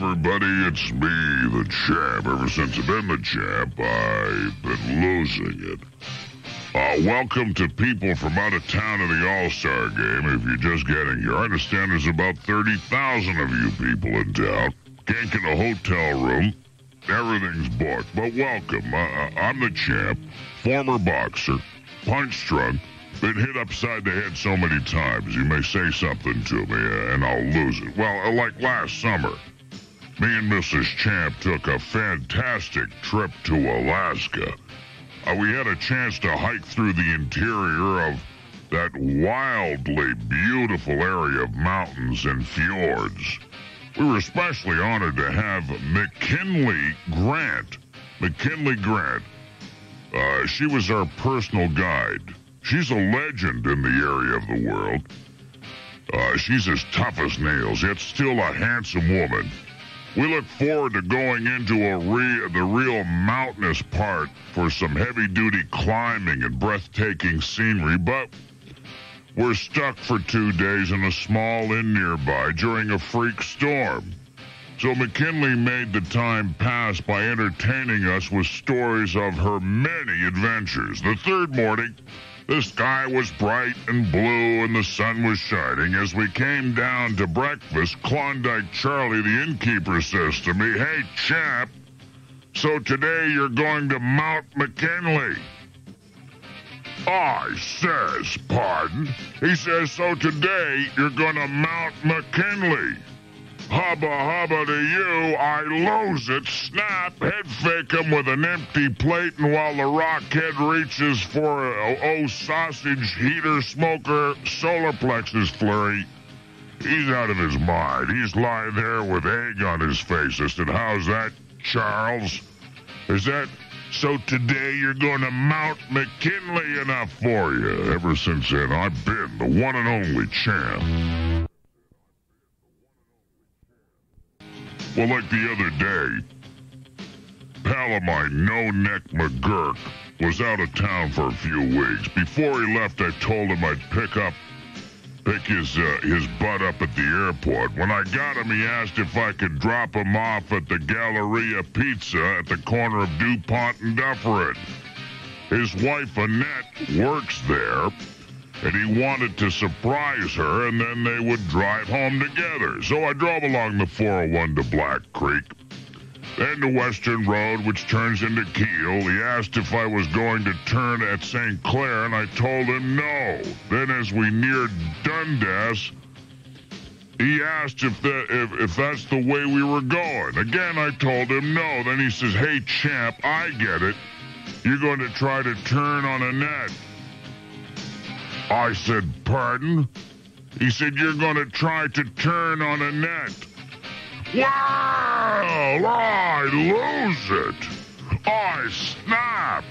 everybody, it's me, the champ. Ever since I've been the champ, I've been losing it. Uh, welcome to people from out of town to the All-Star game. If you're just getting here, I understand there's about 30,000 of you people in town. Can't get a hotel room. Everything's booked, but welcome. Uh, uh I'm the champ, former boxer, punch drunk, been hit upside the head so many times, you may say something to me uh, and I'll lose it. Well, like last summer, me and Mrs. Champ took a fantastic trip to Alaska. Uh, we had a chance to hike through the interior of that wildly beautiful area of mountains and fjords. We were especially honored to have McKinley Grant. McKinley Grant. Uh, she was our personal guide. She's a legend in the area of the world. Uh, she's as tough as nails, yet still a handsome woman. We look forward to going into re- the real mountainous part for some heavy-duty climbing and breathtaking scenery, but we're stuck for two days in a small inn nearby during a freak storm. So McKinley made the time pass by entertaining us with stories of her many adventures. The third morning, the sky was bright and blue and the sun was shining. As we came down to breakfast, Klondike Charlie, the innkeeper, says to me, Hey, chap, so today you're going to Mount McKinley. I says, pardon? He says, so today you're going to Mount McKinley. Hubba hubba to you, I lose it, snap, head fake him with an empty plate, and while the rockhead reaches for a oh sausage heater smoker solar plexus flurry, he's out of his mind. He's lying there with egg on his face. I said, how's that, Charles? Is that so today you're going to Mount McKinley enough for you? Ever since then, I've been the one and only champ. Well, like the other day, pal of mine, No Neck McGurk, was out of town for a few weeks. Before he left, I told him I'd pick up, pick his uh, his butt up at the airport. When I got him, he asked if I could drop him off at the Galleria Pizza at the corner of DuPont and Dufferin. His wife Annette works there and he wanted to surprise her, and then they would drive home together. So I drove along the 401 to Black Creek, then to Weston Road, which turns into Keele. He asked if I was going to turn at St. Clair, and I told him no. Then, as we neared Dundas, he asked if that if, if that's the way we were going. Again, I told him no. Then he says, "Hey, champ, I get it. You're going to try to turn on Annette." I said, pardon? He said, you're going to try to turn on a net. Well, I lose it. I snap.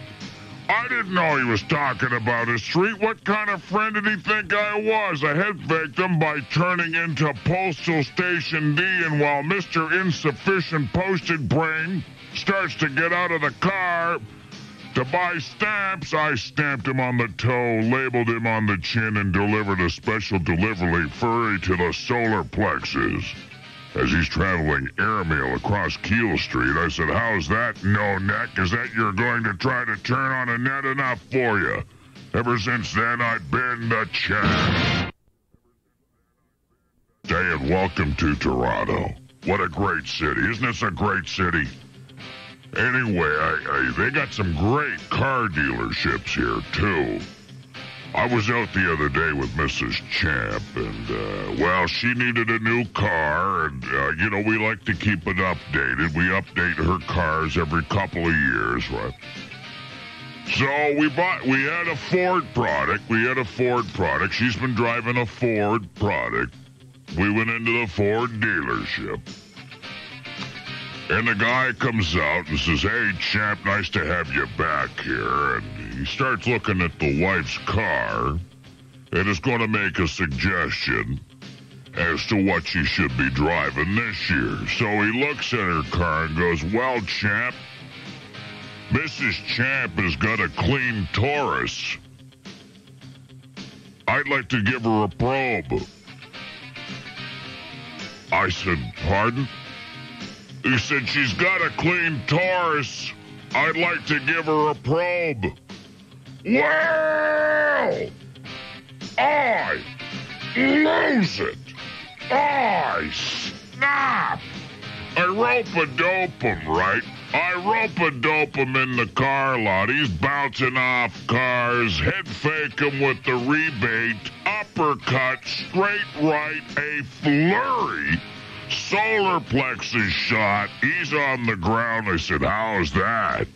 I didn't know he was talking about a street. What kind of friend did he think I was? A head victim by turning into Postal Station D, and while Mr. Insufficient Posted Brain starts to get out of the car, to buy stamps, I stamped him on the toe, labeled him on the chin, and delivered a special delivery furry to the solar plexus. As he's traveling airmail across Keele Street, I said, How's that, no neck? Is that you're going to try to turn on a net enough for you? Ever since then, I've been the champ. Day and welcome to Toronto. What a great city. Isn't this a great city? Anyway, I, I, they got some great car dealerships here, too. I was out the other day with Mrs. Champ, and, uh, well, she needed a new car, and, uh, you know, we like to keep it updated. We update her cars every couple of years, right? So we bought, we had a Ford product. We had a Ford product. She's been driving a Ford product. We went into the Ford dealership. And the guy comes out and says, Hey, champ, nice to have you back here. And he starts looking at the wife's car and is going to make a suggestion as to what she should be driving this year. So he looks at her car and goes, Well, champ, Mrs. Champ has got a clean Taurus. I'd like to give her a probe. I said, Pardon? He said she's got a clean Taurus. I'd like to give her a probe. Well, I lose it. I snap. I rope a dope him, right? I rope a dope him in the car lot. He's bouncing off cars, head fake him with the rebate, uppercut, straight right, a flurry, solar plexus shot. He's on the ground. I said, How's that?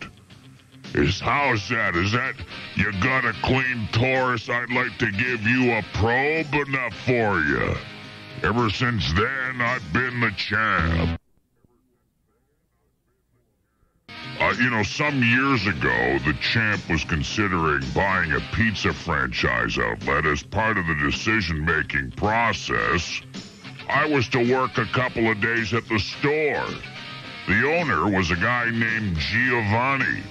Is how's that? Is that you got a clean Taurus? I'd like to give you a probe enough for you. Ever since then, I've been the champ. Uh, you know, some years ago, the champ was considering buying a pizza franchise outlet as part of the decision making process. I was to work a couple of days at the store. The owner was a guy named Giovanni.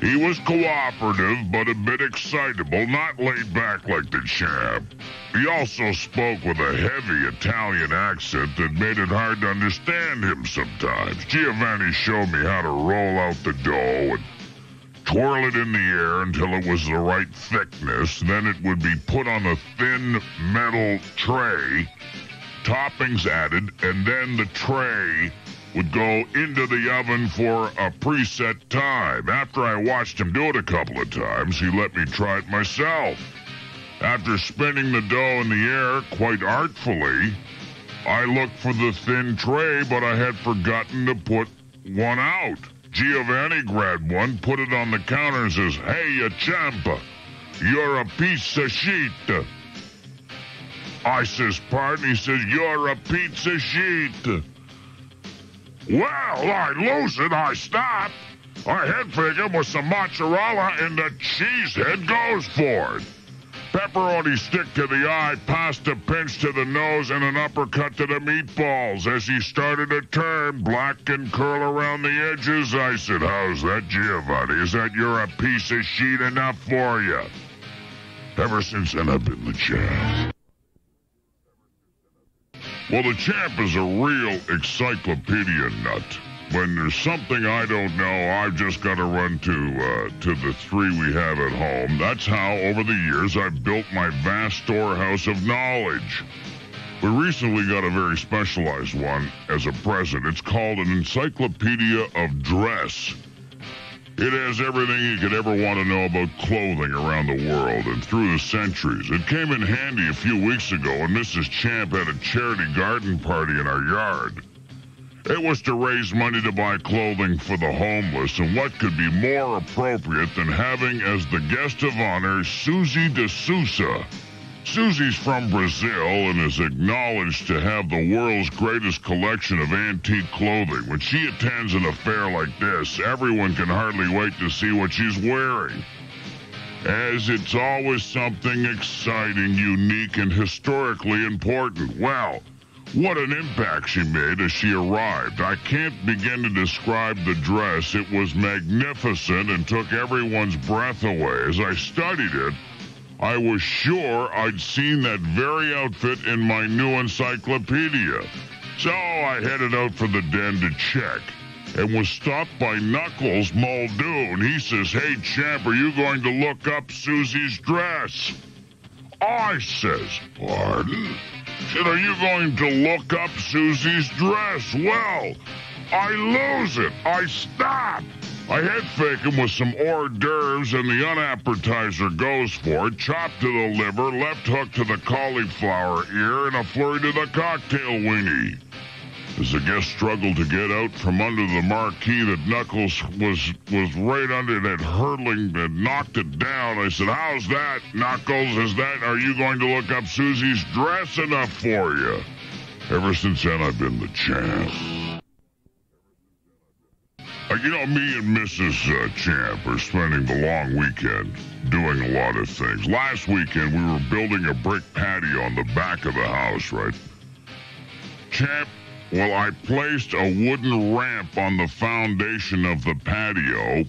He was cooperative, but a bit excitable, not laid back like the champ. He also spoke with a heavy Italian accent that made it hard to understand him sometimes. Giovanni showed me how to roll out the dough and twirl it in the air until it was the right thickness. Then it would be put on a thin metal tray, toppings added, and then the tray would go into the oven for a preset time. After I watched him do it a couple of times, he let me try it myself. After spinning the dough in the air quite artfully, I looked for the thin tray, but I had forgotten to put one out. Giovanni grabbed one, put it on the counter, and says, Hey, you champa, you're a piece of shit. I says, Pardon? He says, You're a pizza sheet. Well, I lose it, I stop. I head fake him with some mozzarella, and the cheesehead goes for it. Pepperoni stick to the eye, pasta pinch to the nose, and an uppercut to the meatballs. As he started to turn, black and curl around the edges, I said, How's that, Giovanni? Is that you're a piece of sheet enough for you? Ever since then, I've been the champ. Well, the champ is a real encyclopedia nut. When there's something I don't know, I've just got to run to uh, to the three we have at home. That's how, over the years, I've built my vast storehouse of knowledge. We recently got a very specialized one as a present. It's called an Encyclopedia of Dress. It has everything you could ever want to know about clothing around the world and through the centuries. It came in handy a few weeks ago when Mrs. Champ had a charity garden party in our yard. It was to raise money to buy clothing for the homeless, and what could be more appropriate than having as the guest of honor Susie de Sousa? Susie's from Brazil and is acknowledged to have the world's greatest collection of antique clothing. When she attends an affair like this, everyone can hardly wait to see what she's wearing. As it's always something exciting, unique, and historically important. Well, what an impact she made as she arrived. I can't begin to describe the dress. It was magnificent and took everyone's breath away. As I studied it, I was sure I'd seen that very outfit in my new encyclopedia. So I headed out for the den to check and was stopped by Knuckles Muldoon. He says, Hey, champ, are you going to look up Susie's dress? I says, Pardon? Said, are you going to look up Susie's dress? Well, I lose it. I stop. I head fake him with some hors d'oeuvres, and the unappetizer goes for it. Chop to the liver, left hook to the cauliflower ear, and a flurry to the cocktail weenie. As the guest struggled to get out from under the marquee that Knuckles was was right under that hurtling that knocked it down, I said, How's that, Knuckles? Is that are you going to look up Susie's dress enough for you? Ever since then I've been the champ. Uh, you know, me and Mrs. Uh, Champ are spending the long weekend doing a lot of things. Last weekend, we were building a brick patio on the back of the house, right? Champ, well, I placed a wooden ramp on the foundation of the patio,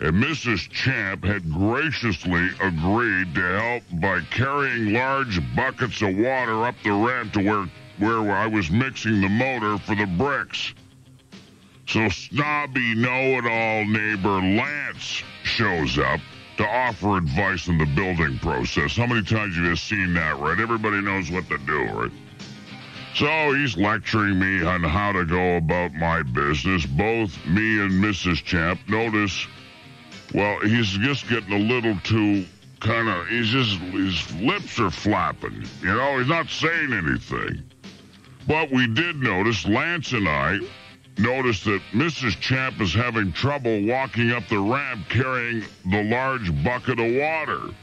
and Mrs. Champ had graciously agreed to help by carrying large buckets of water up the ramp to where, where I was mixing the motor for the bricks. So snobby know-it-all neighbor Lance shows up to offer advice on the building process. How many times have you seen that, right? Everybody knows what to do, right? So he's lecturing me on how to go about my business. Both me and Mrs. Champ notice, well, he's just getting a little too kind of, he's just, his lips are flapping. You know, he's not saying anything. But we did notice, Lance and I noticed that Mrs. Champ is having trouble walking up the ramp carrying the large bucket of water.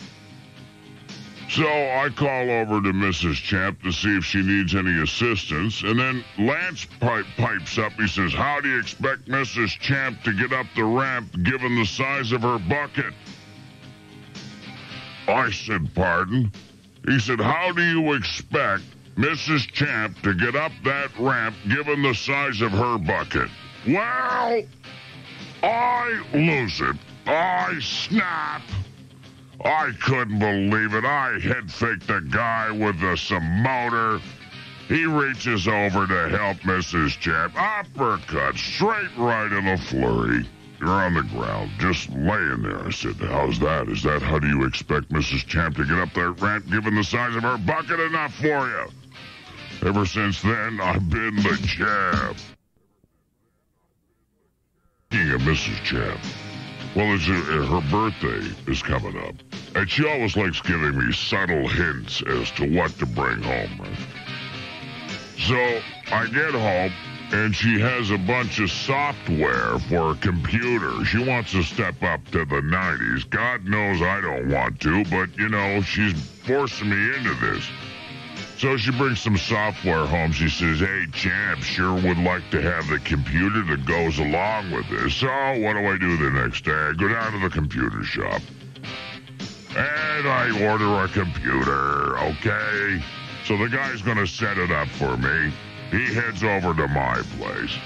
So I call over to Mrs. Champ to see if she needs any assistance, and then Lance pipe pipes up. He says, How do you expect Mrs. Champ to get up the ramp given the size of her bucket? I said, Pardon? He said, How do you expect Mrs. Champ to get up that ramp given the size of her bucket? Well, I lose it. I snap. I couldn't believe it. I head faked the guy with the motor. He reaches over to help Mrs. Champ. Uppercut straight right in a flurry. You're on the ground, just laying there. I said, How's that? Is that how do you expect Mrs. Champ to get up that ramp given the size of her bucket enough for you? Ever since then, I've been the champ. Speaking of Mrs. Champ, well, it's a, uh, her birthday is coming up, and she always likes giving me subtle hints as to what to bring home. So I get home, and she has a bunch of software for a computer. She wants to step up to the 90s. God knows I don't want to, but you know, she's forcing me into this. So she brings some software home. She says, Hey, champ, sure would like to have the computer that goes along with this. So what do I do the next day? I go down to the computer shop. And I order a computer, okay? So the guy's gonna set it up for me. He heads over to my place.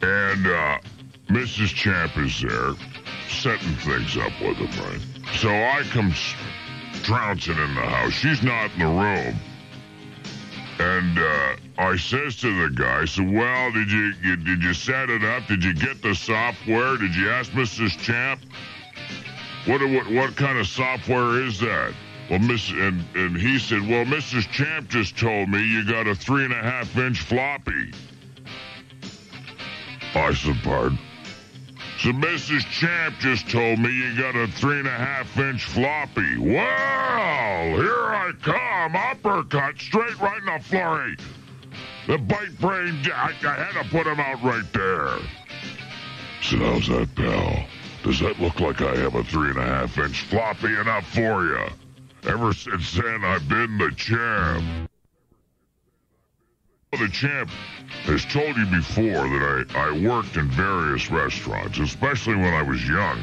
And, uh, Mrs. Champ is there, setting things up with him, right? So I come trouncing in the house. She's not in the room. And uh, I says to the guy, "So well, did you, you did you set it up? Did you get the software? Did you ask Mrs. Champ? What what what kind of software is that?" Well, Miss and and he said, "Well, Mrs. Champ just told me you got a three and a half inch floppy." I said, "Pardon." So Mrs. Champ just told me you got a three and a half inch floppy. Well, here I come, uppercut, straight right in the flurry. The bite brain, I, I had to put him out right there. So how's that, pal? Does that look like I have a three and a half inch floppy enough for you? Ever since then, I've been the champ. The champ has told you before that I, I worked in various restaurants, especially when I was young.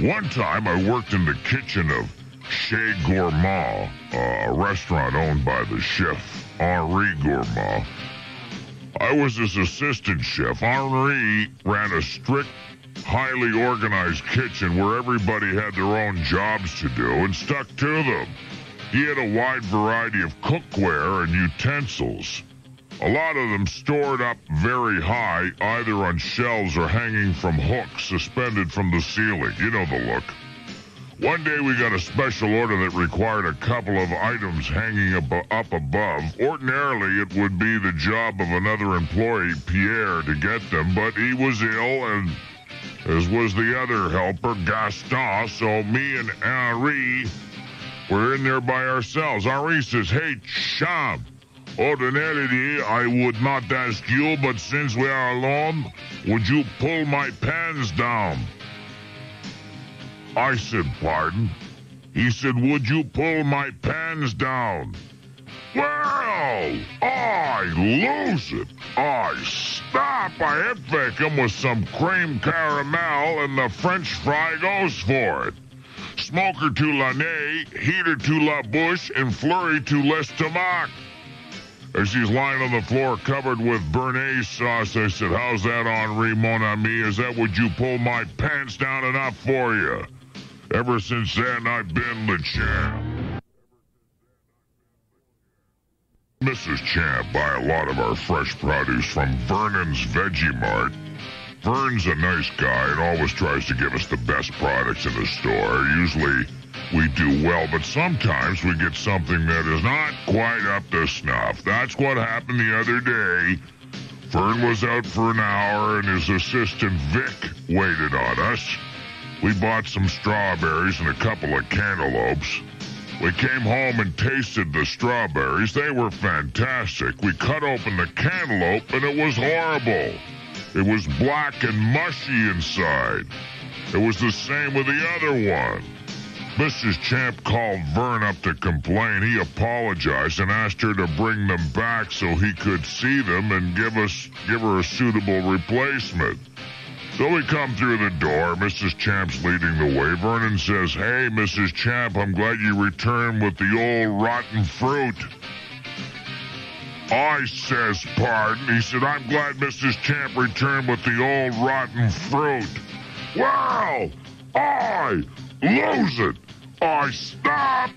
One time I worked in the kitchen of Chez Gourmand, a restaurant owned by the chef Henri Gourmand. I was his assistant chef. Henri ran a strict, highly organized kitchen where everybody had their own jobs to do and stuck to them. He had a wide variety of cookware and utensils. A lot of them stored up very high, either on shelves or hanging from hooks suspended from the ceiling. You know the look. One day we got a special order that required a couple of items hanging up, up above. Ordinarily, it would be the job of another employee, Pierre, to get them, but he was ill, and as was the other helper, Gaston, so me and Henri were in there by ourselves. Henri says, Hey, Champ, Ordinarily, I would not ask you, but since we are alone, would you pull my pants down? I said, pardon? He said, would you pull my pants down? Well, I lose it. I stop. I fake him with some cream caramel, and the French fry goes for it. Smoker to la nez, heater to la bouche, and flurry to l'estomac. As she's lying on the floor covered with Béarnaise sauce, I said, How's that, Henri, mon ami? Is that what you pull my pants down enough for you? Ever since then, I've been the champ. Mrs. Champ buy a lot of our fresh produce from Vernon's Veggie Mart. Vern's a nice guy and always tries to give us the best products in the store. Usually we do well, but sometimes we get something that is not quite up to snuff. That's what happened the other day. Fern was out for an hour and his assistant Vic waited on us. We bought some strawberries and a couple of cantaloupes. We came home and tasted the strawberries. They were fantastic. We cut open the cantaloupe and it was horrible. It was black and mushy inside. It was the same with the other one. Mrs. Champ called Vern up to complain. He apologized and asked her to bring them back so he could see them and give us give her a suitable replacement. So we come through the door. Mrs. Champ's leading the way. Vernon says, Hey, Mrs. Champ, I'm glad you returned with the old rotten fruit. I says, pardon. He said, I'm glad Mrs. Champ returned with the old rotten fruit. Well, I lose it. I stop.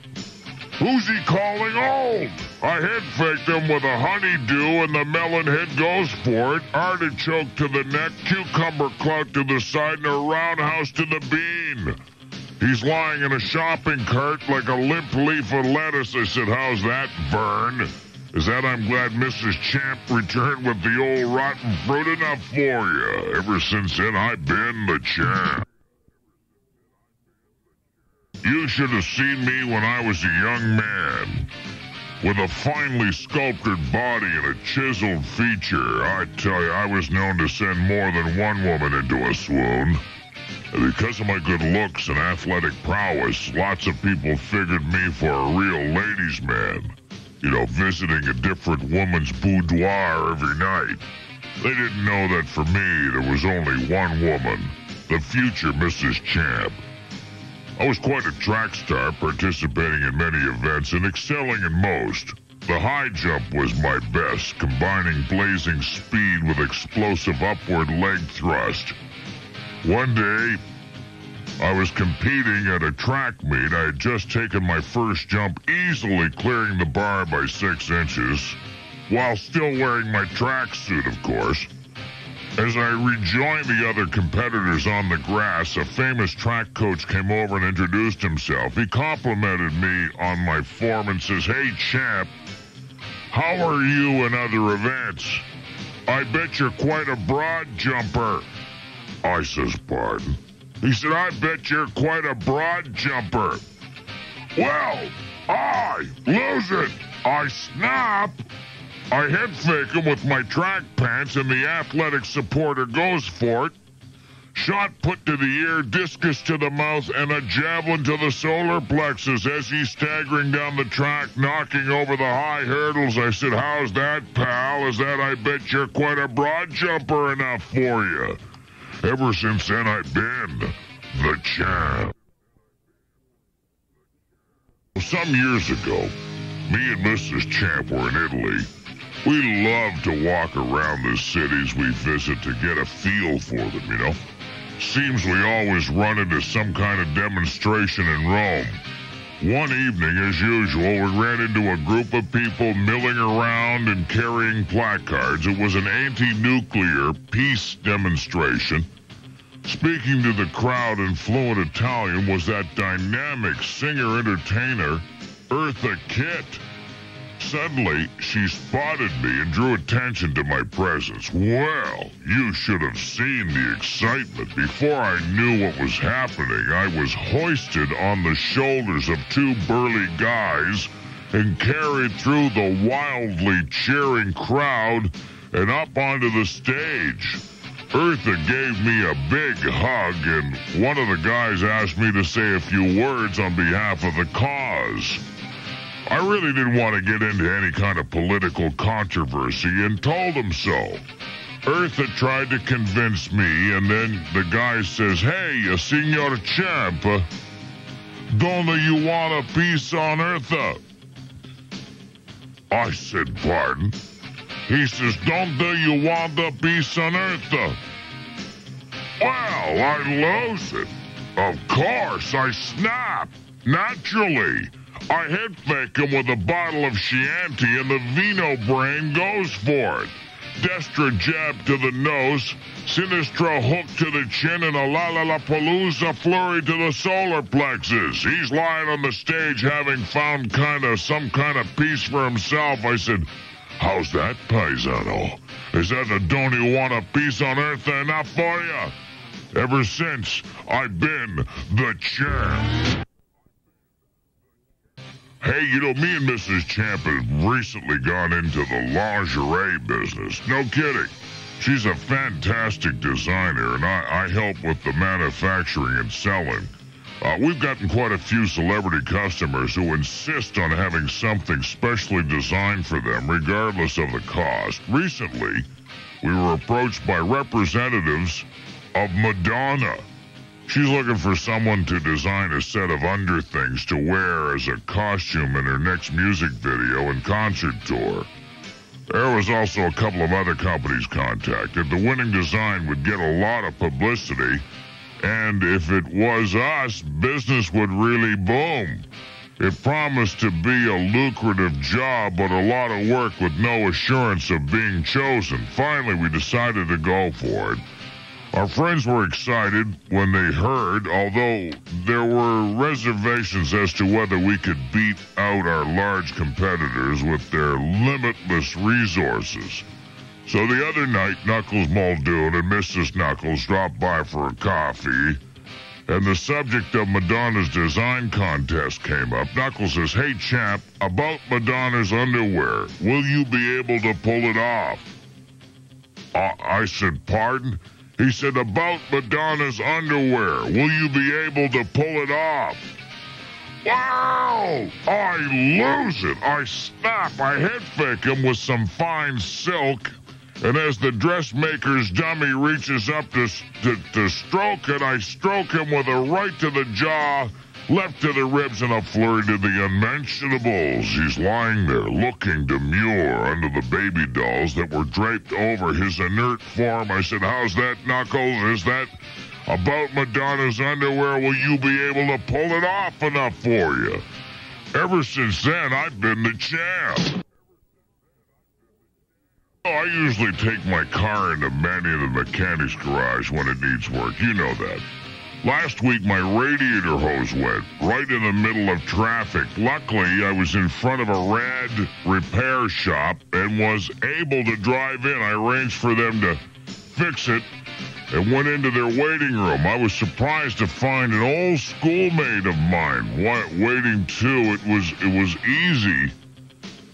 Who's he calling old? I head faked him with a honeydew and the melon head goes for it. Artichoke to the neck, cucumber clout to the side, and a roundhouse to the bean. He's lying in a shopping cart like a limp leaf of lettuce. I said, how's that, Vern? Is that I'm glad Mrs. Champ returned with the old rotten fruit enough for you? Ever since then, I've been the champ. You should have seen me when I was a young man. With a finely sculpted body and a chiseled feature, I tell you, I was known to send more than one woman into a swoon. Because of my good looks and athletic prowess, lots of people figured me for a real ladies' man. You know, visiting a different woman's boudoir every night. They didn't know that for me, there was only one woman, the future Mrs. Champ. I was quite a track star, participating in many events and excelling in most. The high jump was my best, combining blazing speed with explosive upward leg thrust. One day, I was competing at a track meet. I had just taken my first jump, easily clearing the bar by six inches, while still wearing my tracksuit, of course. As I rejoined the other competitors on the grass, a famous track coach came over and introduced himself. He complimented me on my form and says, Hey, champ, how are you in other events? I bet you're quite a broad jumper. I says, pardon. He said, I bet you're quite a broad jumper. Well, I lose it. I snap. I head fake him with my track pants, and the athletic supporter goes for it. Shot put to the ear, discus to the mouth, and a javelin to the solar plexus as he's staggering down the track, knocking over the high hurdles. I said, How's that, pal? Is that I bet you're quite a broad jumper enough for you? Ever since then, I've been the champ. Some years ago, me and Mrs. Champ were in Italy. We love to walk around the cities we visit to get a feel for them, you know. Seems we always run into some kind of demonstration in Rome. One evening, as usual, we ran into a group of people milling around and carrying placards. It was an anti-nuclear peace demonstration. Speaking to the crowd in fluent Italian was that dynamic singer-entertainer, Eartha Kitt. Suddenly, she spotted me and drew attention to my presence. Well, you should have seen the excitement. Before I knew what was happening, I was hoisted on the shoulders of two burly guys and carried through the wildly cheering crowd and up onto the stage. Eartha gave me a big hug, and one of the guys asked me to say a few words on behalf of the cause. I really didn't want to get into any kind of political controversy and told him so. Eartha tried to convince me, and then the guy says, Hey, uh, Signor Champ, uh, don't you want a piece on Eartha? I said, Pardon? He says, Don't you want a piece on Eartha? Well, I lose it. Of course, I snap. Naturally. I head fake him with a bottle of Chianti, and the vino brain goes for it. Destra jab to the nose, Sinistra hook to the chin, and a la la la palooza flurry to the solar plexus. He's lying on the stage having found kind of some kind of peace for himself. I said, How's that, paisano? Is that the don't you want a piece on earth enough for you? Ever since, I've been the champ. Hey, you know, me and Mrs. Champ have recently gone into the lingerie business. No kidding. She's a fantastic designer, and I, I help with the manufacturing and selling. Uh, we've gotten quite a few celebrity customers who insist on having something specially designed for them, regardless of the cost. Recently, we were approached by representatives of Madonna. She's looking for someone to design a set of underthings to wear as a costume in her next music video and concert tour. There was also a couple of other companies contacted. The winning design would get a lot of publicity, and if it was us, business would really boom. It promised to be a lucrative job, but a lot of work with no assurance of being chosen. Finally, we decided to go for it. Our friends were excited when they heard, although there were reservations as to whether we could beat out our large competitors with their limitless resources. So the other night, Knuckles Muldoon and Mrs. Knuckles dropped by for a coffee, and the subject of Madonna's design contest came up. Knuckles says, Hey, champ, about Madonna's underwear, will you be able to pull it off? I said, Pardon? He said, About Madonna's underwear, will you be able to pull it off? Wow! I lose it. I snap. I head fake him with some fine silk. And as the dressmaker's dummy reaches up to, to, to stroke it, I stroke him with a right to the jaw left to the ribs and a flurry to the unmentionables. He's lying there looking demure under the baby dolls that were draped over his inert form. I said, How's that, Knuckles? Is that about Madonna's underwear? Will you be able to pull it off enough for you? Ever since then, I've been the champ. Oh, I usually take my car into Manny the mechanic's garage when it needs work. You know that. Last week, my radiator hose went right in the middle of traffic. Luckily, I was in front of a rad repair shop and was able to drive in. I arranged for them to fix it and went into their waiting room. I was surprised to find an old schoolmate of mine waiting too. It was it was easy.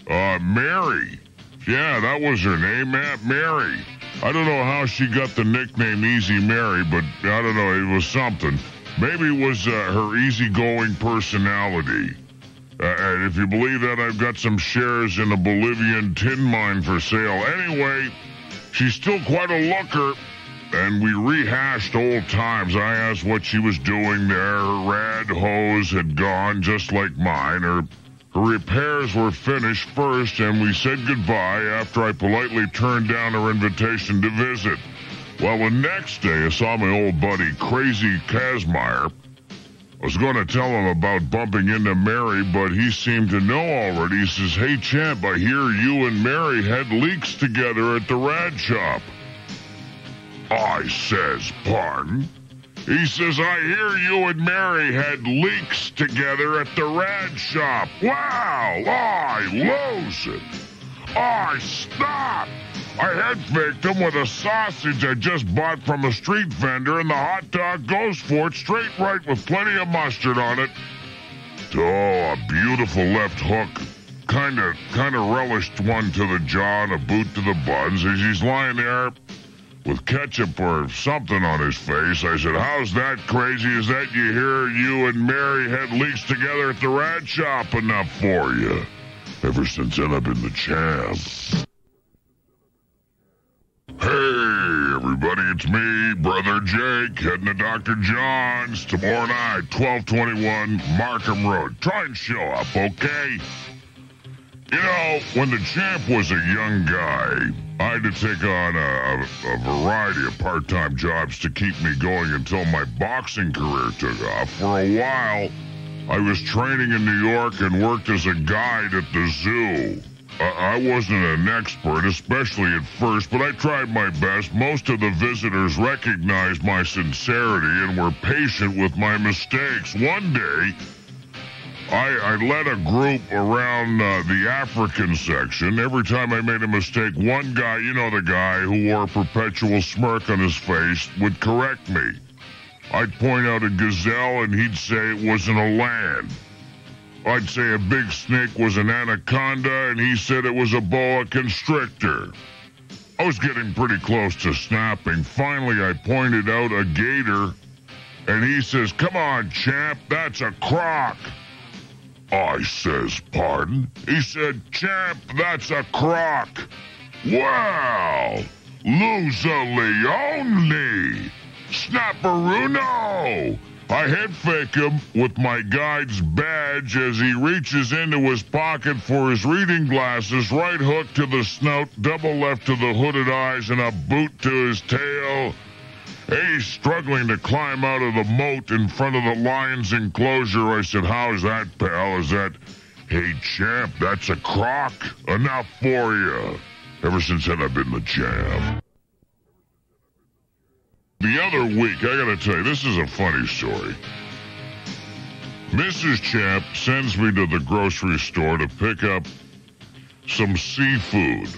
Uh, Mary. Yeah, that was her name, Aunt Mary. I don't know how she got the nickname Easy Mary, but I don't know, it was something. Maybe it was uh, her easygoing personality. Uh, and if you believe that, I've got some shares in a Bolivian tin mine for sale. Anyway, she's still quite a looker, and we rehashed old times. I asked what she was doing there. Her rad hose had gone just like mine. Her her repairs were finished first, and we said goodbye after I politely turned down her invitation to visit. Well, the next day, I saw my old buddy, Crazy Kazmaier. I was going to tell him about bumping into Mary, but he seemed to know already. He says, Hey, champ, I hear you and Mary had leaks together at the rad shop. I says, Pardon? He says, I hear you and Mary had leaks together at the rad shop. Wow, I lose it. I stop. I head him with a sausage I just bought from a street vendor, and the hot dog goes for it straight right with plenty of mustard on it. Oh, a beautiful left hook. Kinda, kinda relished one to the jaw and a boot to the buns as he's lying there with ketchup or something on his face. I said, How's that crazy? Is that you hear you and Mary had leaks together at the rad shop enough for you? Ever since then, I've been the champ. Hey, everybody, it's me, Brother Jake, heading to Dr. John's tomorrow night, 1221 Markham Road. Try and show up, okay? You know, when the champ was a young guy, I had to take on a, a, a variety of part time jobs to keep me going until my boxing career took off. For a while, I was training in New York and worked as a guide at the zoo. I wasn't an expert, especially at first, but I tried my best. Most of the visitors recognized my sincerity and were patient with my mistakes. One day, I, I led a group around uh, the African section. Every time I made a mistake, one guy, you know the guy who wore a perpetual smirk on his face, would correct me. I'd point out a gazelle and he'd say it wasn't a land. I'd say a big snake was an anaconda, and he said it was a boa constrictor. I was getting pretty close to snapping. Finally, I pointed out a gator, and he says, Come on, champ, that's a croc. I says, Pardon? He said, Champ, that's a crock. Well, lose a Leone, Snapperuno. I head fake him with my guide's badge as he reaches into his pocket for his reading glasses, right hook to the snout, double left to the hooded eyes, and a boot to his tail. He's struggling to climb out of the moat in front of the lion's enclosure. I said, How's that, pal? Is that. Hey, champ, that's a croc? Enough for you. Ever since then, I've been the champ. The other week, I gotta tell you, this is a funny story. Mrs. Champ sends me to the grocery store to pick up some seafood.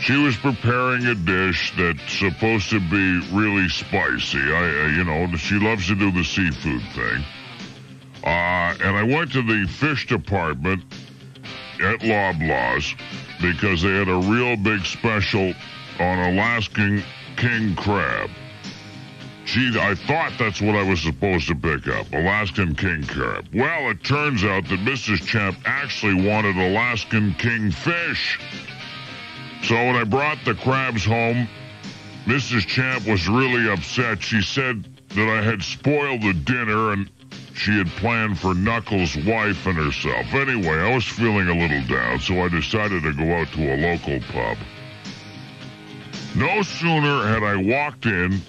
She was preparing a dish that's supposed to be really spicy. I, uh, you know, she loves to do the seafood thing. Uh, and I went to the fish department at Loblaws because they had a real big special on Alaskan king crab. Gee, I thought that's what I was supposed to pick up, Alaskan king crab. Well, it turns out that Mrs. Champ actually wanted Alaskan king fish. So when I brought the crabs home, Mrs. Champ was really upset. She said that I had spoiled the dinner and she had planned for Knuckles' wife and herself. Anyway, I was feeling a little down, so I decided to go out to a local pub. No sooner had I walked in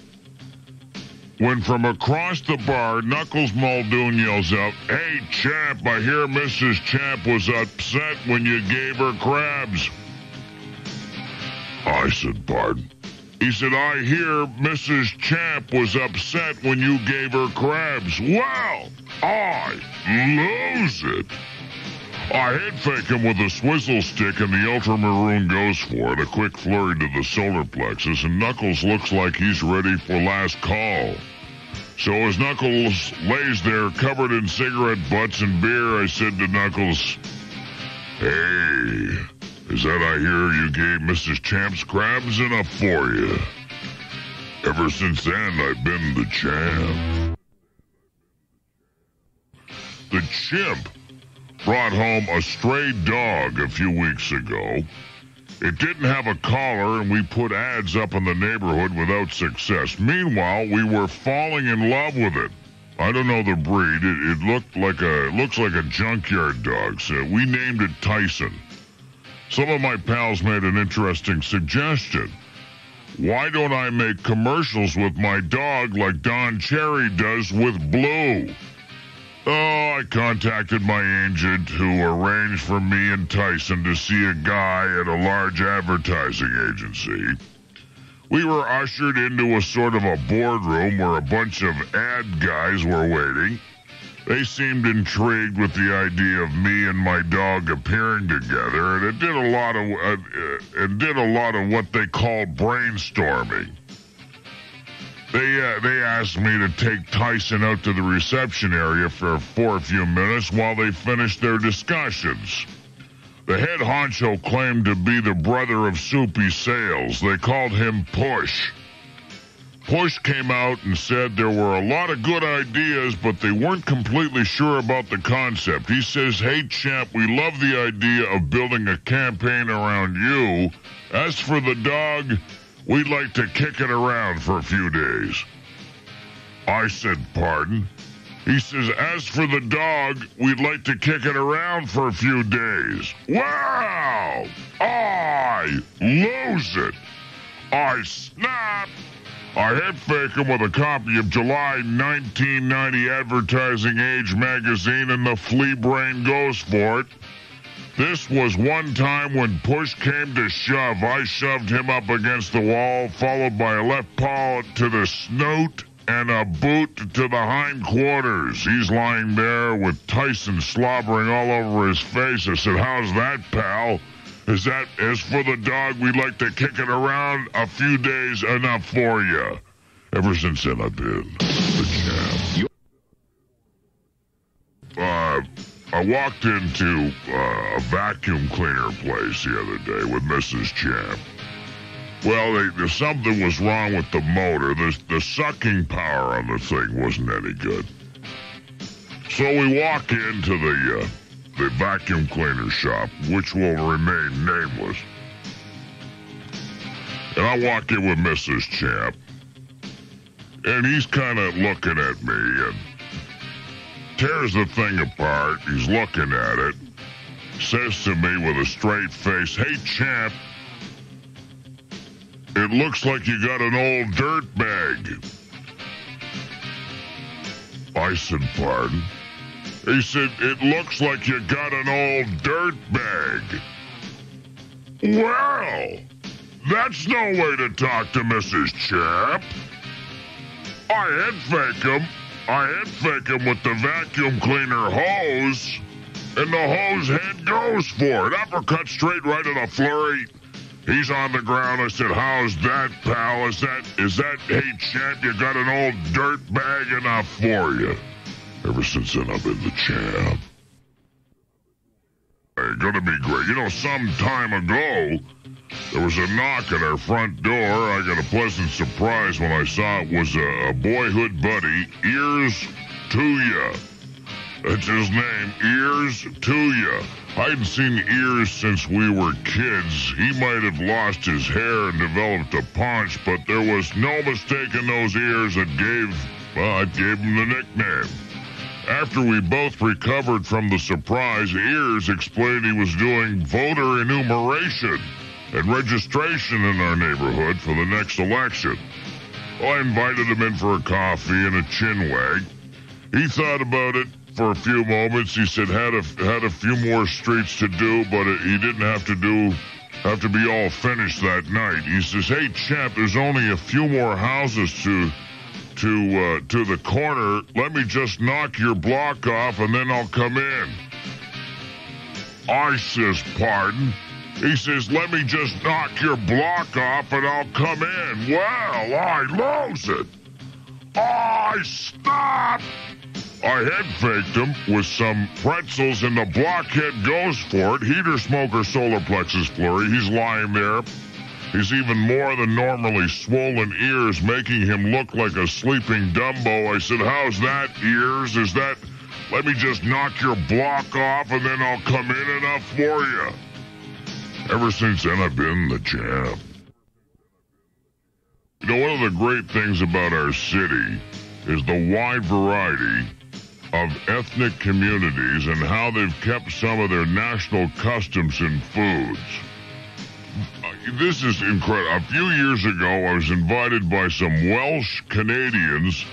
when from across the bar, Knuckles Muldoon yells out, Hey, Champ, I hear Mrs. Champ was upset when you gave her crabs. I said, Pardon? He said, I hear Mrs. Champ was upset when you gave her crabs. Well, I lose it. I head fake him with a swizzle stick and the ultramaroon goes for it. A quick flurry to the solar plexus and Knuckles looks like he's ready for last call. So as Knuckles lays there covered in cigarette butts and beer, I said to Knuckles, Hey, is that I hear you gave Mrs. Champ's crabs enough for you? Ever since then, I've been the champ. The chimp brought home a stray dog a few weeks ago. It didn't have a collar, and we put ads up in the neighborhood without success. Meanwhile, we were falling in love with it. I don't know the breed. It, it looked like a looks like a junkyard dog. So we named it Tyson. Some of my pals made an interesting suggestion. Why don't I make commercials with my dog like Don Cherry does with Blue? Oh, I contacted my agent who arranged for me and Tyson to see a guy at a large advertising agency. We were ushered into a sort of a boardroom where a bunch of ad guys were waiting. They seemed intrigued with the idea of me and my dog appearing together, and it did a lot of uh, uh, it did a lot of what they call brainstorming. They uh, they asked me to take Tyson out to the reception area for for a few minutes while they finished their discussions. The head honcho claimed to be the brother of Soupy Sales. They called him Push. Push came out and said there were a lot of good ideas, but they weren't completely sure about the concept. He says, Hey, champ, we love the idea of building a campaign around you. As for the dog, We'd like to kick it around for a few days. I said, Pardon? He says, As for the dog, we'd like to kick it around for a few days. Wow! I lose it! I snap! I hit fake him with a copy of July 1990 Advertising Age magazine, and the flea brain goes for it. This was one time when push came to shove. I shoved him up against the wall, followed by a left paw to the snoot and a boot to the hindquarters. He's lying there with Tyson slobbering all over his face. I said, How's that, pal? Is that, as for the dog, we like to kick it around a few days enough for you. Ever since then, I've been the champ. Uh, I walked into uh, a vacuum cleaner place the other day with Mrs. Champ. Well, they, something was wrong with the motor. The, the sucking power on the thing wasn't any good. So we walk into the uh, the vacuum cleaner shop, which will remain nameless. And I walk in with Mrs. Champ, and he's kind of looking at me and tears the thing apart. He's looking at it, says to me with a straight face, Hey, Champ, it looks like you got an old dirt bag. I said, pardon? He said, it looks like you got an old dirt bag. Well, that's no way to talk to Mrs. Champ. I head fake him. I head fake him with the vacuum cleaner hose, and the hose head goes for it. Uppercut straight right in a flurry. He's on the ground. I said, "How's that, pal? Is that is that? Hey, champ, you got an old dirt bag enough for you." Ever since then, I've been the champ. Hey, gonna be great. You know, some time ago, there was a knock at our front door. I got a pleasant surprise when I saw it was a, a boyhood buddy, Ears to ya. That's his name, Ears to ya. I hadn't seen Ears since we were kids. He might have lost his hair and developed a paunch, but there was no mistaking those ears that gave, well, I gave him the nickname. After we both recovered from the surprise, Ears explained he was doing voter enumeration and registration in our neighborhood for the next election. I invited him in for a coffee and a chin wag. He thought about it for a few moments. He said had a had a few more streets to do, but it, he didn't have to do have to be all finished that night. He says, "Hey, champ, there's only a few more houses to to uh, to the corner. Let me just knock your block off, and then I'll come in." I says, "Pardon." He says, let me just knock your block off and I'll come in. Well, I lose it. I stop. I head faked him with some pretzels and the blockhead goes for it. Heater smoker solar plexus flurry. He's lying there. He's even more than normally swollen ears, making him look like a sleeping Dumbo. I said, how's that, ears? Is that... Let me just knock your block off and then I'll come in enough for you. Ever since then, I've been the champ. You know, one of the great things about our city is the wide variety of ethnic communities and how they've kept some of their national customs and foods. This is incredible. A few years ago, I was invited by some Welsh Canadians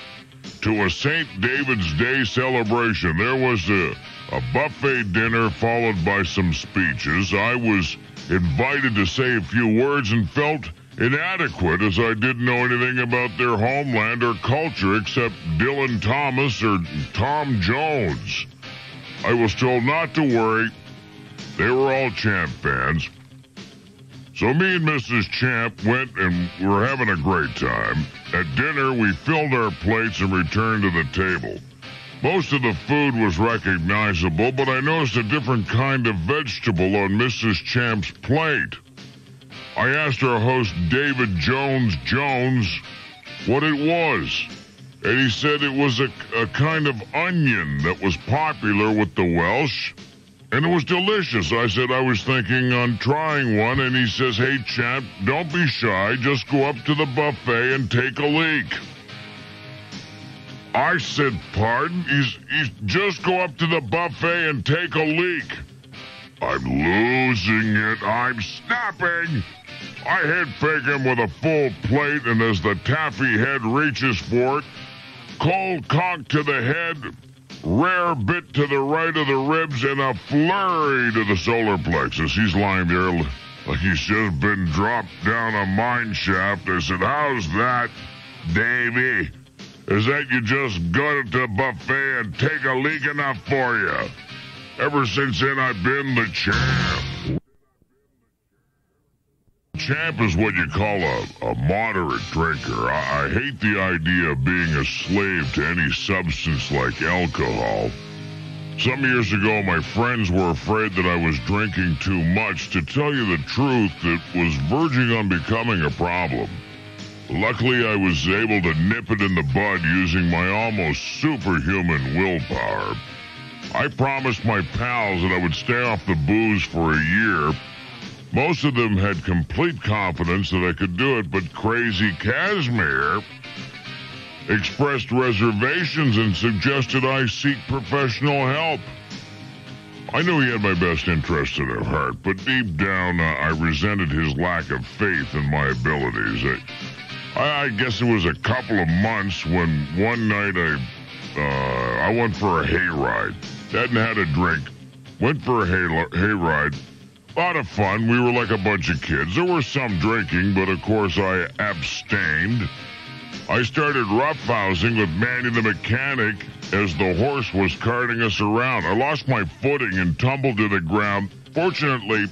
to a St. David's Day celebration. There was a, a buffet dinner followed by some speeches. I was invited to say a few words and felt inadequate as I didn't know anything about their homeland or culture except Dylan Thomas or Tom Jones. I was told not to worry. They were all Champ fans. So me and Mrs. Champ went and we were having a great time. At dinner, we filled our plates and returned to the table. Most of the food was recognizable, but I noticed a different kind of vegetable on Mrs. Champ's plate. I asked our host, David Jones Jones, what it was. And he said it was a, a kind of onion that was popular with the Welsh. And it was delicious. I said I was thinking on trying one, and he says, Hey, champ, don't be shy. Just go up to the buffet and take a leak. I said, pardon? He's, he's just go up to the buffet and take a leak. I'm losing it. I'm snapping. I fake him with a full plate, and as the taffy head reaches for it, cold conk to the head, rare bit to the right of the ribs, and a flurry to the solar plexus. He's lying there like he's just been dropped down a mine shaft. I said, How's that, Davy? Is that you just go to the buffet and take a leak enough for you? Ever since then, I've been the champ. Champ is what you call a, a moderate drinker. I, I hate the idea of being a slave to any substance like alcohol. Some years ago, my friends were afraid that I was drinking too much. To tell you the truth, it was verging on becoming a problem. Luckily, I was able to nip it in the bud using my almost superhuman willpower. I promised my pals that I would stay off the booze for a year, most of them had complete confidence that I could do it, but Crazy Casimir expressed reservations and suggested I seek professional help. I knew he had my best interest at heart, but deep down uh, I resented his lack of faith in my abilities. I, I, guess it was a couple of months when one night I uh, I went for a hayride. Hadn't had a drink. Went for a hay, hayride a lot of fun. We were like a bunch of kids. There was some drinking, but of course I abstained. I started roughhousing with Manny the mechanic as the horse was carting us around. I lost my footing and tumbled to the ground. Fortunately,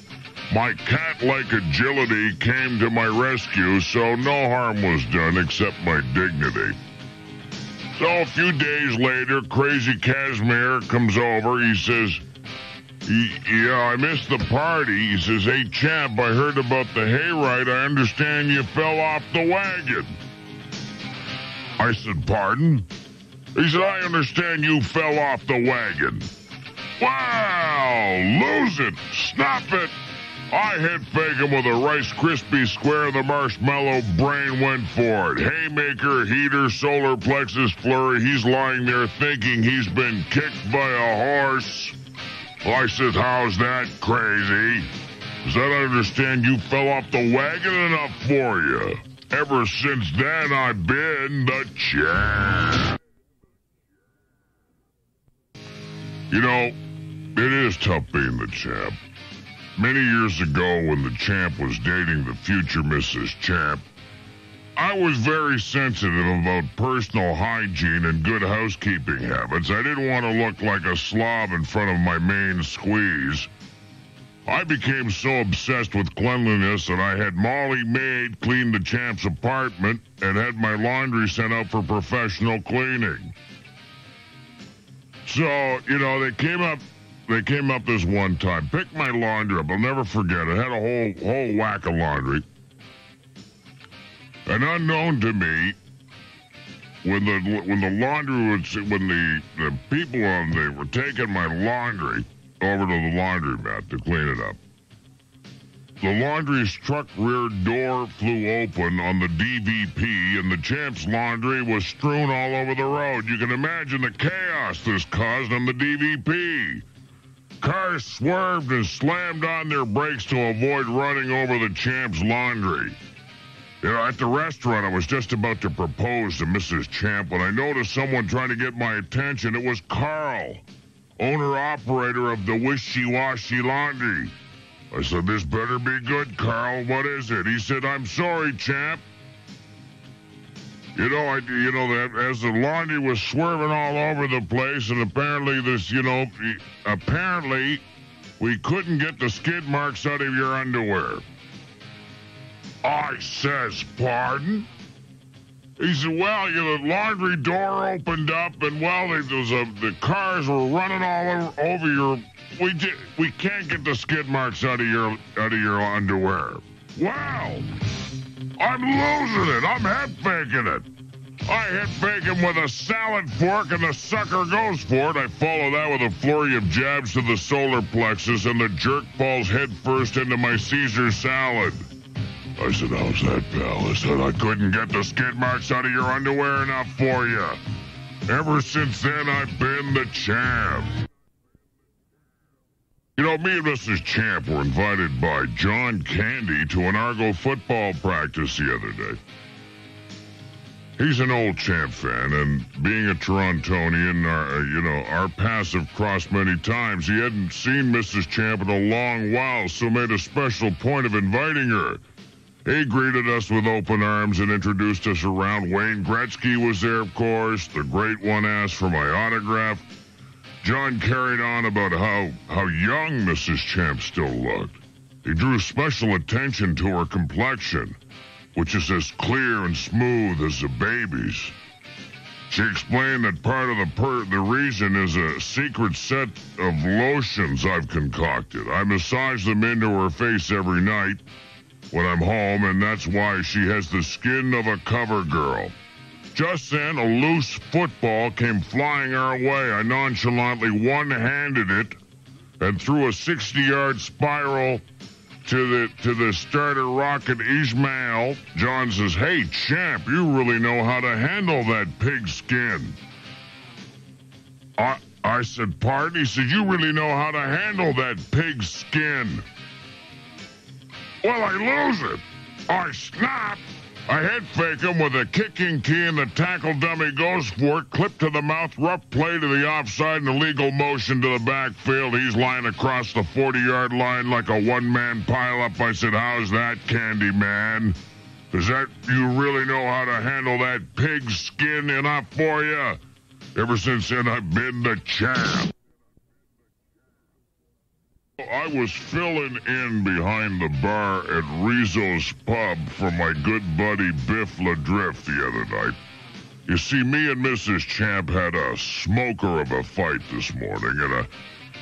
my cat-like agility came to my rescue, so no harm was done except my dignity. So a few days later, Crazy Casimir comes over. He says, yeah, I missed the party. He says, Hey, champ, I heard about the hayride. I understand you fell off the wagon. I said, Pardon? He said, I understand you fell off the wagon. Wow, lose it, snap it. I hit him with a Rice Krispie square. The marshmallow brain went for it. Haymaker, heater, solar plexus flurry. He's lying there thinking he's been kicked by a horse. I said, how's that crazy? Does that understand you fell off the wagon enough for you? Ever since then, I've been the champ. You know, it is tough being the champ. Many years ago, when the champ was dating the future Mrs. Champ, I was very sensitive about personal hygiene and good housekeeping habits. I didn't want to look like a slob in front of my main squeeze. I became so obsessed with cleanliness that I had Molly Maid clean the champ's apartment and had my laundry sent out for professional cleaning. So, you know, they came up they came up this one time, picked my laundry up. I'll never forget it. Had a whole whole whack of laundry. And unknown to me, when the when the laundry was when the the people on they were taking my laundry over to the laundromat to clean it up. The laundry's truck rear door flew open on the DVP, and the champ's laundry was strewn all over the road. You can imagine the chaos this caused on the DVP. Cars swerved and slammed on their brakes to avoid running over the champ's laundry. You know, at the restaurant, I was just about to propose to Mrs. Champ when I noticed someone trying to get my attention. It was Carl, owner-operator of the Wishy-Washy Laundry. I said, this better be good, Carl. What is it? He said, I'm sorry, Champ. You know, I, you know that as the laundry was swerving all over the place, and apparently this, you know, apparently we couldn't get the skid marks out of your underwear. I says, pardon? He said, well, you know, the laundry door opened up, and well, there was a, the cars were running all over, over your. We did, we can't get the skid marks out of your out of your underwear. Wow, I'm losing it. I'm head faking it. I bacon with a salad fork, and the sucker goes for it. I follow that with a flurry of jabs to the solar plexus, and the jerk falls headfirst into my Caesar salad. I said, how's that, pal? I said, I couldn't get the skid marks out of your underwear enough for you. Ever since then, I've been the champ. You know, me and Mrs. Champ were invited by John Candy to an Argo football practice the other day. He's an old Champ fan, and being a Torontonian, our, uh, you know, our paths have crossed many times. He hadn't seen Mrs. Champ in a long while, so made a special point of inviting her. He greeted us with open arms and introduced us around. Wayne Gretzky was there, of course. The great one asked for my autograph. John carried on about how, how young Mrs. Champ still looked. He drew special attention to her complexion, which is as clear and smooth as a baby's. She explained that part of the per- the reason is a secret set of lotions I've concocted. I massage them into her face every night when I'm home, and that's why she has the skin of a cover girl. Just then, a loose football came flying our way. I nonchalantly one handed it and threw a 60 yard spiral to the to the starter rocket Ismail. John says, Hey, champ, you really know how to handle that pig skin. I, I said, Pardon? He said, You really know how to handle that pig skin. Well, I lose it. I snap. I head fake him with a kicking key and the tackle dummy goes for it. Clip to the mouth, rough play to the offside and illegal motion to the backfield. He's lying across the 40 yard line like a one man pileup. I said, How's that, Candy Man? Does that you really know how to handle that pig skin enough for you? Ever since then, I've been the champ. I was filling in behind the bar at Rizzo's Pub for my good buddy Biff Ladrift the other night. You see, me and Mrs. Champ had a smoker of a fight this morning, and uh,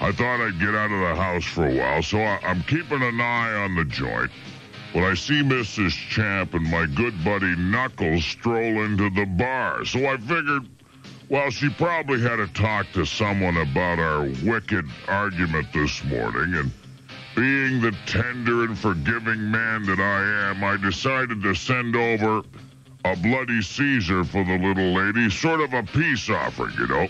I thought I'd get out of the house for a while, so I, I'm keeping an eye on the joint. When I see Mrs. Champ and my good buddy Knuckles stroll into the bar, so I figured well, she probably had to talk to someone about our wicked argument this morning, and being the tender and forgiving man that I am, I decided to send over a bloody Caesar for the little lady, sort of a peace offering, you know.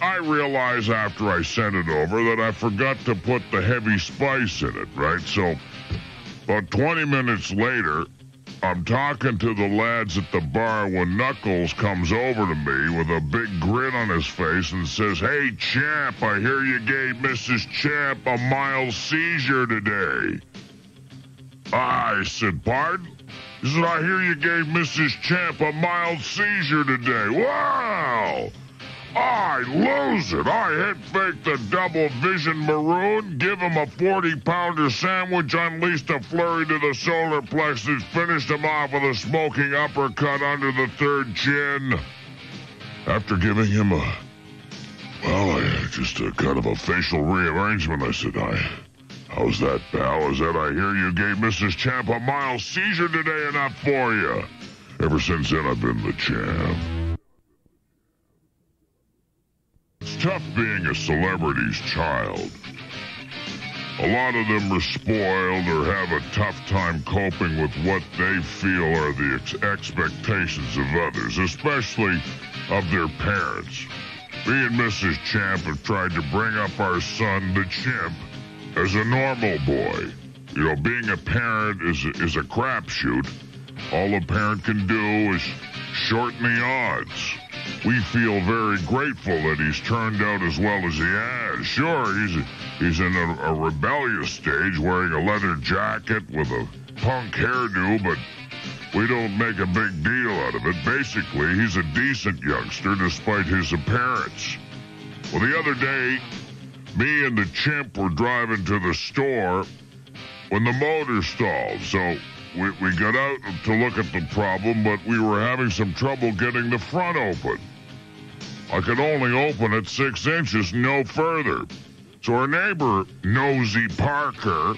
I realized after I sent it over that I forgot to put the heavy spice in it, right? So, about 20 minutes later, I'm talking to the lads at the bar when Knuckles comes over to me with a big grin on his face and says, Hey, champ, I hear you gave Mrs. Champ a mild seizure today. I said, Pardon? He said, I hear you gave Mrs. Champ a mild seizure today. Wow! I lose it. I hit fake the double vision maroon, give him a 40 pounder sandwich, unleashed a flurry to the solar plexus, finished him off with a smoking uppercut under the third chin. After giving him a, well, I, just a kind of a facial rearrangement, I said, I, how's that, pal? Is that I hear you gave Mrs. Champ a mild seizure today enough for you? Ever since then, I've been the champ. It's tough being a celebrity's child. A lot of them are spoiled or have a tough time coping with what they feel are the ex- expectations of others, especially of their parents. Me and Mrs. Champ have tried to bring up our son, the chimp, as a normal boy. You know, being a parent is a, is a crapshoot. All a parent can do is shorten the odds we feel very grateful that he's turned out as well as he has. Sure, he's he's in a, a rebellious stage, wearing a leather jacket with a punk hairdo, but we don't make a big deal out of it. Basically, he's a decent youngster despite his appearance. Well, the other day, me and the chimp were driving to the store when the motor stalled, so we, we got out to look at the problem, but we were having some trouble getting the front open. I could only open it six inches, no further. So our neighbor, Nosy Parker,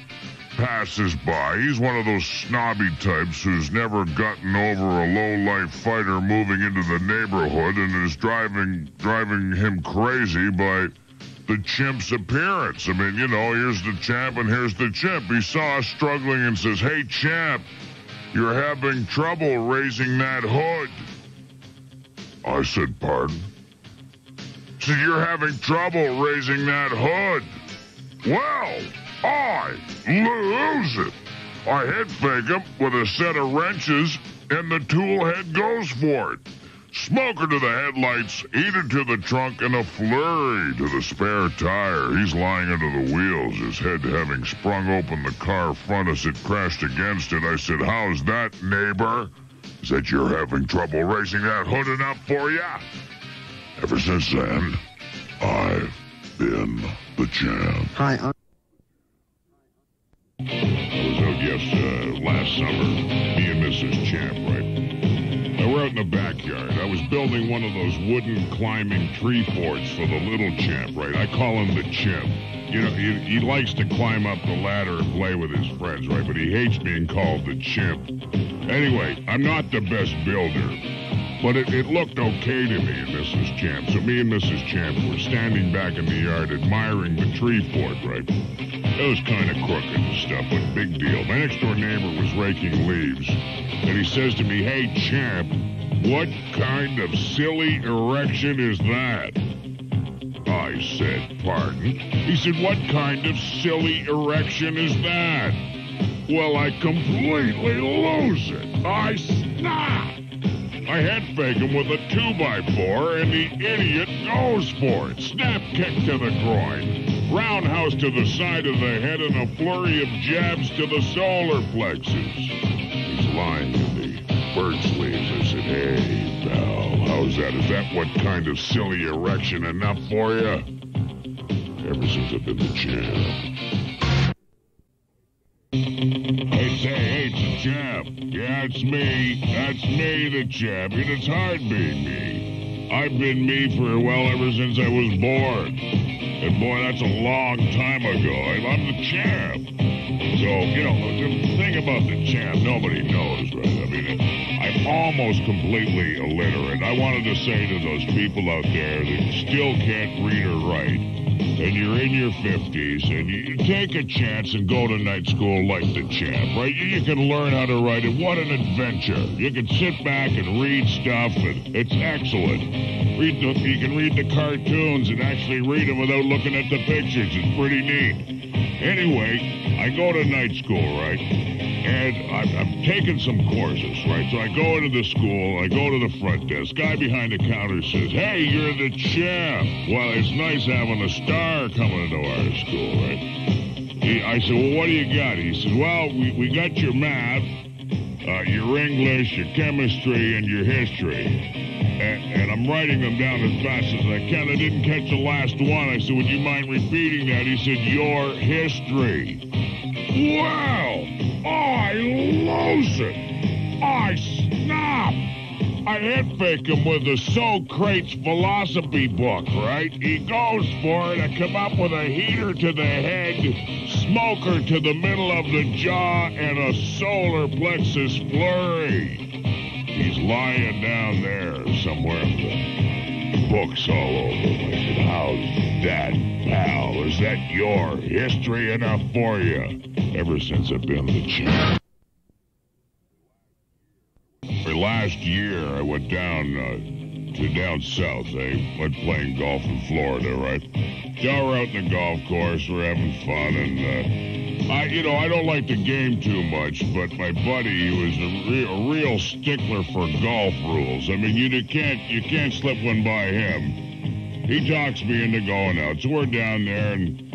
passes by. He's one of those snobby types who's never gotten over a low-life fighter moving into the neighborhood and is driving driving him crazy by the chimp's appearance. I mean, you know, here's the champ and here's the chimp. He saw us struggling and says, Hey, champ, you're having trouble raising that hood. I said, Pardon? Said, You're having trouble raising that hood. Well, I lose it. I head fake him with a set of wrenches, and the tool head goes for it. Smoker to the headlights, Eater to the trunk, and a flurry to the spare tire. He's lying under the wheels, his head having sprung open the car front as it crashed against it. I said, How's that, neighbor? Is that you're having trouble raising that hood enough for you? Ever since then, I've been the champ. Hi, I'm. I was out yes, uh, last summer, me and Mrs. Champ, right? And we're out in the backyard. I was building one of those wooden climbing tree forts for the little champ, right? I call him the chimp. You know, he, he likes to climb up the ladder and play with his friends, right? But he hates being called the chimp. Anyway, I'm not the best builder, but it, it looked okay to me and Mrs. Champ. So me and Mrs. Champ were standing back in the yard admiring the tree fort, right? It was kind of crooked and stuff, but big deal. My next door neighbor was raking leaves, and he says to me, Hey, champ, what kind of silly erection is that? I said, Pardon? He said, What kind of silly erection is that? Well, I completely lose it. I snap. I head fake him with a 2x4, and the idiot goes for it. Snap kick to the groin. Roundhouse to the side of the head, and a flurry of jabs to the solar plexus. He's lying in the bird sleeves. I said, Hey, pal, how's that? Is that what kind of silly erection enough for you? Ever since I've been the champ. Champ. Yeah, it's me. That's me, the champ. And it's hard being me. I've been me for, a well, ever since I was born. And boy, that's a long time ago. I'm the champ. So, you know, the thing about the champ, nobody knows, right? I mean, I'm almost completely illiterate. I wanted to say to those people out there that still can't read or write, and you're in your 50s, and you take a chance and go to night school like the champ, right? You, you can learn how to write it. What an adventure. You can sit back and read stuff, and it's excellent. Read the, you can read the cartoons and actually read them without looking at the pictures. It's pretty neat. Anyway, I go to night school, right? And I'm, I'm taking some courses, right? So I go into the school, I go to the front desk. Guy behind the counter says, Hey, you're the champ. Well, it's nice having a star coming into our school, right? He, I said, Well, what do you got? He said, Well, we, we got your math, uh, your English, your chemistry, and your history. And, and, I'm writing them down as fast as I can. I didn't catch the last one. I said, Would you mind repeating that? He said, Your history. Wow! I lose it! I snap! I fake him with the Socrates philosophy book, right? He goes for it. I come up with a heater to the head, smoker to the middle of the jaw, and a solar plexus flurry. He's lying down there somewhere. The books all over How's that, pal? Is that your history enough for you? Ever since I've been the champ. For last year, I went down uh, to down south. I went playing golf in Florida, right? We're out in the golf course. We're having fun, and uh, I, you know, I don't like the game too much, but my buddy he was a, re- a real stickler for golf rules. I mean, you can't you can't slip one by him. He talks me into going out, so we're down there and.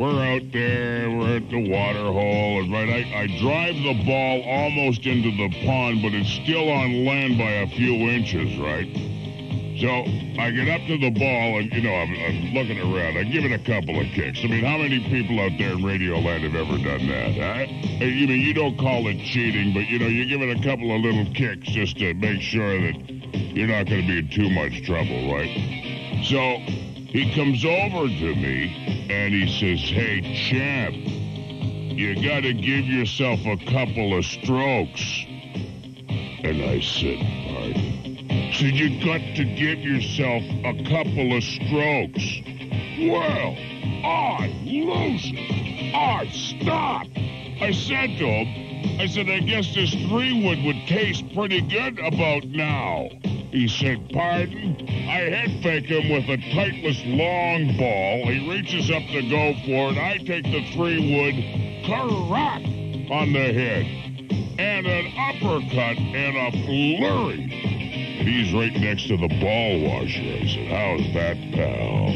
We're out there, we're at the water hole, and right, I, I drive the ball almost into the pond, but it's still on land by a few inches, right? So I get up to the ball, and you know, I'm, I'm looking around. I give it a couple of kicks. I mean, how many people out there in Radio Land have ever done that? Huh? You mean you don't call it cheating, but you know, you give it a couple of little kicks just to make sure that you're not going to be in too much trouble, right? So he comes over to me and he says, Hey, champ, you got to give yourself a couple of strokes. And I said, Pardon? So you got to give yourself a couple of strokes. Well, I lose it. I stop. I said to him, I said, I guess this three wood would taste pretty good about now. He said, pardon? I head fake him with a Titleist long ball. He reaches up to go for it. I take the three wood, crack on the head. And an uppercut and a flurry. He's right next to the ball washer. I said, how's that, pal?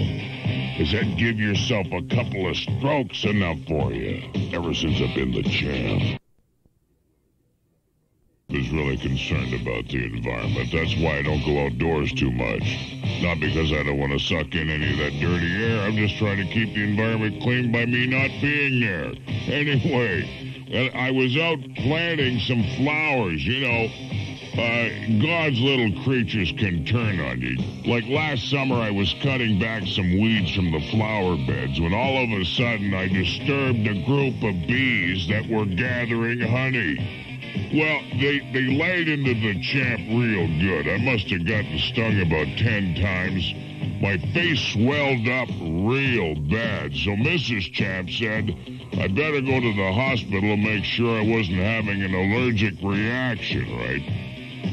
Does that give yourself a couple of strokes enough for you? Ever since I've been the champ is really concerned about the environment. That's why I don't go outdoors too much. Not because I don't want to suck in any of that dirty air. I'm just trying to keep the environment clean by me not being there. Anyway, I was out planting some flowers, you know. Uh, God's little creatures can turn on you. Like last summer, I was cutting back some weeds from the flower beds when all of a sudden I disturbed a group of bees that were gathering honey. Well, they, they laid into the champ real good. I must have gotten stung about ten times. My face swelled up real bad, so Mrs. Champ said I better go to the hospital and make sure I wasn't having an allergic reaction, right?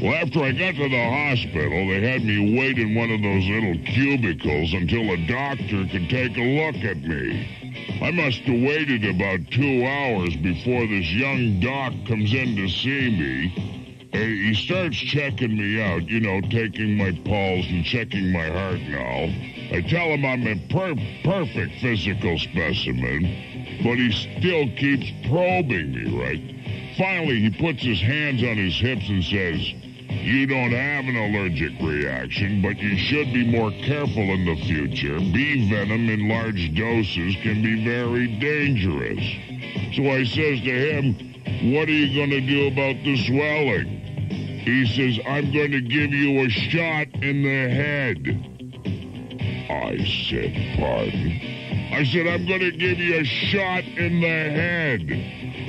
Well, after I got to the hospital, they had me wait in one of those little cubicles until a doctor could take a look at me. I must have waited about two hours before this young doc comes in to see me. And he starts checking me out, you know, taking my pulse and checking my heart and all. I tell him I'm a per- perfect physical specimen, but he still keeps probing me, right? Finally, he puts his hands on his hips and says, you don't have an allergic reaction, but you should be more careful in the future. Bee venom in large doses can be very dangerous. So I says to him, what are you going to do about the swelling? He says, I'm going to give you a shot in the head. I said, pardon? I said, I'm going to give you a shot in the head.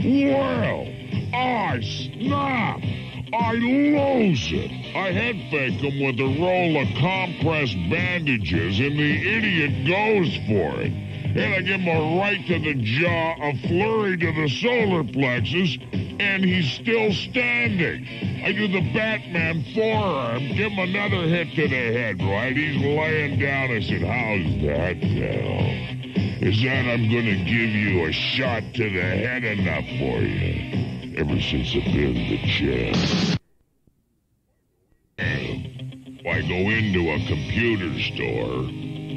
Well, I snap. I lose it. I head fake him with a roll of compressed bandages, and the idiot goes for it. And I give him a right to the jaw, a flurry to the solar plexus, and he's still standing. I do the Batman forearm, give him another hit to the head, right? He's laying down. I said, how's that now? Is that I'm going to give you a shot to the head enough for you? Ever since I've been the champ. I go into a computer store,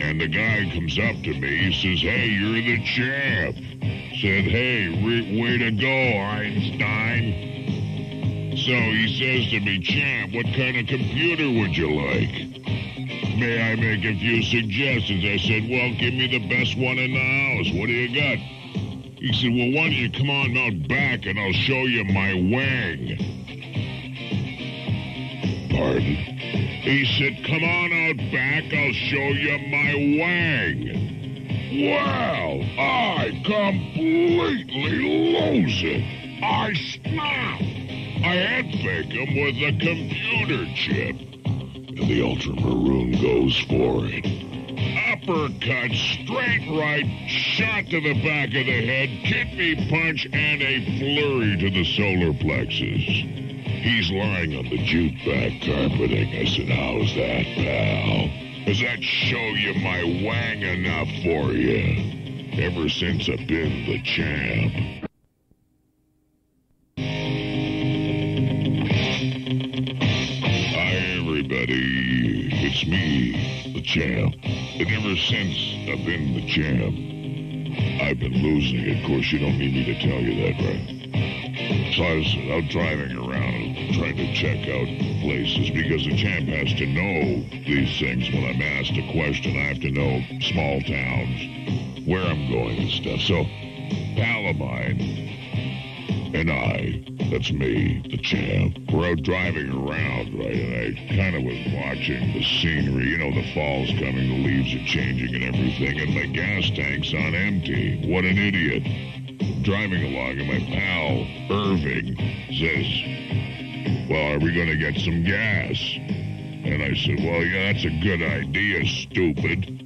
and the guy comes up to me. He says, Hey, you're the champ. Said, Hey, re- way to go, Einstein. So he says to me, Champ, what kind of computer would you like? May I make a few suggestions? I said, Well, give me the best one in the house. What do you got? He said, well, why don't you come on out back and I'll show you my wang. Pardon? He said, come on out back, I'll show you my wang. Well, I completely lose it. I snap. I head fake him with a computer chip. And the Ultramaroon goes for it uppercut, straight right, shot to the back of the head, kidney punch, and a flurry to the solar plexus. He's lying on the jute back carpeting. I said, how's that, pal? Does that show you my wang enough for you? Ever since I've been the champ. Champ. And ever since I've been the champ, I've been losing. Of course, you don't need me to tell you that, right? So I was out driving around trying to check out places because the champ has to know these things. When I'm asked a question, I have to know small towns, where I'm going and stuff. So, pal of mine and I that's me, the champ. We're out driving around, right, and I kind of was watching the scenery. You know, the fall's coming, the leaves are changing and everything, and my gas tank's on empty. What an idiot. Driving along, and my pal, Irving, says, well, are we going to get some gas? And I said, well, yeah, that's a good idea, stupid.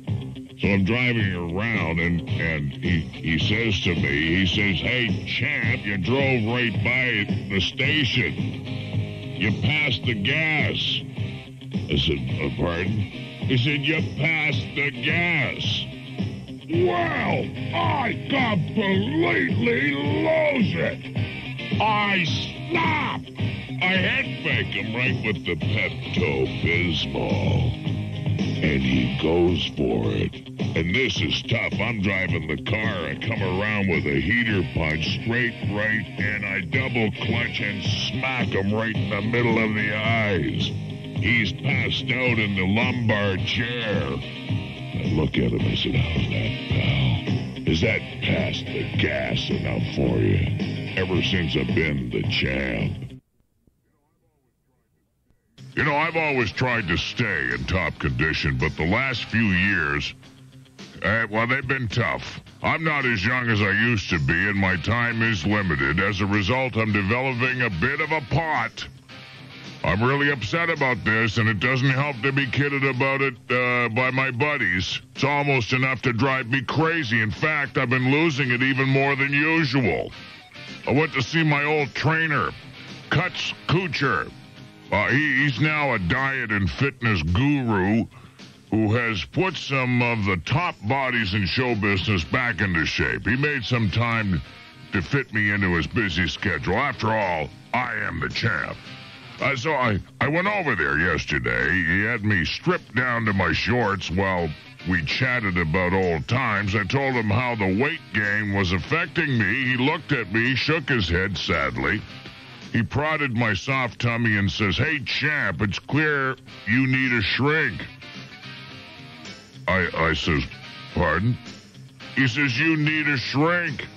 So I'm driving around, and, and he, he says to me, he says, hey, champ, you drove right by the station. You passed the gas. I said, uh, pardon? He said, you passed the gas. Well, I completely lose it. I stop. I head fake him right with the Pepto-Bismol. And he goes for it. And this is tough. I'm driving the car. I come around with a heater punch straight right, and I double clutch and smack him right in the middle of the eyes. He's passed out in the lumbar chair. I look at him and said, How's that, pal? Is that past the gas enough for you? Ever since I've been the champ. You know, I've always tried to stay in top condition, but the last few years, uh, well, they've been tough. I'm not as young as I used to be, and my time is limited. As a result, I'm developing a bit of a pot. I'm really upset about this, and it doesn't help to be kidded about it uh, by my buddies. It's almost enough to drive me crazy. In fact, I've been losing it even more than usual. I went to see my old trainer, Cuts Kucher. Uh, he, he's now a diet and fitness guru who has put some of the top bodies in show business back into shape. He made some time to fit me into his busy schedule. After all, I am the champ. Uh, so I, I went over there yesterday. He had me stripped down to my shorts while we chatted about old times. I told him how the weight gain was affecting me. He looked at me, shook his head sadly. He prodded my soft tummy and says, Hey, champ, it's clear you need a shrink. I, I says, Pardon? He says, You need a shrink.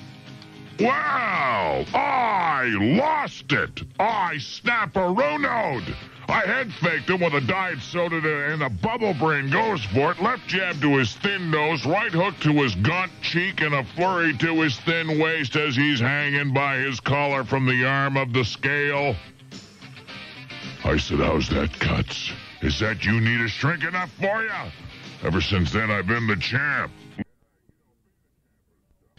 Wow! I lost it! I snap a snapperooned! I head faked him with a diet soda and a bubble brain goes for it. Left jab to his thin nose, right hook to his gaunt cheek, and a flurry to his thin waist as he's hanging by his collar from the arm of the scale. I said, How's that, Cuts? Is that you need a shrink enough for you? Ever since then, I've been the champ.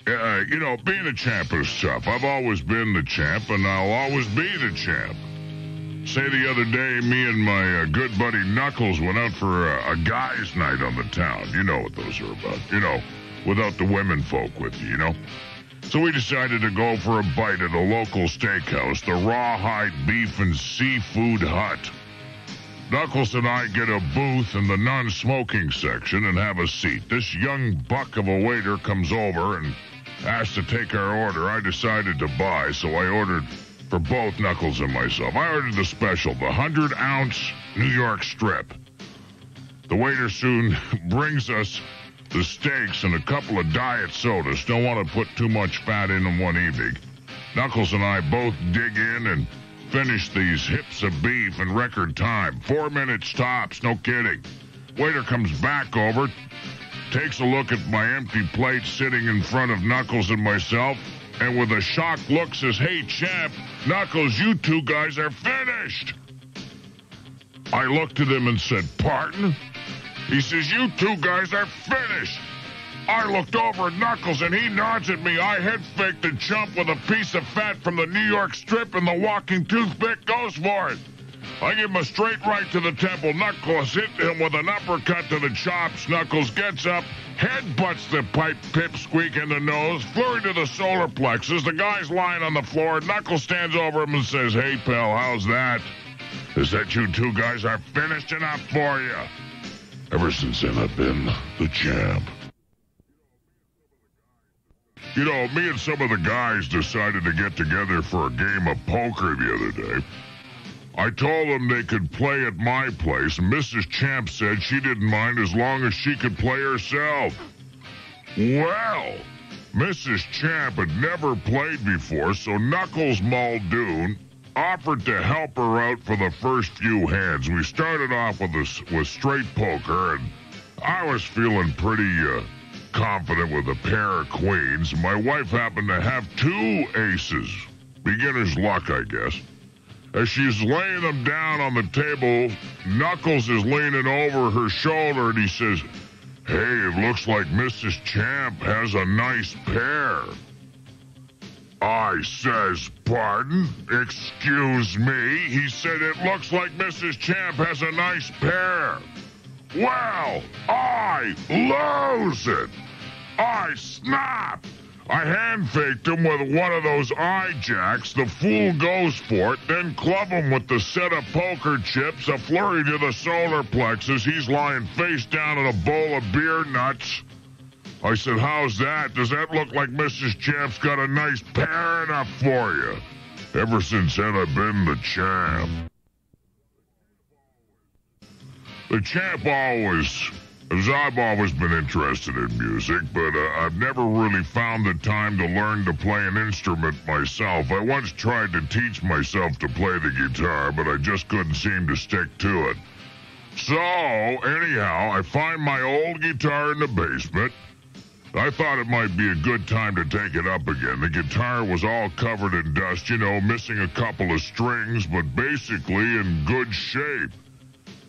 Uh, you know, being a champ is tough. I've always been the champ, and I'll always be the champ. Say the other day, me and my uh, good buddy Knuckles went out for a, guy's night on the town. You know what those are about. You know, without the women folk with you, you know? So we decided to go for a bite at a local steakhouse, the Rawhide Beef and Seafood Hut. Knuckles and I get a booth in the non-smoking section and have a seat. This young buck of a waiter comes over and asks to take our order. I decided to buy, so I ordered for both Knuckles and myself. I ordered the special, the 100 ounce New York strip. The waiter soon brings us the steaks and a couple of diet sodas. Don't want to put too much fat in in one evening. Knuckles and I both dig in and finish these hips of beef in record time. Four minutes tops, no kidding. Waiter comes back over, takes a look at my empty plate sitting in front of Knuckles and myself, and with a shocked look says, Hey, champ, Knuckles, you two guys are finished. I looked at him and said, Pardon? He says, You two guys are finished. I looked over at Knuckles and he nods at me. I head faked a jump with a piece of fat from the New York strip and the walking toothpick goes for it. I give him a straight right to the temple. Knuckles hit him with an uppercut to the chops. Knuckles gets up, headbutts the pipe pipsqueak in the nose, flurry to the solar plexus. The guy's lying on the floor. Knuckles stands over him and says, Hey, pal, how's that? Is that you two guys are finished enough for you? Ever since then, I've been the champ. You know, me and some of the guys decided to get together for a game of poker the other day. I told them they could play at my place, and Mrs. Champ said she didn't mind as long as she could play herself. Well, Mrs. Champ had never played before, so Knuckles Muldoon offered to help her out for the first few hands. We started off with a, with straight poker, and I was feeling pretty uh, confident with a pair of queens. My wife happened to have two aces. Beginner's luck, I guess. As she's laying them down on the table, Knuckles is leaning over her shoulder and he says, Hey, it looks like Mrs. Champ has a nice pair. I says, pardon? Excuse me? He said it looks like Mrs. Champ has a nice pair. Well, I lose it. I snap. I hand faked him with one of those eye jacks. The fool goes for it, then club him with the set of poker chips, a flurry to the solar plexus. He's lying face down in a bowl of beer nuts. I said, How's that? Does that look like Mrs. Champ's got a nice pair enough for you? Ever since then, I've been the champ. The champ always as I've always been interested in music, but uh, I've never really found the time to learn to play an instrument myself. I once tried to teach myself to play the guitar, but I just couldn't seem to stick to it. So, anyhow, I find my old guitar in the basement. I thought it might be a good time to take it up again. The guitar was all covered in dust, you know, missing a couple of strings, but basically in good shape.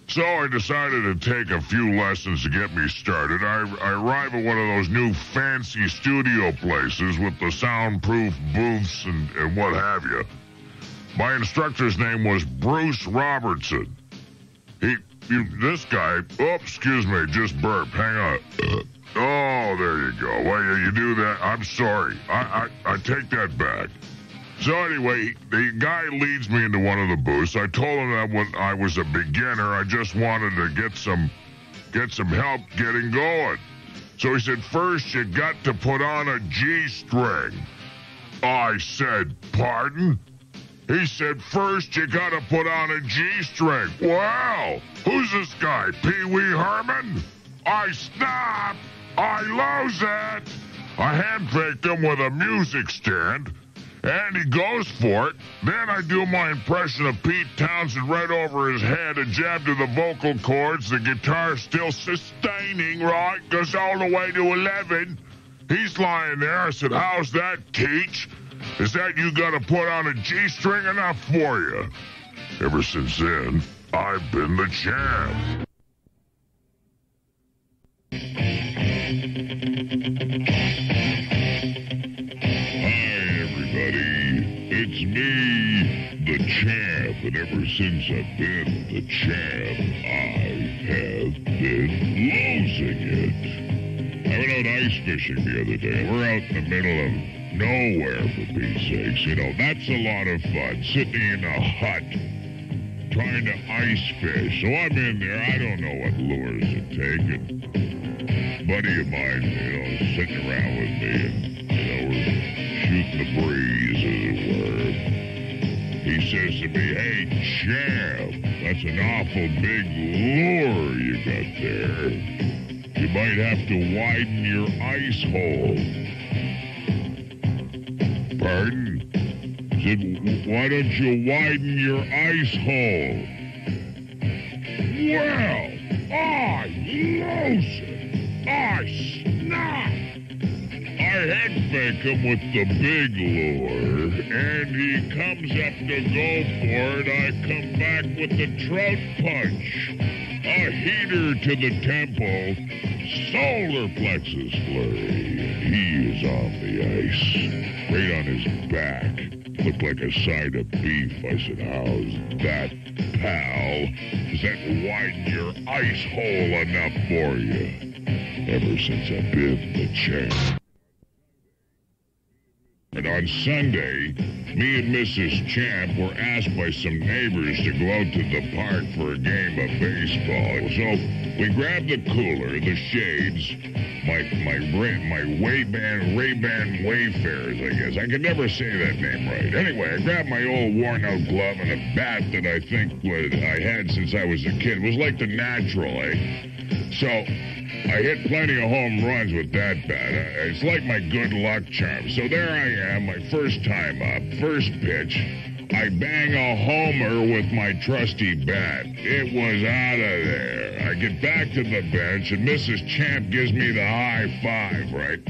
So I decided to take a few lessons to get me started. I, I arrive at one of those new fancy studio places with the soundproof booths and, and what have you. My instructor's name was Bruce Robertson. He, you, this guy, oh, excuse me, just burped. Hang on. oh, there you go. Well, you do that. I'm sorry. I, I, I take that back. So anyway, the guy leads me into one of the booths. I told him that when I was a beginner, I just wanted to get some get some help getting going. So he said, first you got to put on a G string. I said, pardon? He said, first you gotta put on a G string. Wow, who's this guy, Pee Wee Herman? I snap! I lose it! I hand faked him with a music stand. And he goes for it. Then I do my impression of Pete Townshend right over his head, a jab to the vocal cords, the guitar still sustaining, right? Goes all the way to 11. He's lying there. I said, How's that, Teach? Is that you got to put on a G string enough for you? Ever since then, I've been the champ. And ever since I've been the champ, I have been losing it. I went out ice fishing the other day. We're out in the middle of nowhere, for Pete's sakes. You know, that's a lot of fun, sitting in a hut trying to ice fish. So I'm in there. I don't know what lures to take. And buddy of mine, you know, sitting around with me, and, you know, we're shooting the breeze, as it were. He says to me, hey, champ, that's an awful big lure you got there. You might have to widen your ice hole. Pardon? Said, why don't you widen your ice hole? Well, I it. I snap. Fake him with the big lure, and he comes up to go for it. I come back with the trout punch. A heater to the temple, solar plexus flurry, he is on the ice, right on his back. Looked like a side of beef. I said, how's that, pal? Does that widen your ice hole enough for you? Ever since I've been the champ. And on Sunday, me and Mrs. Champ were asked by some neighbors to go out to the park for a game of baseball. So we grabbed the cooler, the shades, my my my Ray-Ban Ray-Ban Wayfarers, I guess. I could never say that name right. Anyway, I grabbed my old worn-out glove and a bat that I think was, I had since I was a kid. It was like the natural, eh? So I hit plenty of home runs with that bat. Uh, it's like my good luck charm. So there I am, my first time up, first pitch. I bang a homer with my trusty bat. It was out of there. I get back to the bench, and Mrs. Champ gives me the high five, right?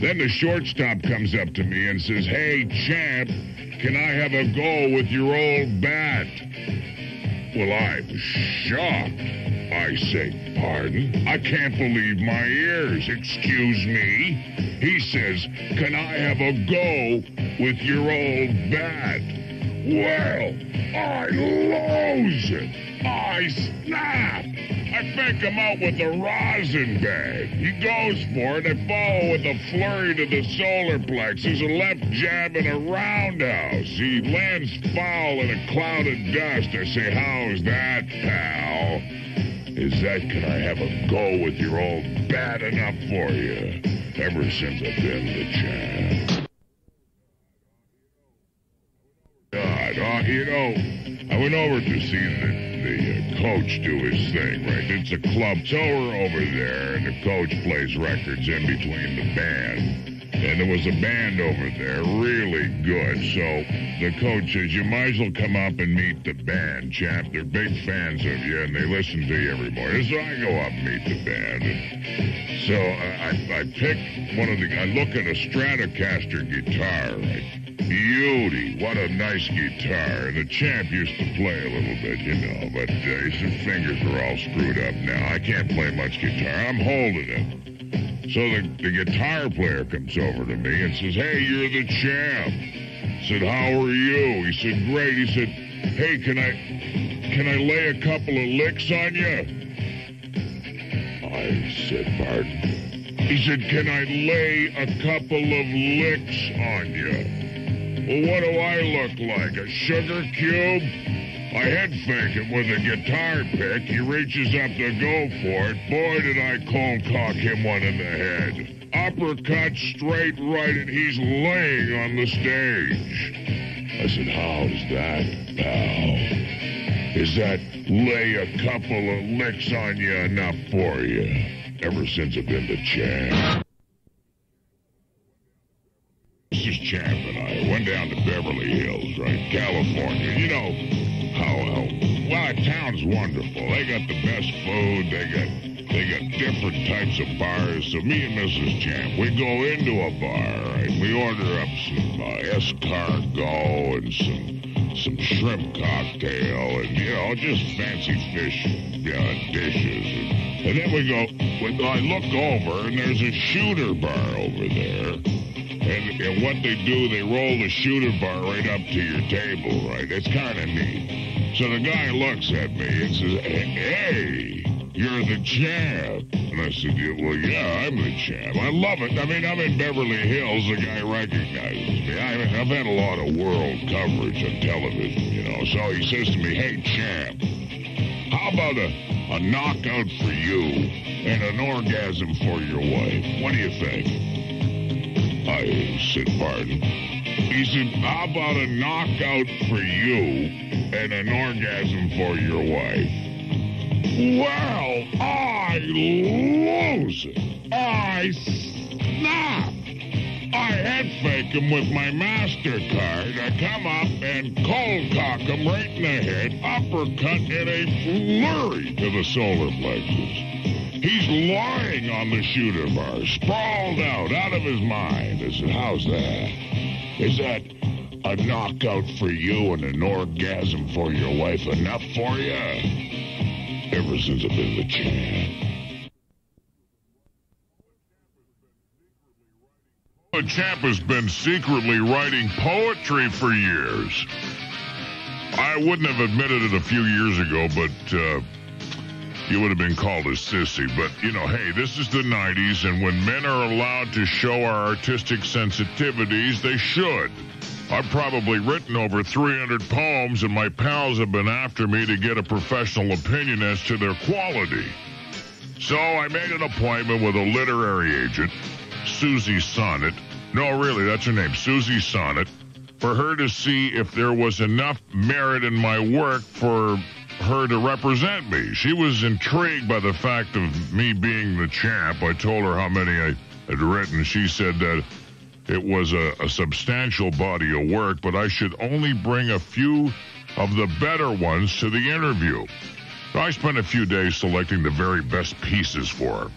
Then the shortstop comes up to me and says, Hey, Champ, can I have a go with your old bat? Well, I'm shocked. I say, pardon? I can't believe my ears. Excuse me? He says, can I have a go with your old bat. Well, I lose it. I snap. I fake him out with the rosin bag. He goes for it. I follow with a flurry to the solar plexus, a left jab and a roundhouse. He lands foul in a cloud of dust. I say, how's that, pal? Is that can I have a go with your old bad enough for you? Ever since I've been the champ. God, oh, you know, I went over to see the the uh, coach do his thing, right? It's a club. tour over there, and the coach plays records in between the band. And there was a band over there, really good. So the coach says, you might as well come up and meet the band, chap. They're big fans of you, and they listen to you every morning. So I go up and meet the band. And so I, I pick one of the, I look at a Stratocaster guitar, right? Beauty. What a nice guitar. The champ used to play a little bit, you know, but uh, his fingers are all screwed up now. I can't play much guitar. I'm holding it. So the, the guitar player comes over to me and says, Hey, you're the champ. I said, How are you? He said, Great. He said, Hey, can I can I lay a couple of licks on you? I said, Pardon? He said, Can I lay a couple of licks on you? Well, what do I look like? A sugar cube? I head fake him with a guitar pick. He reaches up to go for it. Boy, did I cold cock him one in the head. Uppercut straight right, and he's laying on the stage. I said, How's that, pal? Is that lay a couple of licks on you enough for you? Ever since I've been the champ. This is Champ and I went down to Beverly Hills, right? California. You know how, well, that town's wonderful. They got the best food. They got they got different types of bars. So me and Mrs. Champ, we go into a bar, right? We order up some uh, escargot and some some shrimp cocktail and you know just fancy fish uh, dishes. And, and then we go. I look over and there's a shooter bar over there. And, and what they do, they roll the shooter bar right up to your table, right? It's kind of neat. So the guy looks at me and says, hey, you're the champ. And I said, yeah, well, yeah, I'm the champ. I love it. I mean, I'm in Beverly Hills. The guy recognizes me. I I've had a lot of world coverage on television, you know. So he says to me, hey, champ, how about a, a knockout for you and an orgasm for your wife? What do you think? I said, pardon. He said, how about a knockout for you and an orgasm for your wife? Well, I lose it. I snap. I head fake him with my MasterCard. I come up and cold cock him right in the head, uppercut in a flurry to the solar plexus. He's lying on the shooter bar, sprawled out, out of his mind. I said, how's that? Is that a knockout for you and an orgasm for your wife enough for you? Ever since I've been the champ. Champ has been secretly writing poetry for years. I wouldn't have admitted it a few years ago, but uh, you would have been called a sissy. But, you know, hey, this is the 90s, and when men are allowed to show our artistic sensitivities, they should. I've probably written over 300 poems, and my pals have been after me to get a professional opinion as to their quality. So I made an appointment with a literary agent, Susie Sonnet. No, really, that's her name, Susie Sonnet, for her to see if there was enough merit in my work for her to represent me. She was intrigued by the fact of me being the champ. I told her how many I had written. She said that it was a, a substantial body of work, but I should only bring a few of the better ones to the interview. I spent a few days selecting the very best pieces for her.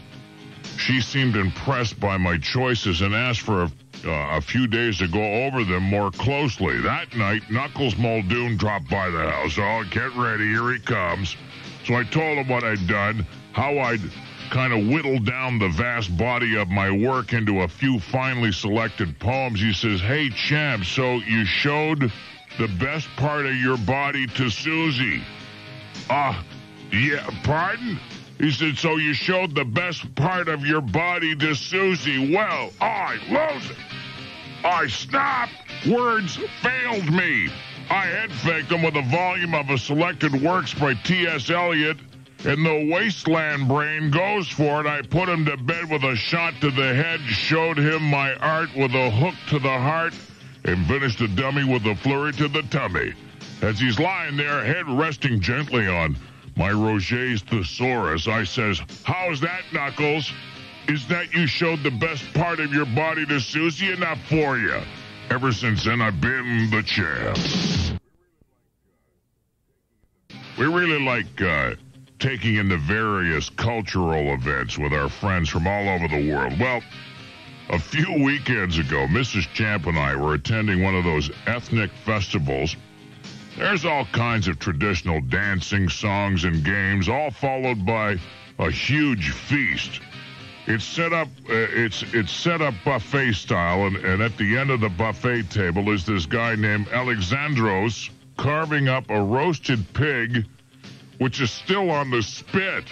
She seemed impressed by my choices and asked for a uh, a few days to go over them more closely. That night, Knuckles Muldoon dropped by the house. Oh, get ready, here he comes. So I told him what I'd done, how I'd kind of whittled down the vast body of my work into a few finely selected poems. He says, Hey, champ, so you showed the best part of your body to Susie. Ah, uh, yeah, pardon? He said, So you showed the best part of your body to Susie. Well, I lose it. I stopped. Words failed me. I head faked him with a volume of a selected works by T.S. Eliot, and the wasteland brain goes for it. I put him to bed with a shot to the head, showed him my art with a hook to the heart, and finished the dummy with a flurry to the tummy. As he's lying there, head resting gently on my Roget's thesaurus, I says, How's that, Knuckles? Is that you showed the best part of your body to Susie enough for you? Ever since then, I've been the champ. We really like uh, taking in the various cultural events with our friends from all over the world. Well, a few weekends ago, Mrs. Champ and I were attending one of those ethnic festivals. There's all kinds of traditional dancing, songs, and games, all followed by a huge feast. It's set up. Uh, it's it's set up buffet style, and, and at the end of the buffet table is this guy named Alexandros carving up a roasted pig, which is still on the spit.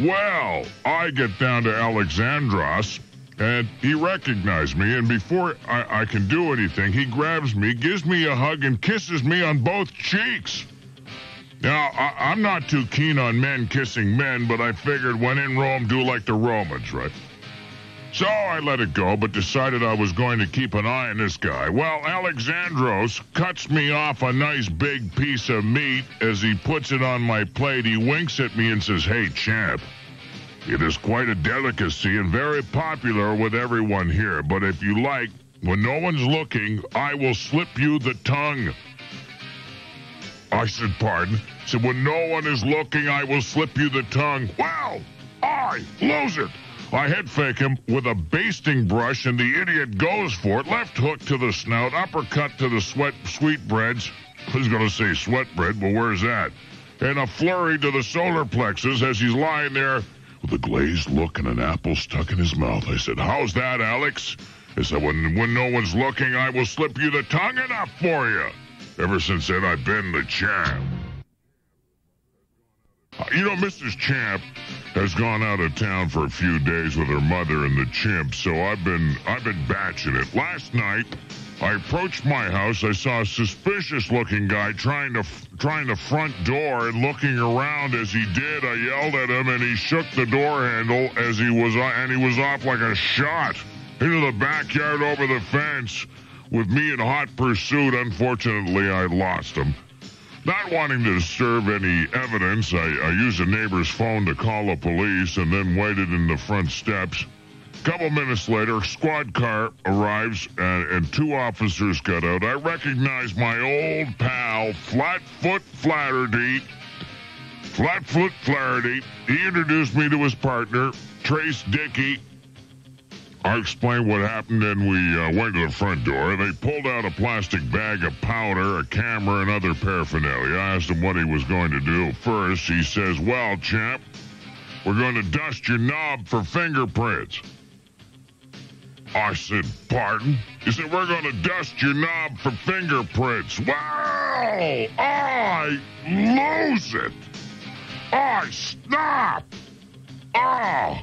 Well, I get down to Alexandros, and he recognized me, and before I, I can do anything, he grabs me, gives me a hug, and kisses me on both cheeks. Now, I, am not too keen on men kissing men, but I figured when in Rome, do like the Romans, right? So I let it go, but decided I was going to keep an eye on this guy. Well, Alexandros cuts me off a nice big piece of meat. As he puts it on my plate, he winks at me and says, Hey, champ, it is quite a delicacy and very popular with everyone here, but if you like, when no one's looking, I will slip you the tongue. I said, pardon. Said, when no one is looking, I will slip you the tongue. Well, I lose it. I head fake him with a basting brush, and the idiot goes for it. Left hook to the snout, uppercut to the sweat sweetbreads. I was going to say sweatbread, but where's that? And a flurry to the solar plexus as he's lying there with a glazed look and an apple stuck in his mouth. I said, How's that, Alex? I said, when, when no one's looking, I will slip you the tongue enough for you. Ever since then, I've been the champ. Uh, you know, Mrs. Champ has gone out of town for a few days with her mother and the chimp, so I've been I've been batching it. Last night, I approached my house. I saw a suspicious-looking guy trying to trying the front door and looking around. As he did, I yelled at him, and he shook the door handle as he was and he was off like a shot into the backyard over the fence with me in hot pursuit. Unfortunately, I lost him. Not wanting to disturb any evidence, I, I used a neighbor's phone to call the police and then waited in the front steps. A couple minutes later, squad car arrives and, and two officers got out. I recognize my old pal, Flatfoot Flaherty. Flatfoot Flaherty. He introduced me to his partner, Trace Dickey, I explained what happened, and we uh, went to the front door. They pulled out a plastic bag of powder, a camera, and other paraphernalia. I asked him what he was going to do. First, he says, Well, champ, we're going to dust your knob for fingerprints. I said, Pardon? He said, We're going to dust your knob for fingerprints. Wow! I lose it. I snap! Oh.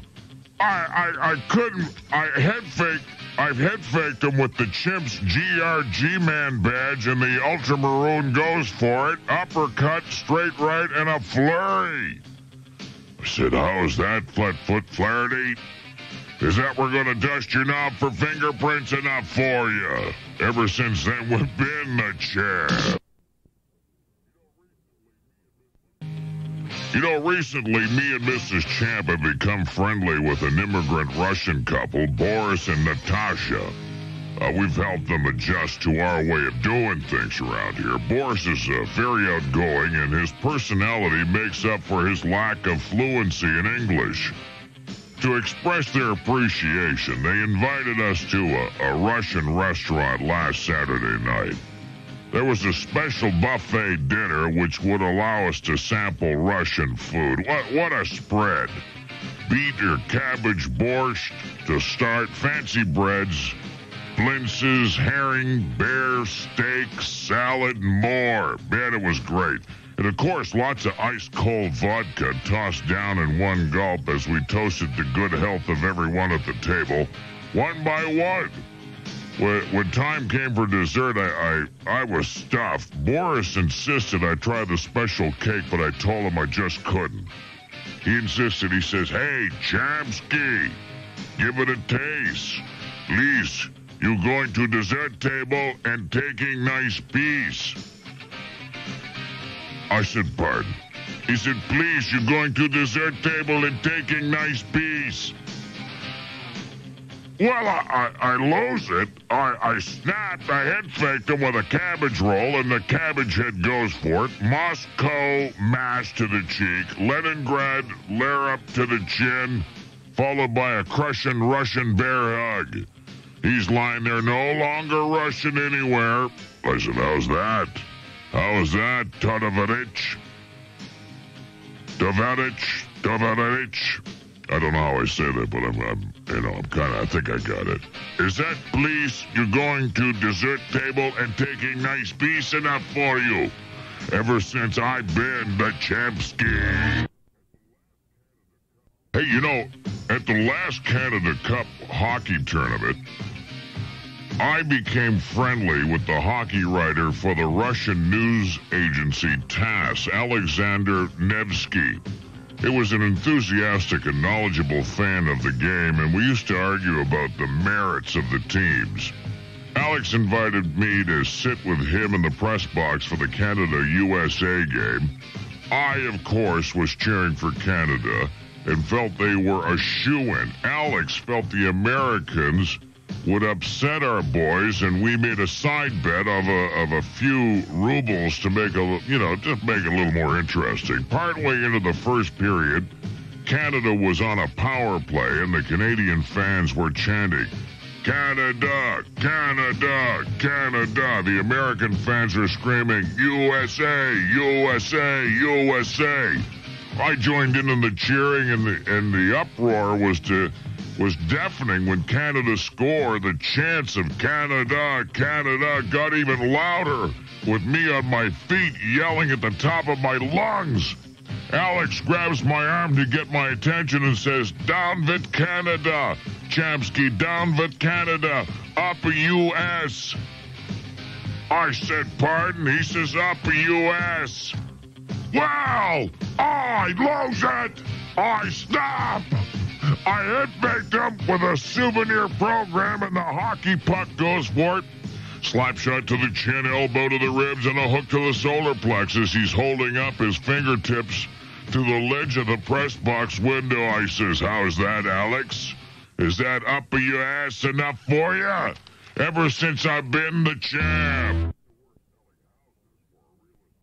I, I, I couldn't. I head faked. I've head faked him with the chimp's GRG man badge, and the ultramaroon goes for it. Uppercut, straight right, and a flurry. I said, How's that, Flatfoot Flaherty? Is that we're gonna dust your knob for fingerprints enough for you? Ever since then, we've been the chair. You know, recently, me and Mrs. Champ have become friendly with an immigrant Russian couple, Boris and Natasha. Uh, we've helped them adjust to our way of doing things around here. Boris is uh, very outgoing, and his personality makes up for his lack of fluency in English. To express their appreciation, they invited us to a, a Russian restaurant last Saturday night. There was a special buffet dinner which would allow us to sample Russian food. What, what a spread! beet or cabbage borscht to start, fancy breads, blintzes, herring, bear, steak, salad, and more. Man, it was great. And of course, lots of ice cold vodka tossed down in one gulp as we toasted the good health of everyone at the table, one by one. When, when time came for dessert, I, I, I was stuffed. Boris insisted I try the special cake, but I told him I just couldn't. He insisted, he says, Hey, Chamsky, give it a taste. Please, you going to dessert table and taking nice piece. I said, pardon. He said, please, you going to dessert table and taking nice piece. Well, I, I, I lose it. I, I snapped. I head faked him with a cabbage roll, and the cabbage head goes for it. Moscow mash to the cheek. Leningrad lair up to the chin, followed by a crushing Russian bear hug. He's lying there no longer rushing anywhere. I said, how's that? How's that, Todovich? Dovadich? Dovadich? I don't know how I say that, but I'm, I'm you know, I'm kind of, I think I got it. Is that, please, you're going to dessert table and taking nice piece enough for you? Ever since I've been the Champsky. Hey, you know, at the last Canada Cup hockey tournament, I became friendly with the hockey writer for the Russian news agency TASS, Alexander Nevsky. It was an enthusiastic and knowledgeable fan of the game, and we used to argue about the merits of the teams. Alex invited me to sit with him in the press box for the Canada USA game. I, of course, was cheering for Canada and felt they were a shoe in. Alex felt the Americans would upset our boys, and we made a side bet of a of a few rubles to make a you know just make it a little more interesting. Partway into the first period, Canada was on a power play, and the Canadian fans were chanting. Canada, Canada, Canada. The American fans are screaming, USA, USA, USA. I joined in on the cheering, and the and the uproar was to was deafening when Canada scored. The chants of Canada, Canada got even louder, with me on my feet yelling at the top of my lungs. Alex grabs my arm to get my attention and says, Down with Canada! Chamsky, down with Canada! Up U.S. I said, Pardon? He says, Up U.S. Well, I lose it! I stop! I head faked him with a souvenir program, and the hockey puck goes for it. Slap shot to the chin, elbow to the ribs, and a hook to the solar plexus. He's holding up his fingertips to the ledge of the press box window. I says, How's that, Alex? Is that up your ass enough for you? Ever since I've been the champ.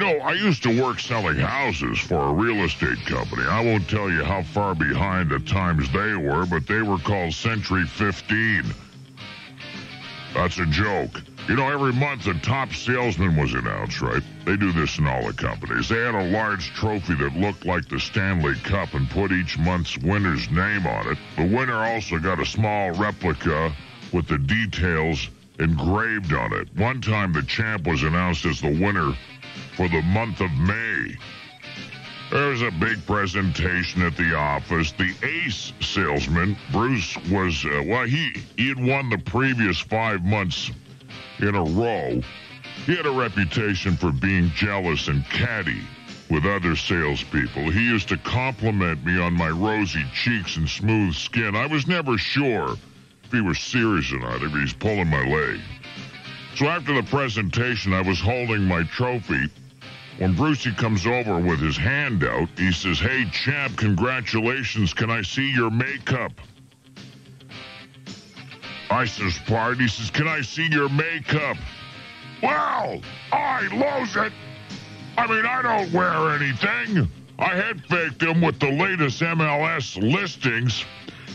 No, I used to work selling houses for a real estate company. I won't tell you how far behind the times they were, but they were called Century 15. That's a joke. You know, every month the top salesman was announced, right? They do this in all the companies. They had a large trophy that looked like the Stanley Cup and put each month's winner's name on it. The winner also got a small replica with the details engraved on it. One time the champ was announced as the winner for the month of May. There's a big presentation at the office. The ace salesman, Bruce, was, uh, well, he, he had won the previous five months in a row. He had a reputation for being jealous and catty with other salespeople. He used to compliment me on my rosy cheeks and smooth skin. I was never sure if he was serious or not, if he's pulling my leg. So after the presentation, I was holding my trophy when Brucey comes over with his hand out, he says, Hey, champ, congratulations. Can I see your makeup? I says, Pardon? He says, Can I see your makeup? Well, I lose it. I mean, I don't wear anything. I head faked him with the latest MLS listings,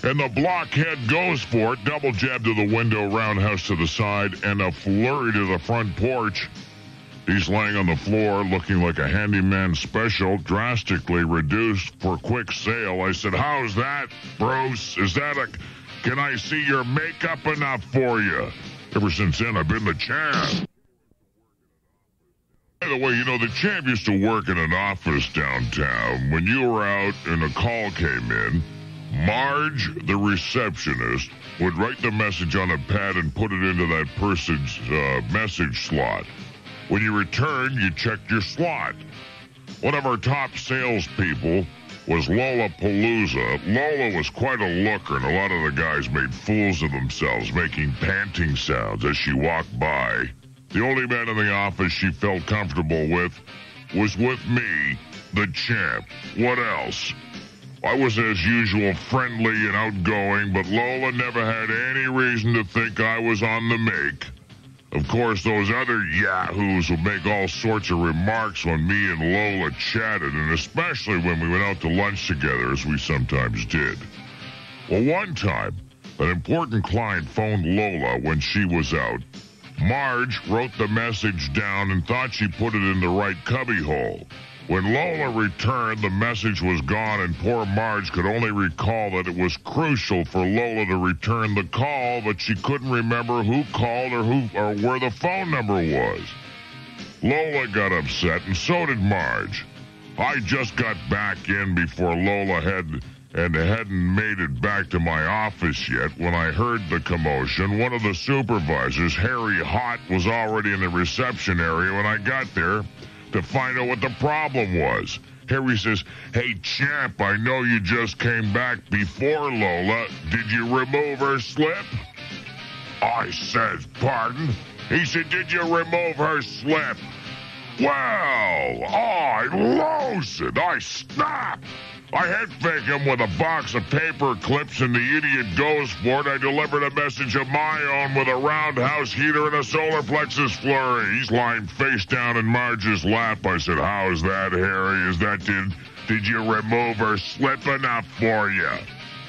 and the blockhead goes for it. Double jab to the window, roundhouse to the side, and a flurry to the front porch. He's laying on the floor looking like a handyman special, drastically reduced for quick sale. I said, How's that, Bruce? Is that a. Can I see your makeup enough for you? Ever since then, I've been the champ. By the way, you know, the champ used to work in an office downtown. When you were out and a call came in, Marge, the receptionist, would write the message on a pad and put it into that person's uh, message slot. When you returned, you checked your slot. One of our top salespeople was Lola Palooza. Lola was quite a looker, and a lot of the guys made fools of themselves, making panting sounds as she walked by. The only man in the office she felt comfortable with was with me, the champ. What else? I was as usual friendly and outgoing, but Lola never had any reason to think I was on the make. Of course, those other yahoos would make all sorts of remarks when me and Lola chatted, and especially when we went out to lunch together, as we sometimes did. Well, one time, an important client phoned Lola when she was out. Marge wrote the message down and thought she put it in the right cubbyhole. When Lola returned, the message was gone, and poor Marge could only recall that it was crucial for Lola to return the call, but she couldn't remember who called or who or where the phone number was. Lola got upset, and so did Marge. I just got back in before Lola had and hadn't made it back to my office yet when I heard the commotion. One of the supervisors, Harry Hott, was already in the reception area when I got there to find out what the problem was. Harry says, Hey, champ, I know you just came back before Lola. Did you remove her slip? I says, Pardon? He said, Did you remove her slip? Well, I lose it. I snap. I head fake him with a box of paper clips, and the idiot goes for it. I delivered a message of my own with a roundhouse heater and a solar plexus flurry. He's lying face down in Marge's lap. I said, How's that, Harry? Is that did did you remove her slip enough for you?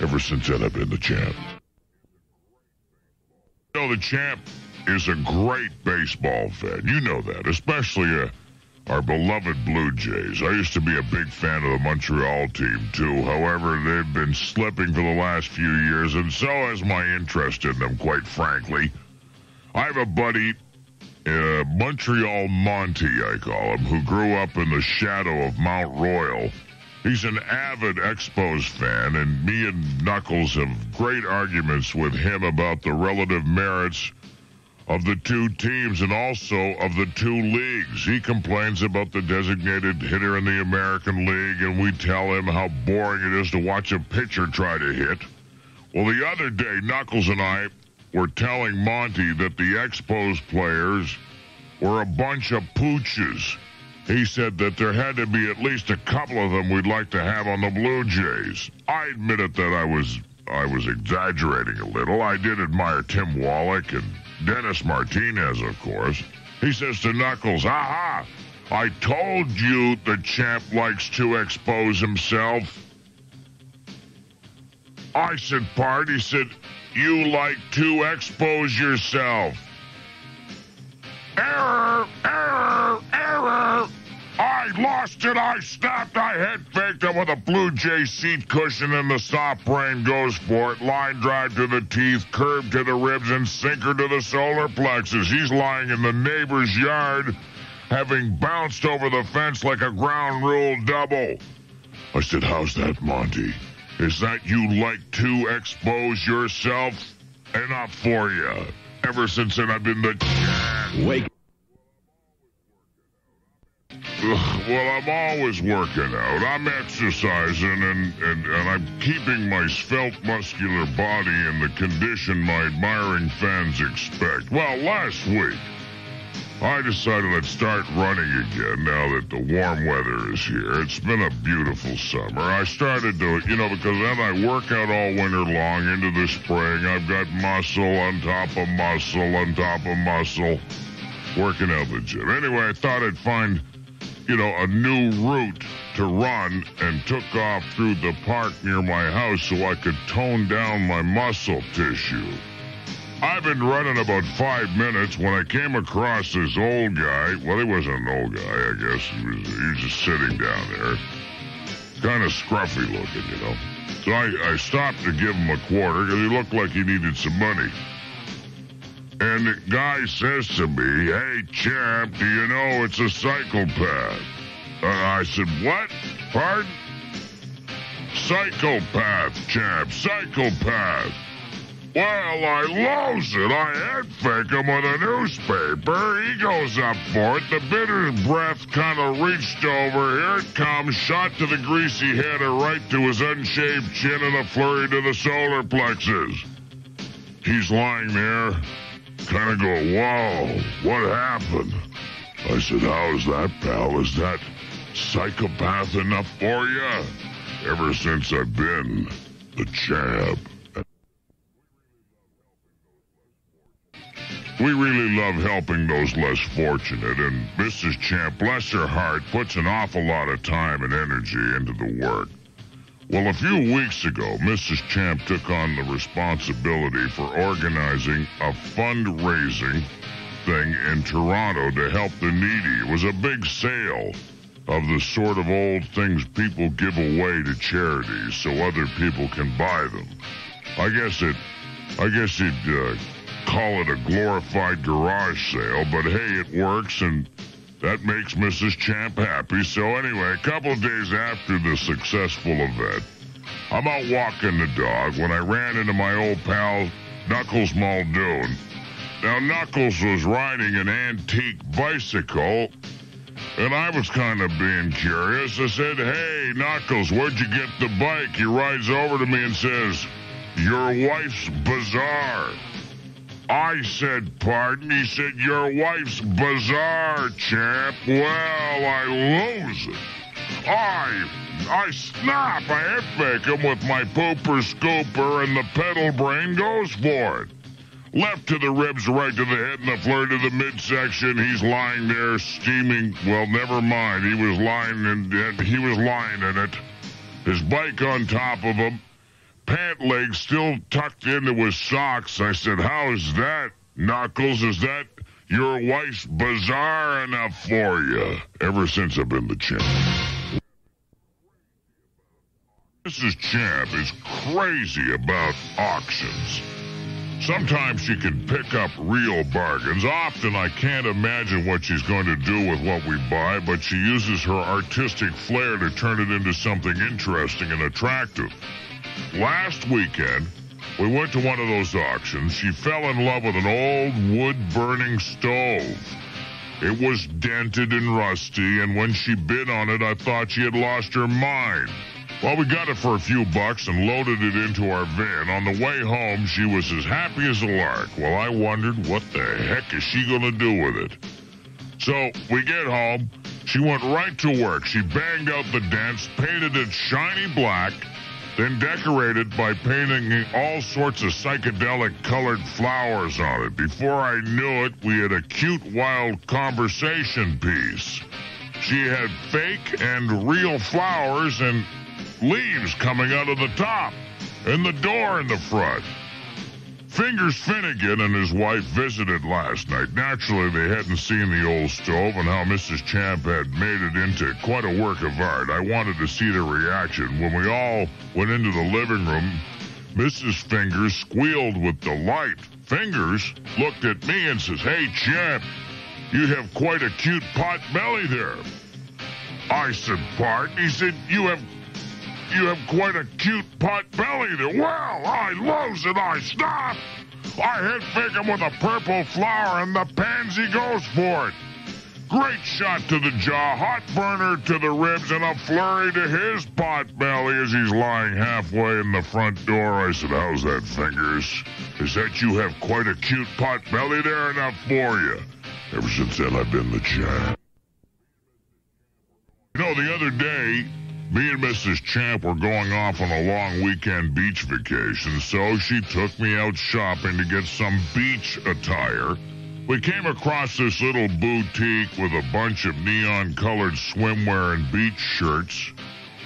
Ever since then, I've been the champ. You know, the champ is a great baseball fan. You know that, especially uh, our beloved Blue Jays. I used to be a big fan of the Montreal team, too. However, they've been slipping for the last few years, and so has my interest in them, quite frankly. I have a buddy, uh, Montreal Monty, I call him, who grew up in the shadow of Mount Royal. He's an avid Expos fan, and me and Knuckles have great arguments with him about the relative merits of the two teams and also of the two leagues. He complains about the designated hitter in the American League, and we tell him how boring it is to watch a pitcher try to hit. Well, the other day, Knuckles and I were telling Monty that the Expos players were a bunch of pooches. He said that there had to be at least a couple of them we'd like to have on the Blue Jays. I admitted that I was I was exaggerating a little. I did admire Tim Wallach and Dennis Martinez, of course. He says to Knuckles, Aha! I told you the champ likes to expose himself. I said, Part. He said, You like to expose yourself. Error! Error! Error! I lost it. I snapped. I head faked him with a Blue Jay seat cushion, and the soft brain goes for it. Line drive to the teeth, curve to the ribs, and sinker to the solar plexus. He's lying in the neighbor's yard, having bounced over the fence like a ground rule double. I said, How's that, Monty? Is that you like to expose yourself? Enough for you. Ever since then, I've been the. Wake. Well, I'm always working out. I'm exercising and, and, and I'm keeping my svelte muscular body in the condition my admiring fans expect. Well, last week, I decided I'd start running again now that the warm weather is here. It's been a beautiful summer. I started to, you know, because then I work out all winter long into the spring. I've got muscle on top of muscle on top of muscle working out the gym. Anyway, I thought I'd find you know, a new route to run and took off through the park near my house so I could tone down my muscle tissue. I've been running about five minutes when I came across this old guy. Well, he wasn't an old guy, I guess. He was, he was just sitting down there. Kind of scruffy looking, you know. So I, I stopped to give him a quarter because he looked like he needed some money. And the guy says to me, Hey, champ, do you know it's a psychopath? Uh, I said, What? Pardon? Psychopath, champ, psychopath. Well, I lose it. I head fake him with a newspaper. He goes up for it. The bitter's breath kind of reached over. Here it comes, shot to the greasy head and right to his unshaved chin and a flurry to the solar plexus. He's lying there, kind of go, whoa, what happened? I said, how's that, pal? Is that psychopath enough for you? Ever since I've been the champ. We really love helping those less fortunate, and Mrs. Champ, bless her heart, puts an awful lot of time and energy into the work. Well, a few weeks ago, Mrs. Champ took on the responsibility for organizing a fundraising thing in Toronto to help the needy. It was a big sale of the sort of old things people give away to charities so other people can buy them. I guess it, I guess you'd uh, call it a glorified garage sale, but hey, it works and that makes Mrs. Champ happy. So anyway, a couple days after the successful event, I'm out walking the dog when I ran into my old pal Knuckles Muldoon. Now Knuckles was riding an antique bicycle and I was kind of being curious. I said, Hey, Knuckles, where'd you get the bike? He rides over to me and says, Your wife's bizarre. I said, Pardon? He said, Your wife's bizarre, champ. Well, I lose it. I, I snap. I fake him with my pooper scooper, and the pedal brain goes for it. Left to the ribs, right to the head, and the flirt to the midsection. He's lying there, steaming. Well, never mind. He was lying in He was lying in it. His bike on top of him. Pant legs still tucked into his socks. I said, "How's that, Knuckles? Is that your wife's bizarre enough for you?" Ever since I've been the champ. Mrs. Champ is crazy about auctions. Sometimes she can pick up real bargains. Often I can't imagine what she's going to do with what we buy, but she uses her artistic flair to turn it into something interesting and attractive. Last weekend, we went to one of those auctions. She fell in love with an old wood burning stove. It was dented and rusty, and when she bid on it, I thought she had lost her mind. Well, we got it for a few bucks and loaded it into our van. On the way home, she was as happy as a lark. Well, I wondered, what the heck is she going to do with it? So, we get home. She went right to work. She banged out the dents, painted it shiny black, then decorated by painting all sorts of psychedelic colored flowers on it. Before I knew it, we had a cute, wild conversation piece. She had fake and real flowers and leaves coming out of the top, and the door in the front. Fingers Finnegan and his wife visited last night. Naturally, they hadn't seen the old stove and how Mrs. Champ had made it into quite a work of art. I wanted to see their reaction. When we all went into the living room, Mrs. Fingers squealed with delight. Fingers looked at me and says, Hey, Champ, you have quite a cute pot belly there. I said, Pardon? He said, You have you have quite a cute pot belly there. Well, I lose it, I stop. I hit fake with a purple flower, and the pansy goes for it. Great shot to the jaw, hot burner to the ribs, and a flurry to his pot belly as he's lying halfway in the front door. I said, How's that, Fingers? Is that you have quite a cute pot belly there enough for you? Ever since then, I've been the champ. You know, the other day, me and Mrs. Champ were going off on a long weekend beach vacation, so she took me out shopping to get some beach attire. We came across this little boutique with a bunch of neon colored swimwear and beach shirts.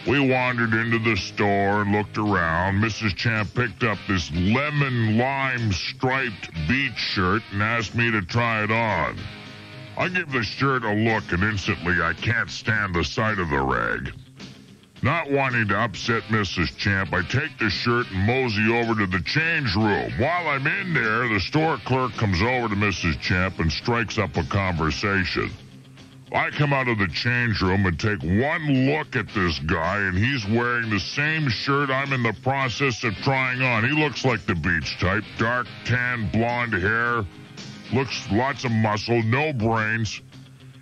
We wandered into the store and looked around. Mrs. Champ picked up this lemon lime striped beach shirt and asked me to try it on. I give the shirt a look and instantly I can't stand the sight of the rag. Not wanting to upset Mrs. Champ, I take the shirt and mosey over to the change room. While I'm in there, the store clerk comes over to Mrs. Champ and strikes up a conversation. I come out of the change room and take one look at this guy, and he's wearing the same shirt I'm in the process of trying on. He looks like the beach type dark tan, blonde hair, looks lots of muscle, no brains.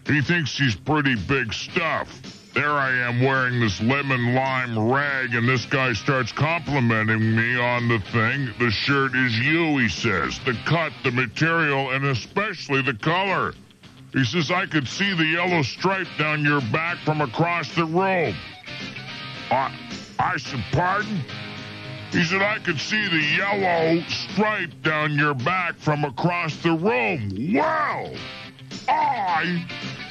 He thinks he's pretty big stuff. There I am wearing this lemon lime rag, and this guy starts complimenting me on the thing. The shirt is you, he says. The cut, the material, and especially the color. He says, I could see the yellow stripe down your back from across the room. I, I said, pardon? He said, I could see the yellow stripe down your back from across the room. Well, I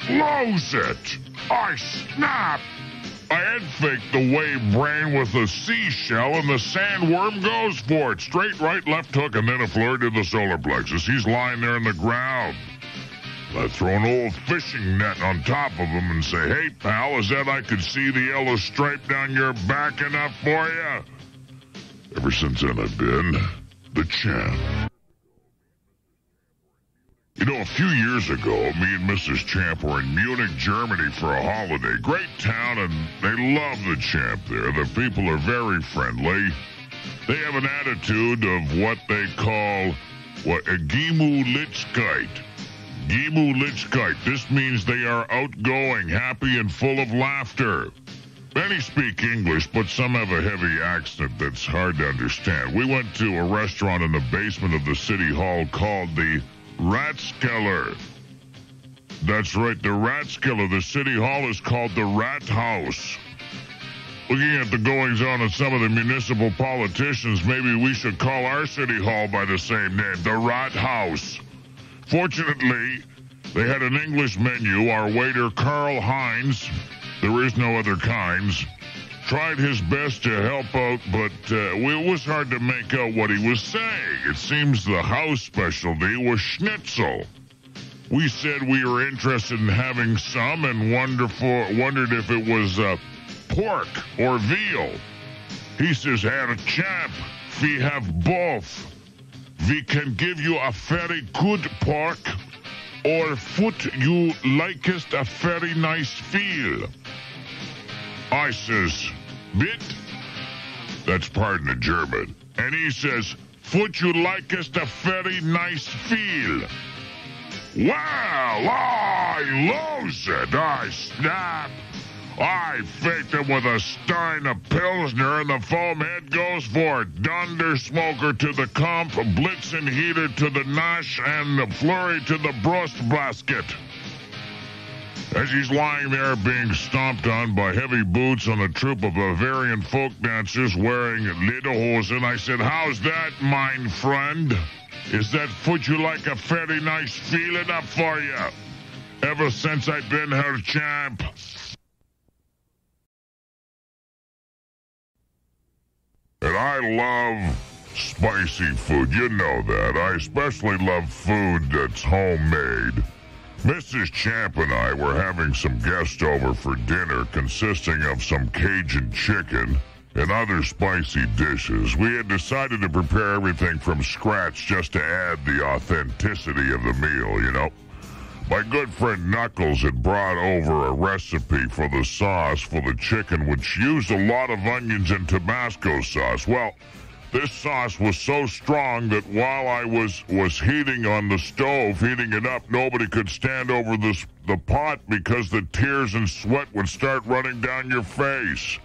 lose it. I snap. I head faked the wave brain with a seashell, and the sandworm goes for it. Straight right, left hook, and then a flurry to the solar plexus. He's lying there in the ground. I throw an old fishing net on top of him and say, Hey, pal, is that I could see the yellow stripe down your back enough for you? Ever since then, I've been the champ. You know, a few years ago, me and Mrs. Champ were in Munich, Germany for a holiday. Great town, and they love the champ there. The people are very friendly. They have an attitude of what they call what a Gemütlichkeit. Gemütlichkeit. This means they are outgoing, happy, and full of laughter. Many speak English, but some have a heavy accent that's hard to understand. We went to a restaurant in the basement of the city hall called the Ratskeller. That's right, the Ratskeller. The city hall is called the Rat House. Looking at the goings on of some of the municipal politicians, maybe we should call our city hall by the same name, the Rat House. Fortunately, they had an English menu. Our waiter, Carl Hines, there is no other kinds, tried his best to help out, but uh, it was hard to make out what he was saying. It seems the house specialty was schnitzel. We said we were interested in having some and wonderful, wondered if it was uh, pork or veal. He says, Herr Champ, we have both. We can give you a very good pork or foot you likest a very nice feel. I says, bit? That's pardon the German. And he says, foot you likest a very nice feel. Well, I lose it. I snap. I faked him with a stein of Pilsner, and the foam head goes for it. Dunder smoker to the comp, Blitzen heater to the nosh, and the flurry to the brust basket. As he's lying there being stomped on by heavy boots on a troop of Bavarian folk dancers wearing lederhosen, I said, How's that, mine friend? Is that foot you like a very nice feeling up for you? Ever since I've been her champ. And I love spicy food. You know that. I especially love food that's homemade. Mrs. Champ and I were having some guests over for dinner consisting of some Cajun chicken and other spicy dishes. We had decided to prepare everything from scratch just to add the authenticity of the meal, you know. My good friend Knuckles had brought over a recipe for the sauce for the chicken, which used a lot of onions and Tabasco sauce. Well, this sauce was so strong that while I was, was heating on the stove, heating it up, nobody could stand over this, the pot because the tears and sweat would start running down your face.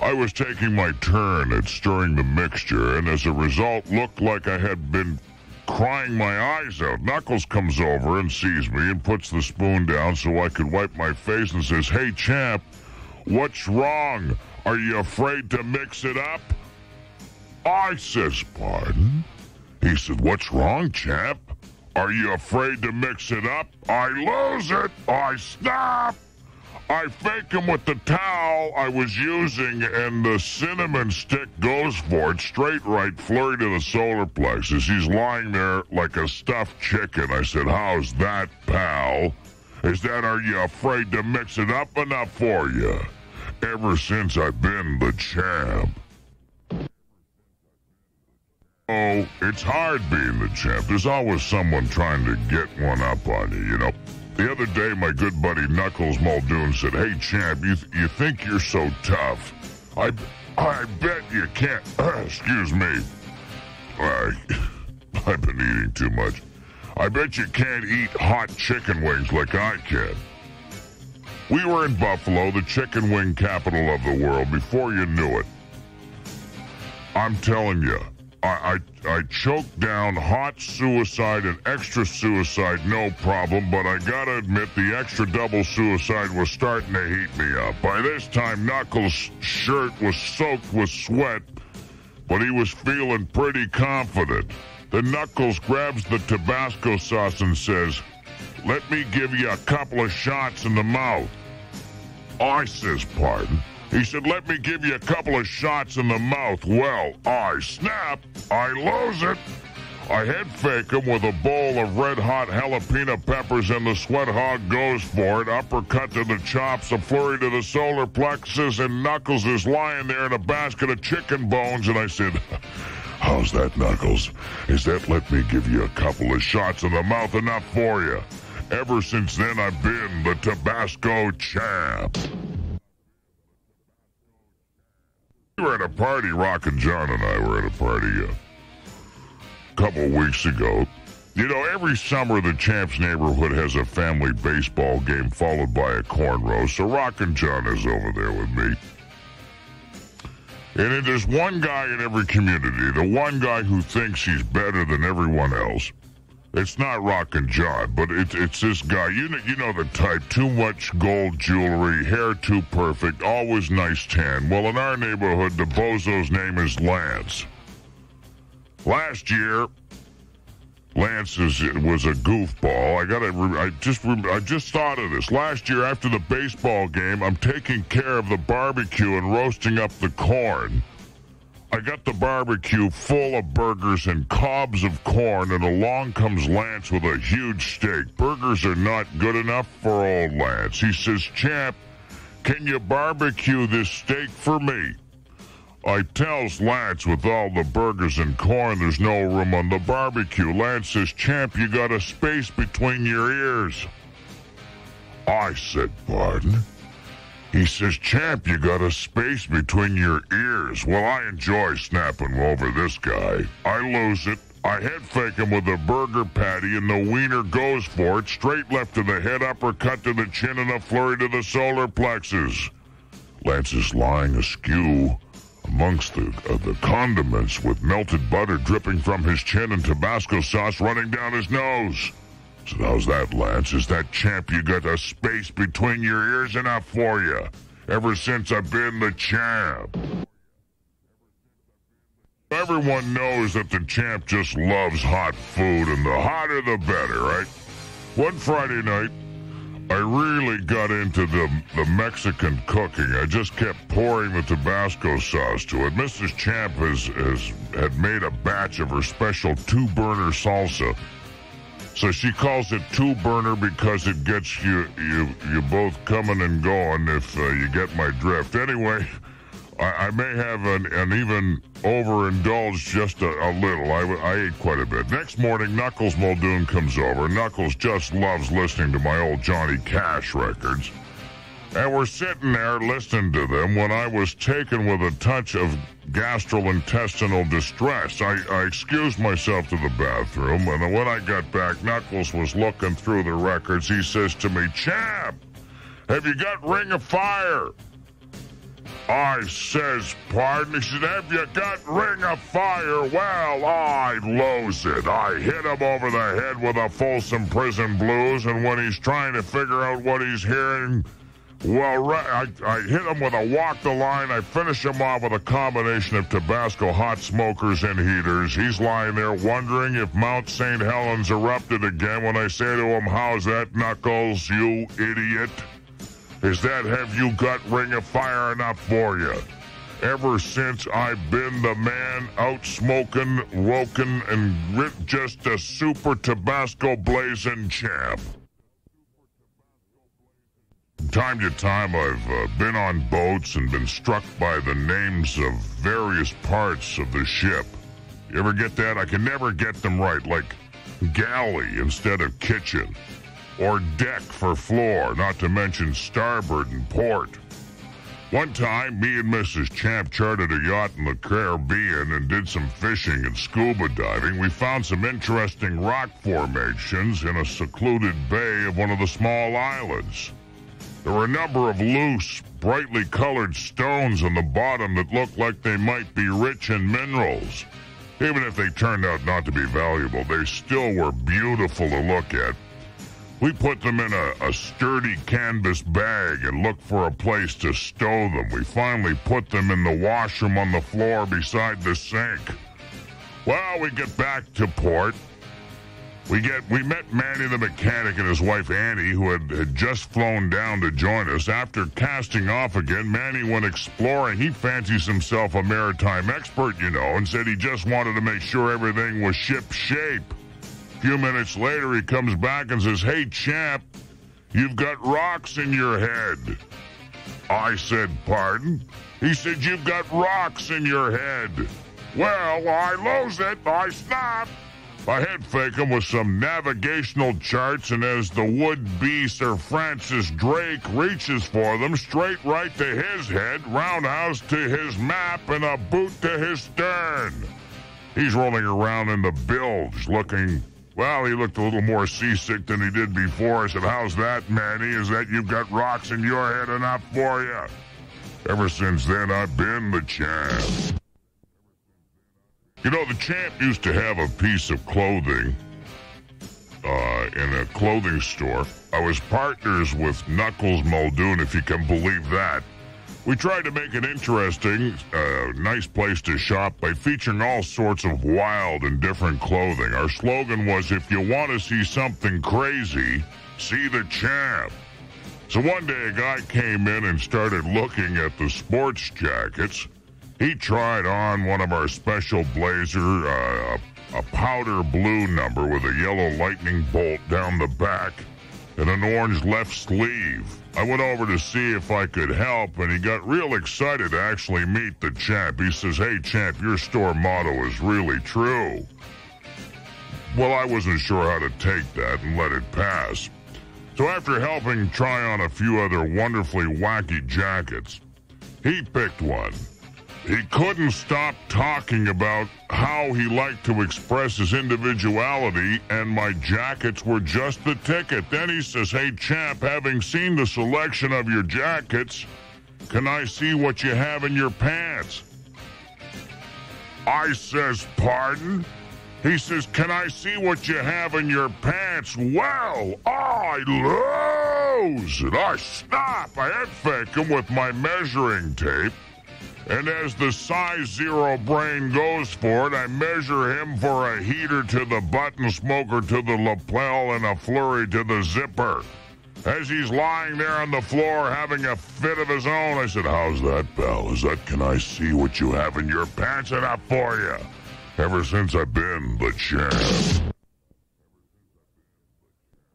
I was taking my turn at stirring the mixture, and as a result, looked like I had been crying my eyes out. Knuckles comes over and sees me and puts the spoon down so I could wipe my face and says, Hey, champ, what's wrong? Are you afraid to mix it up? I says, Pardon? He said, What's wrong, champ? Are you afraid to mix it up? I lose it. I snap. I fake him with the towel I was using, and the cinnamon stick goes for it. Straight right, flurry to the solar plexus. He's lying there like a stuffed chicken. I said, How's that, pal? Is that are you afraid to mix it up enough for you? Ever since I've been the champ. Oh, it's hard being the champ. There's always someone trying to get one up on you, you know. The other day, my good buddy Knuckles Muldoon said, Hey, champ, you, th- you think you're so tough? I, I bet you can't. excuse me. I, I've been eating too much. I bet you can't eat hot chicken wings like I can. We were in Buffalo, the chicken wing capital of the world, before you knew it. I'm telling you, I, I, I choked down hot suicide and extra suicide, no problem, but I gotta admit the extra double suicide was starting to heat me up. By this time, Knuckles' shirt was soaked with sweat, but he was feeling pretty confident. Then Knuckles grabs the Tabasco sauce and says, Let me give you a couple of shots in the mouth. I says, Pardon. He said, Let me give you a couple of shots in the mouth. Well, I snap, I lose it. I head fake him with a bowl of red hot jalapeno peppers, and the sweat hog goes for it. Uppercut to the chops, a flurry to the solar plexus, and Knuckles is lying there in a basket of chicken bones. And I said, How's that, Knuckles? Is that let me give you a couple of shots in the mouth enough for you? Ever since then, I've been the Tabasco champ. We were at a party, Rockin' John and I were at a party uh, a couple of weeks ago. You know, every summer the Champs neighborhood has a family baseball game followed by a corn cornrow, so Rockin' John is over there with me. And there's one guy in every community, the one guy who thinks he's better than everyone else. It's not Rockin' John, but it, it's this guy. You know, you know the type. Too much gold jewelry, hair too perfect, always nice tan. Well, in our neighborhood, the bozo's name is Lance. Last year, Lance is, was a goofball. I gotta. I just. I just thought of this. Last year, after the baseball game, I'm taking care of the barbecue and roasting up the corn. I got the barbecue full of burgers and cobs of corn, and along comes Lance with a huge steak. Burgers are not good enough for old Lance. He says, Champ, can you barbecue this steak for me? I tells Lance with all the burgers and corn, there's no room on the barbecue. Lance says, Champ, you got a space between your ears. I said, Pardon? He says, Champ, you got a space between your ears. Well, I enjoy snapping over this guy. I lose it. I head fake him with a burger patty, and the wiener goes for it. Straight left to the head, uppercut to the chin, and a flurry to the solar plexus. Lance is lying askew amongst the, uh, the condiments with melted butter dripping from his chin and Tabasco sauce running down his nose. So how's that, Lance? Is that champ you got a space between your ears enough for you? Ever since I've been the champ. Everyone knows that the champ just loves hot food, and the hotter the better, right? One Friday night, I really got into the, the Mexican cooking. I just kept pouring the Tabasco sauce to it. Mrs. Champ has, has had made a batch of her special two-burner salsa. So she calls it two burner because it gets you you you both coming and going if uh, you get my drift. Anyway, I, I may have an, an even overindulged just a, a little. I, I ate quite a bit. Next morning, Knuckles Muldoon comes over. Knuckles just loves listening to my old Johnny Cash records. And we're sitting there listening to them when I was taken with a touch of gastrointestinal distress. I, I excused myself to the bathroom, and when I got back, Knuckles was looking through the records. He says to me, Champ, have you got Ring of Fire? I says, pardon? He said, have you got Ring of Fire? Well, I lose it. I hit him over the head with a Folsom Prison Blues, and when he's trying to figure out what he's hearing, well, I, I hit him with a walk the line. I finish him off with a combination of Tabasco hot smokers and heaters. He's lying there wondering if Mount St. Helens erupted again when I say to him, How's that, Knuckles, you idiot? Is that have you got ring of fire enough for you? Ever since I've been the man out smoking, woken, and just a super Tabasco blazing champ. Time to time, I've uh, been on boats and been struck by the names of various parts of the ship. You ever get that? I can never get them right, like galley instead of kitchen, or deck for floor, not to mention starboard and port. One time, me and Mrs. Champ chartered a yacht in the Caribbean and did some fishing and scuba diving. We found some interesting rock formations in a secluded bay of one of the small islands. There were a number of loose, brightly colored stones on the bottom that looked like they might be rich in minerals. Even if they turned out not to be valuable, they still were beautiful to look at. We put them in a, a, sturdy canvas bag and looked for a place to stow them. We finally put them in the washroom on the floor beside the sink. Well, we get back to port. We get we met Manny the mechanic and his wife Annie, who had, had just flown down to join us. After casting off again, Manny went exploring. He fancies himself a maritime expert, you know, and said he just wanted to make sure everything was ship shape. A few minutes later, he comes back and says, Hey, champ, you've got rocks in your head. I said, Pardon? He said, You've got rocks in your head. Well, I lose it. I snap. I head fake him with some navigational charts, and as the would-be Sir Francis Drake reaches for them, straight right to his head, roundhouse to his map, and a boot to his stern. He's rolling around in the bilge, looking well, he looked a little more seasick than he did before. I said, How's that, Manny? Is that you've got rocks in your head enough for you? Ever since then, I've been the champ. You know, the champ used to have a piece of clothing uh, in a clothing store. I was partners with Knuckles Muldoon, if you can believe that. We tried to make it interesting, uh, nice place to shop by featuring all sorts of wild and different clothing. Our slogan was if you want to see something crazy, see the champ. So one day a guy came in and started looking at the sports jackets. He tried on one of our special blazer, uh, a, powder blue number with a yellow lightning bolt down the back and an orange left sleeve. I went over to see if I could help, and he got real excited to actually meet the champ. He says, Hey, champ, your store motto is really true. Well, I wasn't sure how to take that and let it pass. So after helping try on a few other wonderfully wacky jackets, he picked one. He couldn't stop talking about how he liked to express his individuality, and my jackets were just the ticket. Then he says, Hey, champ, having seen the selection of your jackets, can I see what you have in your pants? I says, Pardon? He says, Can I see what you have in your pants? Well, I lose! And I stop. I head fake him with my measuring tape. And as the size zero brain goes for it, I measure him for a heater to the button smoker to the lapel and a flurry to the zipper. As he's lying there on the floor having a fit of his own, I said, How's that, pal? Is that can I see what you have in your pants enough for you? Ever since I've been the champ.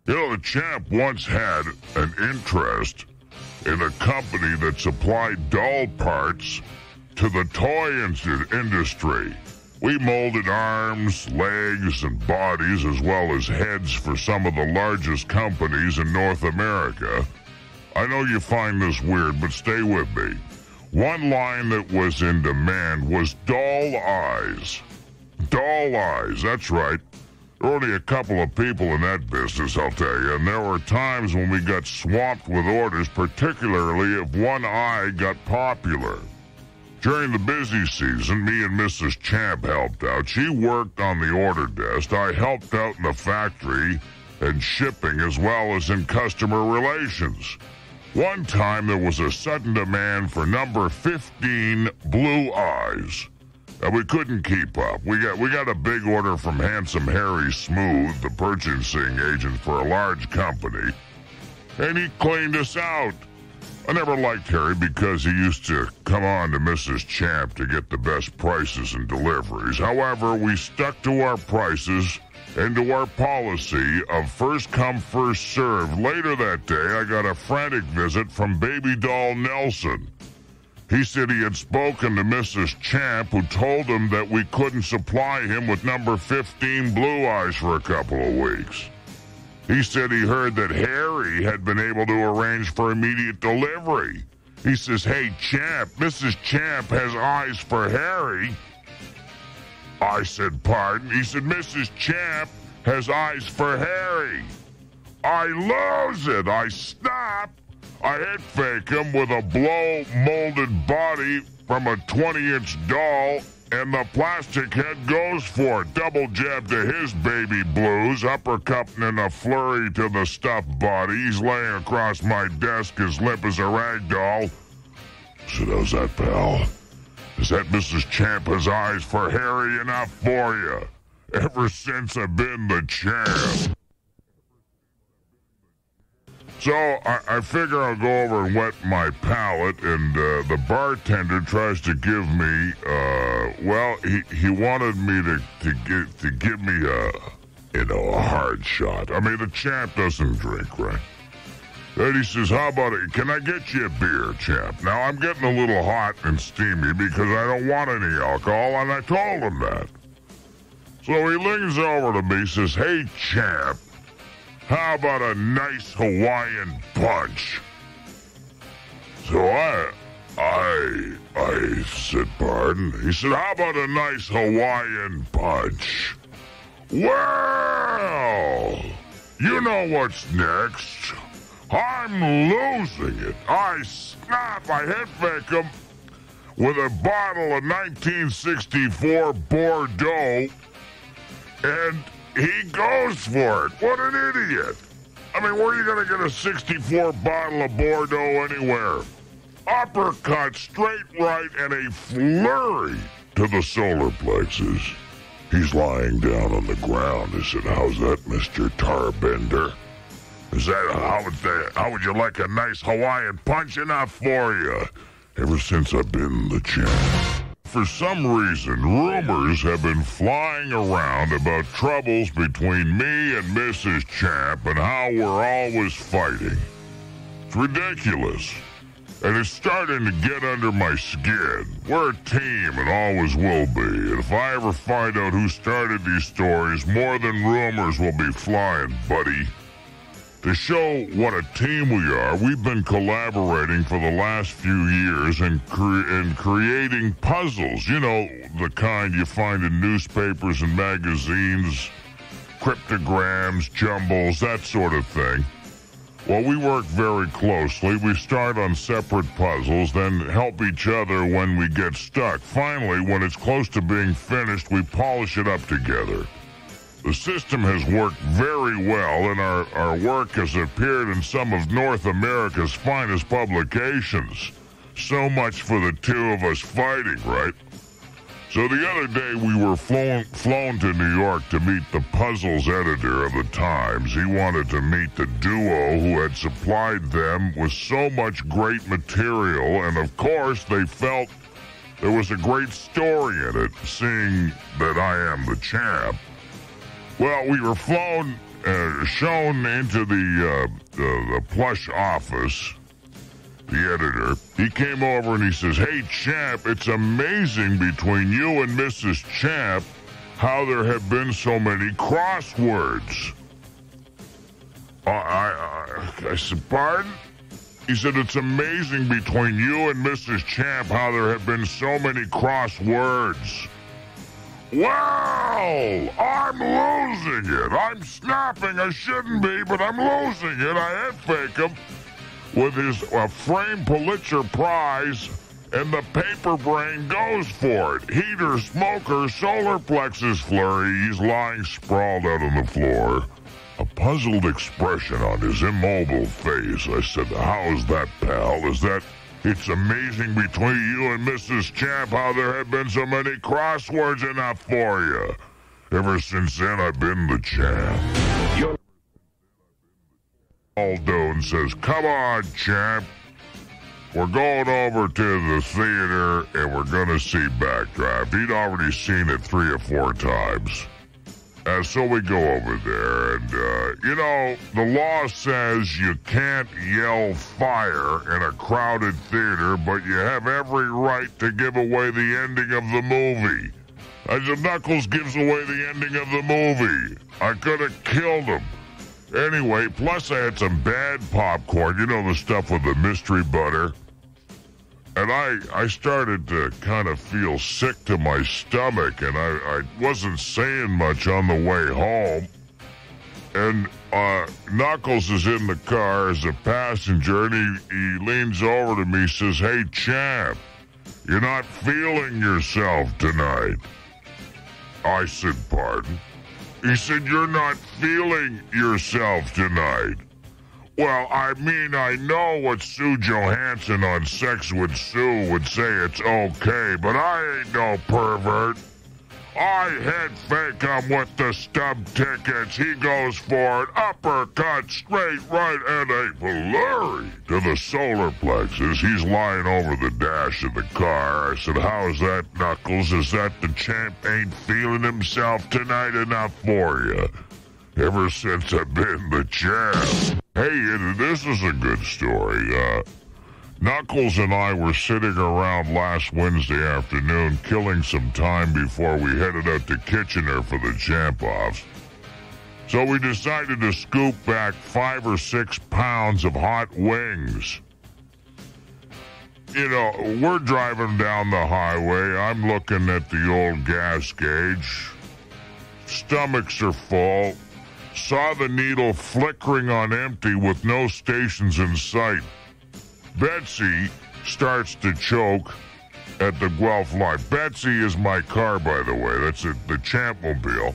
You know, the champ once had an interest in a company that supplied doll parts to the toy industry. We molded arms, legs, and bodies, as well as heads for some of the largest companies in North America. I know you find this weird, but stay with me. One line that was in demand was doll eyes. Doll eyes, that's right. There were only a couple of people in that business, I'll tell you, and there were times when we got swamped with orders, particularly if one eye got popular. During the busy season, me and Mrs. Champ helped out. She worked on the order desk. I helped out in the factory and shipping as well as in customer relations. One time there was a sudden demand for number 15 blue eyes. And we couldn't keep up. We got we got a big order from Handsome Harry Smooth, the purchasing agent for a large company. And he cleaned us out. I never liked Harry because he used to come on to Mrs. Champ to get the best prices and deliveries. However, we stuck to our prices and to our policy of first come, first serve. Later that day, I got a frantic visit from Baby Doll Nelson. He said he had spoken to Mrs. Champ, who told him that we couldn't supply him with number 15 Blue Eyes for a couple of weeks. He said he heard that Harry had been able to arrange for immediate delivery. He says, Hey, Champ, Mrs. Champ has eyes for Harry. I said, Pardon? He said, Mrs. Champ has eyes for Harry. I lose it. I snap. I head fake him with a blow molded body from a 20 inch doll and the plastic head goes for. Double jab to his baby blues, uppercutting in a flurry to the stuffed body. He's laying across my desk, his lip as a rag doll. So how's that, pal? Is that Mrs. Champa's eyes for Harry enough for you? Ever since I've been the champ. So I, I, figure I'll go over and wet my palate, and uh, the bartender tries to give me, uh, well, he, he wanted me to, to, get, to give me a, you know, a hard shot. I mean, the champ doesn't drink, right? Then he says, how about it? Can I get you a beer, champ? Now, I'm getting a little hot and steamy because I don't want any alcohol, and I told him that. So he leans over to me, says, hey, champ, how about a nice Hawaiian punch? So I, I, I said, pardon? He said, how about a nice Hawaiian punch? Well, you know what's next. I'm losing it. I snap, I hit him with a bottle of 1964 Bordeaux, and he goes for it. What an idiot. I mean, where are you going to get a 64 bottle of Bordeaux anywhere? Uppercut, straight right, and a flurry to the solar plexus. He's lying down on the ground. I said, How's that, Mr. Tarbender? Is that how would, they, how would you like a nice Hawaiian punch enough for you? Ever since I've been the champ for some reason, rumors have been flying around about troubles between me and Mrs. Champ and how we're always fighting. It's ridiculous. And it's starting to get under my skin. We're a team and always will be. And if I ever find out who started these stories, more than rumors will be flying, buddy. To show what a team we are, we've been collaborating for the last few years and, cre- creating puzzles. You know, the kind you find in newspapers and magazines, cryptograms, jumbles, that sort of thing. Well, we work very closely. We start on separate puzzles, then help each other when we get stuck. Finally, when it's close to being finished, we polish it up together. The system has worked very well, and our, our work has appeared in some of North America's finest publications. So much for the two of us fighting, right? So the other day we were flown, flown to New York to meet the puzzles editor of the Times. He wanted to meet the duo who had supplied them with so much great material, and of course they felt there was a great story in it, seeing that I am the champ. Well, we were flown, uh, shown into the, uh, the, the plush office. The editor, he came over and he says, "Hey, Champ, it's amazing between you and Mrs. Champ how there have been so many crosswords." I, I, I said, "Pardon?" He said, It's amazing between you and Mrs. Champ how there have been so many crosswords. Well, I'm losing it. I'm snapping. I shouldn't be, but I'm losing it. I head fake him with his uh, frame Pulitzer Prize, and the paper brain goes for it. Heater, smoker, solar plexus flurry. He's lying sprawled out on the floor. A puzzled expression on his immobile face. I said, How's that, pal? Is that it's amazing between you and Mrs. Champ how there have been so many crosswords enough for you. Ever since then, I've been the champ. You're... Says, Come on, champ. we're going over to the theater and we're going to see Backdraft. He'd already seen it three or four times. Uh, so we go over there, and, uh, you know, the law says you can't yell fire in a crowded theater, but you have every right to give away the ending of the movie. I said, Knuckles gives away the ending of the movie. I could have killed him. Anyway, plus I had some bad popcorn, you know, the stuff with the mystery butter and I I started to kind of feel sick to my stomach, and I, I wasn't saying much on the way home. And uh, Knuckles is in the car as a passenger, and he, he leans over to me, says, "Hey, champ, you're not feeling yourself tonight." I said, "Pardon." He said, "You're not feeling yourself tonight." Well, I mean, I know what Sue Johanson on Sex with Sue would say it's okay, but I ain't no pervert. I head fake him with the stub tickets. He goes for an Uppercut, straight right, and a flurry to the solar plexus. He's lying over the dash of the car. I said, How's that, Knuckles? Is that the champ ain't feeling himself tonight enough for you? Ever since I've been the champ. Hey, this is a good story. Uh, Knuckles and I were sitting around last Wednesday afternoon, killing some time before we headed out to Kitchener for the champ offs. So we decided to scoop back five or six pounds of hot wings. You know, we're driving down the highway. I'm looking at the old gas gauge. Stomachs are full saw the needle flickering on empty with no stations in sight. Betsy starts to choke at the Guelph line. Betsy is my car, by the way. That's a, the Champmobile.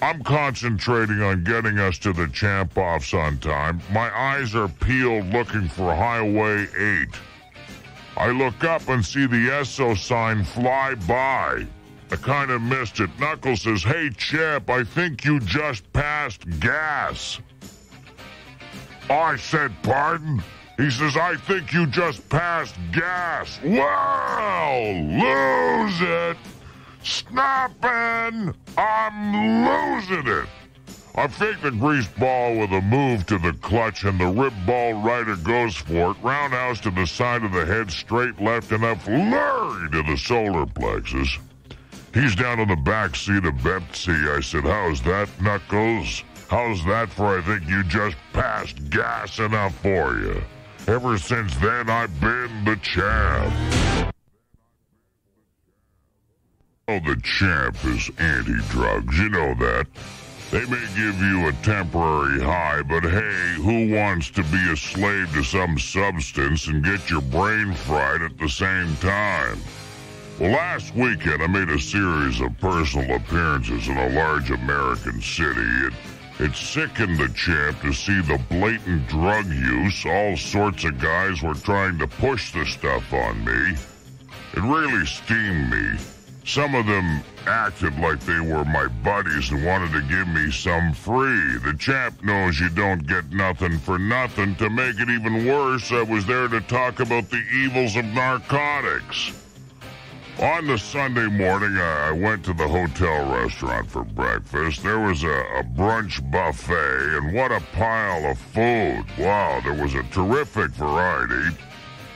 I'm concentrating on getting us to the Champ Offs on time. My eyes are peeled looking for Highway 8. I look up and see the Esso sign fly by. I kind of missed it. Knuckles says, Hey, Champ, I think you just passed gas. I said, Pardon? He says, I think you just passed gas. Well, lose it. Snapping. I'm losing it. I fake the grease ball with a move to the clutch, and the rib ball rider goes for it. Roundhouse to the side of the head, straight left, and a flurry to the solar plexus. He's down on the back seat of Betsy. I said, How's that, Knuckles? How's that for I think you just passed gas enough for you? Ever since then, I've been the champ. Oh, the champ is anti-drugs, you know that. They may give you a temporary high, but hey, who wants to be a slave to some substance and get your brain fried at the same time? Last weekend I made a series of personal appearances in a large American city. It, it sickened the champ to see the blatant drug use. All sorts of guys were trying to push the stuff on me. It really steamed me. Some of them acted like they were my buddies and wanted to give me some free. The champ knows you don't get nothing for nothing. To make it even worse, I was there to talk about the evils of narcotics. On the Sunday morning, I went to the hotel restaurant for breakfast. There was a, a, brunch buffet, and what a pile of food. Wow, there was a terrific variety.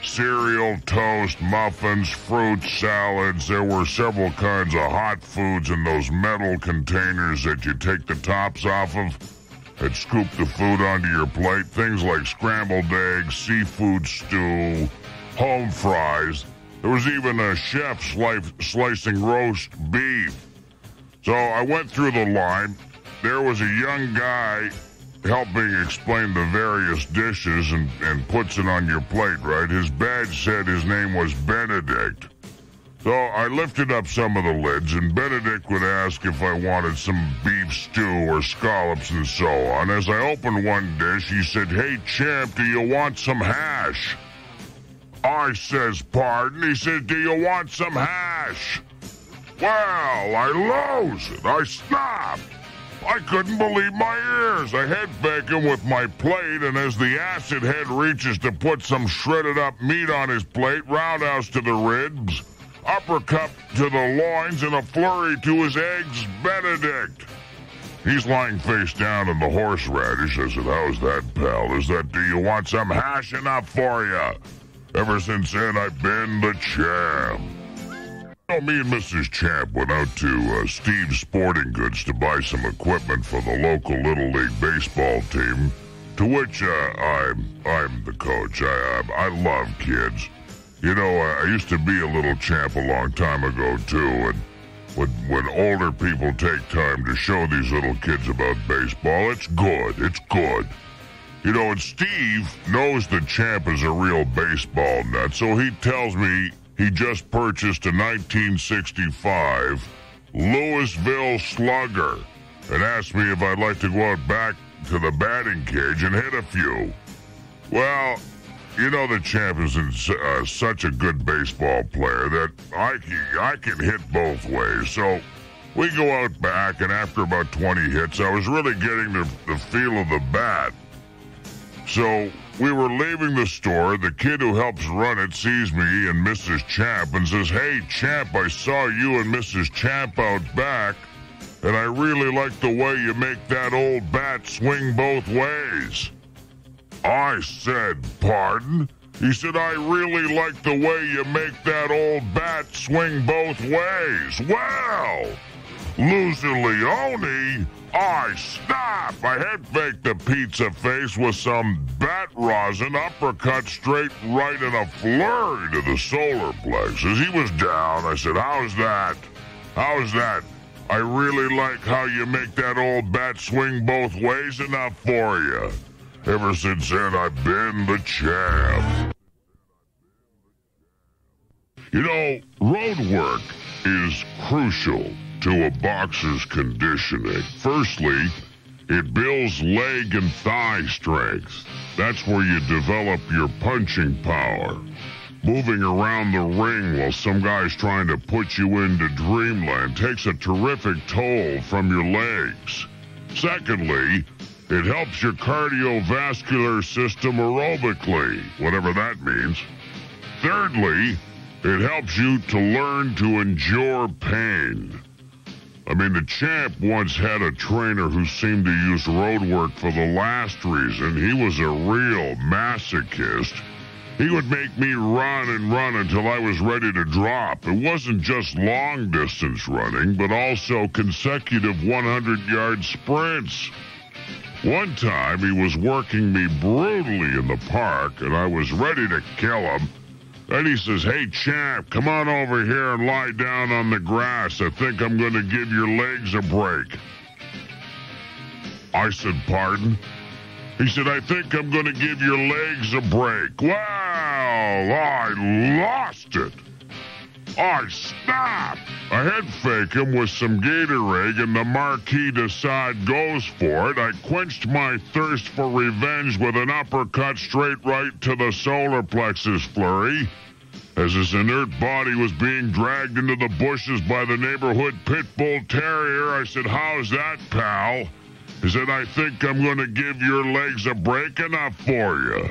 Cereal, toast, muffins, fruit, salads. There were several kinds of hot foods in those metal containers that you take the tops off of and scoop the food onto your plate. Things like scrambled eggs, seafood stew, home fries. There was even a chef sli- slicing roast beef. So I went through the line. There was a young guy helping explain the various dishes and, and puts it on your plate, right? His badge said his name was Benedict. So I lifted up some of the lids, and Benedict would ask if I wanted some beef stew or scallops and so on. As I opened one dish, he said, Hey, champ, do you want some hash? I says, pardon. He says, do you want some hash? Well, I lose it. I stop. I couldn't believe my ears. I head him with my plate, and as the acid head reaches to put some shredded up meat on his plate, roundhouse to the ribs, uppercut to the loins, and a flurry to his eggs Benedict. He's lying face down in the horseradish. I said, How's that, pal? Is that, do you want some hash enough for you? Ever since then, I've been the champ. You me and Mrs. Champ went out to uh, Steve's Sporting Goods to buy some equipment for the local Little League baseball team, to which uh, I'm I'm the coach. I I, I love kids. You know, I, I used to be a little champ a long time ago too, and when when older people take time to show these little kids about baseball, it's good. It's good. You know, and Steve knows the champ is a real baseball nut, so he tells me he just purchased a 1965 Louisville Slugger and asked me if I'd like to go out back to the batting cage and hit a few. Well, you know the champ is uh, such a good baseball player that I can, I can hit both ways. So we go out back, and after about 20 hits, I was really getting the, the feel of the bat. So we were leaving the store. The kid who helps run it sees me and Mrs. Champ and says, Hey, Champ, I saw you and Mrs. Champ out back, and I really like the way you make that old bat swing both ways. I said, Pardon? He said, I really like the way you make that old bat swing both ways. Well, Loser Leone, I stop. I head faked the pizza face with some bat rosin, uppercut straight right in a flurry to the solar plexus. He was down. I said, How's that? How's that? I really like how you make that old bat swing both ways enough for you. Ever since then, I've been the champ. You know, road work is crucial to a boxer's conditioning. Firstly, it builds leg and thigh strength. That's where you develop your punching power. Moving around the ring while some guy's trying to put you into dreamland takes a terrific toll from your legs. Secondly, it helps your cardiovascular system aerobically, whatever that means. Thirdly, it helps you to learn to endure pain. I mean, the champ once had a trainer who seemed to use road work for the last reason. He was a real masochist. He would make me run and run until I was ready to drop. It wasn't just long distance running, but also consecutive 100 yard sprints. One time he was working me brutally in the park, and I was ready to kill him. Then he says, Hey, champ, come on over here and lie down on the grass. I think I'm going to give your legs a break. I said, Pardon? He said, I think I'm going to give your legs a break. Well, I lost it. I snapped. I head fake him with some Gatorade, and the Marquis de Sade goes for it. I quenched my thirst for revenge with an uppercut straight right to the solar plexus flurry. As his inert body was being dragged into the bushes by the neighborhood pit bull terrier, I said, How's that, pal? He said, I think I'm going to give your legs a break enough for you.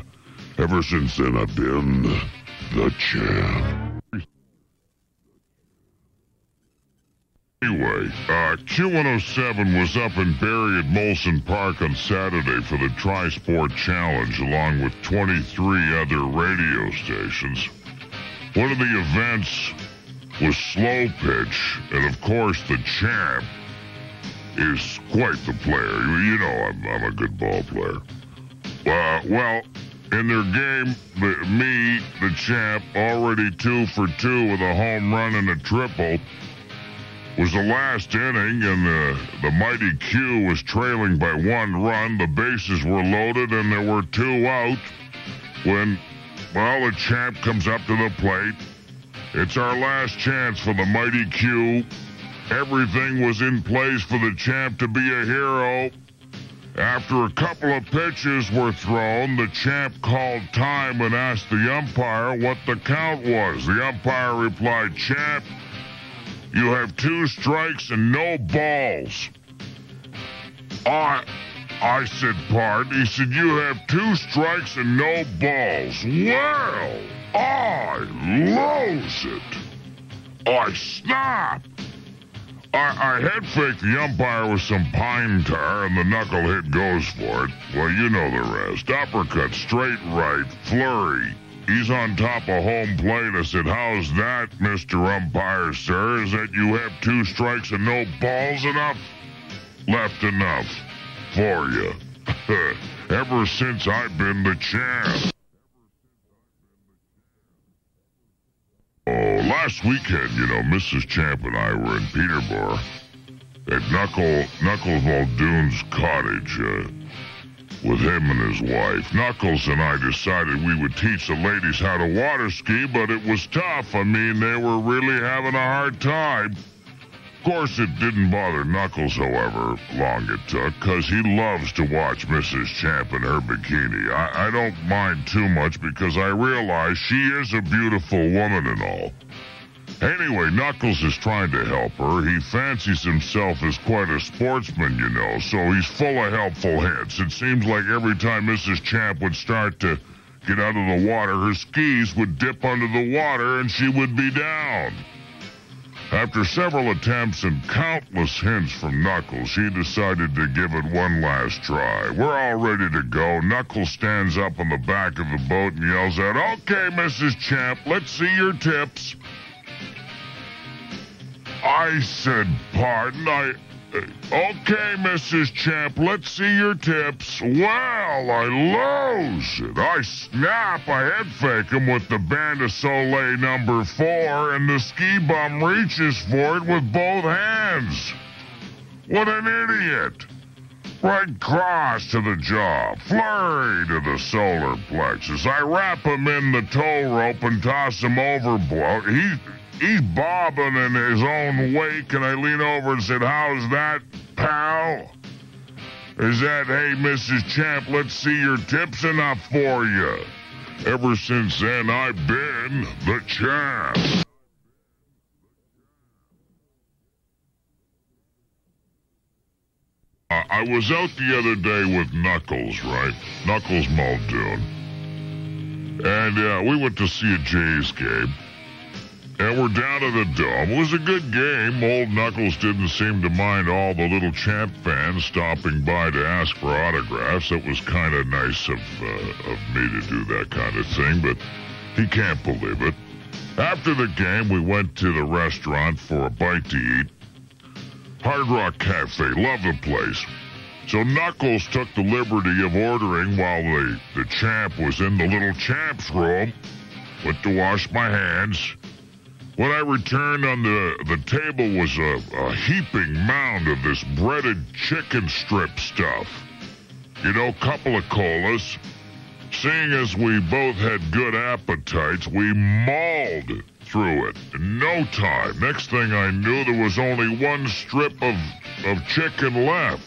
Ever since then, I've been the champ. Anyway, uh, Q107 was up in Barrie at Molson Park on Saturday for the Tri-Sport Challenge along with 23 other radio stations. One of the events was slow pitch, and of course the champ is quite the player. You know I'm, I'm a good ball player. Uh, well, in their game, me, the champ, already two for two with a home run and a triple, was the last inning, and the, the mighty Q was trailing by one run. The bases were loaded, and there were two out when, well, the champ comes up to the plate. It's our last chance for the mighty Q. Everything was in place for the champ to be a hero. After a couple of pitches were thrown, the champ called time and asked the umpire what the count was. The umpire replied, Champ, you have two strikes and no balls. I, I said, pardon. He said, you have two strikes and no balls. Well, I lose it. I snap. I, I head fake the umpire with some pine tar, and the knucklehead goes for it. Well, you know the rest. Uppercut, straight right, flurry. He's on top of home plate. I said, How's that, Mr. Umpire, sir? Is that you have two strikes and no balls enough? Left enough. For you. Ever since I've been the champ. Oh, last weekend, you know, Mrs. Champ and I were in Peterborough at Knuckle Knuckles Muldoon's cottage uh, with him and his wife. Knuckles and I decided we would teach the ladies how to water ski, but it was tough. I mean, they were really having a hard time. Of course, it didn't bother Knuckles, however long it took, because he loves to watch Mrs. Champ in her bikini. I, I don't mind too much because I realize she is a beautiful woman and all. Anyway, Knuckles is trying to help her. He fancies himself as quite a sportsman, you know, so he's full of helpful hints. It seems like every time Mrs. Champ would start to get out of the water, her skis would dip under the water and she would be down. After several attempts and countless hints from Knuckles, she decided to give it one last try. We're all ready to go. Knuckles stands up on the back of the boat and yells out, Okay, Mrs. Champ, let's see your tips. I said, pardon, I... Okay, Mrs. Champ, let's see your tips. Well, I lose it. I snap a head fake him with the Bain de Soleil number four, and the ski bum reaches for it with both hands. What an idiot. Right cross to the jaw, flurry to the solar plexus. I wrap him in the tow rope and toss him overboard. He he's bobbing in his own wake, and I lean over and said, How's that, pal? Is that, hey, Mrs. Champ, let's see your tips enough for you? Ever since then, I've been the champ. Uh, I was out the other day with Knuckles, right? Knuckles Muldoon. And uh, we went to see a Jays game. And we're down at the Dome. It was a good game. Old Knuckles didn't seem to mind all the little champ fans stopping by to ask for autographs. It was kind of nice of, uh, of me to do that kind of thing, but he can't believe it. After the game, we went to the restaurant for a bite to eat. Hard Rock Cafe, love the place. So Knuckles took the liberty of ordering while the, the champ was in the little champ's room. Went to wash my hands. When I returned on the, the table was a, a heaping mound of this breaded chicken strip stuff. You know, couple of colas. Seeing as we both had good appetites, we mauled through it in no time. Next thing I knew, there was only one strip of, of chicken left.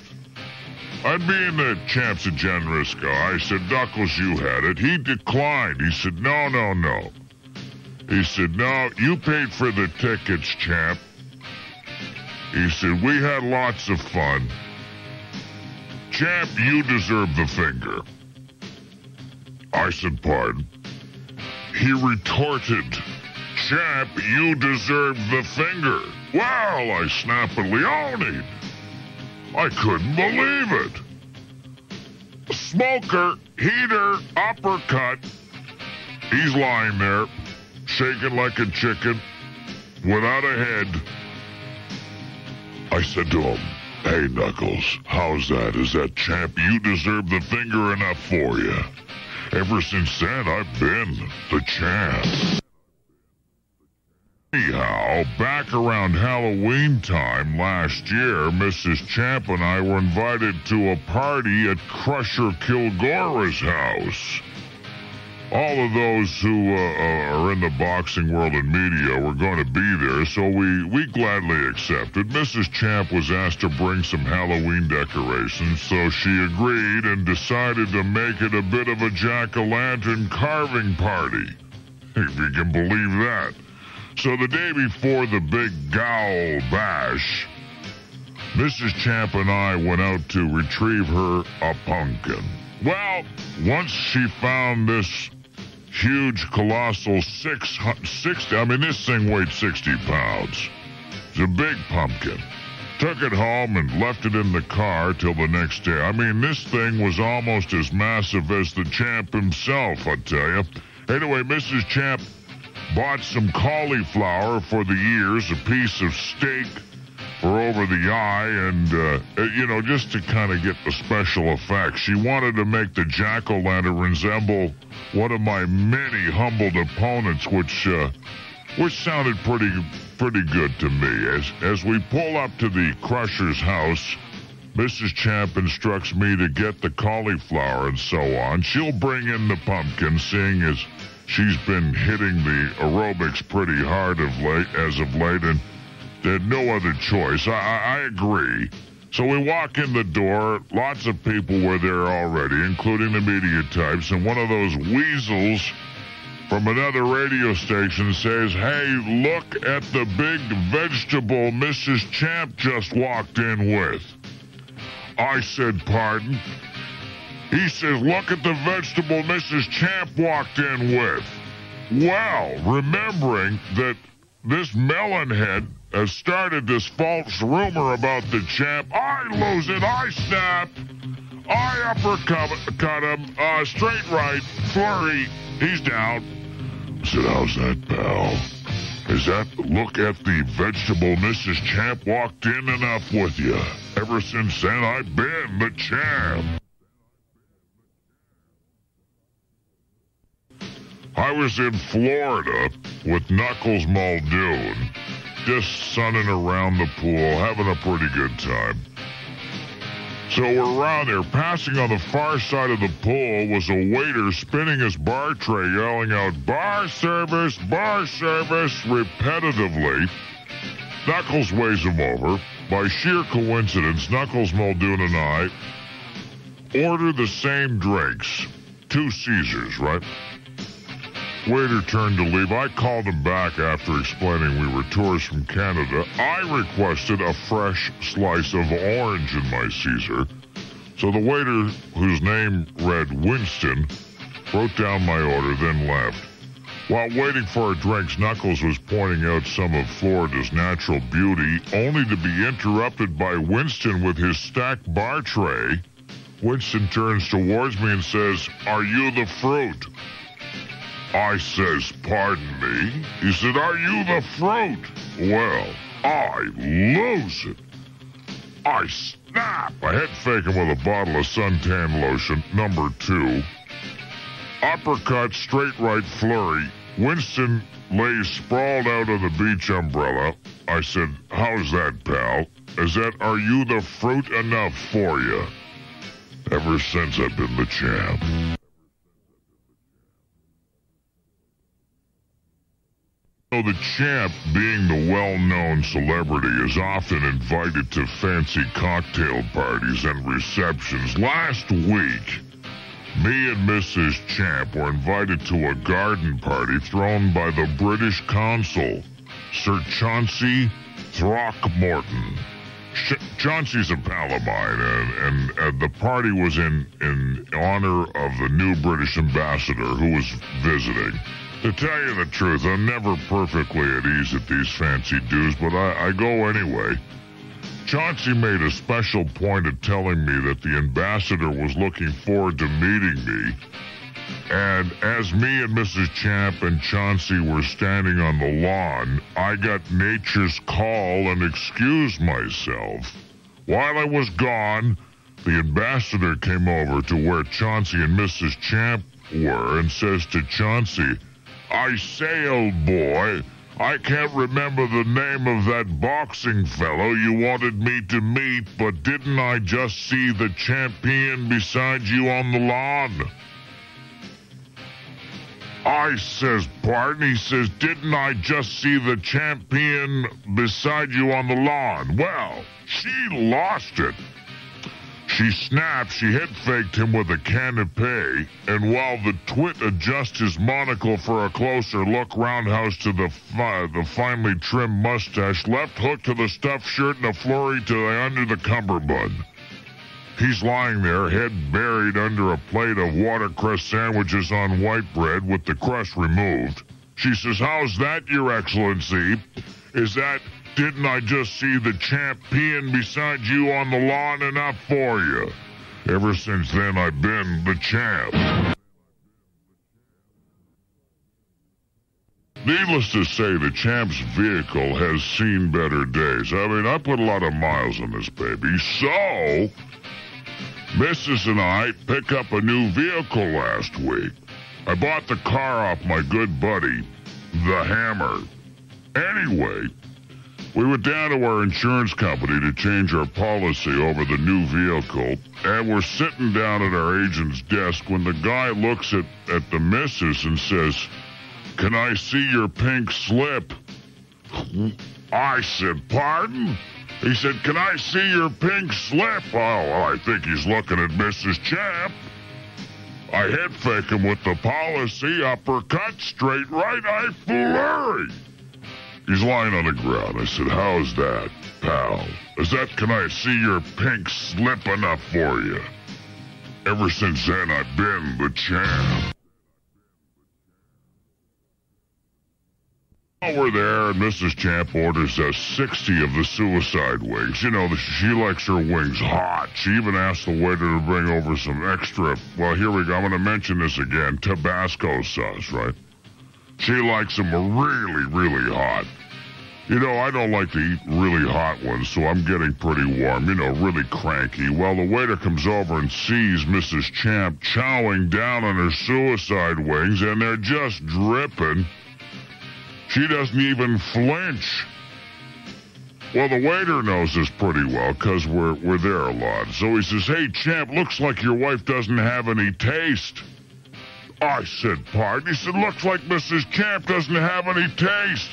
I being the champ's a generous guy, I said, Knuckles, you had it. He declined. He said, no, no, no. He said, No, you paid for the tickets, champ. He said, We had lots of fun. Champ, you deserve the finger. I said, Pardon. He retorted, Champ, you deserve the finger. Well, I snapped at owned I couldn't believe it. Smoker, heater, uppercut. He's lying there shaking like a chicken, without a head. I said to him, Hey, Knuckles, how's that? Is that champ? You deserve the finger enough for you. Ever since then, I've been the champ. Anyhow, back around Halloween time last year, Mrs. Champ and I were invited to a party at Crusher Kilgora's house all of those who uh, uh, are in the boxing world and media were going to be there, so we, we gladly accepted. Mrs. Champ was asked to bring some Halloween decorations, so she agreed and decided to make it a bit of a jack-o'-lantern carving party. If you can believe that. So the day before the big Gowl Bash, Mrs. Champ and I went out to retrieve her a pumpkin. Well, once she found this huge, colossal six, six, I mean, this thing weighed 60 pounds. It's a big pumpkin. Took it home and left it in the car till the next day. I mean, this thing was almost as massive as the champ himself, I tell you. Anyway, Mrs. Champ bought some cauliflower for the ears, a piece of steak for over the eye, and, uh, you know, just to kind of get the special effect. She wanted to make the jack o' lantern resemble one of my many humbled opponents, which, uh, which sounded pretty pretty good to me. As as we pull up to the Crusher's house, Mrs. Champ instructs me to get the cauliflower and so on. She'll bring in the pumpkin, seeing as she's been hitting the aerobics pretty hard of late as of late, and had no other choice. I, I, I agree. So we walk in the door. Lots of people were there already, including the media types, and one of those weasels from another radio station says, Hey, look at the big vegetable Mrs. Champ just walked in with. I said, Pardon? He says, Look at the vegetable Mrs. Champ walked in with. Well, remembering that this melon melonhead has started this false rumor about the champ, I lose it, I snap, I uppercut him, uh, straight right, flurry, he's down said, how's that, pal? Is that look at the vegetable Mrs. Champ walked in and enough with you? Ever since then, I've been the champ. I was in Florida with Knuckles Muldoon, just sunning around the pool, having a pretty good time. So we're around there. Passing on the far side of the pool was a waiter spinning his bar tray, yelling out, Bar service, bar service, repetitively. Knuckles waves him over. By sheer coincidence, Knuckles, Muldoon, and I order the same drinks. Two Caesars, right? Waiter turned to leave. I called him back after explaining we were tourists from Canada. I requested a fresh slice of orange in my Caesar. So the waiter, whose name read Winston, wrote down my order, then left. While waiting for our drinks, Knuckles was pointing out some of Florida's natural beauty, only to be interrupted by Winston with his stacked bar tray. Winston turns towards me and says, Are you the fruit? I says, pardon me. He said, are you the fruit? Well, I lose it. I snap. I head fake him with a bottle of suntan lotion, number two. Uppercut, straight right flurry. Winston lays sprawled out on the beach umbrella. I said, how's that, pal? Is that, are you the fruit enough for you? Ever since I've been the champ. So the champ, being the well-known celebrity, is often invited to fancy cocktail parties and receptions. Last week, me and Mrs. Champ were invited to a garden party thrown by the British consul, Sir Chauncey Throckmorton. Ch- Chauncey's a pal of mine, and, and, and the party was in, in honor of the new British ambassador who was visiting. To tell you the truth, I'm never perfectly at ease at these fancy dues, but I, I go anyway. Chauncey made a special point of telling me that the ambassador was looking forward to meeting me. And as me and Mrs. Champ and Chauncey were standing on the lawn, I got nature's call and excused myself. While I was gone, the ambassador came over to where Chauncey and Mrs. Champ were and says to Chauncey, I say, old boy, I can't remember the name of that boxing fellow you wanted me to meet, but didn't I just see the champion beside you on the lawn? I says, pardon, he says, didn't I just see the champion beside you on the lawn? Well, she lost it. She snapped, she head faked him with a canapé, and while the twit adjusts his monocle for a closer look, roundhouse to the fi- the finely trimmed mustache, left hook to the stuffed shirt, and a flurry to the under the cummerbund. He's lying there, head buried under a plate of watercress sandwiches on white bread with the crust removed. She says, How's that, Your Excellency? Is that didn't I just see the champ peeing beside you on the lawn and enough for you? Ever since then, I've been the champ. Needless to say, the champ's vehicle has seen better days. I mean, I put a lot of miles on this baby. So, Mrs. and I pick up a new vehicle last week. I bought the car off my good buddy, the Hammer. Anyway, we went down to our insurance company to change our policy over the new vehicle, and we're sitting down at our agent's desk when the guy looks at, at the missus and says, Can I see your pink slip? I said, Pardon? He said, Can I see your pink slip? Oh, well, I think he's looking at Mrs. Champ. I head fake him with the policy, uppercut, straight right, I flurry. He's lying on the ground. I said, How's that, pal? Is that can I see your pink slip enough for you? Ever since then, I've been the champ. While we're there, Mrs. Champ orders us 60 of the suicide wings. You know, she likes her wings hot. She even asked the waiter to bring over some extra, well, here we go. I'm going to mention this again Tabasco sauce, right? She likes them really, really hot. You know, I don't like to eat really hot ones, so I'm getting pretty warm, you know, really cranky. Well, the waiter comes over and sees Mrs. Champ chowing down on her suicide wings, and they're just dripping. She doesn't even flinch. Well, the waiter knows this pretty well because we're, we're there a lot. So he says, Hey, Champ, looks like your wife doesn't have any taste. I said, Pardon? He said, Looks like Mrs. Camp doesn't have any taste.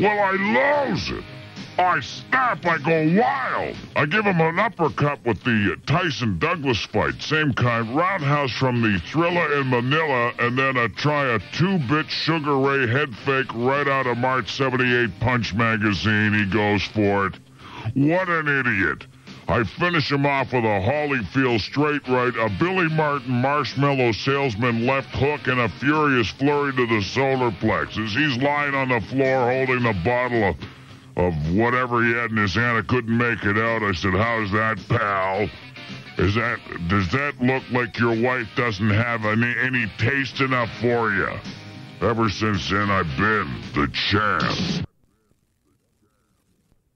Well, I lose it. I snap, I go wild. I give him an uppercut with the uh, Tyson Douglas fight, same kind, roundhouse from the Thriller in Manila, and then I try a two-bit Sugar Ray head fake right out of March 78 Punch magazine. He goes for it. What an idiot. I finish him off with a Holyfield straight right, a Billy Martin marshmallow salesman left hook, and a furious flurry to the solar plexus. He's lying on the floor holding the bottle of, of whatever he had in his hand. I couldn't make it out. I said, How's that, pal? Is that does that look like your wife doesn't have any, any taste enough for you? Ever since then, I've been the champ.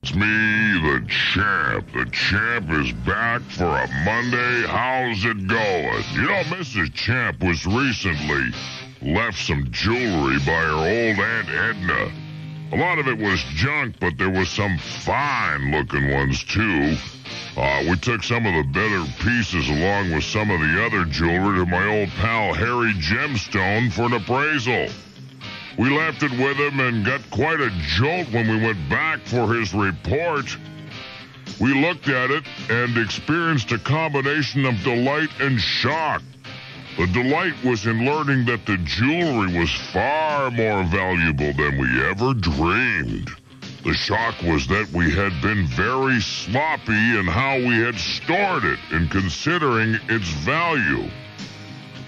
It's me, the champ. The champ is back for a Monday. How's it going? You know, Mrs. Champ was recently left some jewelry by her old Aunt Edna. A lot of it was junk, but there was some fine looking ones too. Uh, we took some of the better pieces along with some of the other jewelry to my old pal Harry Gemstone for an appraisal. We left it with him and got quite a jolt when we went back for his report. We looked at it and experienced a combination of delight and shock. The delight was in learning that the jewelry was far more valuable than we ever dreamed. The shock was that we had been very sloppy in how we had stored it in considering its value.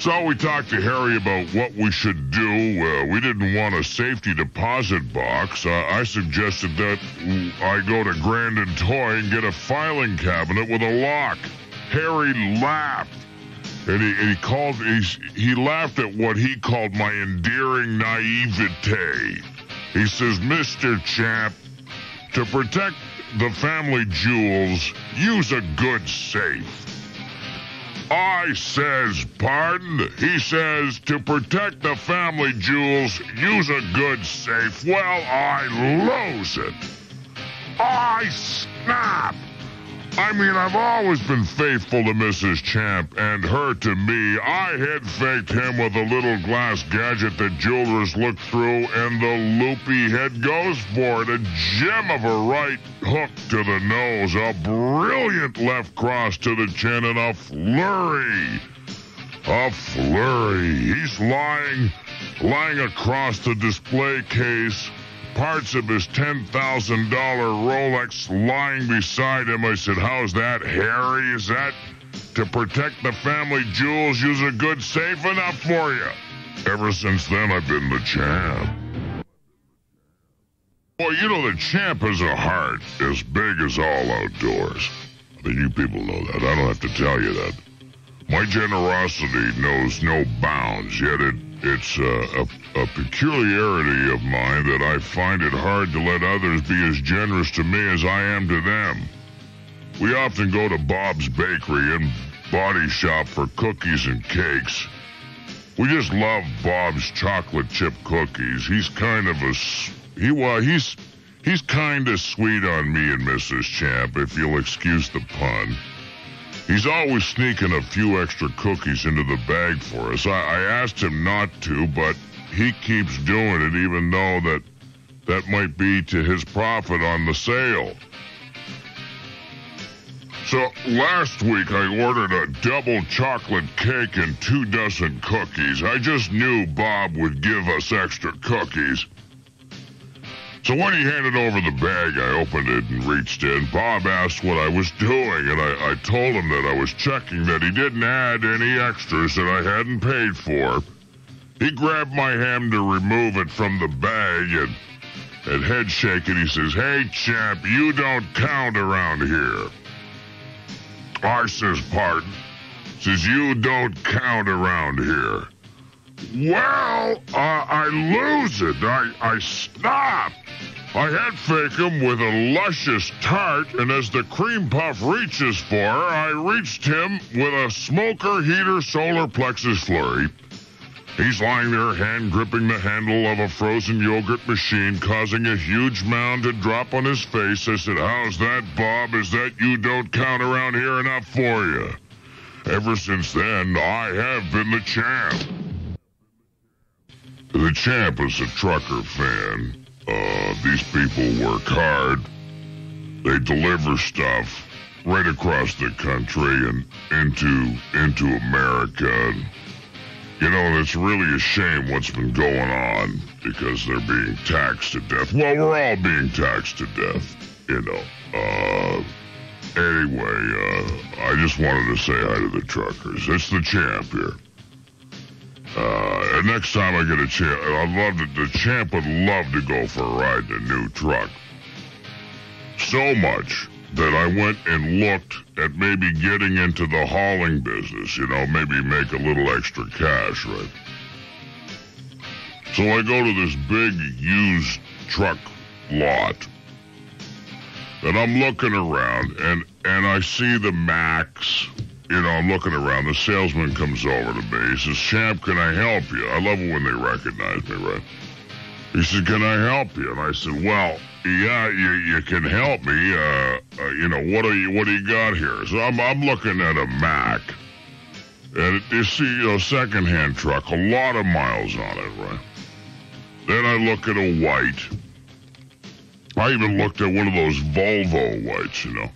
So we talked to Harry about what we should do. Uh, we didn't want a safety deposit box. Uh, I suggested that I go to Grand and Toy and get a filing cabinet with a lock. Harry laughed. And he, he called, he, he laughed at what he called my endearing naivete. He says, Mr. Champ, to protect the family jewels, use a good safe. I says, pardon? He says, to protect the family jewels, use a good safe. Well, I lose it. I snap. I mean, I've always been faithful to Mrs. Champ and her to me. I head faked him with a little glass gadget that jewelers look through, and the loopy head goes for it. A gem of a right hook to the nose, a brilliant left cross to the chin, and a flurry. A flurry. He's lying, lying across the display case parts of his $10,000 Rolex lying beside him. I said, How's that, Harry? Is that to protect the family jewels? Use a good safe enough for you. Ever since then, I've been the champ. Well, you know, the champ has a heart as big as all outdoors. I mean, you people know that. I don't have to tell you that. My generosity knows no bounds, yet it it's uh, a, a peculiarity of mine that I find it hard to let others be as generous to me as I am to them. We often go to Bob's Bakery and Body Shop for cookies and cakes. We just love Bob's chocolate chip cookies. He's kind of a he well he's he's kind of sweet on me and Mrs. Champ, if you'll excuse the pun. He's always sneaking a few extra cookies into the bag for us. I, I asked him not to, but he keeps doing it even though that that might be to his profit on the sale. So last week I ordered a double chocolate cake and two dozen cookies. I just knew Bob would give us extra cookies. So when he handed over the bag, I opened it and reached in. Bob asked what I was doing, and I, I told him that I was checking that he didn't add any extras that I hadn't paid for. He grabbed my hand to remove it from the bag and, and head shaking, he says, Hey, champ, you don't count around here. I says, pardon. Says, you don't count around here. Well, uh, I lose it. I, I stop. I head fake him with a luscious tart, and as the cream puff reaches for her, I reached him with a smoker heater solar plexus flurry. He's lying there, hand gripping the handle of a frozen yogurt machine, causing a huge mound to drop on his face. I said, How's that, Bob? Is that you don't count around here enough for you? Ever since then, I have been the champ. The champ is a trucker fan. Uh, these people work hard. They deliver stuff right across the country and into into America. You know, it's really a shame what's been going on because they're being taxed to death. Well, we're all being taxed to death, you know. Uh, anyway, uh, I just wanted to say hi to the truckers. It's the champ here. Uh, and next time I get a chance, I'd love to, the champ would love to go for a ride in a new truck. So much that I went and looked at maybe getting into the hauling business, you know, maybe make a little extra cash, right? So I go to this big used truck lot. And I'm looking around and, and I see the Macks you know, I'm looking around. The salesman comes over to me. He says, Champ, can I help you? I love it when they recognize me, right? He said, Can I help you? And I said, Well, yeah, you, you can help me. Uh, uh, you know, what do you what do you got here? So I'm I'm looking at a Mack. And it, you know, secondhand truck, a lot of miles on it, right? Then I look at a white. I even looked at one of those Volvo whites, you know.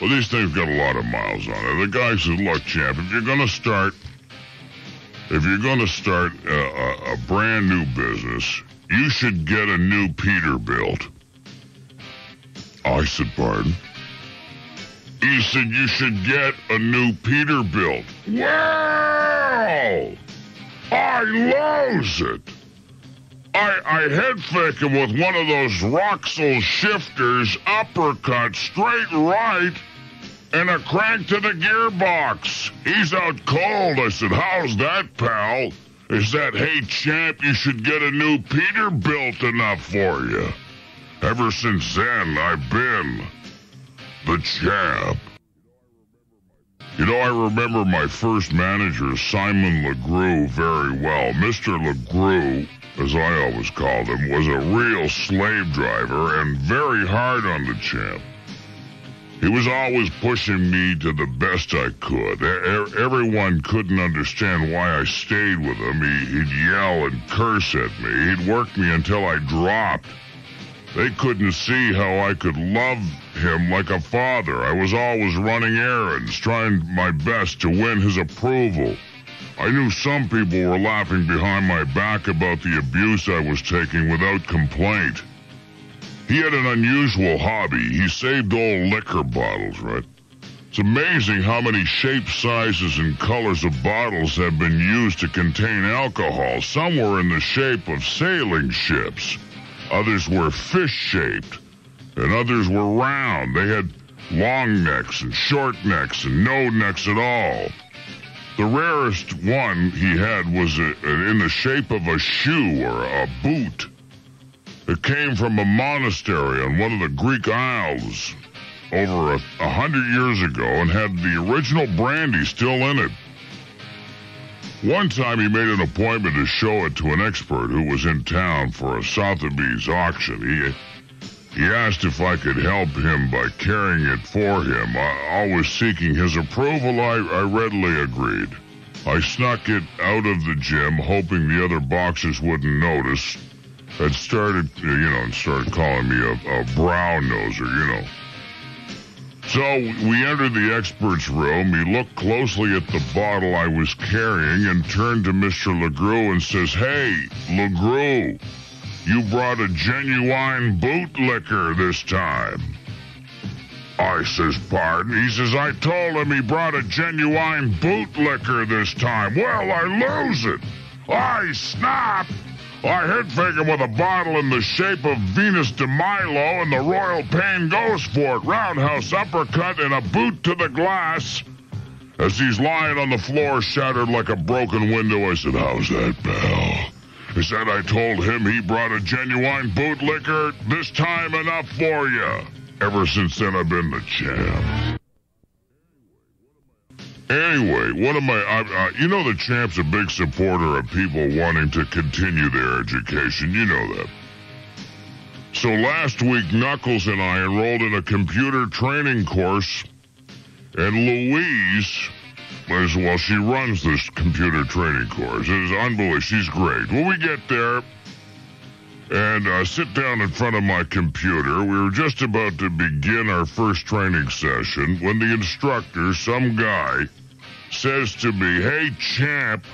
Well, these things got a lot of miles on it. The guy says, look, champ, if you're to start, if you're to start a, a, a brand new business, you should get a new Peterbilt. I said, pardon? He said, you should get a new Peterbilt. Wow! I lose it. I, I head fake him with one of those Roxel shifters, uppercut, straight right, and a crank to the gearbox. He's out cold. I said, How's that, pal? Is that, hey, champ, you should get a new Peterbilt enough for you? Ever since then, I've been the champ. You know, I remember my first manager, Simon LeGroux, very well. Mr. LeGroux, as I always called him, was a real slave driver and very hard on the champ. He was always pushing me to the best I could. Everyone couldn't understand why I stayed with him. He, would yell and curse at me. He'd work me until I dropped. They couldn't see how I could love him like a father. I was always running errands, trying my best to win his approval. I knew some people were laughing behind my back about the abuse I was taking without complaint. He had an unusual hobby. He saved old liquor bottles, right? It's amazing how many shapes, sizes, and colors of bottles have been used to contain alcohol. Some were in the shape of sailing ships. Others were fish-shaped. And others were round. They had long necks and short necks and no necks at all. The rarest one he had was a, a, in the shape of a shoe or a boot. It came from a monastery on one of the Greek Isles over a, a hundred years ago and had the original brandy still in it. One time he made an appointment to show it to an expert who was in town for a Sotheby's auction. He, he asked if I could help him by carrying it for him. I, always seeking his approval, I, I readily agreed. I snuck it out of the gym, hoping the other boxers wouldn't notice, had started, you know, and started calling me a, a brown noser, you know. So we entered the expert's room. He looked closely at the bottle I was carrying and turned to Mr. LeGroux and says, Hey, LeGroux, you brought a genuine bootlicker this time. I says, pardon? He says, I told him he brought a genuine bootlicker this time. Well, I lose it. I snap. I hit him with a bottle in the shape of Venus de Milo, and the Royal Pain goes for it. Roundhouse uppercut and a boot to the glass. As he's lying on the floor, shattered like a broken window, I said, How's that, pal? He said I told him he brought a genuine bootlicker. This time enough for you. Ever since then, I've been the champ. Anyway, one of my, uh, you know, the champ's a big supporter of people wanting to continue their education. You know that. So last week, Knuckles and I enrolled in a computer training course, and Louise, as well, she runs this computer training course. It is unbelievable. She's great. Well, we get there, and uh, sit down in front of my computer. We were just about to begin our first training session when the instructor, some guy, says to me, Hey, champ,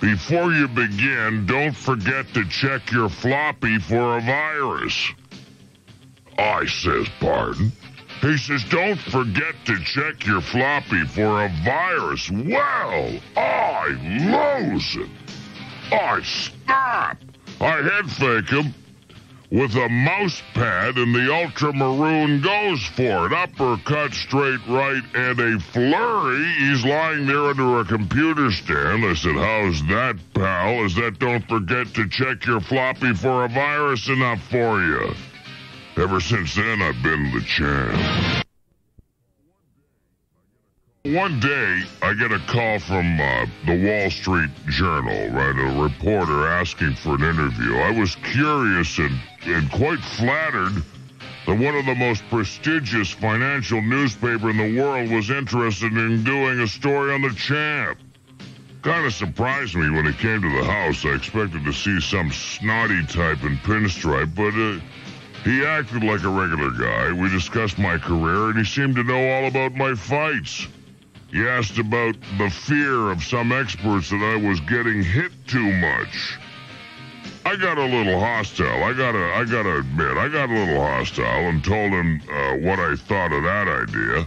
before you begin, don't forget to check your floppy for a virus. I says, Pardon? He says, Don't forget to check your floppy for a virus. Well, I lose it. I stop. I head fake him with a mouse pad and the ultramaroon goes for it. Uppercut straight right and a flurry. He's lying there under a computer stand. I said, How's that, pal? Is that don't forget to check your floppy for a virus enough for you? Ever since then, I've been the champ. One day, I get a call from uh, the Wall Street Journal, right? A reporter asking for an interview. I was curious and, and quite flattered that one of the most prestigious financial newspaper in the world was interested in doing a story on the champ. Kind of surprised me when he came to the house. I expected to see some snotty type in pinstripe, but uh, he acted like a regular guy. We discussed my career, and he seemed to know all about my fights. He asked about the fear of some experts that I was getting hit too much. I got a little hostile. I gotta, I gotta admit, I got a little hostile and told him uh, what I thought of that idea.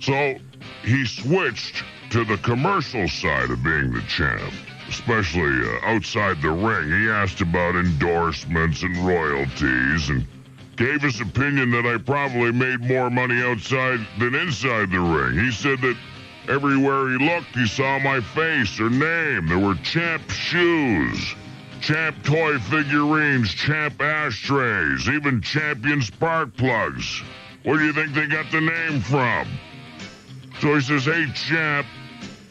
So he switched to the commercial side of being the champ, especially uh, outside the ring. He asked about endorsements and royalties and gave his opinion that I probably made more money outside than inside the ring. He said that Everywhere he looked, he saw my face or name. There were champ shoes, champ toy figurines, champ ashtrays, even champion spark plugs. Where do you think they got the name from? So he says, Hey, champ,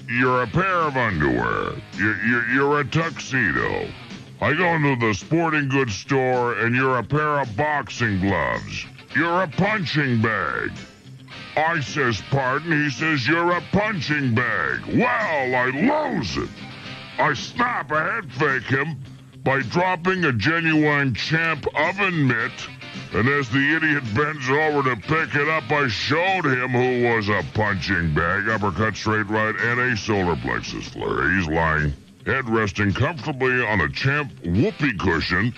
you're a pair of underwear. You're, you're, you're a tuxedo. I go into the sporting goods store and you're a pair of boxing gloves. You're a punching bag. I says, pardon. He says, you're a punching bag. Well, I lose it. I snap a head fake him by dropping a genuine champ oven mitt. And as the idiot bends over to pick it up, I showed him who was a punching bag, uppercut straight right, and a solar plexus flurry. He's lying, head resting comfortably on a champ whoopee cushion.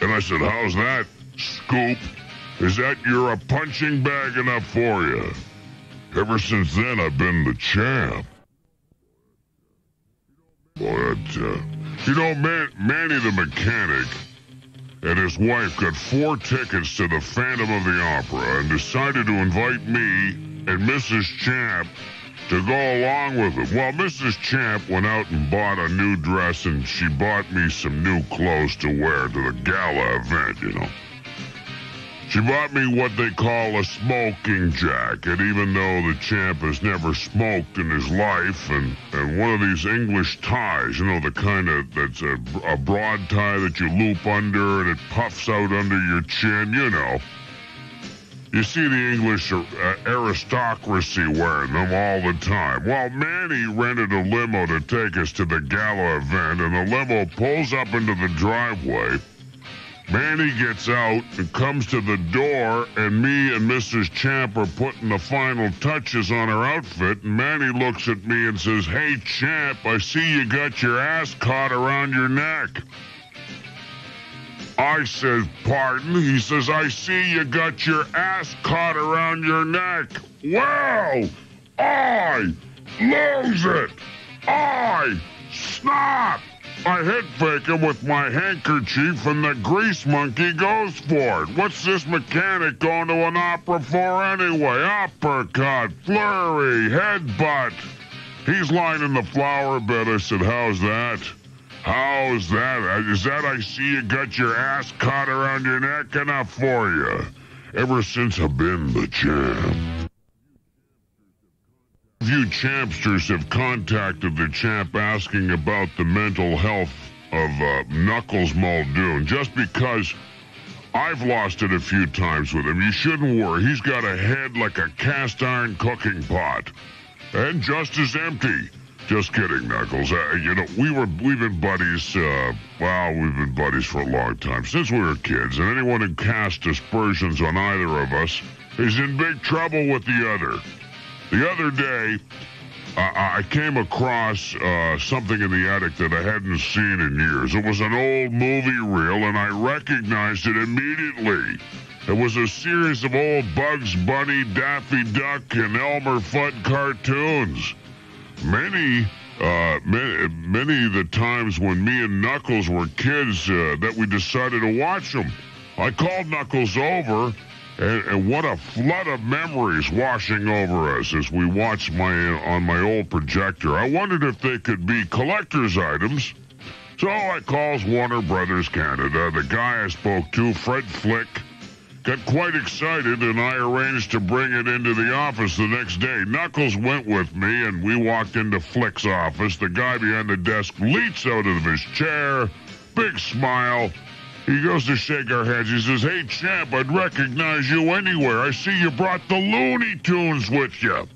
And I said, How's that, Scoop? Is that you're a punching bag enough for you? Ever since then, I've been the champ. That, uh, you know, Man- Manny the mechanic and his wife got four tickets to the Phantom of the Opera and decided to invite me and Mrs. Champ to go along with them. Well, Mrs. Champ went out and bought a new dress and she bought me some new clothes to wear to the gala event, you know. She bought me what they call a smoking jacket, even though the champ has never smoked in his life, and, and one of these English ties, you know, the kind of that's a, a broad tie that you loop under and it puffs out under your chin, you know. You see the English aristocracy wearing them all the time. Well, Manny rented a limo to take us to the gala event, and the limo pulls up into the driveway. Manny gets out and comes to the door, and me and Mrs. Champ are putting the final touches on her outfit. And Manny looks at me and says, Hey, Champ, I see you got your ass caught around your neck. I says, Pardon? He says, I see you got your ass caught around your neck. Well, I lose it. I snap. I hit him with my handkerchief and the grease monkey goes for it. What's this mechanic going to an opera for anyway? Uppercut, flurry, headbutt. He's lying in the flower bed. I said, how's that? How's that? Uh, is that I see you got your ass caught around your neck enough for you? Ever since I've been the champ few champsters have contacted the champ asking about the mental health of uh, Knuckles Muldoon just because I've lost it a few times with him. You shouldn't worry. He's got a head like a cast iron cooking pot and just as empty. Just kidding, Knuckles. Uh, you know, we were we've been buddies. Uh, well, we've been buddies for a long time since we were kids, and anyone who casts aspersions on either of us is in big trouble with the other. The other day, uh, I came across uh, something in the attic that I hadn't seen in years. It was an old movie reel, and I recognized it immediately. It was a series of old Bugs Bunny, Daffy Duck, and Elmer Fudd cartoons. Many, uh, many, many of the times when me and Knuckles were kids uh, that we decided to watch them. I called Knuckles over and, and, what a flood of memories washing over us as we watched my on my old projector. I wondered if they could be collector's items. So I calls Warner Brothers Canada. The guy I spoke to, Fred Flick, got quite excited, and I arranged to bring it into the office the next day. Knuckles went with me, and we walked into Flick's office. The guy behind the desk leaps out of his chair, big smile. He goes to shake our hands. He says, Hey, champ, I'd recognize you anywhere. I see you brought the Looney Tunes with you.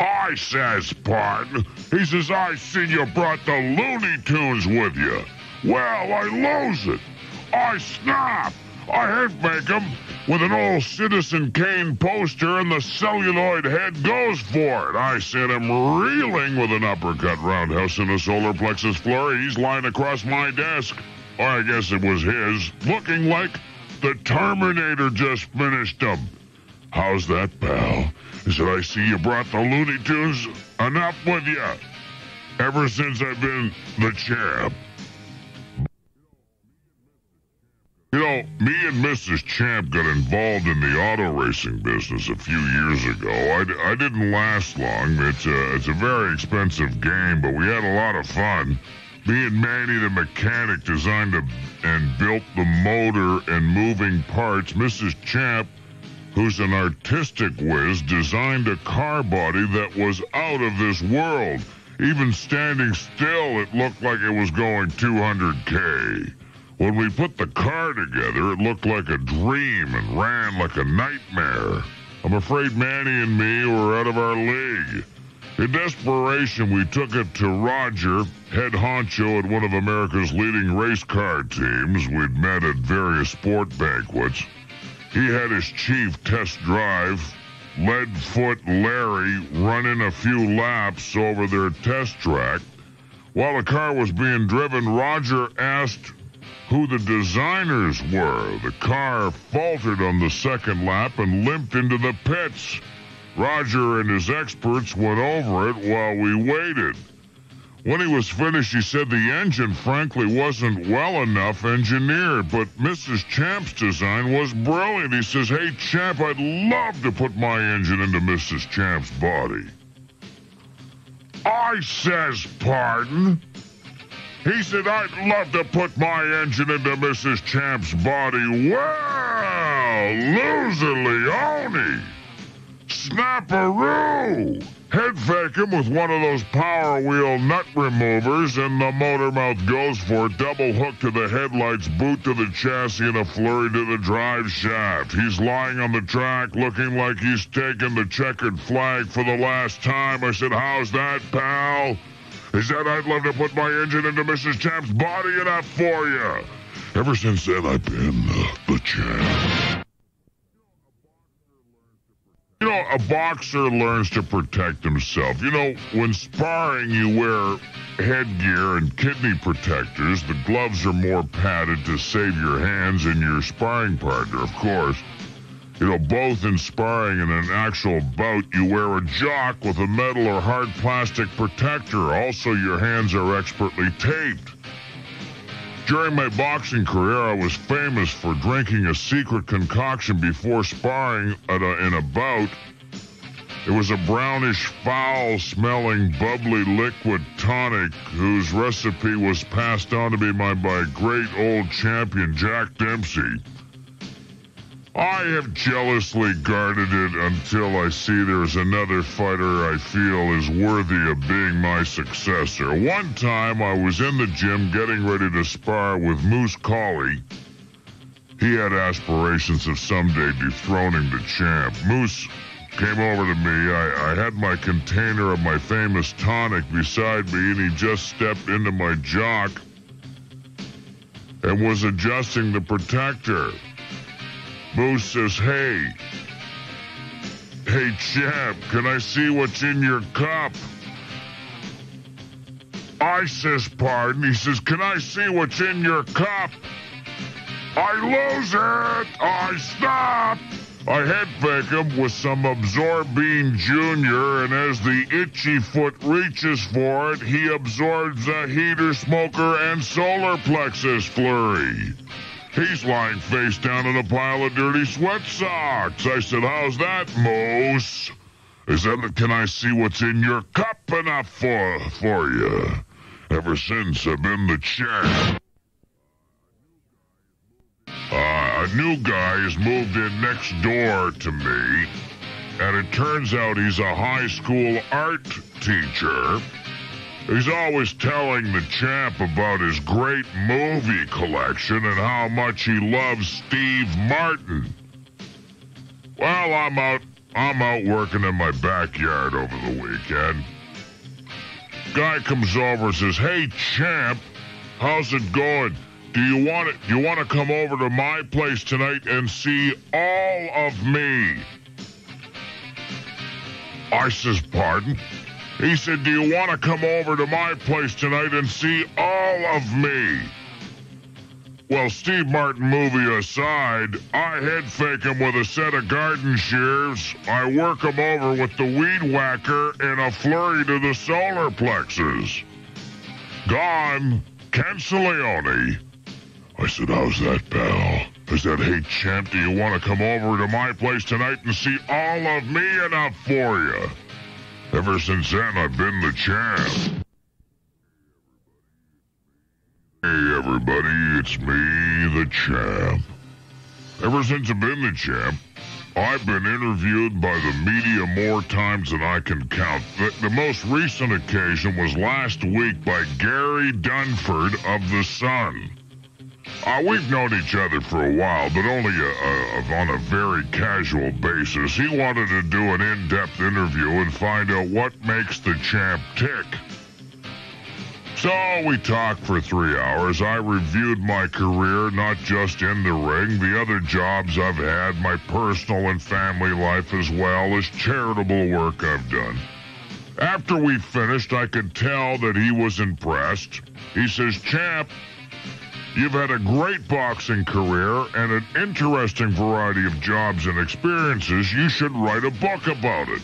I says, pardon. He says, I see you brought the Looney Tunes with you. Well, I lose it. I snap. I fake him with an old Citizen Kane poster, and the celluloid head goes for it. I sent him reeling with an uppercut roundhouse and a solar plexus flurry. He's lying across my desk or I guess it was his, looking like the Terminator just finished him. How's that, pal? He said, I see you brought the Looney Tunes enough with you. Ever since I've been the champ. You know, me and Mrs. Champ got involved in the auto racing business a few years ago. I, I didn't last long. It's a, it's a very expensive game, but we had a lot of fun. Me and Manny, the mechanic, designed a, and built the motor and moving parts. Mrs. Champ, who's an artistic whiz, designed a car body that was out of this world. Even standing still, it looked like it was going 200K. When we put the car together, it looked like a dream and ran like a nightmare. I'm afraid Manny and me were out of our league. In desperation, we took it to Roger, head honcho at one of America's leading race car teams we'd met at various sport banquets. He had his chief test drive, Leadfoot Larry running a few laps over their test track. While the car was being driven, Roger asked who the designers were. The car faltered on the second lap and limped into the pits. Roger and his experts went over it while we waited. When he was finished, he said the engine, frankly, wasn't well enough engineered, but Mrs. Champ's design was brilliant. He says, Hey, Champ, I'd love to put my engine into Mrs. Champ's body. I says, Pardon? He said, I'd love to put my engine into Mrs. Champ's body. Well, loser Leone. Snapperoo! Head fake him with one of those power wheel nut removers, and the motor mouth goes for it. Double hook to the headlights, boot to the chassis, and a flurry to the drive shaft. He's lying on the track looking like he's taken the checkered flag for the last time. I said, How's that, pal? He said, I'd love to put my engine into Mrs. Champ's body enough for you. Ever since then, I've been uh, the champ. You know, a boxer learns to protect himself. You know, when sparring, you wear headgear and kidney protectors. The gloves are more padded to save your hands and your sparring partner, of course. You know, both in sparring and an actual bout, you wear a jock with a metal or hard plastic protector. Also, your hands are expertly taped. During my boxing career, I was famous for drinking a secret concoction before sparring a, in a bout. It was a brownish, foul smelling, bubbly liquid tonic whose recipe was passed on to me by my great old champion, Jack Dempsey. I have jealously guarded it until I see there's another fighter I feel is worthy of being my successor. One time I was in the gym getting ready to spar with Moose Colley. He had aspirations of someday dethroning the champ. Moose came over to me. I, I had my container of my famous tonic beside me, and he just stepped into my jock and was adjusting the protector. Moose says, Hey, hey, champ, can I see what's in your cup? I says, Pardon. He says, Can I see what's in your cup? I lose it! I stop! I head fake him with some Absorbine Jr., and as the itchy foot reaches for it, he absorbs the heater, smoker, and solar plexus flurry. He's lying face down in a pile of dirty sweat socks. I said, How's that, Moose? He said, Can I see what's in your cup enough for, for you? Ever since I've been the champ. Uh, a new guy has moved in next door to me, and it turns out he's a high school art teacher. He's always telling the champ about his great movie collection and how much he loves Steve Martin. Well, I'm out I'm out working in my backyard over the weekend. Guy comes over and says, "Hey champ, how's it going? Do you want it? You want to come over to my place tonight and see all of me?" I says, "Pardon?" He said, Do you want to come over to my place tonight and see all of me? Well, Steve Martin movie aside, I head fake him with a set of garden shears. I work him over with the weed whacker and a flurry to the solar plexus. Gone. Canceleone. I said, How's that, pal? I said, Hey, champ, do you want to come over to my place tonight and see all of me enough for you? Ever since then, I've been the champ. Hey, everybody, it's me, the champ. Ever since I've been the champ, I've been interviewed by the media more times than I can count. The, the most recent occasion was last week by Gary Dunford of The Sun. Uh, we've known each other for a while, but only a, a, on a very casual basis. He wanted to do an in-depth interview and find out what makes the champ tick. So we talked for three hours. I reviewed my career, not just in the ring, the other jobs I've had, my personal and family life, as well as charitable work I've done. After we finished, I could tell that he was impressed. He says, Champ, you've had a great boxing career and an interesting variety of jobs and experiences. You should write a book about it.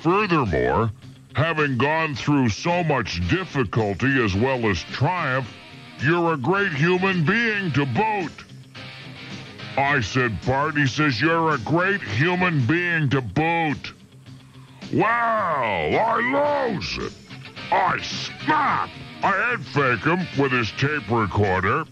Furthermore, having gone through so much difficulty as well as triumph, you're a great human being to boot. I said, Bart, he says, you're a great human being to boot. Well, I lose it. I snap. I had fake him with his tape recorder.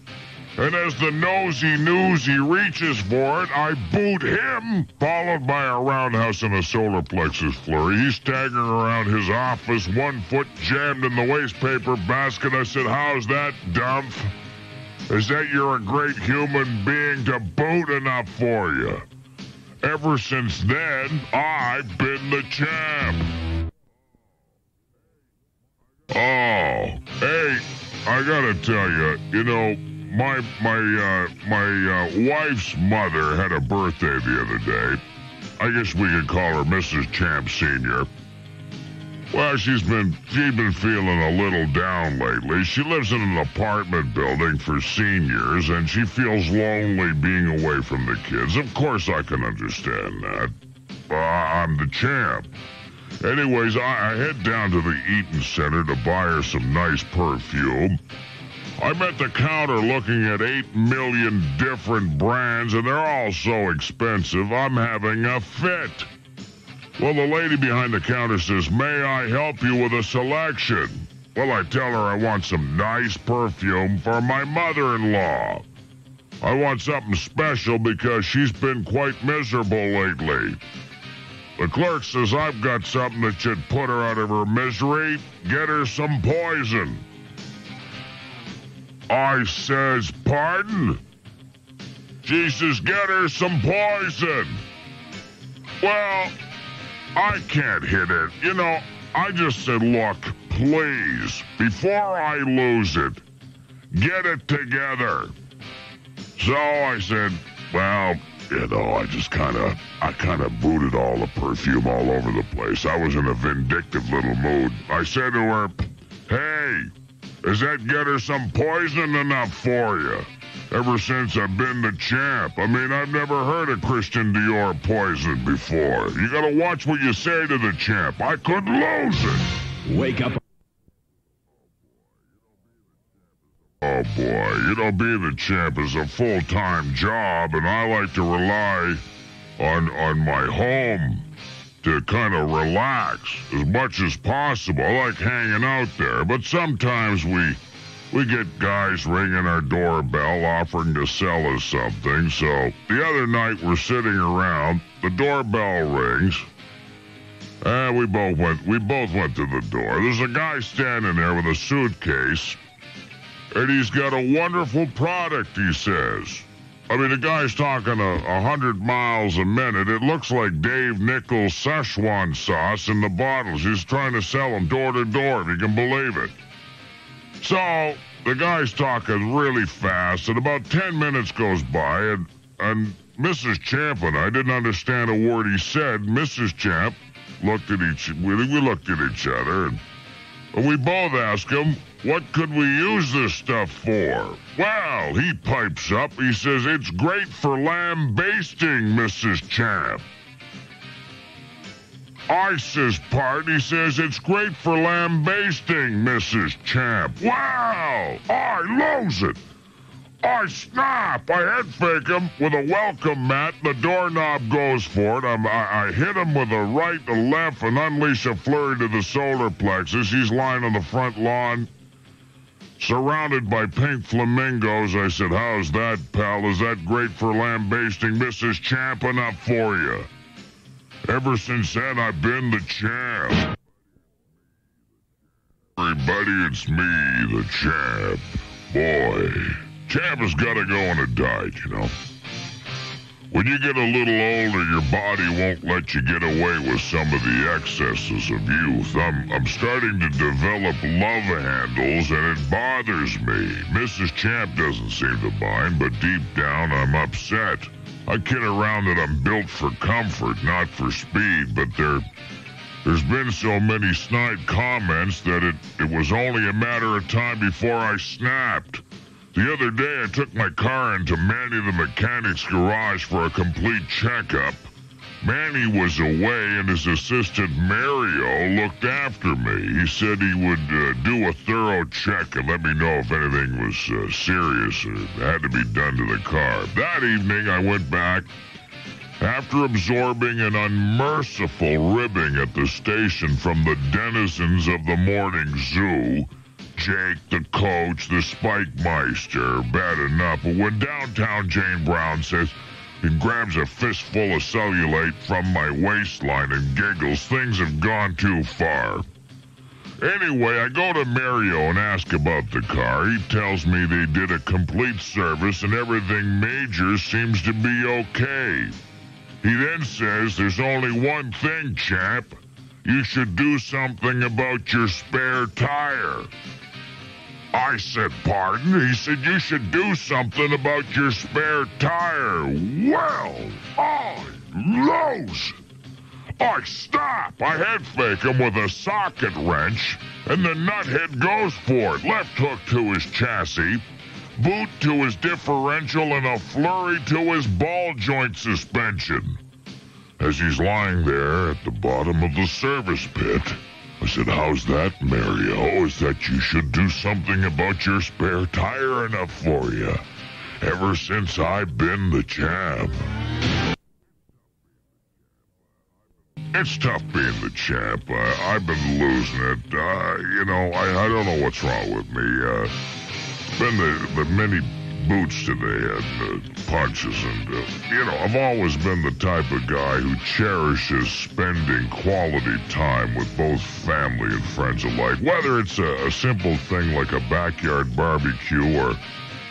And as the nosy newsy reaches for it, I boot him, followed by a roundhouse and a solar plexus flurry. He's staggering around his office, one foot jammed in the wastepaper basket. I said, How's that, Dump? Is that you're a great human being to boot enough for you? Ever since then, I've been the champ. Oh, hey, I gotta tell you, you know, my my uh, my uh, wife's mother had a birthday the other day. I guess we could call her Mrs. Champ Senior. Well, she's been she's been feeling a little down lately. She lives in an apartment building for seniors, and she feels lonely being away from the kids. Of course, I can understand that. Uh, I'm the champ. Anyways, I, I head down to the Eaton Center to buy her some nice perfume. I'm at the counter looking at 8 million different brands, and they're all so expensive, I'm having a fit. Well, the lady behind the counter says, May I help you with a selection? Well, I tell her I want some nice perfume for my mother in law. I want something special because she's been quite miserable lately. The clerk says I've got something that should put her out of her misery. Get her some poison. I says, pardon? She says, get her some poison. Well, I can't hit it. You know, I just said, look, please, before I lose it, get it together. So I said, well, you know, I just kind of, I kind of booted all the perfume all over the place. I was in a vindictive little mood. I said to her, hey, does that get her some poison enough for you? Ever since I've been the champ. I mean, I've never heard of Christian Dior poison before. You gotta watch what you say to the champ. I could lose it. Wake up. Oh boy, you know, being the champ is a full-time job, and I like to rely on on my home to kind of relax as much as possible. I like hanging out there, but sometimes we we get guys ringing our doorbell offering to sell us something. So the other night we're sitting around, the doorbell rings. And we both went we both went to the door. There's a guy standing there with a suitcase. And he's got a wonderful product, he says. I mean, the guy's talking a, a hundred miles a minute. It looks like Dave Nichol's Szechuan sauce in the bottles. He's trying to sell them door to door, if you can believe it. So the guy's talking really fast, and about ten minutes goes by, and and Mrs. Champ and I didn't understand a word he said. Mrs. Champ looked at each we, we looked at each other, and, and we both ask him, "What could we use this stuff for?" Well, he pipes up. He says, It's great for lambasting, Mrs. Champ. I says, Part. He says, It's great for lambasting, Mrs. Champ. Wow! I lose it. I snap. I head fake him with a welcome mat. The doorknob goes for it. I'm, I, I hit him with a right, a left, and unleash a flurry to the solar plexus. He's lying on the front lawn surrounded by pink flamingos. I said, How's that, pal? Is that great for lambasting Mrs. Champ enough for you? Ever since then, I've been the champ. Everybody, it's me, the champ. Boy, Champ has got to go on a diet, you know. When you get a little older, your body won't let you get away with some of the excesses of youth. I'm, I'm starting to develop love handles, and it bothers me. Mrs. Champ doesn't seem to mind, but deep down, I'm upset. I kid around that I'm built for comfort, not for speed, but there, there's been so many snide comments that it, it was only a matter of time before I snapped. The other day, I took my car into Manny the mechanic's garage for a complete checkup. Manny was away, and his assistant Mario looked after me. He said he would uh, do a thorough check and let me know if anything was uh, serious or had to be done to the car. That evening, I went back. After absorbing an unmerciful ribbing at the station from the denizens of the morning zoo, Jake, the coach, the Spike Meister, bad enough. But when downtown Jane Brown says, and grabs a fistful of cellulite from my waistline and giggles, things have gone too far. Anyway, I go to Mario and ask about the car. He tells me they did a complete service and everything major seems to be okay. He then says there's only one thing, champ. You should do something about your spare tire. I said, pardon? He said, you should do something about your spare tire. Well, I lose. I stop. I head fake him with a socket wrench, and the nuthead goes for it. Left hook to his chassis, boot to his differential, and a flurry to his ball joint suspension. As he's lying there at the bottom of the service pit, I said, How's that, Mario? Is that you should do something about your spare tire enough for you? Ever since I've been the champ. It's tough being the champ. Uh, I've been losing it. Uh, you know, I, I don't know what's wrong with me. Uh, been the, the many boots to the head, uh, punches, and, uh, you know, I've always been the type of guy who cherishes spending quality time with both family and friends alike, whether it's a, a simple thing like a backyard barbecue or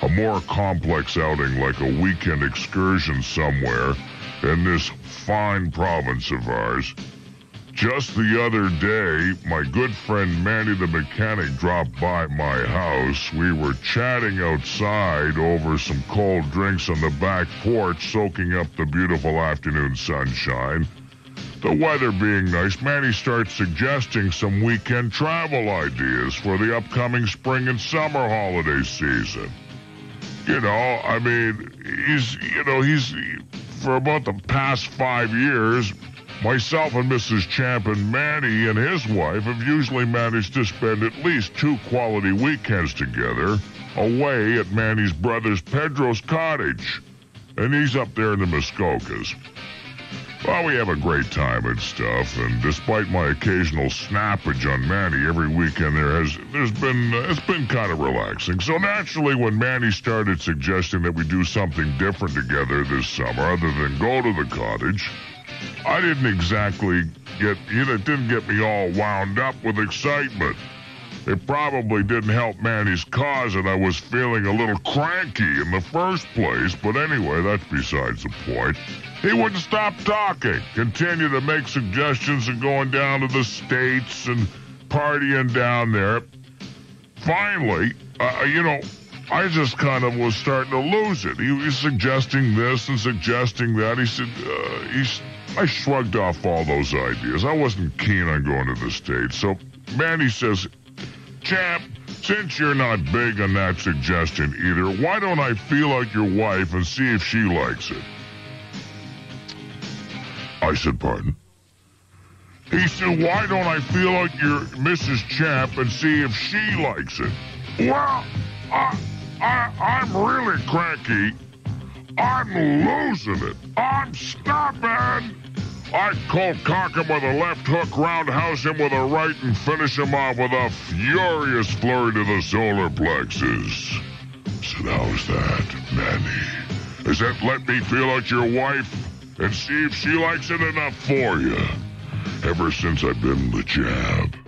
a more complex outing like a weekend excursion somewhere in this fine province of ours. Just the other day, my good friend Manny the mechanic dropped by my house. We were chatting outside over some cold drinks on the back porch, soaking up the beautiful afternoon sunshine. The weather being nice, Manny starts suggesting some weekend travel ideas for the upcoming spring and summer holiday season. You know, I mean, he's, you know, he's, for about the past five years, Myself and Mrs. Champ and Manny and his wife have usually managed to spend at least two quality weekends together away at Manny's brother's Pedro's cottage. And he's up there in the Muskokas. Well, we have a great time and stuff, and despite my occasional snappage on Manny every weekend, there has there's been uh, it's been kind of relaxing. So naturally, when Manny started suggesting that we do something different together this summer, other than go to the cottage, I didn't exactly get, you know, it didn't get me all wound up with excitement. It probably didn't help Manny's cause that I was feeling a little cranky in the first place, but anyway, that's besides the point. He wouldn't stop talking, continued to make suggestions of going down to the States and partying down there. Finally, uh, you know, I just kind of was starting to lose it. He was suggesting this and suggesting that. He said, uh, he's I shrugged off all those ideas. I wasn't keen on going to the States. So Manny says, Champ, since you're not big on that suggestion either, why don't I feel like your wife and see if she likes it? I said, pardon? He said, why don't I feel like your Mrs. Champ and see if she likes it? Well, I, I, I'm really cranky. I'm losing it. I'm stopping. I'd cold cock him with a left hook, roundhouse him with a right, and finish him off with a furious flurry to the solar plexus. So how's that, Manny? Does that let me feel like your wife and see if she likes it enough for you? Ever since I've been the jab.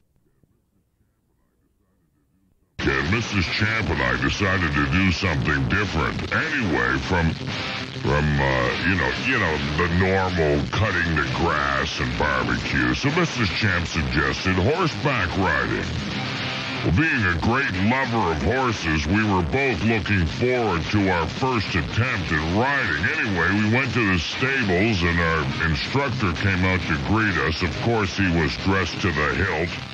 Can Mrs. Champ and I decided to do something different. Anyway, from from uh, you know you know the normal cutting the grass and barbecue. So Mrs. Champ suggested horseback riding. Well, being a great lover of horses, we were both looking forward to our first attempt at riding. Anyway, we went to the stables and our instructor came out to greet us. Of course, he was dressed to the hilt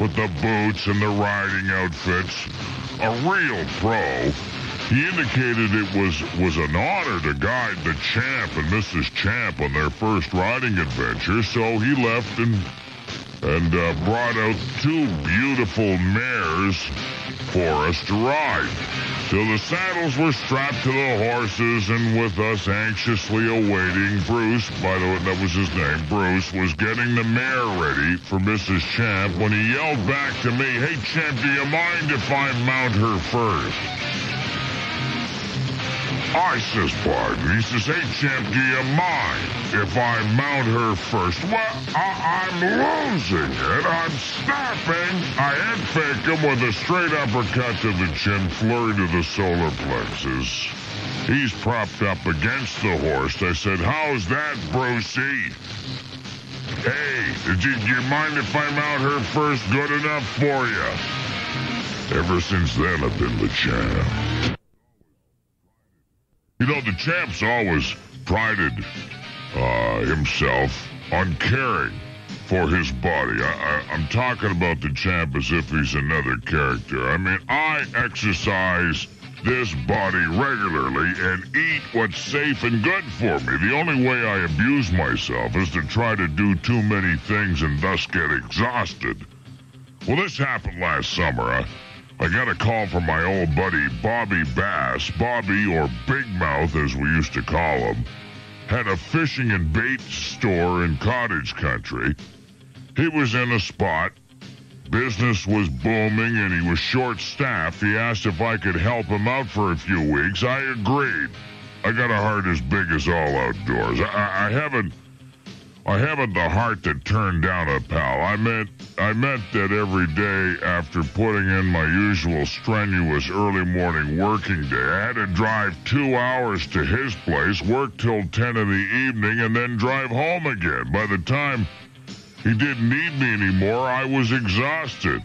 with the boots and the riding outfits. A real pro. He indicated it was, was an honor to guide the champ and Mrs. Champ on their first riding adventure, so he left and and uh, brought out two beautiful mares for us to ride. So the saddles were strapped to the horses, and with us anxiously awaiting, Bruce, by the way, that was his name, Bruce, was getting the mare ready for Mrs. Champ when he yelled back to me, Hey, Champ, do you mind if I mount her first? I hey, champ, do you mind if I mount her first? Well, I- am losing it. I'm snapping. I head fake him with a straight uppercut to the chin, flurry to the solar plexus. He's propped up against the horse. I said, how's that, Brucey? Hey, do you mind if I mount her first? Good enough for you. Ever since then, I've been the champ. You know, the champ's always prided uh, himself on caring for his body. I, am talking about the champ as if he's another character. I mean, I exercise this body regularly and eat what's safe and good for me. The only way I abuse myself is to try to do too many things and thus get exhausted. Well, this happened last summer. I, I got a call from my old buddy Bobby Bass. Bobby, or Big Mouth as we used to call him, had a fishing and bait store in cottage country. He was in a spot. Business was booming and he was short staffed. He asked if I could help him out for a few weeks. I agreed. I got a heart as big as all outdoors. I, I haven't I haven't the heart to turn down a pal. I meant I meant that every day after putting in my usual strenuous early morning working day, I had to drive two hours to his place, work till ten in the evening, and then drive home again. By the time he didn't need me anymore, I was exhausted.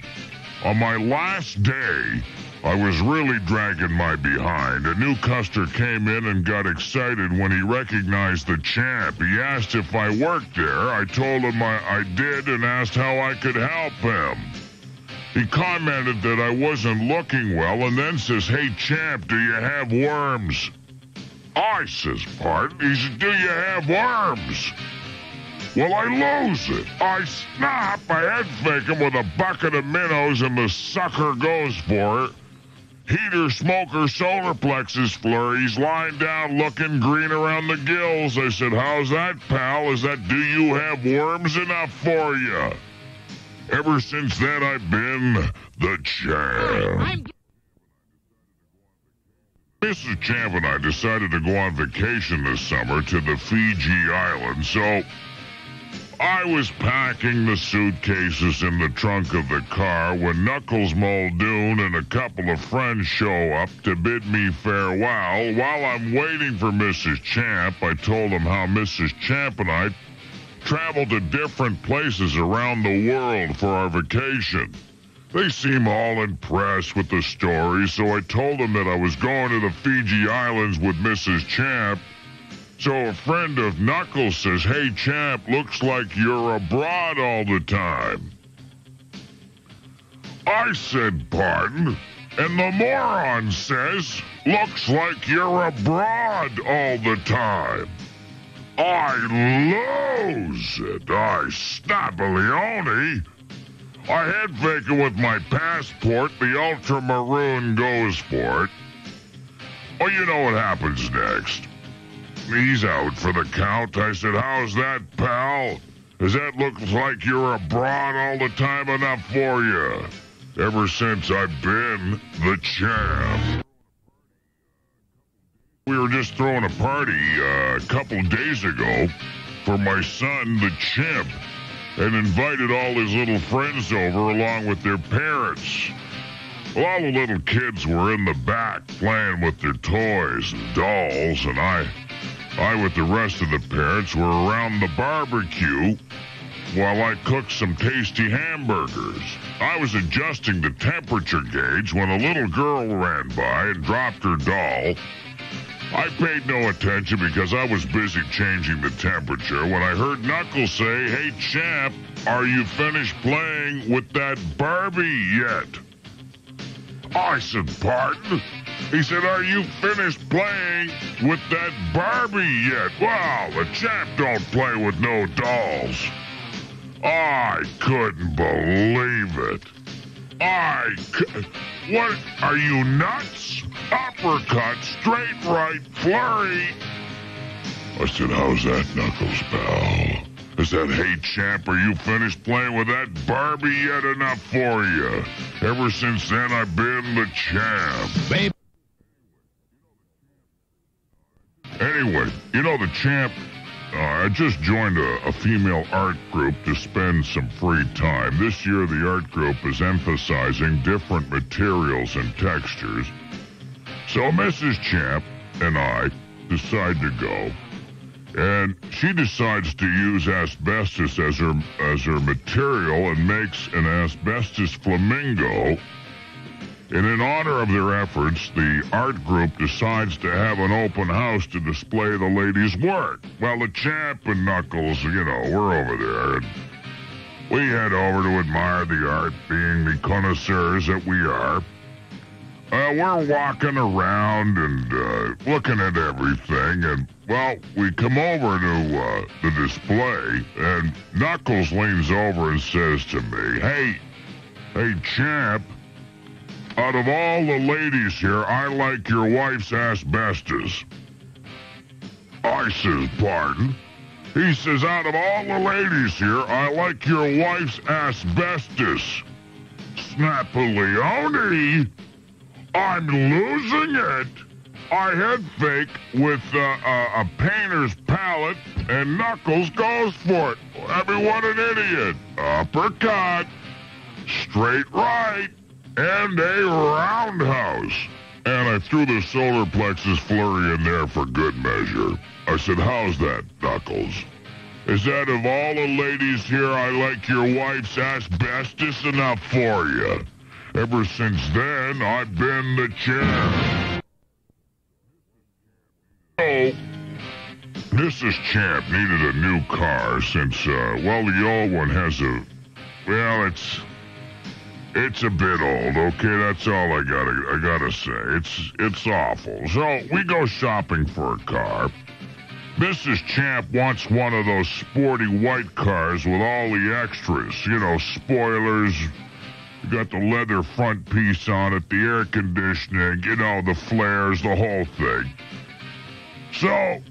On my last day, I was really dragging my behind. A new customer came in and got excited when he recognized the champ. He asked if I worked there. I told him I, I did and asked how I could help him. He commented that I wasn't looking well and then says, Hey, champ, do you have worms? I says, Pardon? He says, Do you have worms? Well, I lose it. I snap, I head fake him with a bucket of minnows, and the sucker goes for it heater, smoker, solar plexus flurries, lying down looking green around the gills. I said, How's that, pal? Is that do you have worms enough for you? Ever since then, I've been the champ. Mrs. Champ and I decided to go on vacation this summer to the Fiji Islands, so I was packing the suitcases in the trunk of the car when Knuckles Muldoon and a couple of friends show up to bid me farewell. While I'm waiting for Mrs. Champ, I told them how Mrs. Champ and I traveled to different places around the world for our vacation. They seem all impressed with the story, so I told them that I was going to the Fiji Islands with Mrs. Champ so a friend of Knuckles says, Hey, champ, looks like you're abroad all the time. I said, Pardon? And the moron says, Looks like you're abroad all the time. I lose it. I snap a Leone. I head it with my passport. The ultramaroon goes for it. Oh, you know what happens next. He's out for the count. I said, How's that, pal? Does that look like you're abroad all the time enough for you? Ever since I've been the champ. We were just throwing a party uh, a couple days ago for my son, the chimp, and invited all his little friends over along with their parents. Well, all the little kids were in the back playing with their toys and dolls, and I, I with the rest of the parents were around the barbecue while I cooked some tasty hamburgers. I was adjusting the temperature gauge when a little girl ran by and dropped her doll. I paid no attention because I was busy changing the temperature when I heard Knuckles say, Hey, champ, are you finished playing with that Barbie yet? I said, Pardon? He said, Are you finished playing with that Barbie yet? Well, the champ don't play with no dolls. I couldn't believe it. I. C- what? Are you nuts? Uppercut, straight right, flurry. I said, How's that, Knuckles, pal? I said, Hey, champ, are you finished playing with that Barbie yet? Enough for you. Ever since then, I've been the champ. Babe. Anyway, you know, the champ uh, I just joined a, a, female art group to spend some free time. This year, the art group is emphasizing different materials and textures. So Mrs. Champ and I decide to go, and she decides to use asbestos as her as her material and makes an asbestos flamingo and in honor of their efforts, the art group decides to have an open house to display the ladies' work. Well, the champ and Knuckles, you know, we're over there. And we head over to admire the art, being the connoisseurs that we are. Uh, we're walking around and uh, looking at everything, and, well, we come over to uh, the display, and Knuckles leans over and says to me, Hey, hey, champ, out of all the ladies here, I like your wife's asbestos. I says, pardon? He says, out of all the ladies here, I like your wife's asbestos. Snappaleone? I'm losing it. I head fake with uh, a, a painter's palette, and Knuckles goes for it. Everyone an idiot. Uppercut. Straight right and a roundhouse. And I threw the solar plexus flurry in there for good measure. I said, How's that, Knuckles? Is that of all the ladies here, I like your wife's asbestos enough for you? Ever since then, I've been the champ. Oh, Mrs. Champ needed a new car since, uh, well, the old one has a, well, it's, it's a bit old, okay? That's all I gotta I gotta say. It's it's awful. So we go shopping for a car. Mrs. Champ wants one of those sporty white cars with all the extras. You know, spoilers. Got the leather front piece on it, the air conditioning, you know, the flares, the whole thing. So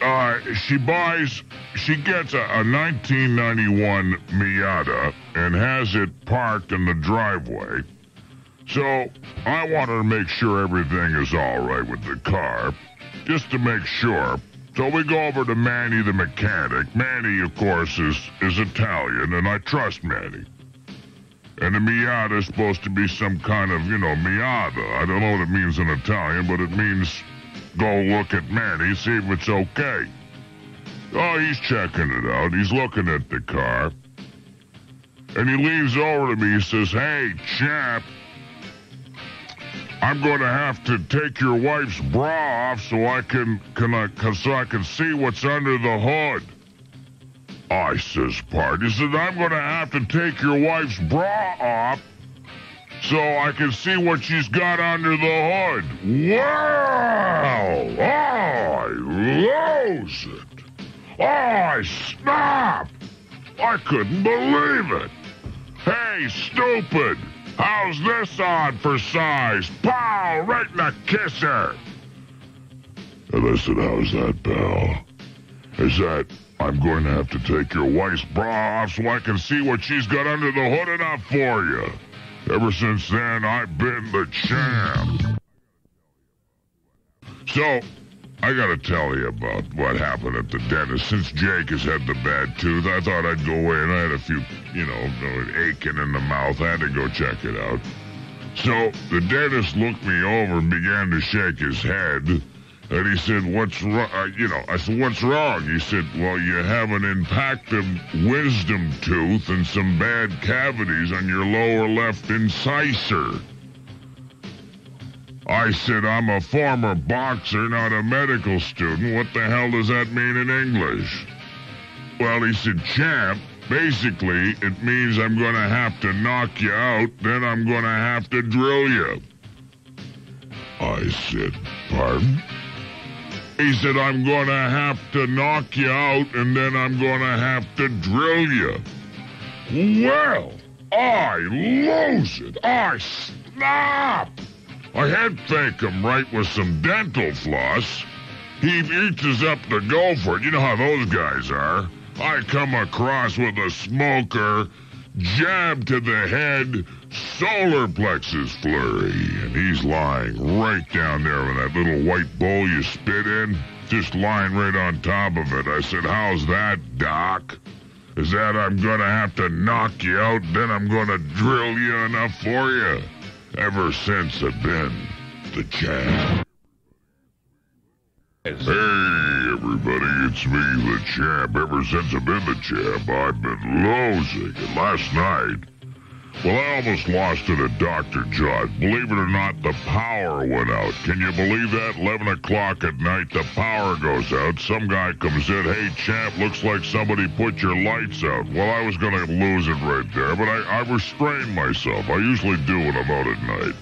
uh, she buys, she gets a, a 1991 Miata and has it parked in the driveway. So I wanted to make sure everything is all right with the car, just to make sure. So we go over to Manny the mechanic. Manny, of course, is, is Italian, and I trust Manny. And the Miata is supposed to be some kind of, you know, Miata. I don't know what it means in Italian, but it means go look at Manny, see if it's okay. Oh, he's checking it out. He's looking at the car. And he leans over to me. He says, Hey, champ, I'm going to have to take your wife's bra off so I can, can I, so I can see what's under the hood. I says, pardon. He said, I'm going to have to take your wife's bra off so I can see what she's got under the hood. Wow! I lose it. I snap! I couldn't believe it. Hey, stupid! How's this on for size? Pow! Right in the kisser! And I said, how's that, pal? Is that I'm going to have to take your wife's bra off so I can see what she's got under the hood enough for you? Ever since then, I've been the champ. So, I gotta tell you about what happened at the dentist. Since Jake has had the bad tooth, I thought I'd go in. I had a few, you know, aching in the mouth. I had to go check it out. So the dentist looked me over and began to shake his head. And he said, what's wrong? Uh, you know, I said, what's wrong? He said, well, you have an impacted wisdom tooth and some bad cavities on your lower left incisor. I said, I'm a former boxer, not a medical student. What the hell does that mean in English? Well, he said, champ, basically, it means I'm going to have to knock you out, then I'm going to have to drill you. I said, pardon? He said, I'm going to have to knock you out, and then I'm going to have to drill you. Well, I lose it. I snap. I head fake him right with some dental floss. He reaches up to go for it. You know how those guys are. I come across with a smoker, jab to the head, solar plexus flurry, and he's lying right down there with that little white bowl you spit in, just lying right on top of it. I said, How's that, Doc? Is that I'm gonna have to knock you out, then I'm gonna drill you enough for you? Ever since I've been the champ. Hey, everybody, it's me, the champ. Ever since I've been the champ, I've been losing. And last night, well, I almost lost it at Dr. Josh. Believe it or not, the power went out. Can you believe that? 11 o'clock at night, the power goes out. Some guy comes in, hey, champ, looks like somebody put your lights out. Well, I was going to lose it right there, but I, I restrained myself. I usually do when I'm out at night.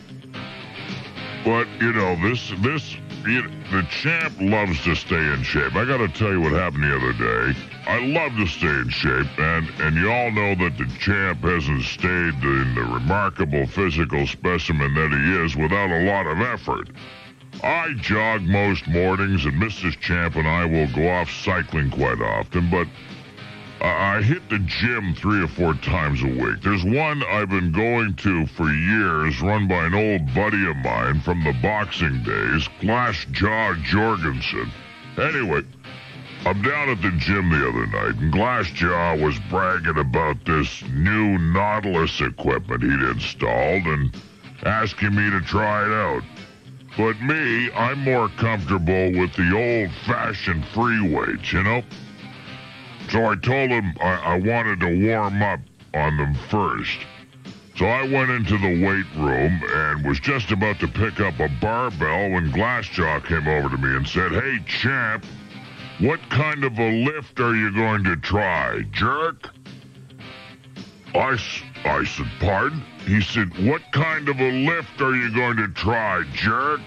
But, you know, this, this, you, the champ loves to stay in shape. I got to tell you what happened the other day. I love to stay in shape, and, and you all know that the champ hasn't stayed in the remarkable physical specimen that he is without a lot of effort. I jog most mornings, and Mrs. Champ and I will go off cycling quite often, but I hit the gym three or four times a week. There's one I've been going to for years, run by an old buddy of mine from the boxing days, Glass Jaw Jorgensen. Anyway, I'm down at the gym the other night, and Glassjaw was bragging about this new Nautilus equipment he'd installed and asking me to try it out. But me, I'm more comfortable with the old-fashioned free weights, you know? So I told him I, I wanted to warm up on them first. So I went into the weight room and was just about to pick up a barbell when Glassjaw came over to me and said, Hey, champ, what kind of a lift are you going to try, jerk? I, I said, pardon? He said, what kind of a lift are you going to try, jerk?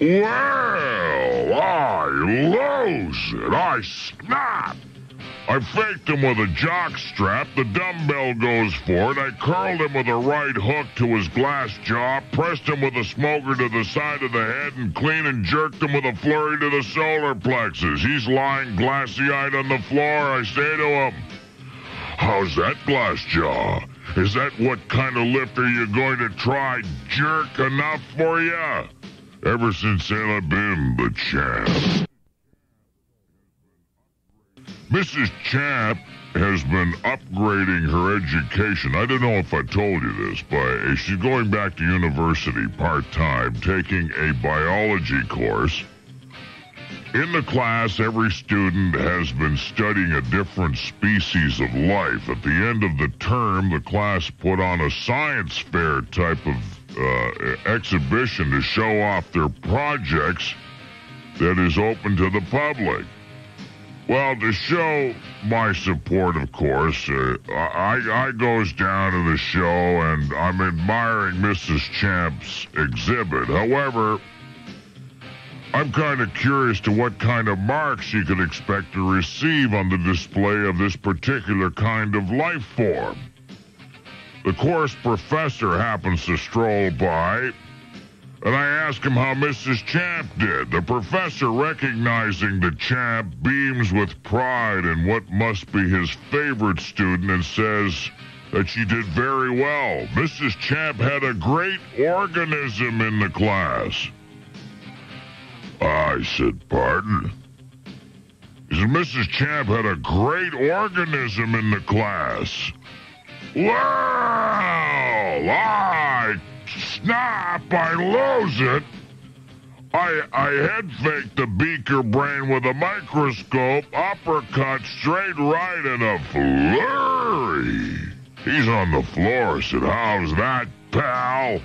Well, I lose it. I snap. I faked him with a jock strap. The dumbbell goes for it. I curled him with a right hook to his glass jaw, pressed him with a smoker to the side of the head, and clean and jerked him with a flurry to the solar plexus. He's lying glassy-eyed on the floor. I say to him, How's that glass jaw? Is that what kind of lift are you going to try? Jerk enough for you? ever since then, I've been the champ. Mrs. Champ has been upgrading her education. I don't know if I told you this, but she's going back to university part-time, taking a biology course. In the class, every student has been studying a different species of life. At the end of the term, the class put on a science fair type of uh, exhibition to show off their projects that is open to the public. Well, to show my support, of course, uh, I, I goes down to the show and I'm admiring Mrs. Champ's exhibit. However, I'm kind of curious to what kind of marks you could expect to receive on the display of this particular kind of life form. The course professor happens to stroll by, and I ask him how Mrs. Champ did. The professor, recognizing the champ, beams with pride in what must be his favorite student and says that she did very well. Mrs. Champ had a great organism in the class. I said, pardon? He said, Mrs. Champ had a great organism in the class. Wow! I snap, I lose it. I, I head faked the beaker brain with a microscope, uppercut straight right in a flurry. He's on the floor. I said, How's that, pal?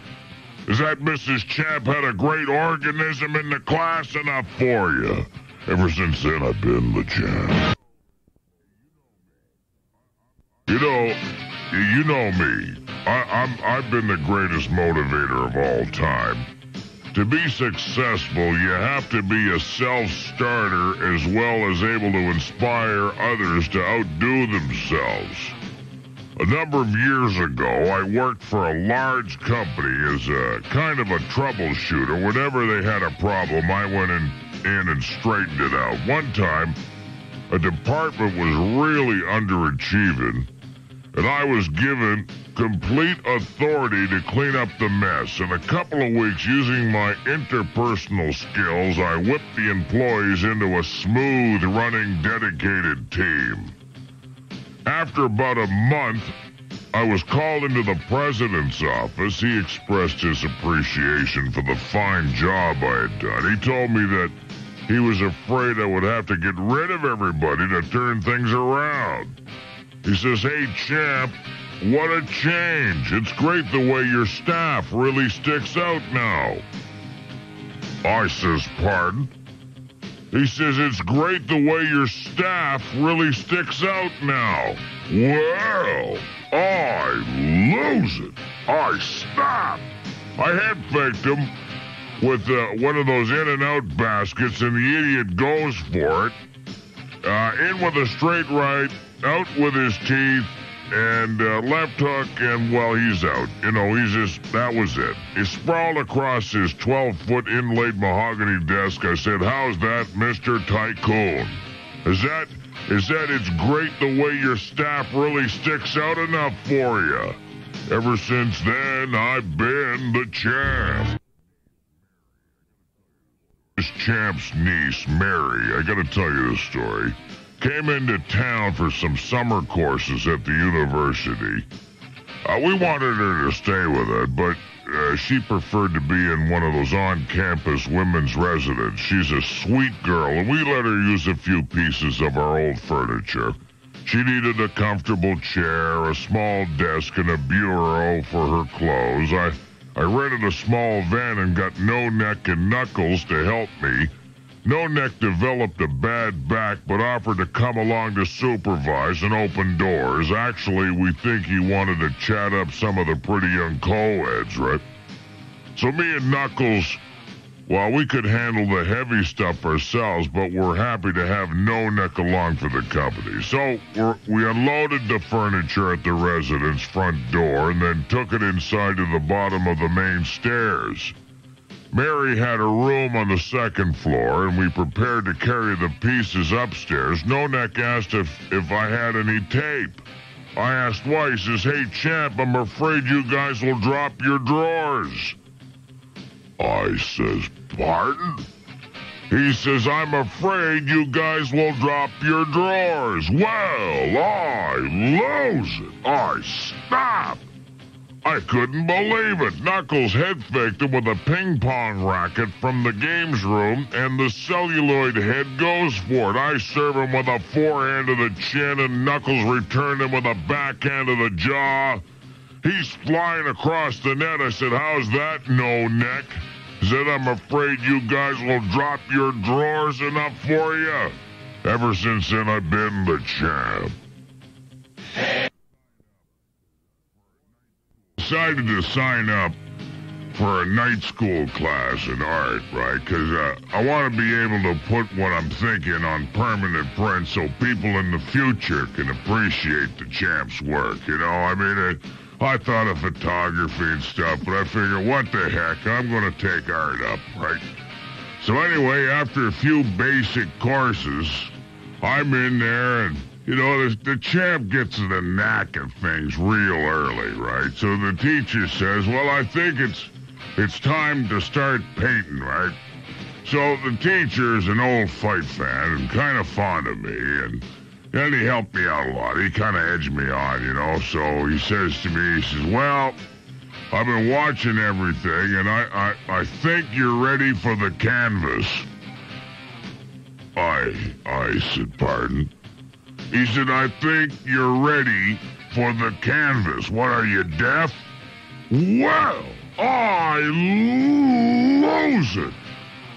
Is that Mrs. Champ had a great organism in the class enough for you? Ever since then, I've been the champ. You know, you know me. I, I've been the greatest motivator of all time. To be successful, you have to be a self-starter as well as able to inspire others to outdo themselves. A number of years ago, I worked for a large company as a kind of a troubleshooter. Whenever they had a problem, I went in, in and straightened it out. One time, a department was really underachieving and I was given complete authority to clean up the mess. In a couple of weeks, using my interpersonal skills, I whipped the employees into a smooth running, dedicated team. After about a month, I was called into the president's office. He expressed his appreciation for the fine job I had done. He told me that he was afraid I would have to get rid of everybody to turn things around. He says, Hey, champ, what a change. It's great the way your staff really sticks out now. I says, Pardon? He says, It's great the way your staff really sticks out now. Well, I lose it. I stop. I head faked him with uh, one of those in and out baskets, and the idiot goes for it. Uh, in with a straight right, out with his teeth and uh, left hook, and well, he's out. You know, he's just, that was it. He sprawled across his 12 foot inlaid mahogany desk. I said, How's that, Mr. Tycoon? Is that, is that it's great the way your staff really sticks out enough for you? Ever since then, I've been the champ. This champ's niece, Mary, I gotta tell you this story came into town for some summer courses at the university. Uh, we wanted her to stay with it, but uh, she preferred to be in one of those on-campus women's residences. She's a sweet girl, and we let her use a few pieces of our old furniture. She needed a comfortable chair, a small desk, and a bureau for her clothes. I, I rented a small van and got No Neck and Knuckles to help me. No Neck developed a bad back, but offered to come along to supervise and open doors. Actually, we think he wanted to chat up some of the pretty young co-eds, right? So me and Knuckles, well, we could handle the heavy stuff ourselves, but we're happy to have No Neck along for the company. So we unloaded the furniture at the residence front door and then took it inside to the bottom of the main stairs. Mary had a room on the second floor, and we prepared to carry the pieces upstairs. No Neck asked if, if I had any tape. I asked why. He says, Hey, champ, I'm afraid you guys will drop your drawers. I says, Pardon? He says, I'm afraid you guys will drop your drawers. Well, I lose it. I stop. I couldn't believe it. Knuckles head faked him with a ping pong racket from the games room, and the celluloid head goes for it. I serve him with a forehand to the chin, and Knuckles returned him with a backhand to the jaw. He's flying across the net. I said, How's that, no neck? Said, I'm afraid you guys will drop your drawers enough for you. Ever since then, I've been the champ decided to sign up for a night school class in art, right? Because uh, I want to be able to put what I'm thinking on permanent print so people in the future can appreciate the champ's work. You know, I mean, uh, I thought of photography and stuff, but I figured, what the heck? I'm going to take art up, right? So anyway, after a few basic courses, I'm in there and you know, the, champ gets the knack of things real early, right? So the teacher says, well, I think it's it's time to start painting, right? So the teacher is an old fight fan and kind of fond of me, and and he helped me out a lot. He kind of edged me on, you know. So he says to me, he says, well, I've been watching everything, and I, I, I think you're ready for the canvas. I, I said, pardon. He said, I think you're ready for the canvas. What are you, deaf? Well, I lose it.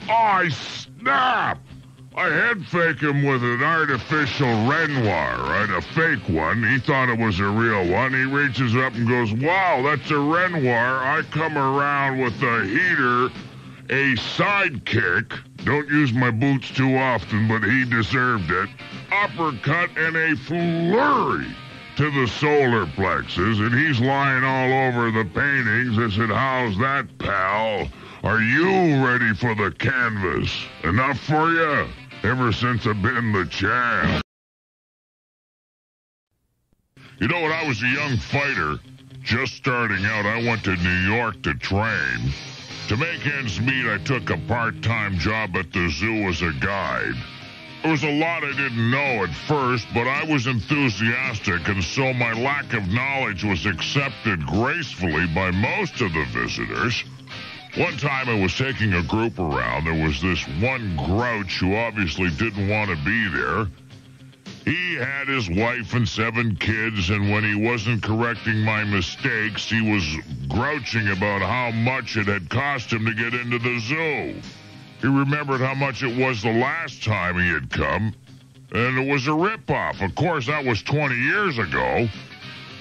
I snap. I head fake him with an artificial Renoir, right? A fake one. He thought it was a real one. He reaches up and goes, Wow, that's a Renoir. I come around with a heater, a sidekick. Don't use my boots too often, but he deserved it. Uppercut and a flurry to the solar plexus, and he's lying all over the paintings. I said, How's that, pal? Are you ready for the canvas? Enough for you? Ever since I've been the champ. You know, when I was a young fighter, just starting out, I went to New York to train. To make ends meet, I took a part-time job at the zoo as a guide. There was a lot I didn't know at first, but I was enthusiastic, and so my lack of knowledge was accepted gracefully by most of the visitors. One time I was taking a group around. There was this one grouch who obviously didn't want to be there. He had his wife and seven kids, and when he wasn't correcting my mistakes, he was grouching about how much it had cost him to get into the zoo. He remembered how much it was the last time he had come, and it was a ripoff. Of course, that was 20 years ago.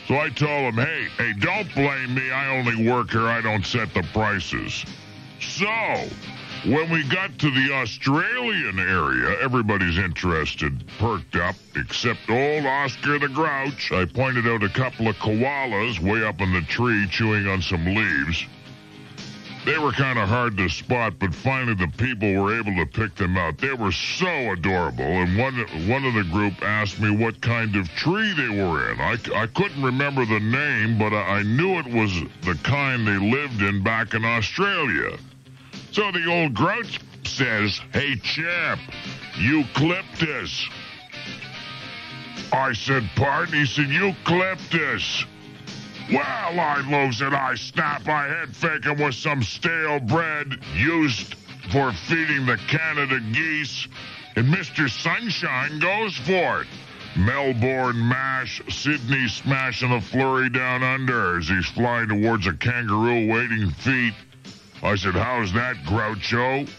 So I told him, hey, hey, don't blame me. I only work here. I don't set the prices. So, when we got to the Australian area, everybody's interested perked up, except old Oscar the Grouch. I pointed out a couple of koalas way up in the tree chewing on some leaves. They were kind of hard to spot, but finally the people were able to pick them out. They were so adorable, and one one of the group asked me what kind of tree they were in. I, I couldn't remember the name, but I, I knew it was the kind they lived in back in Australia. So the old grouch says, Hey, champ, you clipped us. I said, pardon? He said, You clipped us. Well, I lose it. I snap. my head faking with some stale bread used for feeding the Canada geese. And Mr. Sunshine goes for it. Melbourne mash, Sydney smashing a flurry down under as he's flying towards a kangaroo waiting feet. I said, How's that, Groucho?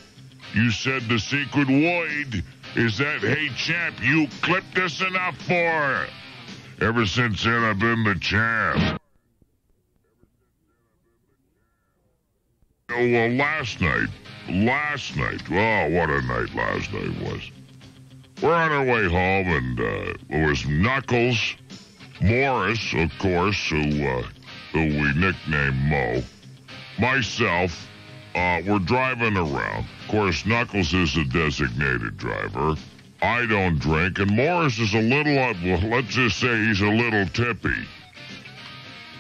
You said the secret void. Is that, hey, champ, you clipped us enough for? Ever since then, I've been the champ. Oh, well, last night, last night, oh, what a night last night was. We're on our way home, and uh, it was Knuckles, Morris, of course, who, uh, who we nicknamed Mo, myself, uh, we're driving around. Of course, Knuckles is a designated driver. I don't drink, and Morris is a little, uh, well, let's just say he's a little tippy.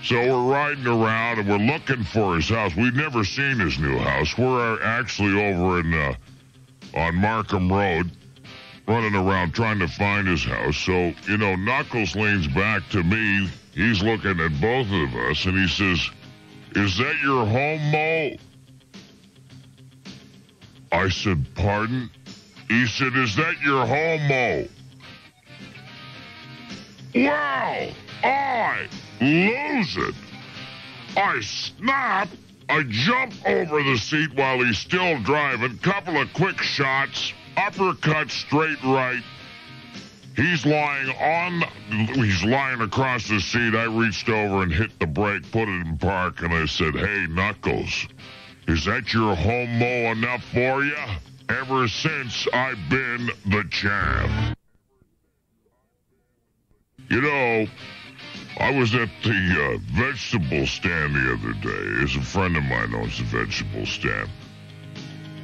So we're riding around and we're looking for his house. We've never seen his new house. We're actually over in uh, on Markham Road, running around trying to find his house. So you know, Knuckles leans back to me. He's looking at both of us and he says, "Is that your home, Mo?" I said, "Pardon." He said, "Is that your homo? Mo?" Wow! I lose it. I snap. I jump over the seat while he's still driving. Couple of quick shots. Uppercut straight right. He's lying on. He's lying across the seat. I reached over and hit the brake, put it in park, and I said, "Hey, Knuckles, is that your homo enough for you?" Ever since I've been the champ. You know, I was at the uh, vegetable stand the other day. There's a friend of mine owns a vegetable stand.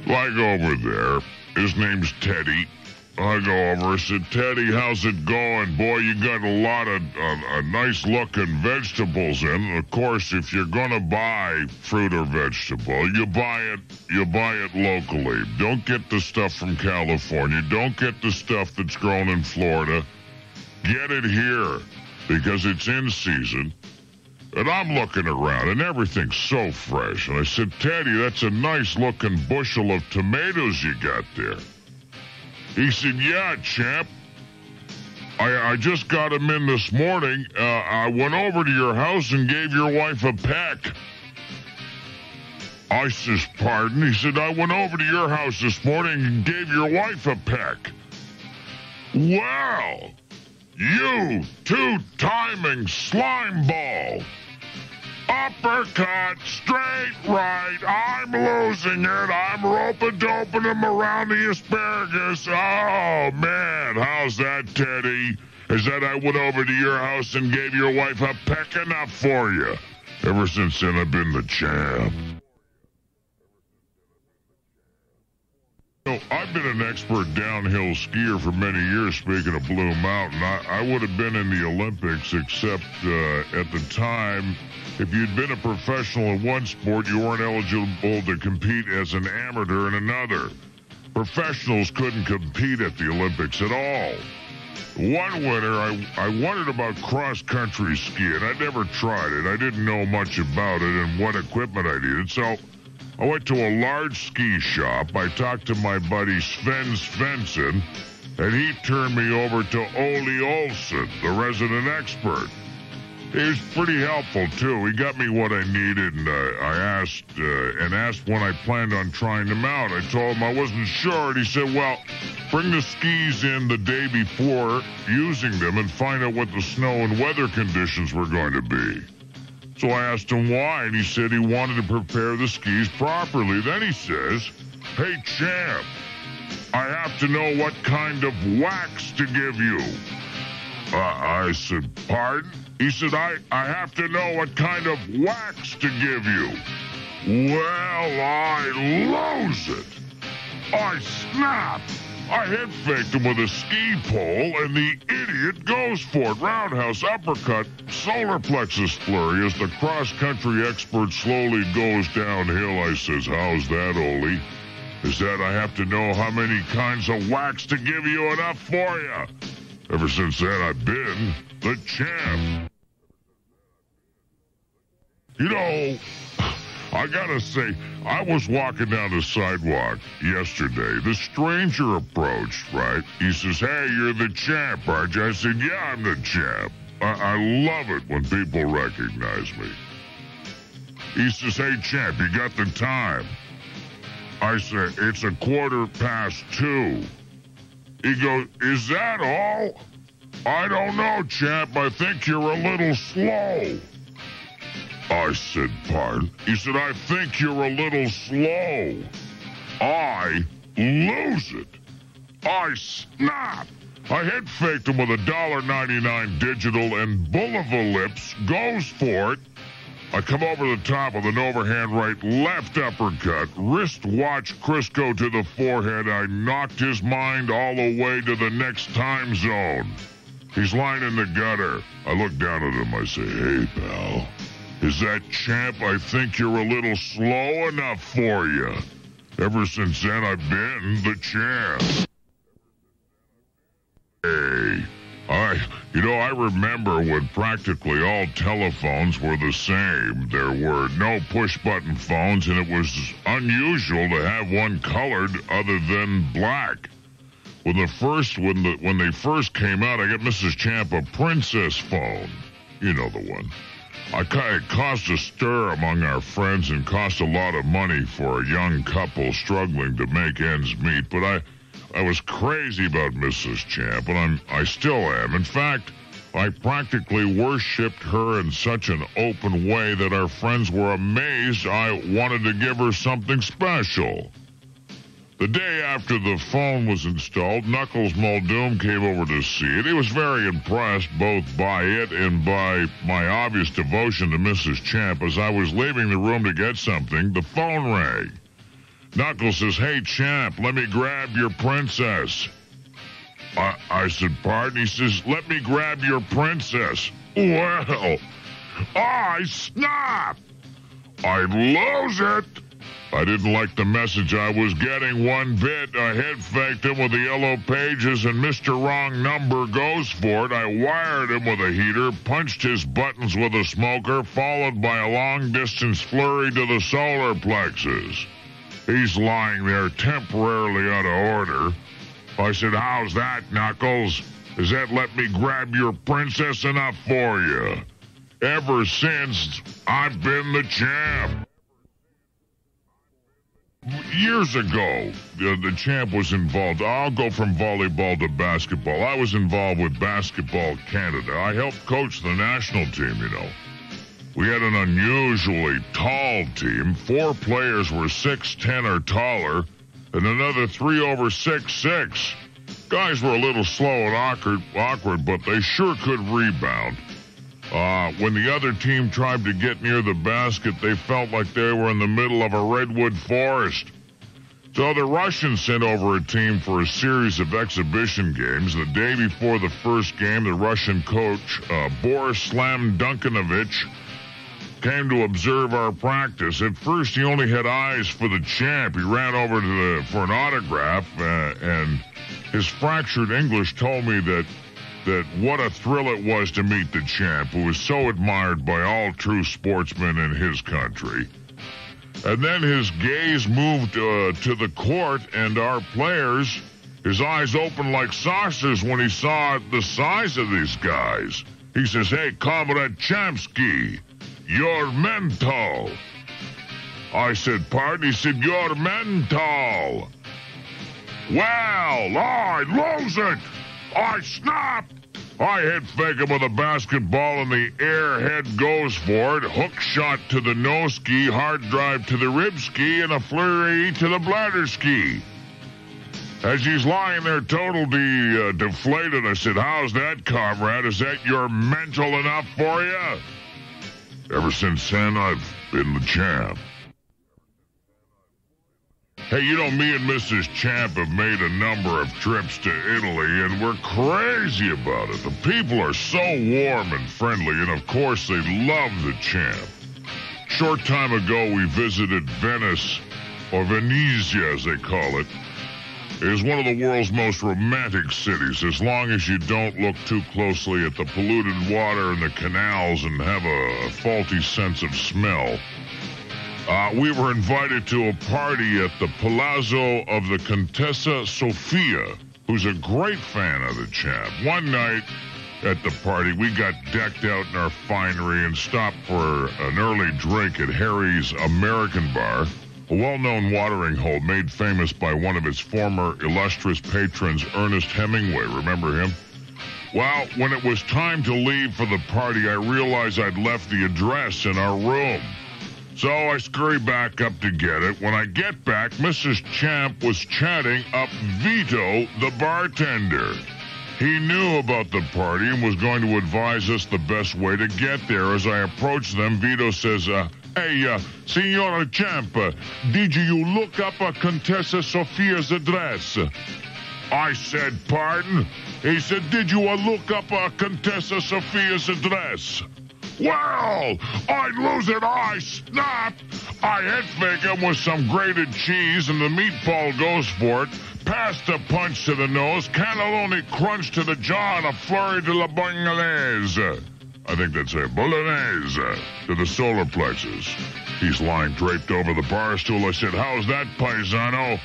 Like over there. His name's Teddy. I go over and said, Teddy, how's it going? Boy, you got a lot of uh, nice looking vegetables in. Of course, if you're gonna buy fruit or vegetable, you buy it you buy it locally. Don't get the stuff from California. Don't get the stuff that's grown in Florida. Get it here because it's in season. And I'm looking around, and everything's so fresh. And I said, Teddy, that's a nice looking bushel of tomatoes you got there. He said, Yeah, champ. I, I just got him in this morning. Uh, I went over to your house and gave your wife a peck. I says, Pardon? He said, I went over to your house this morning and gave your wife a peck. Well, you two timing slime ball. Uppercut, straight right. I'm losing it. I'm roping doping him around the asparagus. Oh, man. How's that, Teddy? Is that I went over to your house and gave your wife a peck enough for you? Ever since then, I've been the champ. So I've been an expert downhill skier for many years, speaking of Blue Mountain. I, I would have been in the Olympics, except uh, at the time, if you'd been a professional in one sport, you weren't eligible to compete as an amateur in another. Professionals couldn't compete at the Olympics at all. One winter, I, I wondered about cross country skiing. I never tried it. I didn't know much about it and what equipment I needed, so I went to a large ski shop. I talked to my buddy Sven Svensson, and he turned me over to Ole Olsen, the resident expert. He was pretty helpful too. He got me what I needed, and uh, I asked uh, and asked when I planned on trying them out. I told him I wasn't sure, and he said, "Well, bring the skis in the day before using them and find out what the snow and weather conditions were going to be." So I asked him why, and he said he wanted to prepare the skis properly. Then he says, Hey, champ, I have to know what kind of wax to give you. Uh, I said, Pardon? He said, I, I have to know what kind of wax to give you. Well, I lose it. I snap. I hit faked him with a ski pole, and the idiot goes for it. Roundhouse, uppercut, solar plexus flurry as the cross-country expert slowly goes downhill. I says, how's that, Ole? Is that I have to know how many kinds of wax to give you enough for you? Ever since then, I've been the champ. You know, I gotta say, I was walking down the sidewalk yesterday. The stranger approached, right? He says, Hey, you're the champ, aren't you? I said, Yeah, I'm the champ. I, I love it when people recognize me. He says, Hey, champ, you got the time? I said, It's a quarter past two. He goes, Is that all? I don't know, champ. I think you're a little slow. I said, pardon? He said, I think you're a little slow. I lose it. I snap. I head faked him with a $1.99 digital and Boulevard Lips goes for it. I come over the top with an overhand right left uppercut, wrist watch Crisco to the forehead. I knocked his mind all the way to the next time zone. He's lying in the gutter. I look down at him. I say, hey, pal. Is that champ? I think you're a little slow enough for you. Ever since then, I've been the champ. Hey, I, you know, I remember when practically all telephones were the same. There were no push button phones, and it was unusual to have one colored other than black. When the first, when the when they first came out, I got Mrs. Champ a princess phone. You know the one. I, it caused a stir among our friends and cost a lot of money for a young couple struggling to make ends meet. But I, I was crazy about Mrs. Champ, and I'm, I still am. In fact, I practically worshipped her in such an open way that our friends were amazed I wanted to give her something special. The day after the phone was installed, Knuckles Muldoon came over to see it. He was very impressed both by it and by my obvious devotion to Mrs. Champ. As I was leaving the room to get something, the phone rang. Knuckles says, Hey, Champ, let me grab your princess. I, I said, Pardon? He says, Let me grab your princess. Well, I snap. I lose it. I didn't like the message I was getting one bit. I head faked him with the yellow pages, and Mr. Wrong Number goes for it. I wired him with a heater, punched his buttons with a smoker, followed by a long distance flurry to the solar plexus. He's lying there temporarily out of order. I said, How's that, Knuckles? Has that let me grab your princess enough for you? Ever since, I've been the champ years ago, uh, the champ was involved. I'll go from volleyball to basketball. I was involved with Basketball Canada. I helped coach the national team, you know. We had an unusually tall team. Four players were 6'10 or taller, and another three over 6'6. Guys were a little slow and awkward, awkward but they sure could rebound. Uh, when the other team tried to get near the basket, they felt like they were in the middle of a redwood forest. So the Russians sent over a team for a series of exhibition games. The day before the first game, the Russian coach, uh, Boris Slam came to observe our practice. At first, he only had eyes for the champ. He ran over to the, for an autograph, uh, and his fractured English told me that that what a thrill it was to meet the champ, who was so admired by all true sportsmen in his country. And then his gaze moved uh, to the court and our players. His eyes opened like saucers when he saw the size of these guys. He says, Hey, Comrade Champsky, you're mental. I said, Pardon? He said, You're mental. Well, I lose it. I snap. I hit Fagan with a basketball in the air, head goes for it, hook shot to the nose ski, hard drive to the rib ski, and a flurry to the bladder ski. As he's lying there totally uh, deflated, I said, How's that, comrade? Is that your mental enough for you? Ever since then, I've been the champ. Hey, you know, me and Mrs. Champ have made a number of trips to Italy, and we're crazy about it. The people are so warm and friendly, and of course, they love the champ. Short time ago, we visited Venice, or Venezia as they call it. Is one of the world's most romantic cities, as long as you don't look too closely at the polluted water and the canals and have a faulty sense of smell. Uh, we were invited to a party at the Palazzo of the Contessa Sofia, who's a great fan of the champ. One night at the party, we got decked out in our finery and stopped for an early drink at Harry's American Bar, a well known watering hole made famous by one of its former illustrious patrons, Ernest Hemingway. Remember him? Well, when it was time to leave for the party, I realized I'd left the address in our room. So I scurry back up to get it. When I get back, Mrs. Champ was chatting up Vito, the bartender. He knew about the party and was going to advise us the best way to get there. As I approach them, Vito says, uh, Hey, uh, Signora Champ, uh, did you look up a Contessa Sofia's address? I said, pardon? He said, did you uh, look up a Contessa Sofia's address? Well, I'd lose it. I snap. I fake him with some grated cheese, and the meatball goes for it. Pasta punch to the nose, cannelloni crunch to the jaw, and a flurry to la bolognese. I think that's a bolognese to the solar plexus. He's lying draped over the bar stool. I said, How's that, paisano?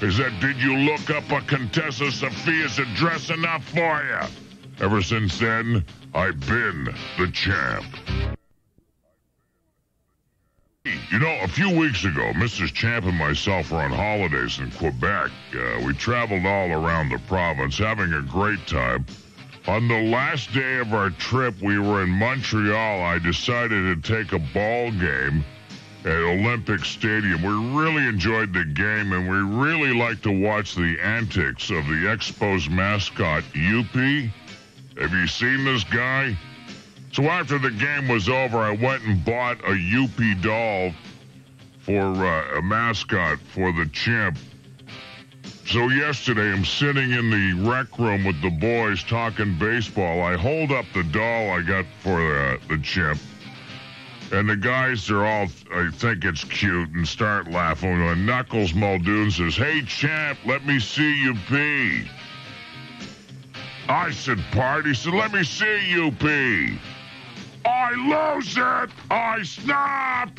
Is that did you look up a Contessa Sofia's address enough for you? Ever since then, I've been the champ. You know, a few weeks ago, Mrs. Champ and myself were on holidays in Quebec. Uh, we traveled all around the province, having a great time. On the last day of our trip, we were in Montreal. I decided to take a ball game at Olympic Stadium. We really enjoyed the game, and we really like to watch the antics of the Expos mascot, Youppi. Have you seen this guy? So after the game was over, I went and bought a Youppi doll for uh, a mascot for the chimp. So yesterday, I'm sitting in the rec room with the boys talking baseball. I hold up the doll I got for uh, the chimp. And the guys are all, I think it's cute, and start laughing. And Knuckles Muldoon says, Hey, champ, let me see you pee. I said, Party. Said, Let me see you pee. I lose it. I snap.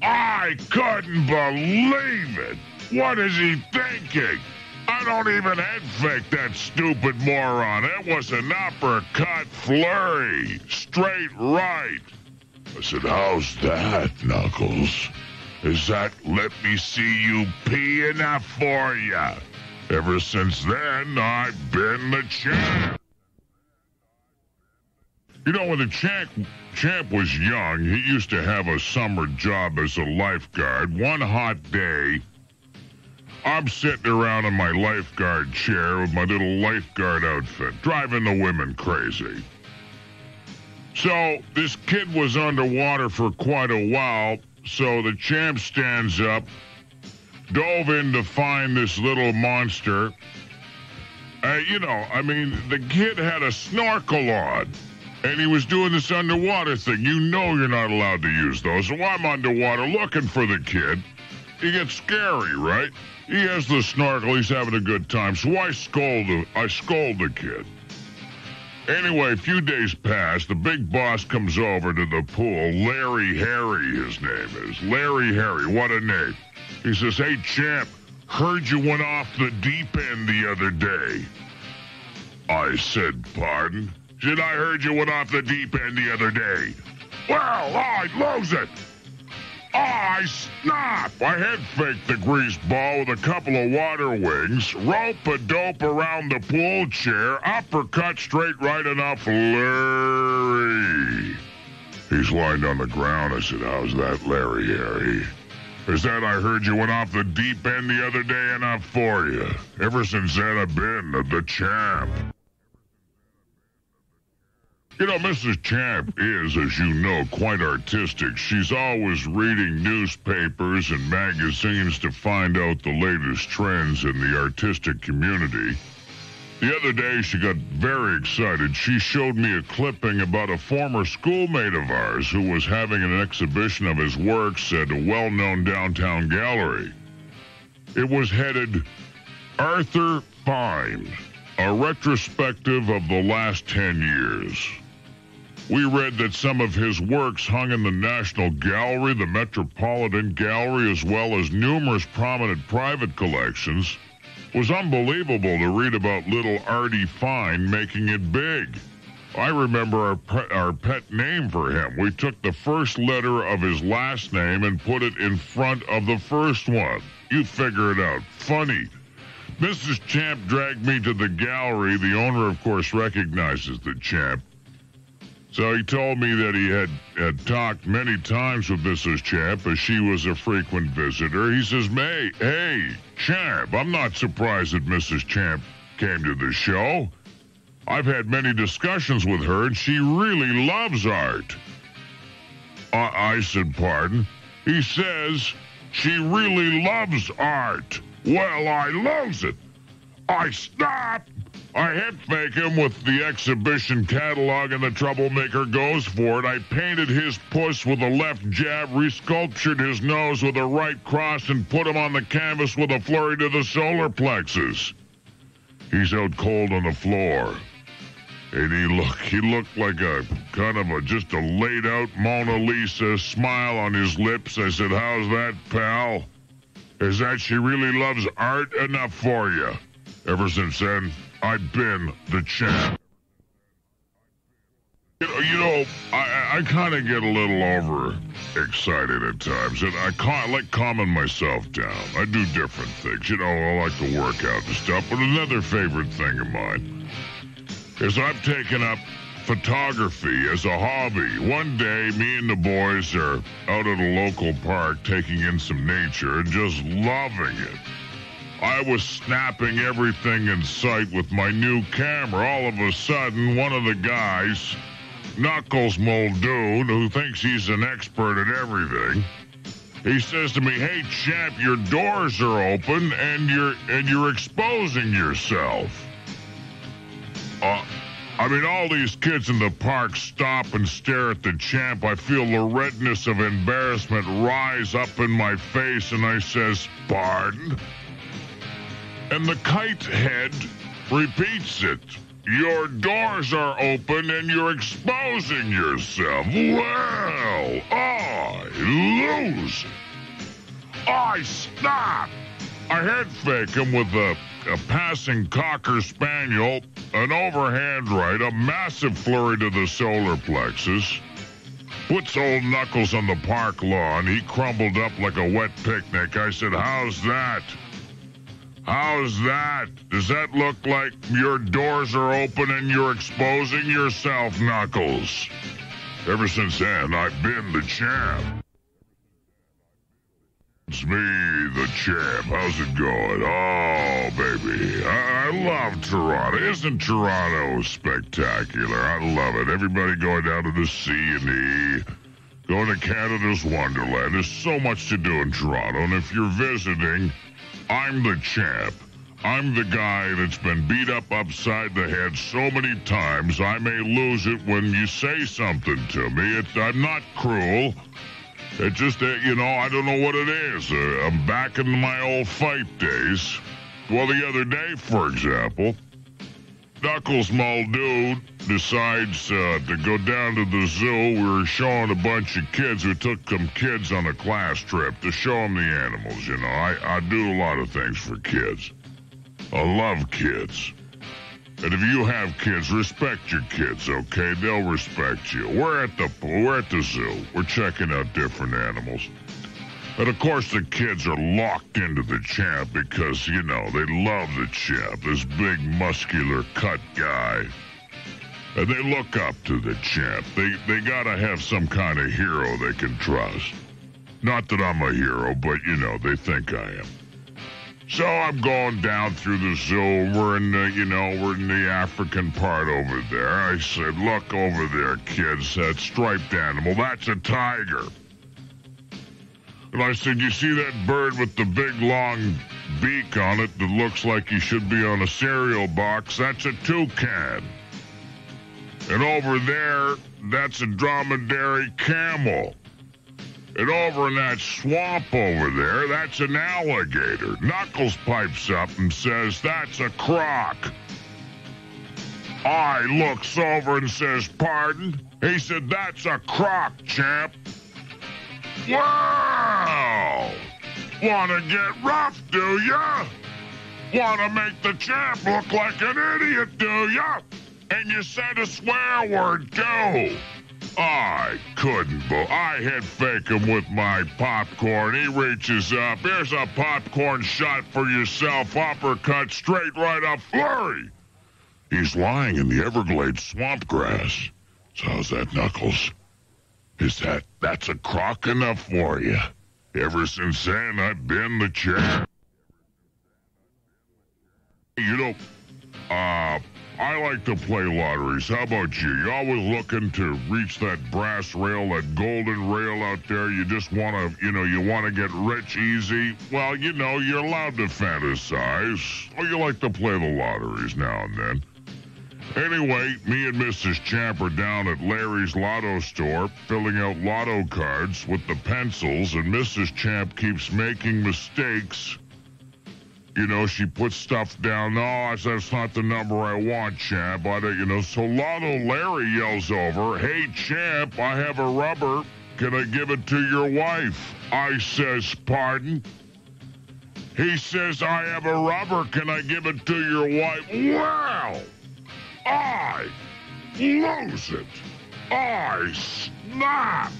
I couldn't believe it. What is he thinking? I don't even head fake that stupid moron. It was an uppercut flurry. Straight right. I said, How's that, Knuckles? Is that let me see you pee enough for ya? Ever since then, I've been the champ. You know, when the champ, champ was young, he used to have a summer job as a lifeguard. One hot day, I'm sitting around in my lifeguard chair with my little lifeguard outfit, driving the women crazy. So this kid was underwater for quite a while, so the champ stands up, dove in to find this little monster. Uh, you know, I mean, the kid had a snorkel on, and he was doing this underwater thing. You know you're not allowed to use those, so I'm underwater looking for the kid. He gets scary, right? He has the snorkel. He's having a good time. So I scold the, I scold the kid. Anyway, a few days pass. The big boss comes over to the pool. Larry Harry, his name is. Larry Harry, what a name. He says, Hey, champ, heard you went off the deep end the other day. I said, Pardon? Said, I heard you went off the deep end the other day. Well, I lose it. I snap! I head faked the grease ball with a couple of water wings, rope a dope around the pool chair, uppercut straight right enough, Larry. He's lying on the ground. I said, How's that, Larry Harry? Is that I heard you went off the deep end the other day enough for you? Ever since then, I've been the champ. You know, Mrs. Champ is, as you know, quite artistic. She's always reading newspapers and magazines to find out the latest trends in the artistic community. The other day, she got very excited. She showed me a clipping about a former schoolmate of ours who was having an exhibition of his works at a well known downtown gallery. It was headed Arthur Fine, a retrospective of the last 10 years. We read that some of his works hung in the National Gallery, the Metropolitan Gallery, as well as numerous prominent private collections. It was unbelievable to read about little Artie Fine making it big. I remember our, pe- our pet name for him. We took the first letter of his last name and put it in front of the first one. You figure it out. Funny. Mrs. Champ dragged me to the gallery. The owner, of course, recognizes the champ. So he told me that he had, had talked many times with Mrs. Champ as she was a frequent visitor. He says, May, hey, Champ, I'm not surprised that Mrs. Champ came to the show. I've had many discussions with her, and she really loves art. I, I said, pardon? He says she really loves art. Well, I loves it. I stopped I head fake him with the exhibition catalog and the troublemaker goes for it. I painted his puss with a left jab, resculptured his nose with a right cross, and put him on the canvas with a flurry to the solar plexus. He's out cold on the floor. And he looked he looked like a kind of a just a laid out Mona Lisa smile on his lips. I said, How's that, pal? Is that she really loves art enough for you? Ever since then, I've been the champ. You know, I, I kind of get a little over excited at times, and I, I like calming myself down. I do different things. You know, I like to work out and stuff, but another favorite thing of mine is I've taken up photography as a hobby. One day, me and the boys are out at a local park taking in some nature and just loving it. I was snapping everything in sight with my new camera. All of a sudden, one of the guys, Knuckles Muldoon, who thinks he's an expert at everything, he says to me, "Hey, champ, your doors are open and you're and you're exposing yourself." Uh, I mean, all these kids in the park stop and stare at the champ. I feel the redness of embarrassment rise up in my face, and I says, Pardon? And the kite head repeats it. Your doors are open and you're exposing yourself. Well, I lose. I stop. I head fake him with a, a passing cocker spaniel, an overhand right, a massive flurry to the solar plexus. Puts old Knuckles on the park lawn. He crumbled up like a wet picnic. I said, How's that? How's that? Does that look like your doors are open and you're exposing yourself, Knuckles? Ever since then, I've been the champ. It's me, the champ. How's it going? Oh, baby. I, I love Toronto. Isn't Toronto spectacular? I love it. Everybody going down to the C and E. Going to Canada's Wonderland. There's so much to do in Toronto. And if you're visiting, I'm the champ. I'm the guy that's been beat up upside the head so many times I may lose it when you say something to me. It, I'm not cruel. It just, uh, you know, I don't know what it is. Uh, I'm back in my old fight days. Well, the other day, for example, Knuckles Muldoon decides uh, to go down to the zoo. We were showing a bunch of kids. We took some kids on a class trip to show them the animals. You know, I, I do a lot of things for kids. I love kids. And if you have kids, respect your kids, okay? They'll respect you. We're at the we're at the zoo. We're checking out different animals. And of course the kids are locked into the champ because, you know, they love the champ, this big muscular cut guy. And they look up to the champ. They they gotta have some kind of hero they can trust. Not that I'm a hero, but you know, they think I am. So I'm going down through the zoo. We're in the, you know, we're in the African part over there. I said, look over there, kids, that striped animal, that's a tiger. And I said, you see that bird with the big long beak on it that looks like he should be on a cereal box? That's a toucan. And over there, that's a dromedary camel. And over in that swamp over there, that's an alligator. Knuckles pipes up and says, That's a croc. I looks over and says, Pardon? He said, That's a croc, champ. Wow! Wanna get rough, do ya? Wanna make the champ look like an idiot, do ya? And you said a swear word, too. I couldn't, but I hit fake him with my popcorn. He reaches up. Here's a popcorn shot for yourself. Uppercut straight right up flurry. He's lying in the Everglades swamp grass. So how's that, Knuckles? Is that, that's a crock enough for you? Ever since then, I've been the champ. You know, uh, I like to play lotteries. How about you? You always looking to reach that brass rail, that golden rail out there. You just want to, you know, you want to get rich easy. Well, you know, you're allowed to fantasize. Or you like to play the lotteries now and then. Anyway, me and Mrs. Champ are down at Larry's Lotto store filling out lotto cards with the pencils, and Mrs. Champ keeps making mistakes you know, she puts stuff down. No, that's not the number I want, champ. I don't, you know, so Lotto Larry yells over, Hey, champ, I have a rubber. Can I give it to your wife? I says, Pardon? He says, I have a rubber. Can I give it to your wife? Well, I lose it. I snap.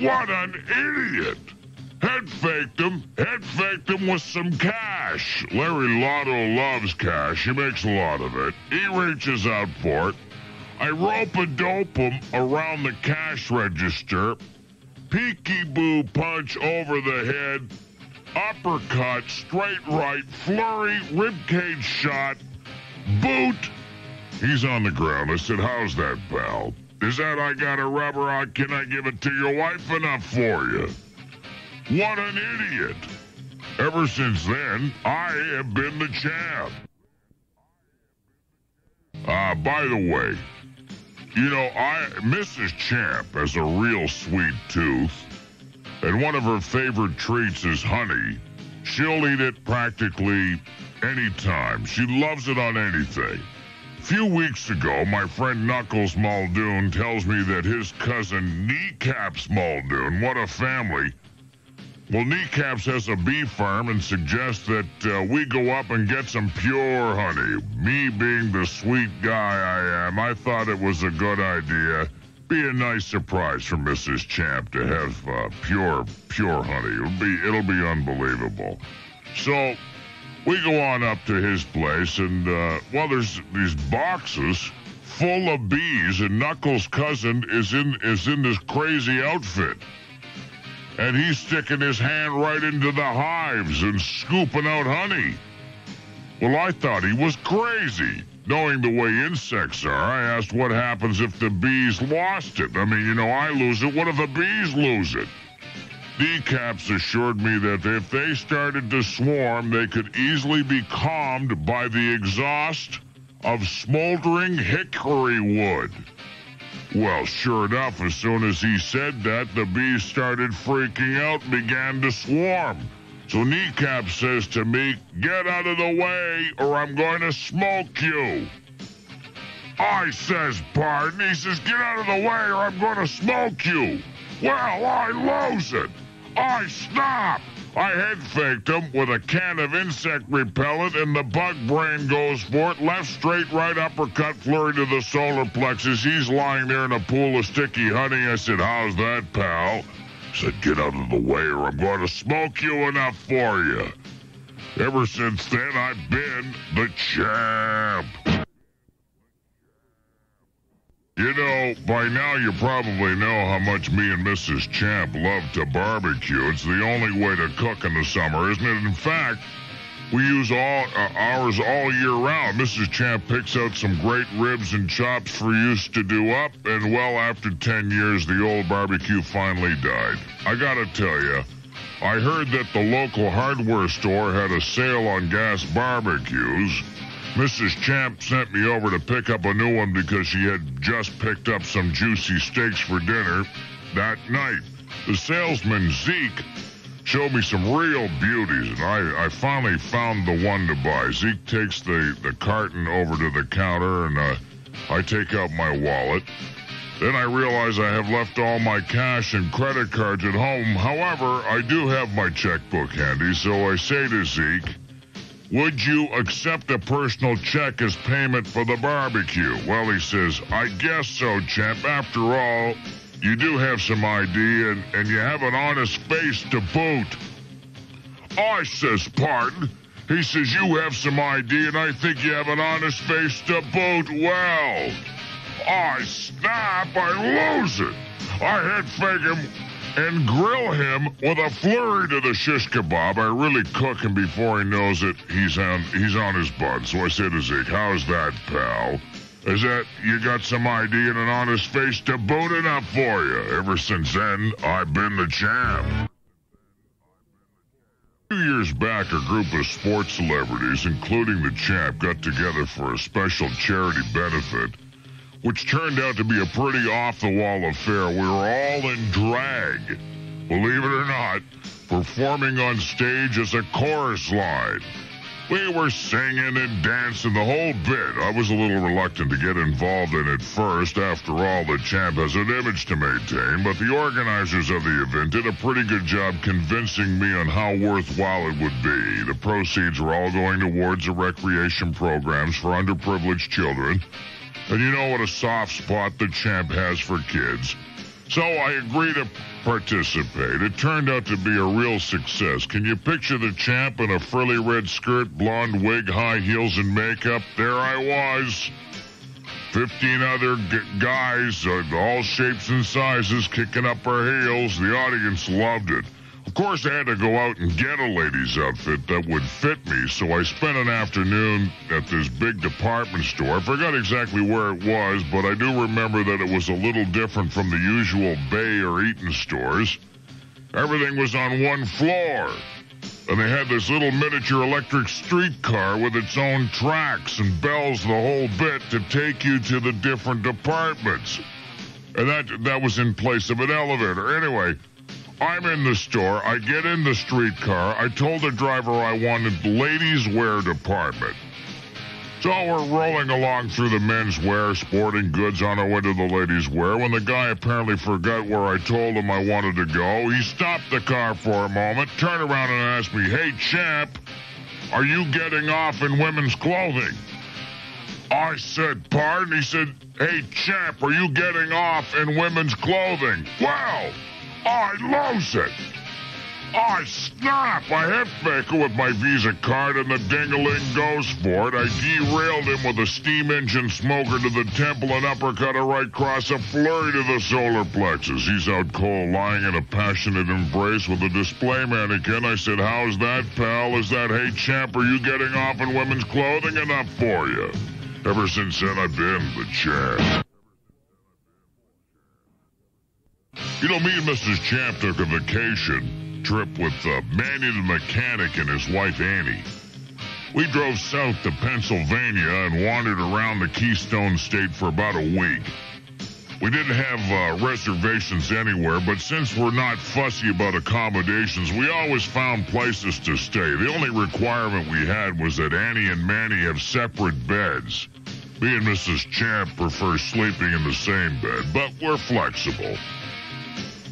What an idiot. Head faked him. Head faked him with some cash. Larry Lotto loves cash. He makes a lot of it. He reaches out for it. I rope a dope him around the cash register. Peeky boo punch over the head. Uppercut, straight right, flurry, ribcage shot, boot. He's on the ground. I said, How's that, pal? Is that I got a rubber on? Can I give it to your wife enough for you? What an idiot! Ever since then, I have been the champ. Uh, by the way, you know, I Mrs. Champ has a real sweet tooth, and one of her favorite treats is honey. She'll eat it practically anytime. She loves it on anything. Few weeks ago, my friend Knuckles Muldoon tells me that his cousin Kneecaps Muldoon, what a family, well, Kneecaps has a bee farm and suggests that uh, we go up and get some pure honey. Me being the sweet guy I am, I thought it was a good idea. Be a nice surprise for Mrs. Champ to have uh, pure, pure honey. It'll be, it'll be unbelievable. So we go on up to his place, and uh, well, there's these boxes full of bees, and Knuckles' cousin is in is in this crazy outfit and he's sticking his hand right into the hives and scooping out honey. Well, I thought he was crazy. Knowing the way insects are, I asked what happens if the bees lost it. I mean, you know, I lose it. What if the bees lose it? Kneecaps assured me that if they started to swarm, they could easily be calmed by the exhaust of smoldering hickory wood. Well, sure enough, as soon as he said that, the bees started freaking out and began to swarm. So Kneecap says to me, Get out of the way, or I'm going to smoke you. I says, Pardon? He says, Get out of the way, or I'm going to smoke you. Well, I lose it. I snap. I head faked him with a can of insect repellent, and the bug brain goes for it. Left, straight, right, uppercut, flurry to the solar plexus. He's lying there in a pool of sticky honey. I said, How's that, pal? He said, Get out of the way, or I'm going to smoke you enough for you. Ever since then, I've been the champ. You know, by now you probably know how much me and Mrs. Champ love to barbecue. It's the only way to cook in the summer, isn't it? In fact, we use all uh, ours all year round. Mrs. Champ picks out some great ribs and chops for use to do up, and well, after 10 years, the old barbecue finally died. I gotta tell you, I heard that the local hardware store had a sale on gas barbecues. Mrs. Champ sent me over to pick up a new one because she had just picked up some juicy steaks for dinner that night. The salesman, Zeke, showed me some real beauties, and I, I finally found the one to buy. Zeke takes the, the carton over to the counter, and uh, I take out my wallet. Then I realize I have left all my cash and credit cards at home. However, I do have my checkbook handy, so I say to Zeke, would you accept a personal check as payment for the barbecue? Well, he says, I guess so, champ. After all, you do have some ID and, and you have an honest face to boot. I says, pardon? He says, you have some ID and I think you have an honest face to boot. Well, I snap, I lose it. I hit fake him and grill him with a flurry to the shish kebab. I really cook him before he knows it. He's on he's on his butt. So I say to Zeke, "How's that, pal? Is that you got some ID and an honest face to boot it up for you?" Ever since then, I've been the champ. Two years back, a group of sports celebrities, including the champ, got together for a special charity benefit which turned out to be a pretty off the wall affair. We were all in drag, believe it or not, performing on stage as a chorus line. We were singing and dancing the whole bit. I was a little reluctant to get involved in it first. After all, the champ has an image to maintain, but the organizers of the event did a pretty good job convincing me on how worthwhile it would be. The proceeds were all going towards the recreation programs for underprivileged children and you know what a soft spot the champ has for kids. So I agreed to participate. It turned out to be a real success. Can you picture the champ in a frilly red skirt, blonde wig, high heels, and makeup? There I was. Fifteen other g- guys, uh, all shapes and sizes, kicking up our heels. The audience loved it. Of course, I had to go out and get a lady's outfit that would fit me, so I spent an afternoon at this big department store. I forgot exactly where it was, but I do remember that it was a little different from the usual Bay or Eaton stores. Everything was on one floor. And they had this little miniature electric streetcar with its own tracks and bells, the whole bit, to take you to the different departments. And that that was in place of an elevator. Anyway, I'm in the store. I get in the streetcar. I told the driver I wanted the ladies' wear department. So we're rolling along through the men's wear, sporting goods on our way to the ladies' wear when the guy apparently forgot where I told him I wanted to go. He stopped the car for a moment, turned around and asked me, Hey, champ, are you getting off in women's clothing? I said, Pardon? He said, Hey, champ, are you getting off in women's clothing? Well, I lose it. I snap! I hit Faker with my Visa card and the dingaling goes for it. I derailed him with a steam engine smoker to the temple and uppercut a right cross a flurry to the solar plexus. He's out cold, lying in a passionate embrace with a display mannequin. I said, How's that, pal? Is that, hey, champ, are you getting off in women's clothing? Enough for you. Ever since then, I've been the champ. You know, me and Mrs. Champ took a vacation trip with uh, Manny the mechanic and his wife Annie. We drove south to Pennsylvania and wandered around the Keystone State for about a week. We didn't have uh, reservations anywhere, but since we're not fussy about accommodations, we always found places to stay. The only requirement we had was that Annie and Manny have separate beds. Me and Mrs. Champ prefer sleeping in the same bed, but we're flexible.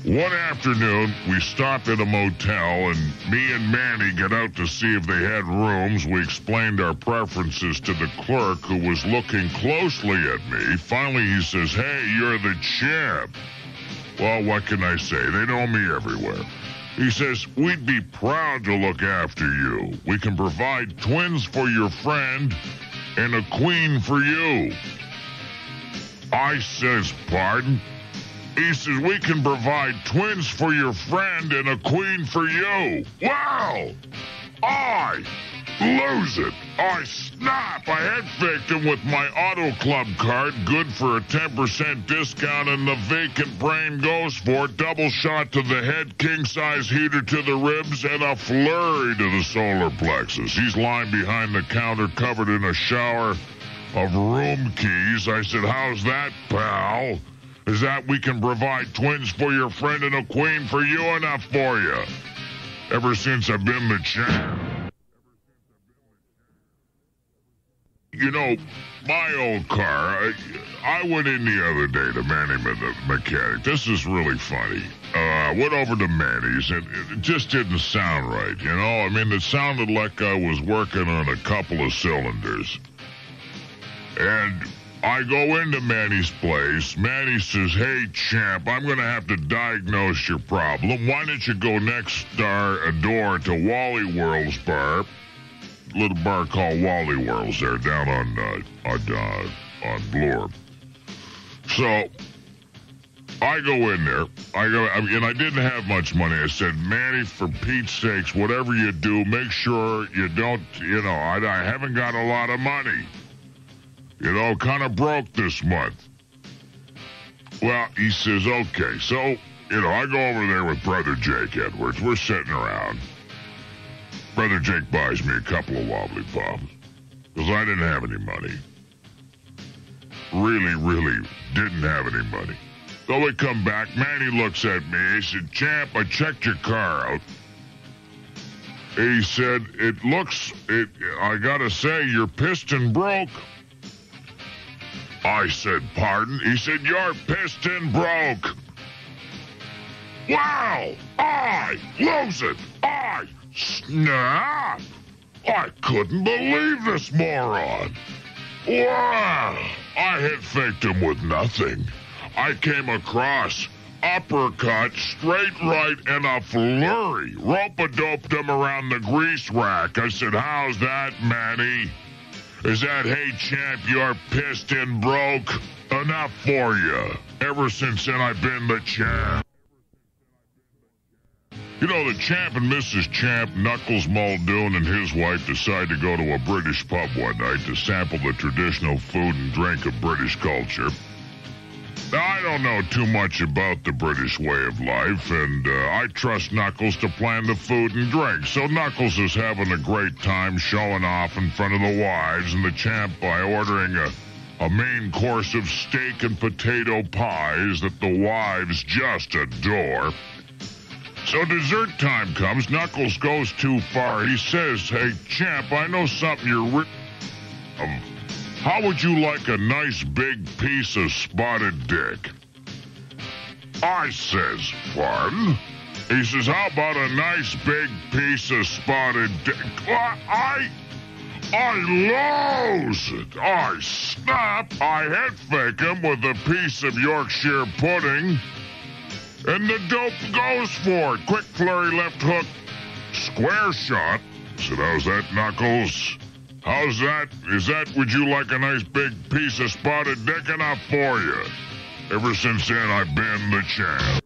One afternoon, we stopped at a motel, and me and Manny get out to see if they had rooms. We explained our preferences to the clerk, who was looking closely at me. Finally, he says, Hey, you're the champ. Well, what can I say? They know me everywhere. He says, We'd be proud to look after you. We can provide twins for your friend and a queen for you. I says, Pardon? He says, we can provide twins for your friend and a queen for you. Wow! I lose it. I snap. I head faked him with my Auto Club card, good for a 10% discount, and the vacant brain goes for double shot to the head, king size heater to the ribs, and a flurry to the solar plexus. He's lying behind the counter, covered in a shower of room keys. I said, How's that, pal? Is that we can provide twins for your friend and a queen for you enough for you. Ever since I've been the champ. You know, my old car, I, I went in the other day to Manny the mechanic. This is really funny. Uh, I went over to Manny's and it just didn't sound right, you know? I mean, it sounded like I was working on a couple of cylinders. And I go into Manny's place. Manny says, Hey, champ, I'm going to have to diagnose your problem. Why don't you go next door, uh, door to Wally World's bar? Little bar called Wally World's there down on, uh, on, uh, on Bloor. So, I go in there. I go, I mean, and I didn't have much money. I said, Manny, for Pete's sakes, whatever you do, make sure you don't, you know, I, I haven't got a lot of money. You know, kind of broke this month. Well, he says, okay. So, you know, I go over there with Brother Jake Edwards. We're sitting around. Brother Jake buys me a couple of wobbly pops because I didn't have any money. Really, really didn't have any money. So we come back. Manny looks at me. He said, Champ, I checked your car out. He said, it looks, it, I gotta say, your piston broke. I said, pardon? He said, your piston broke. Wow! I lose it! I snap! I couldn't believe this moron! Wow! I hit faked him with nothing. I came across, uppercut, straight right, and a flurry. Rope-a-doped him around the grease rack. I said, how's that, Manny? Is that, hey, champ, your piston broke? Enough for you. Ever since then, I've been the champ. You know, the champ and Mrs. Champ, Knuckles Muldoon and his wife decide to go to a British pub one night to sample the traditional food and drink of British culture. I don't know too much about the British way of life, and uh, I trust Knuckles to plan the food and drink. So Knuckles is having a great time showing off in front of the wives and the champ by ordering a, a main course of steak and potato pies that the wives just adore. So dessert time comes. Knuckles goes too far. He says, Hey, champ, I know something you're. Ri- um, how would you like a nice big piece of spotted dick? I says, pardon? He says, how about a nice big piece of spotted dick? I, I lose it. I snap. I head fake him with a piece of Yorkshire pudding. And the dope goes for it. Quick flurry left hook. Square shot. So how's that, Knuckles? How's that? Is that, would you like a nice big piece of spotted dick enough for you? Ever since then, I've been the champ.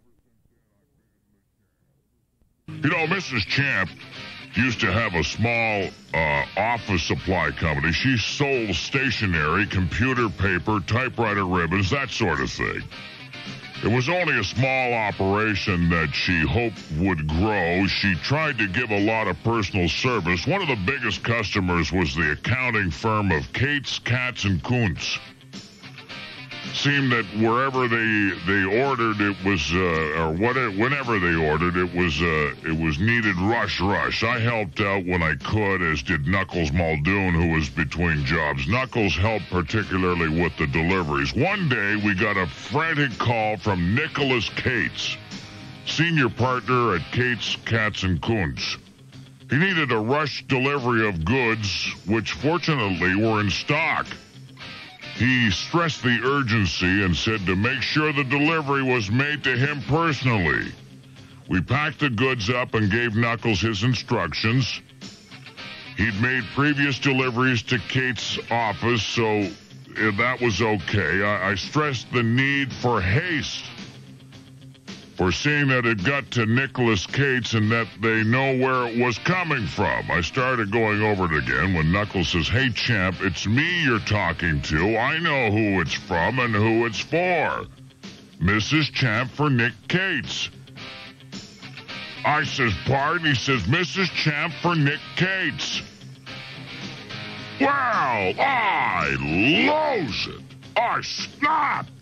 You know, Mrs. Champ used to have a small uh, office supply company. She sold stationery, computer paper, typewriter ribbons, that sort of thing. It was only a small operation that she hoped would grow. She tried to give a lot of personal service. One of the biggest customers was the accounting firm of Cates, Katz, and Kuntz seemed that wherever they they ordered it was uh, or whatever whenever they ordered it was uh, it was needed rush rush. I helped out when I could, as did Knuckles Muldoon, who was between jobs. Knuckles helped particularly with the deliveries. One day we got a frantic call from Nicholas Cates, senior partner at Cates, Katz and Kuntz. He needed a rush delivery of goods, which fortunately were in stock. He stressed the urgency and said to make sure the delivery was made to him personally. We packed the goods up and gave Knuckles his instructions. He'd made previous deliveries to Cates' office, so eh, that was okay. I, I stressed the need for haste. Foreseeing that it got to Nicholas Cates and that they know where it was coming from. I started going over it again when Knuckles says, Hey, champ, it's me you're talking to. I know who it's from and who it's for. Mrs. Champ for Nick Cates. I says, pardon? He says, Mrs. Champ for Nick Cates. Well, I lose it. I snapped.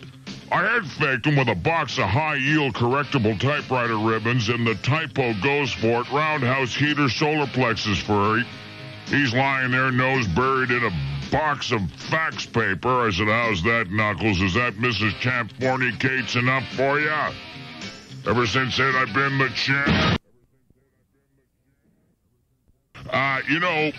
I head faked him with a box of high-yield correctable typewriter ribbons and the typo goes for it, roundhouse heater solar plexus it. He's lying there, nose buried in a box of fax paper. I said, how's that, Knuckles? Is that Mrs. Champ fornicates enough for you? Ever since then, I've been the champ. Uh, you know,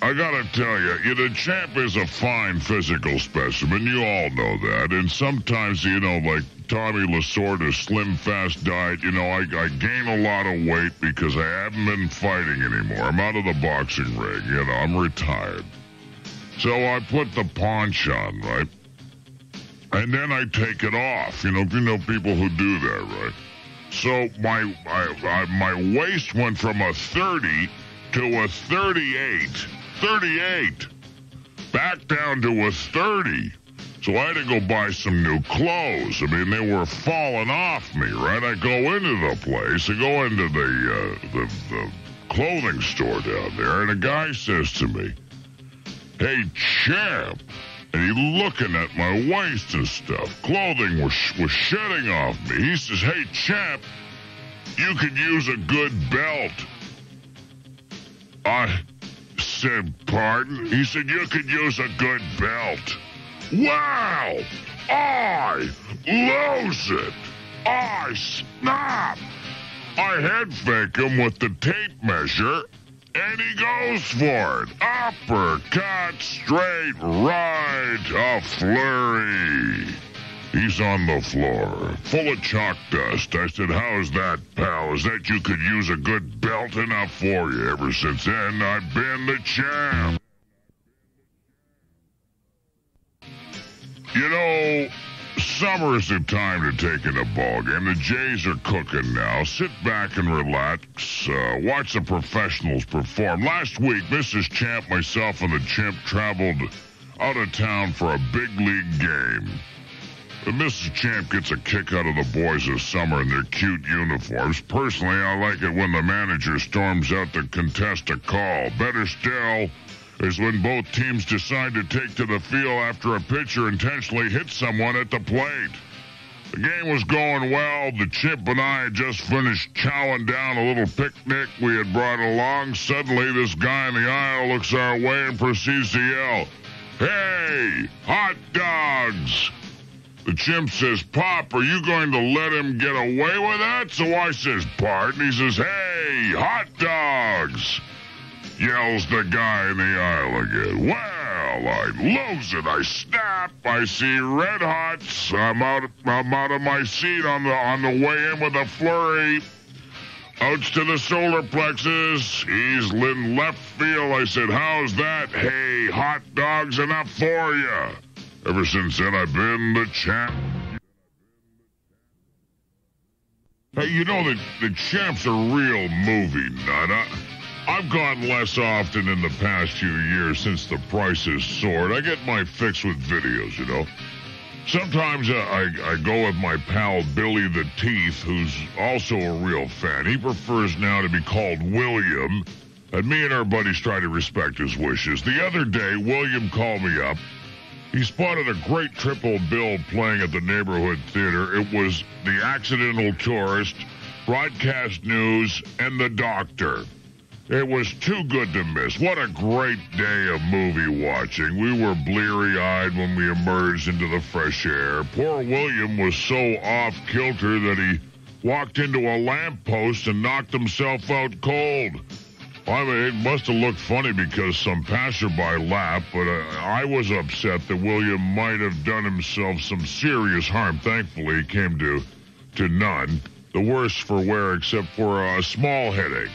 I gotta tell you, you, the champ is a fine physical specimen. You all know that. And sometimes, you know, like Tommy Lasorda's slim fast diet, you know, I, I gain a lot of weight because I haven't been fighting anymore. I'm out of the boxing ring, you know, I'm retired. So I put the paunch on, right? And then I take it off. You know, you know people who do that, right? So my I, I, my waist went from a 30 to a 38. 38. Back down to a 30. So I had to go buy some new clothes. I mean, they were falling off me, right? I go into the place, I go into the, uh, the, the clothing store down there, and a guy says to me, Hey, champ. And he looking at my waist and stuff. Clothing was, was shedding off me. He says, Hey, champ, you could use a good belt. I said, pardon? He said, you could use a good belt. Wow! I lose it! I snap! I head fake him with the tape measure, and he goes for it. Uppercut, straight right, a flurry. He's on the floor, full of chalk dust. I said, How's that, pal? Is that you could use a good belt enough for you? Ever since then, I've been the champ. You know, summer's the time to take in a ball game. The Jays are cooking now. Sit back and relax. Uh, watch the professionals perform. Last week, Mrs. Champ, myself, and the Chimp traveled out of town for a big league game. Mrs. Champ gets a kick out of the boys this summer in their cute uniforms. Personally, I like it when the manager storms out to contest a call. Better still is when both teams decide to take to the field after a pitcher intentionally hits someone at the plate. The game was going well. The chimp and I had just finished chowing down a little picnic we had brought along. Suddenly, this guy in the aisle looks our way and proceeds to yell, Hey, hot dogs! The chimp says, Pop, are you going to let him get away with that? So I says, Pardon. He says, Hey, hot dogs! Yells the guy in the aisle again. Well, I lose it. I snap. I see red hots. I'm out, I'm out of my seat on the on the way in with a flurry. Outs to the solar plexus. He's in left field. I said, How's that? Hey, hot dogs enough for you. Ever since then, I've been the champ. Hey, you know that the champ's a real movie nut. I, I've gone less often in the past few years since the prices soared. I get my fix with videos, you know. Sometimes uh, I, I go with my pal Billy the Teeth, who's also a real fan. He prefers now to be called William, and me and our buddies try to respect his wishes. The other day, William called me up he spotted a great triple bill playing at the neighborhood theater. It was The Accidental Tourist, Broadcast News, and The Doctor. It was too good to miss. What a great day of movie watching. We were bleary eyed when we emerged into the fresh air. Poor William was so off kilter that he walked into a lamppost and knocked himself out cold. I mean, it must have looked funny because some passerby laughed, but uh, I was upset that William might have done himself some serious harm. Thankfully, he came to, to none. The worse for wear, except for a small headache.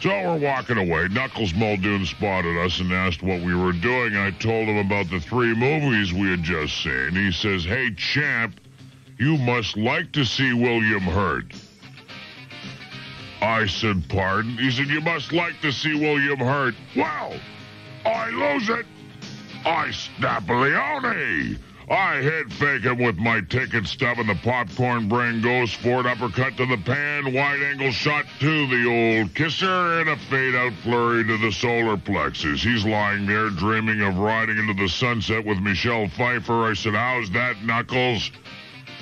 So we're walking away. Knuckles Muldoon spotted us and asked what we were doing. I told him about the three movies we had just seen. He says, Hey, champ, you must like to see William Hurt. I said, pardon? He said, you must like to see William Hurt. Well, I lose it. I snap Leone. I hit fake him with my ticket stub and the popcorn brain goes for it. Uppercut to the pan, wide angle shot to the old kisser, and a fade out flurry to the solar plexus. He's lying there dreaming of riding into the sunset with Michelle Pfeiffer. I said, How's that, Knuckles?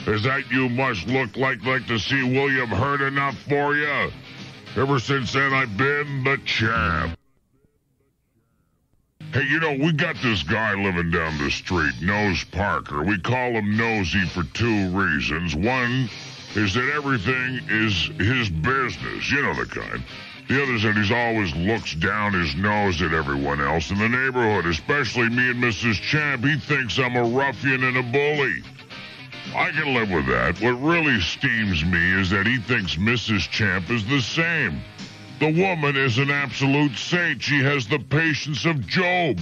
Is that you must look like like to see William Hurt enough for you? Ever since then, I've been the champ. Hey, you know, we got this guy living down the street, Nose Parker. We call him Nosy for two reasons. One is that everything is his business. You know the kind. The other is that he's always looks down his nose at everyone else in the neighborhood, especially me and Mrs. Champ. He thinks I'm a ruffian and a bully. I can live with that. What really steams me is that he thinks Mrs. Champ is the same. The woman is an absolute saint. She has the patience of Job.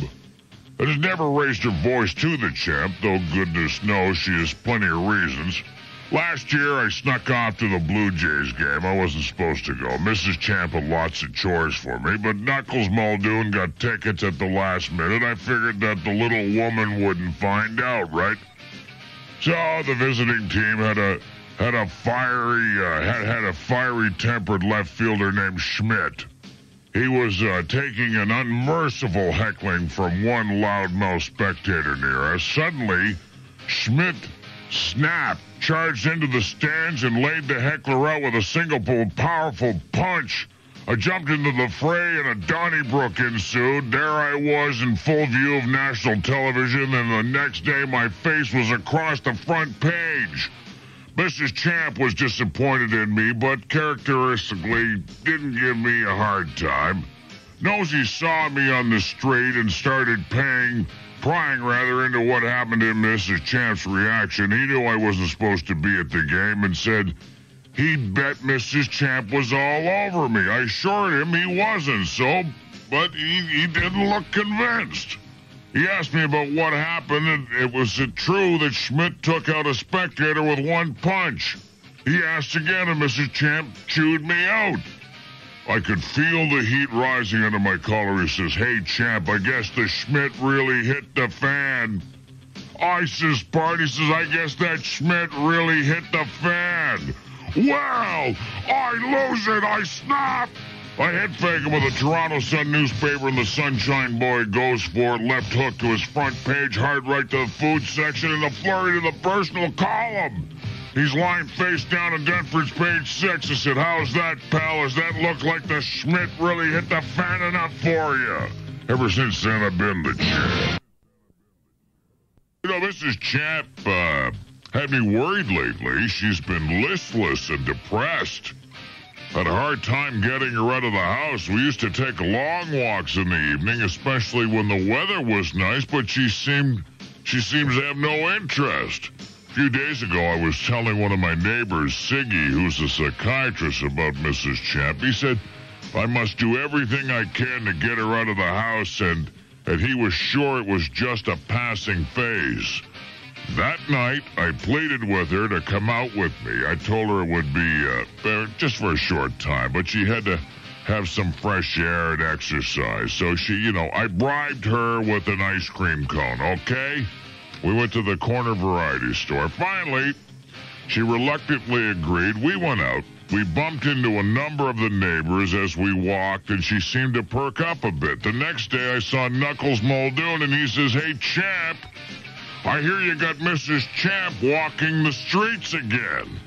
And has never raised her voice to the champ, though goodness knows she has plenty of reasons. Last year, I snuck off to the Blue Jays game. I wasn't supposed to go. Mrs. Champ had lots of chores for me, but Knuckles Muldoon got tickets at the last minute. I figured that the little woman wouldn't find out, right? So the visiting team had a had a fiery uh, had had a fiery tempered left fielder named Schmidt. He was uh, taking an unmerciful heckling from one loudmouth spectator near us. Suddenly, Schmidt snapped, charged into the stands, and laid the heckler out with a single powerful punch. I jumped into the fray and a Donnybrook ensued. There I was in full view of national television, and the next day my face was across the front page. Mrs. Champ was disappointed in me, but characteristically didn't give me a hard time. Nosy saw me on the street and started paying, prying rather into what happened in Mrs. Champ's reaction. He knew I wasn't supposed to be at the game and said, he bet Mrs. Champ was all over me. I assured him he wasn't so, but he, he didn't look convinced. He asked me about what happened, and it was it true that Schmidt took out a spectator with one punch. He asked again, and Mrs. Champ chewed me out. I could feel the heat rising under my collar. He says, Hey, Champ, I guess the Schmidt really hit the fan. I says, Bart, he says, I guess that Schmidt really hit the fan. Well, I lose it. I snap. I fake him with a Toronto Sun newspaper and the Sunshine Boy goes for it. Left hook to his front page, hard right to the food section, and a flurry to the personal column. He's lying face down in Dunford's page six. I said, How's that, pal? Does that look like the Schmidt really hit the fan enough for you? Ever since then, I've been the champ. You know, this is Champ uh, had me worried lately. She's been listless and depressed. Had a hard time getting her out of the house. We used to take long walks in the evening, especially when the weather was nice, but she seemed she seems to have no interest. A few days ago, I was telling one of my neighbors, Siggy, who's a psychiatrist, about Mrs. Champ. He said, I must do everything I can to get her out of the house, and, and he was sure it was just a passing phase. That night, I pleaded with her to come out with me. I told her it would be uh, uh, just for a short time, but she had to have some fresh air and exercise. So she, you know, I bribed her with an ice cream cone, okay? We went to the corner variety store. Finally, she reluctantly agreed. We went out. We bumped into a number of the neighbors as we walked, and she seemed to perk up a bit. The next day, I saw Knuckles Muldoon, and he says, Hey, champ, I hear you got Mrs. Champ walking the streets again.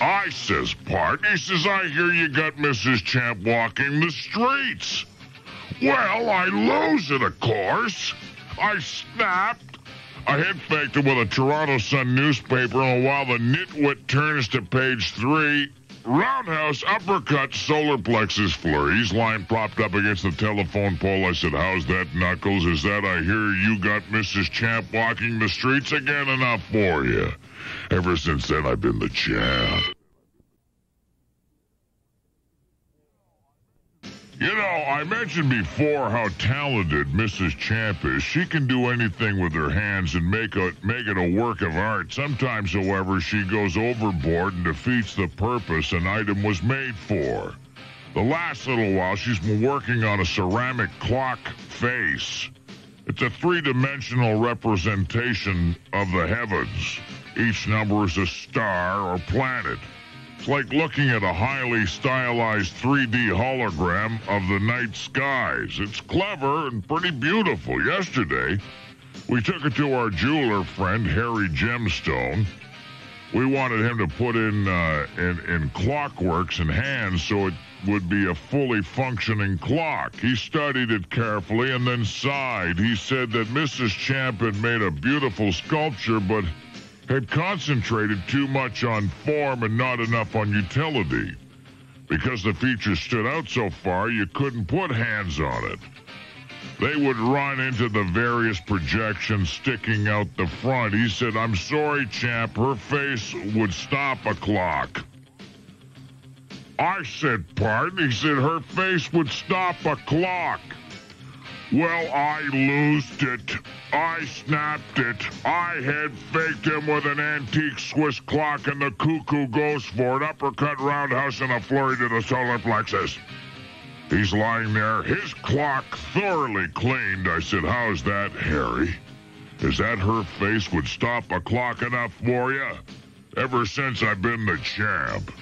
I says, Part. He says, I hear you got Mrs. Champ walking the streets. Well, I lose it, of course. I snapped. I head faked it with a Toronto Sun newspaper, and while the nitwit turns to page three, Roundhouse uppercut solar plexus flurries, line propped up against the telephone pole. I said, How's that, Knuckles? Is that I hear you got Mrs. Champ walking the streets again enough for you? Ever since then, I've been the champ. You know, I mentioned before how talented Mrs. Champ is. She can do anything with her hands and make a make it a work of art. Sometimes, however, she goes overboard and defeats the purpose an item was made for. The last little while, she's been working on a ceramic clock face. It's a three-dimensional representation of the heavens. Each number is a star or planet. It's like looking at a highly stylized 3D hologram of the night skies. It's clever and pretty beautiful. Yesterday, we took it to our jeweler friend, Harry Gemstone. We wanted him to put in, uh, in, in clockworks and hands so it would be a fully functioning clock. He studied it carefully and then sighed. He said that Mrs. Champ had made a beautiful sculpture, but had concentrated too much on form and not enough on utility. Because the features stood out so far, you couldn't put hands on it. They would run into the various projections sticking out the front. He said, I'm sorry, champ, her face would stop a clock. I said, pardon? He said, her face would stop a clock. Well, I loosed it. I snapped it. I head faked him with an antique Swiss clock, and the cuckoo goes for it. Uppercut roundhouse and a flurry to the solar plexus. He's lying there, his clock thoroughly cleaned. I said, How's that, Harry? Is that her face would stop a clock enough for you? Ever since I've been the champ.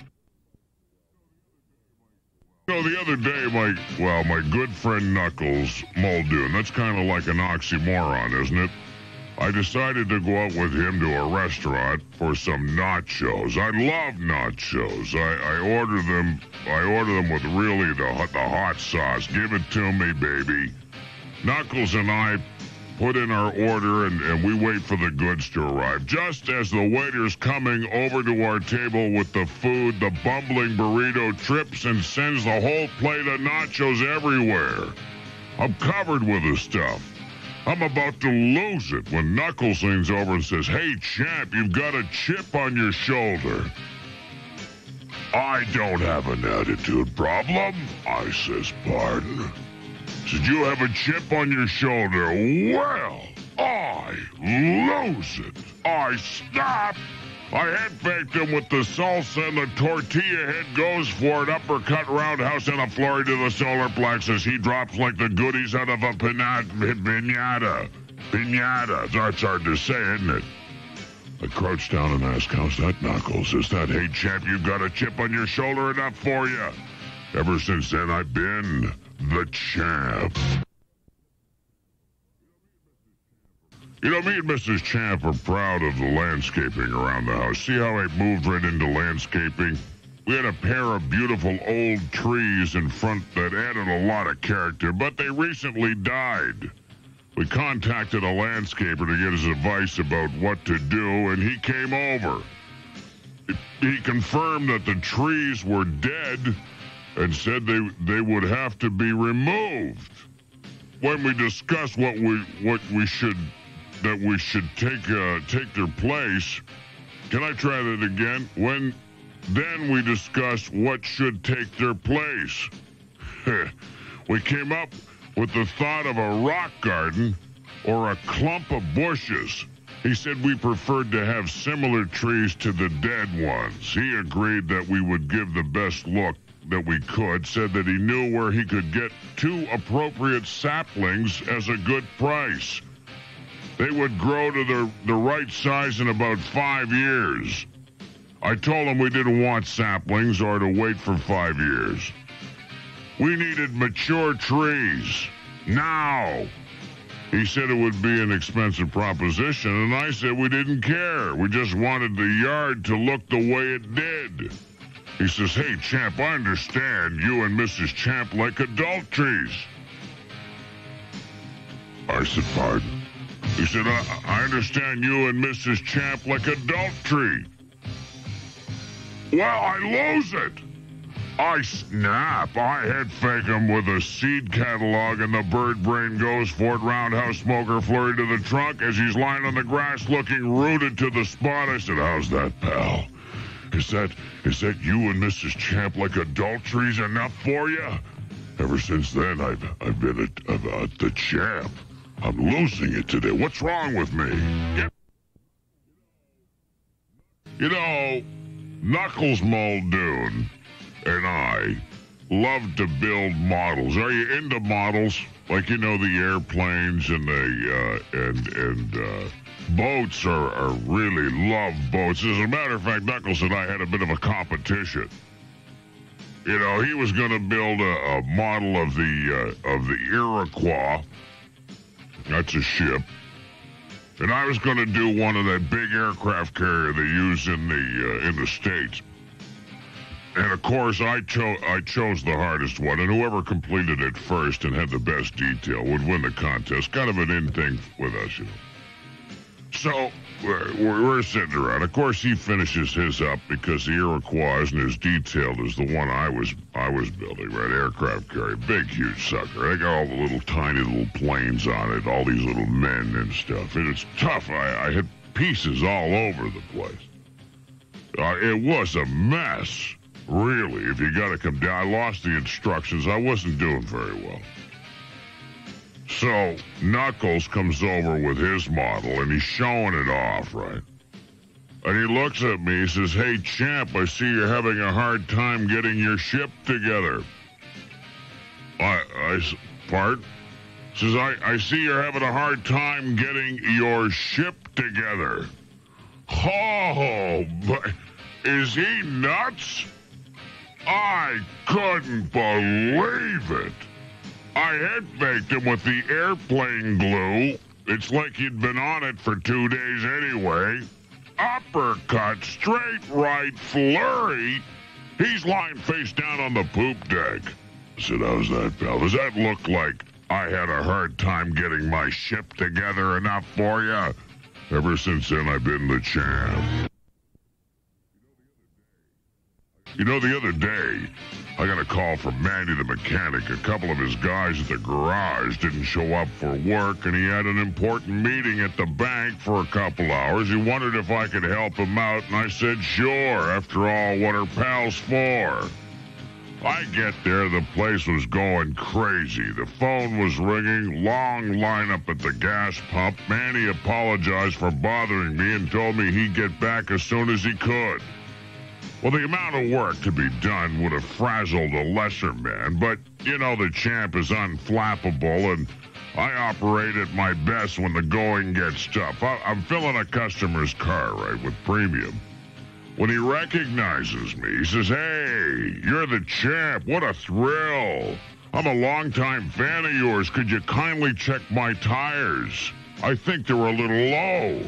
You know, the other day, my, well, my good friend Knuckles Muldoon, that's kind of like an oxymoron, isn't it? I decided to go out with him to a restaurant for some nachos. I love nachos. I, I order them, I order them with really the, the hot sauce. Give it to me, baby. Knuckles and I put in our order and, and we wait for the goods to arrive. Just as the waiter's coming over to our table with the food, the bumbling burrito trips and sends the whole plate of nachos everywhere. I'm covered with the stuff. I'm about to lose it when Knuckles leans over and says, Hey, champ, you've got a chip on your shoulder. I don't have an attitude problem. I says, Pardon? Did you have a chip on your shoulder? Well, I lose it. I stop. I head faked him with the salsa and the tortilla head goes for an Uppercut roundhouse and a flurry to the solar plexus. He drops like the goodies out of a pinata. Pinata. That's hard to say, isn't it? I crouched down and asked, How's that, Knuckles? Is that, hey, champ, you got a chip on your shoulder enough for you? Ever since then, I've been the champ. You know, me and Mrs. Champ are proud of the landscaping around the house. See how I moved right into landscaping? We had a pair of beautiful old trees in front that added a lot of character, but they recently died. We contacted a landscaper to get his advice about what to do, and he came over. He confirmed that the trees were dead and said they they would have to be removed. When we discussed what we what we should that we should take uh, take their place. Can I try that again? When then we discussed what should take their place. we came up with the thought of a rock garden or a clump of bushes. He said we preferred to have similar trees to the dead ones. He agreed that we would give the best look that we could, said that he knew where he could get two appropriate saplings as a good price. They would grow to the, the right size in about five years. I told him we didn't want saplings or to wait for five years. We needed mature trees. Now. He said it would be an expensive proposition, and I said we didn't care. We just wanted the yard to look the way it did. He says, Hey, Champ, I understand you and Mrs. Champ like adult trees. I said, Pardon? He said, I, I understand you and Mrs. Champ like adult tree. Well, I lose it. I snap. I head fake him with a seed catalog, and the bird brain goes for it. Roundhouse smoker flurry to the trunk as he's lying on the grass looking rooted to the spot. I said, How's that, pal? Is that is that you and Mrs. Champ like adult trees enough for you? Ever since then, I've I've been a, a, a, the champ. I'm losing it today. What's wrong with me? You know, Knuckles Muldoon and I love to build models. Are you into models? Like you know the airplanes and the uh, and and uh, boats are, are really love boats. As a matter of fact, Knuckles and I had a bit of a competition. You know, he was going to build a, a, model of the uh, of the Iroquois that's a ship. And I was going to do one of that big aircraft carrier they use in the uh, in the states. And of course, I chose I chose the hardest one, and whoever completed it first and had the best detail would win the contest. Kind of an in thing with us, you know. So we're, sitting around. Of course, he finishes his up because the Iroquois isn't as detailed as the one I was I was building. Right, aircraft carrier, big, huge sucker. They got all the little tiny little planes on it, all these little men and stuff. And it's tough. I, I had pieces all over the place. Uh, it was a mess, really. If you got to come down, I lost the instructions. I wasn't doing very well. So Knuckles comes over with his model and he's showing it off, right? And he looks at me, he says, Hey, champ, I see you're having a hard time getting your ship together. I, I, part? Says, I, I see you're having a hard time getting your ship together. Oh, but is he nuts? I couldn't believe it. I head baked him with the airplane glue. It's like he'd been on it for two days anyway. Uppercut, straight right, flurry. He's lying face down on the poop deck. I said, how's that, pal? Does that look like I had a hard time getting my ship together enough for you? Ever since then, I've been the champ. You know, the other day, I got a call from Manny the mechanic. A couple of his guys at the garage didn't show up for work, and he had an important meeting at the bank for a couple hours. He wondered if I could help him out, and I said, sure. After all, what are pals for? I get there, the place was going crazy. The phone was ringing, long lineup at the gas pump. Manny apologized for bothering me and told me he'd get back as soon as he could. Well, the amount of work to be done would have frazzled a lesser man, but you know the champ is unflappable and I operate at my best when the going gets tough. I, am filling a customer's car, right, with premium. When he recognizes me, he says, Hey, you're the champ. What a thrill. I'm a longtime fan of yours. Could you kindly check my tires? I think they're a little low.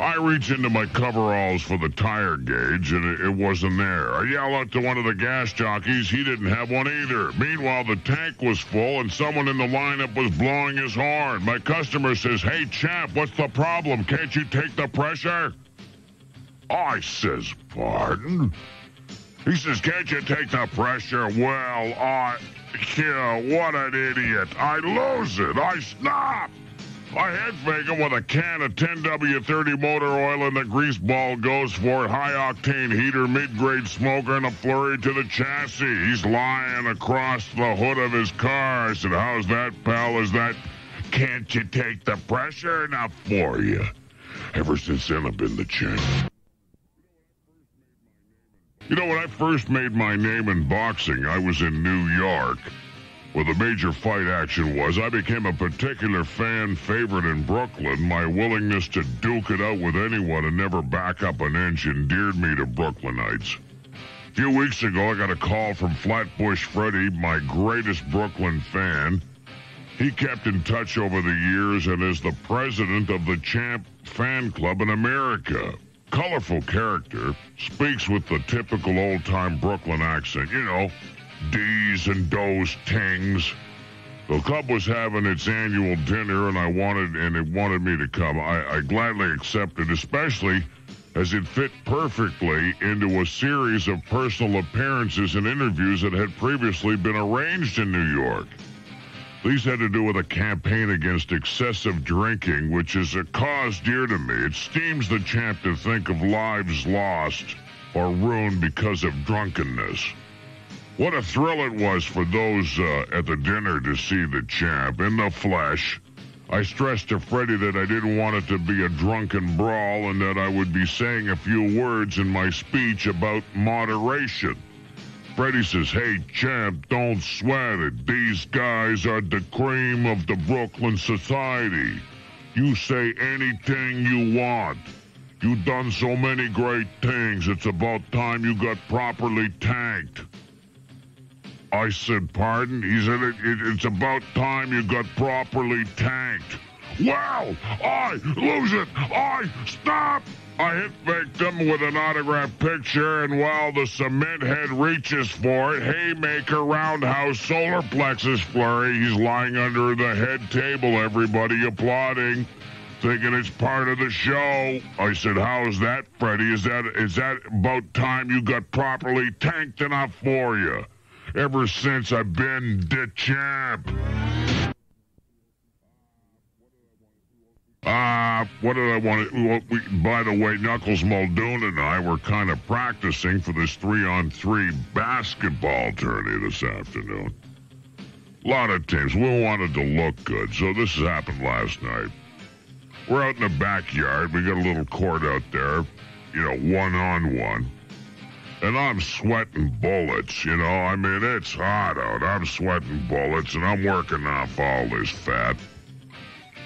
I reach into my coveralls for the tire gauge, and it, it, wasn't there. I yell out to one of the gas jockeys. He didn't have one either. Meanwhile, the tank was full, and someone in the lineup was blowing his horn. My customer says, Hey, champ, what's the problem? Can't you take the pressure? I says, Pardon? He says, Can't you take the pressure? Well, I. Yeah, what an idiot. I lose it. I stop. I head fake with a can of 10W30 motor oil and the grease ball goes for it. High octane heater, mid grade smoker, and a flurry to the chassis. He's lying across the hood of his car. I said, How's that, pal? Is that. Can't you take the pressure enough for you? Ever since then, I've been the champ. You know, when I first made my name in boxing, I was in New York where the major fight action was, I became a particular fan favorite in Brooklyn. My willingness to duke it out with anyone and never back up an inch endeared me to Brooklynites. A few weeks ago, I got a call from Flatbush Freddy, my greatest Brooklyn fan. He kept in touch over the years and is the president of the Champ Fan Club in America. Colorful character, speaks with the typical old time Brooklyn accent, you know, D's and those tings. The club was having its annual dinner, and I wanted and it wanted me to come. I, I gladly accepted, especially as it fit perfectly into a series of personal appearances and interviews that had previously been arranged in New York. These had to do with a campaign against excessive drinking, which is a cause dear to me. It steams the champ to think of lives lost or ruined because of drunkenness. What a thrill it was for those uh, at the dinner to see the champ in the flesh. I stressed to Freddie that I didn't want it to be a drunken brawl and that I would be saying a few words in my speech about moderation. Freddie says, Hey, champ, don't sweat it. These guys are the cream of the Brooklyn society. You say anything you want. You've done so many great things. It's about time you got properly tanked. I said, pardon? He said, it, it, it's about time you got properly tanked. Well, I lose it. I stop. I hit victim with an autograph picture, and while the cement head reaches for it, haymaker roundhouse solar plexus flurry, he's lying under the head table, everybody applauding, thinking it's part of the show. I said, How's that, Freddie? Is that is that about time you got properly tanked enough for you? Ever since I've been the champ. Uh, what did I want to? Well, we, by the way, Knuckles Muldoon and I were kind of practicing for this three-on-three basketball tourney this afternoon. A lot of teams. We wanted to look good, so this happened last night. We're out in the backyard. We got a little court out there, you know, one-on-one and I'm sweating bullets, you know. I mean, it's hot out. I'm sweating bullets, and I'm working off all this fat.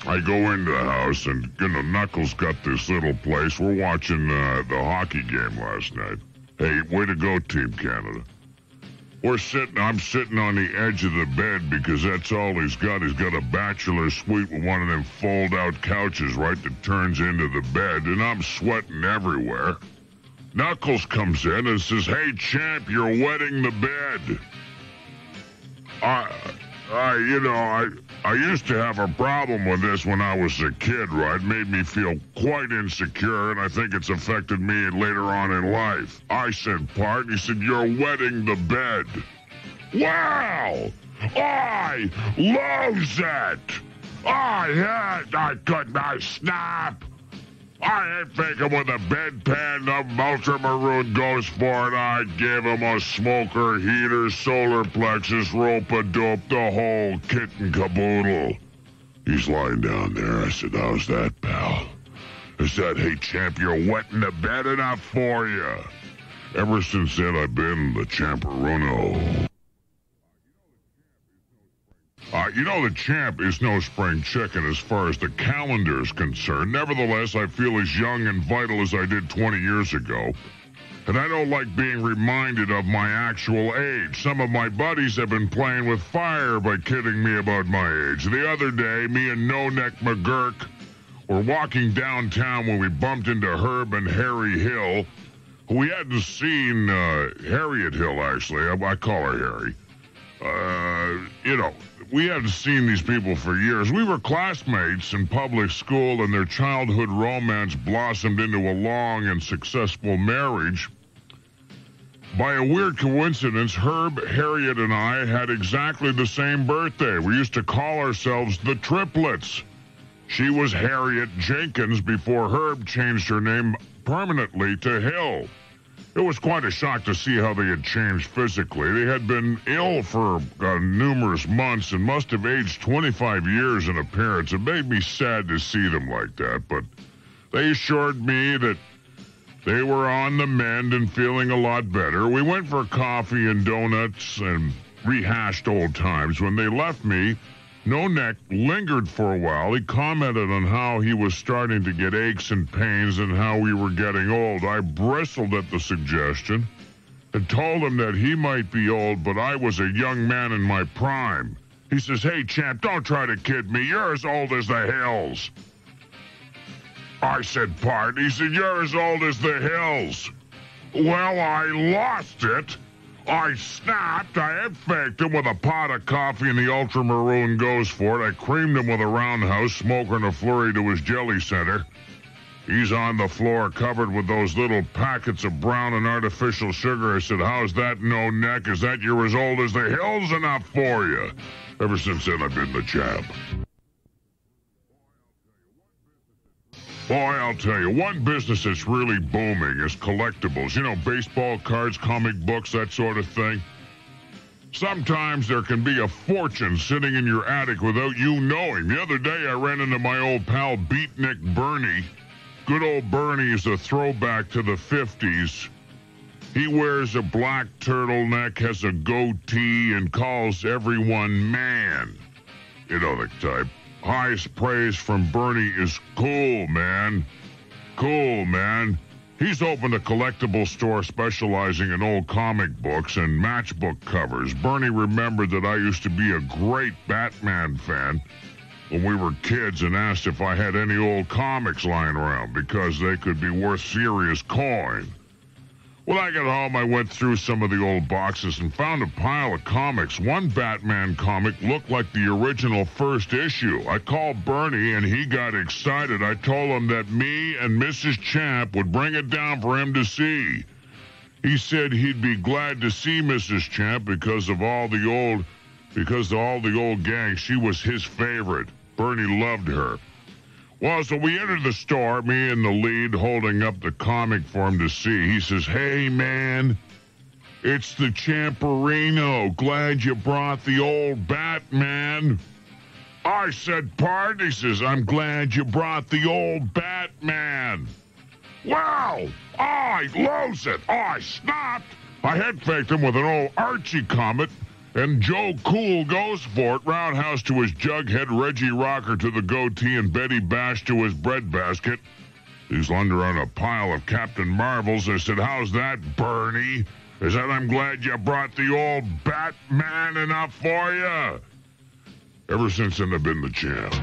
I go into the house, and, you know, Knuckles got this little place. We're watching uh, the hockey game last night. Hey, way to go, Team Canada. We're sitting, I'm sitting on the edge of the bed because that's all he's got. He's got a bachelor suite with one of them fold out couches, right, that turns into the bed, and I'm sweating everywhere. Knuckles comes in and says, Hey, champ, you're wetting the bed. I, I, you know, I, I used to have a problem with this when I was a kid, right? It made me feel quite insecure, and I think it's affected me later on in life. I said, Part, he said, You're wetting the bed. Wow! I loves it! I had, I could not snap! I ain't faking with a bedpan. The ultramaroon goes for it. I give him a smoker, heater, solar plexus, rope a dope, the whole kit and caboodle. He's lying down there. I said, How's that, pal? I said, Hey, champ, you're wetting the bed enough for you. Ever since then, I've been the champerono. Uh, you know, the champ is no spring chicken as far as the calendar is concerned. Nevertheless, I feel as young and vital as I did 20 years ago. And I don't like being reminded of my actual age. Some of my buddies have been playing with fire by kidding me about my age. The other day, me and No Neck McGurk were walking downtown when we bumped into Herb and Harry Hill, who we hadn't seen, uh, Harriet Hill, actually. I, I call her Harry. Uh, you know, we hadn't seen these people for years. We were classmates in public school, and their childhood romance blossomed into a long and successful marriage. By a weird coincidence, Herb, Harriet, and I had exactly the same birthday. We used to call ourselves the Triplets. She was Harriet Jenkins before Herb changed her name permanently to Hill. It was quite a shock to see how they had changed physically. They had been ill for uh, numerous months and must have aged 25 years in appearance. It made me sad to see them like that, but they assured me that they were on the mend and feeling a lot better. We went for coffee and donuts and rehashed old times. When they left me, No Neck lingered for a while. He commented on how he was starting to get aches and pains and how we were getting old. I bristled at the suggestion and told him that he might be old, but I was a young man in my prime. He says, Hey, champ, don't try to kid me. You're as old as the hills. I said, Pard. He said, You're as old as the hills. Well, I lost it. I snapped. I had faked him with a pot of coffee and the ultramaroon goes for it. I creamed him with a roundhouse, smoking a flurry to his jelly center. He's on the floor covered with those little packets of brown and artificial sugar. I said, How's that no neck? Is that you're as old as the hills enough for you? Ever since then, I've been the champ. Boy, I'll tell you, one business that's really booming is collectibles. You know, baseball cards, comic books, that sort of thing. Sometimes there can be a fortune sitting in your attic without you knowing. The other day I ran into my old pal Beatnik Bernie. Good old Bernie is a throwback to the 50s. He wears a black turtleneck, has a goatee, and calls everyone man. You know the type. Highest praise from Bernie is cool, man. Cool, man. He's opened a collectible store specializing in old comic books and matchbook covers. Bernie remembered that I used to be a great Batman fan when we were kids and asked if I had any old comics lying around because they could be worth serious coin. When I got home, I went through some of the old boxes and found a pile of comics. One Batman comic looked like the original first issue. I called Bernie and he got excited. I told him that me and Mrs. Champ would bring it down for him to see. He said he'd be glad to see Mrs. Champ because of all the old because of all the old gang. She was his favorite. Bernie loved her. Well, so we entered the store, me and the lead holding up the comic for him to see. He says, Hey, man, it's the Champerino. Glad you brought the old Batman. I said, Pardon? He says, I'm glad you brought the old Batman. Well, I lose it. I snapped. I head faked him with an old Archie comic and Joe Cool goes for it. Roundhouse to his jughead, Reggie Rocker to the goatee, and Betty Bash to his breadbasket. He's under on a pile of Captain Marvels. I said, How's that, Bernie? Is that I'm glad you brought the old Batman enough for you? Ever since then, I've been the champ.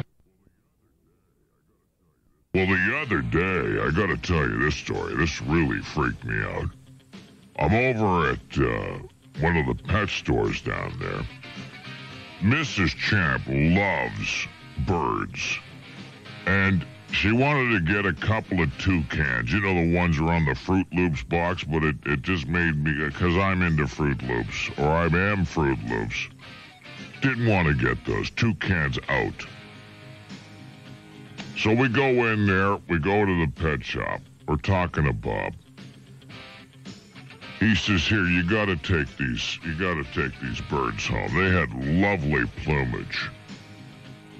Well, the other day, I gotta tell you this story. This really freaked me out. I'm over at, uh, one of the pet stores down there. Mrs. Champ loves birds. And she wanted to get a couple of toucans. You know, the ones around the Froot Loops box, but it, it just made me, because I'm into Fruit Loops, or I am Fruit Loops. Didn't want to get those. Toucans out. So we go in there, we go to the pet shop. We're talking to Bob. He says, here, you gotta take these, you gotta take these birds home. They had lovely plumage.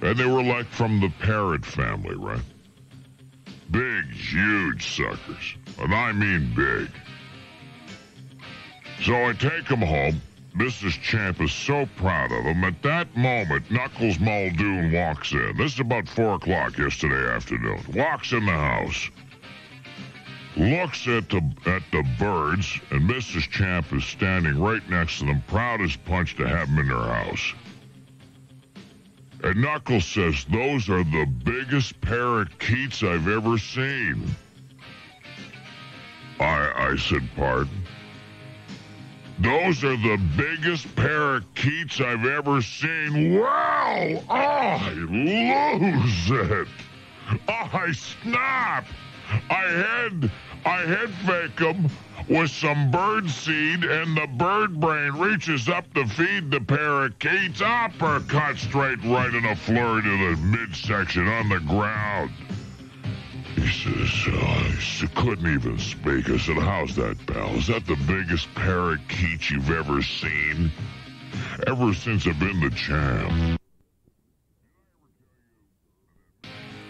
And they were like from the parrot family, right? Big, huge suckers. And I mean big. So I take them home. Mrs. Champ is so proud of him. At that moment, Knuckles Muldoon walks in. This is about 4 o'clock yesterday afternoon. Walks in the house. Looks at the at the birds, and Mrs. Champ is standing right next to them, proud as punch to have them in their house. And Knuckles says, Those are the biggest parakeets I've ever seen. I, I said, Pardon? Those are the biggest parakeets I've ever seen. Wow! I lose it. I snap. I head, I head fake them with some bird seed, and the bird brain reaches up to feed the parakeets. Uppercut straight right in a flurry to the midsection on the ground. He says, uh, I couldn't even speak. I said, how's that, pal? Is that the biggest parakeet you've ever seen? Ever since I've been the champ.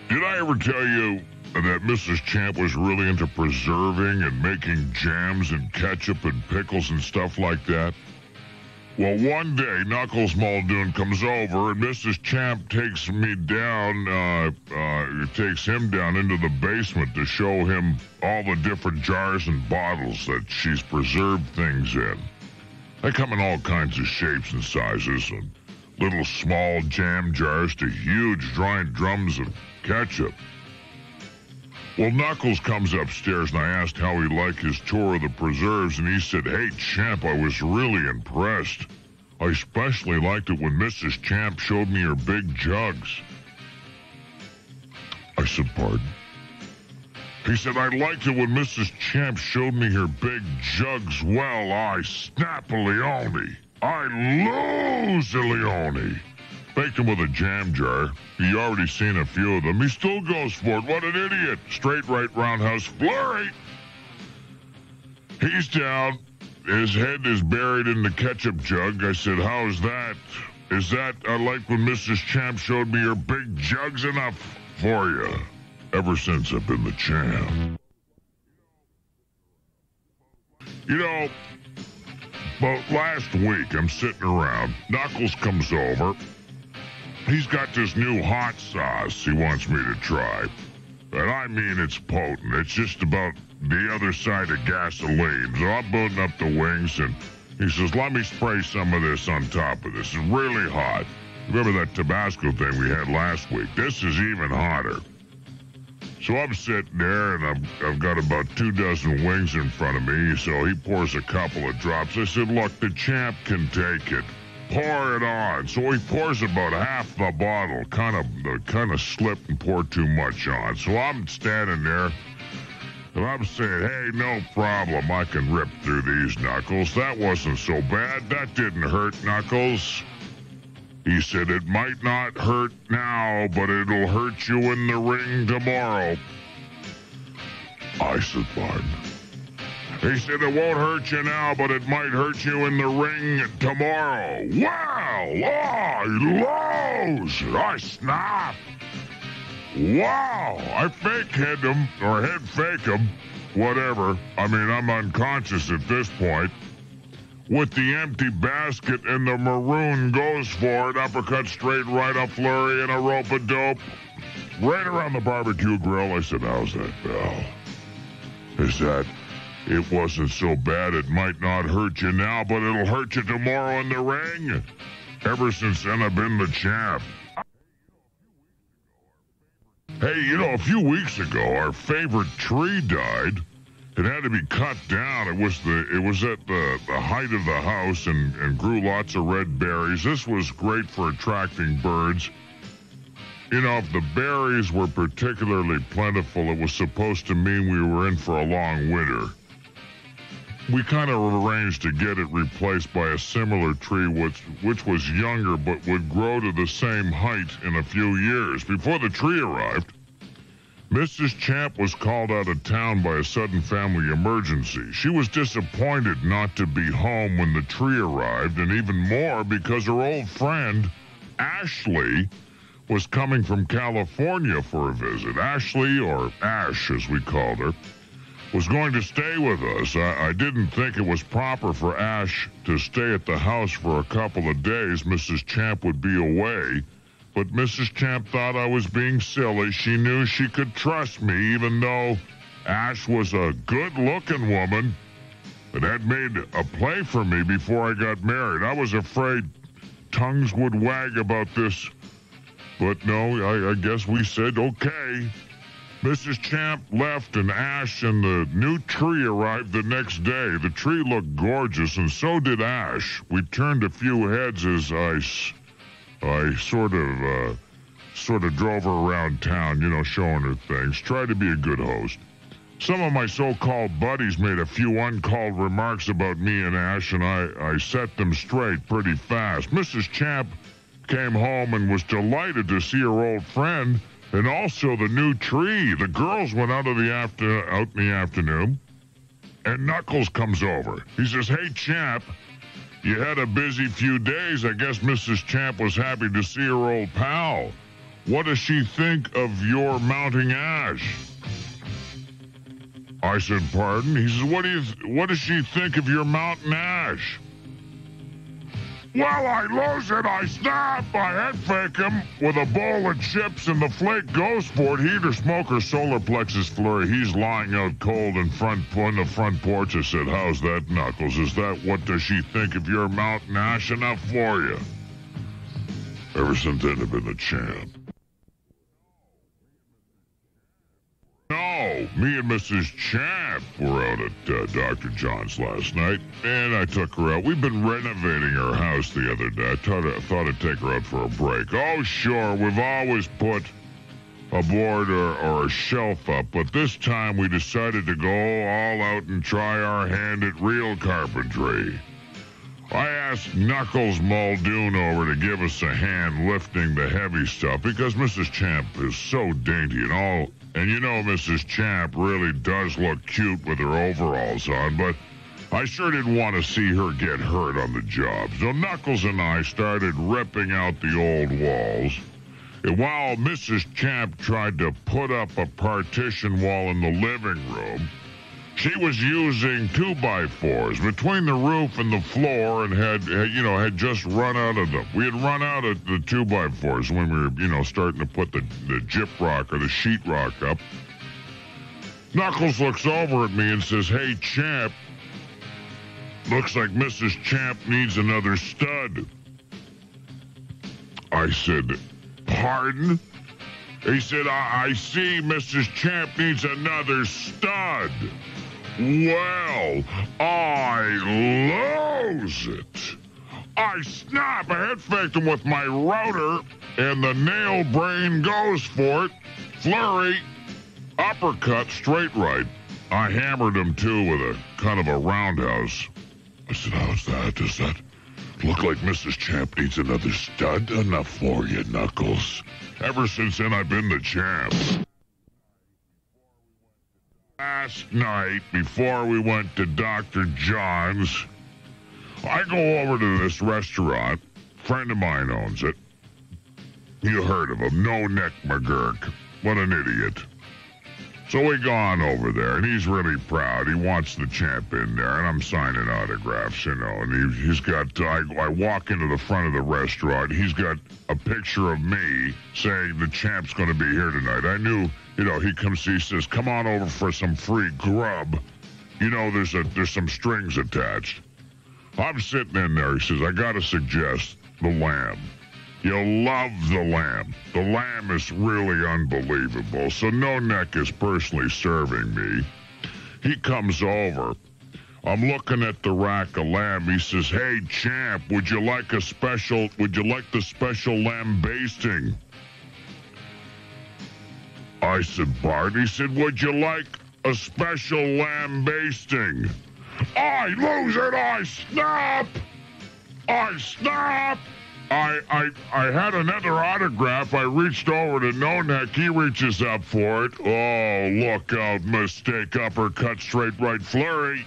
Did I ever tell you that Mrs. Champ was really into preserving and making jams and ketchup and pickles and stuff like that? Well, one day, Knuckles Muldoon comes over, and Mrs. Champ takes me down, uh, uh, takes him down into the basement to show him all the different jars and bottles that she's preserved things in. They come in all kinds of shapes and sizes, from little small jam jars to huge giant drums of ketchup. Well, Knuckles comes upstairs, and I asked how he liked his tour of the preserves, and he said, Hey, Champ, I was really impressed. I especially liked it when Mrs. Champ showed me her big jugs. I said, Pardon? He said, I liked it when Mrs. Champ showed me her big jugs. Well, I snap a Leone. I lose a Leone. Baked him with a jam jar. He already seen a few of them. He still goes for it. What an idiot. Straight right roundhouse flurry. He's down. His head is buried in the ketchup jug. I said, how's that? Is that I like when Mrs. Champ showed me her big jugs enough for you? Ever since I've been the champ. You know, but last week I'm sitting around. Knuckles comes over. He's got this new hot sauce he wants me to try. And I mean it's potent. It's just about the other side of gasoline. So I'm booting up the wings and he says, let me spray some of this on top of this. It's really hot. Remember that Tabasco thing we had last week? This is even hotter. So I'm sitting there and I've, I've got about two dozen wings in front of me. So he pours a couple of drops. I said, look, the champ can take it pour it on. So he pours about half the bottle, kind of kind of slipped and poured too much on. So I'm standing there. And I'm saying, hey, no problem. I can rip through these knuckles. That wasn't so bad. That didn't hurt, Knuckles. He said, it might not hurt now, but it'll hurt you in the ring tomorrow. I said, Martin. He said it won't hurt you now, but it might hurt you in the ring tomorrow. Well, I lose. I snap. Wow, I fake head him, or head fake him, whatever. I mean, I'm unconscious at this point. With the empty basket and the maroon goes for it, uppercut straight right, a flurry and a rope of dope. Right around the barbecue grill, I said, how's that, Bell? Is that it wasn't so bad, it might not hurt you now, but it'll hurt you tomorrow in the ring. Ever since then, I've been the champ. Hey, you know, a few weeks ago, our favorite tree died. It had to be cut down. It was the it was at the, the height of the house and, and grew lots of red berries. This was great for attracting birds. You know, if the berries were particularly plentiful, it was supposed to mean we were in for a long winter we kind of arranged to get it replaced by a similar tree which, which was younger but would grow to the same height in a few years. Before the tree arrived, Mrs. Champ was called out of town by a sudden family emergency. She was disappointed not to be home when the tree arrived, and even more because her old friend, Ashley, was coming from California for a visit. Ashley, or Ash as we called her, was going to stay with us. I, I didn't think it was proper for Ash to stay at the house for a couple of days. Mrs. Champ would be away. But Mrs. Champ thought I was being silly. She knew she could trust me, even though Ash was a good looking woman and had made a play for me before I got married. I was afraid tongues would wag about this. But no, I, I guess we said okay. Mrs. Champ left, and Ash and the new tree arrived the next day. The tree looked gorgeous, and so did Ash. We turned a few heads as I, I sort of, uh, sort of drove her around town, you know, showing her things. Tried to be a good host. Some of my so-called buddies made a few uncalled remarks about me and Ash, and I, I set them straight pretty fast. Mrs. Champ came home and was delighted to see her old friend and also the new tree. The girls went out of the after out in the afternoon, and Knuckles comes over. He says, "Hey, Champ, you had a busy few days. I guess Mrs. Champ was happy to see her old pal. What does she think of your mounting ash?" I said, "Pardon." He says, "What do you? Th- what does she think of your mountain ash?" Well, I lose it, I snap, I head fake him with a bowl of chips and the flake goes for it. Heater, smoker, solar plexus flurry. He's lying out cold in front on the front porch. I said, How's that, Knuckles? Is that what does she think of your mountain ash enough for you? Ever since then, I've been a champ. No, me and Mrs. Champ were out at uh, Dr. John's last night, and I took her out. We've been renovating her house the other day. I thought, I thought I'd take her out for a break. Oh, sure, we've always put a board or, or a shelf up, but this time we decided to go all out and try our hand at real carpentry. I asked Knuckles Muldoon over to give us a hand lifting the heavy stuff because Mrs. Champ is so dainty and all. And you know, Mrs. Champ really does look cute with her overalls on, but I sure didn't want to see her get hurt on the job. So Knuckles and I started ripping out the old walls. And while Mrs. Champ tried to put up a partition wall in the living room, she was using two by fours between the roof and the floor, and had, had you know had just run out of them. We had run out of the two by fours when we were you know starting to put the the gyp rock or the sheet rock up. Knuckles looks over at me and says, "Hey, Champ, looks like Mrs. Champ needs another stud." I said, "Pardon?" He said, I, I see Mrs. Champ needs another stud. Well, I lose it. I snap a head faked him with my router, and the nail brain goes for it. Flurry, uppercut, straight right. I hammered him too with a kind of a roundhouse. I said, How's that? Does that look like Mrs. Champ needs another stud? Enough for you, Knuckles. Ever since then, I've been the champ. Last night, before we went to Dr. John's, I go over to this restaurant. Friend of mine owns it. You heard of him, No Neck McGurk. What an idiot. So we gone over there, and he's really proud. He wants the champ in there, and I'm signing autographs, you know. And he, he's got, I, I walk into the front of the restaurant. He's got a picture of me saying the champ's going to be here tonight. I knew, you know, he comes, he says, come on over for some free grub. You know, there's a there's some strings attached. I'm sitting in there. He says, I got to suggest the lamb. You'll love the lamb. The lamb is really unbelievable. So No Neck is personally serving me. He comes over. I'm looking at the rack of lamb. He says, Hey, champ, would you like a special, would you like the special lamb basting? I said, Bart. He said, would you like a special lamb basting? I lose it. I snap. I snap. I, I I had another autograph. I reached over to No Neck. He reaches up for it. Oh, look out. Mistake. Uppercut. Straight right flurry.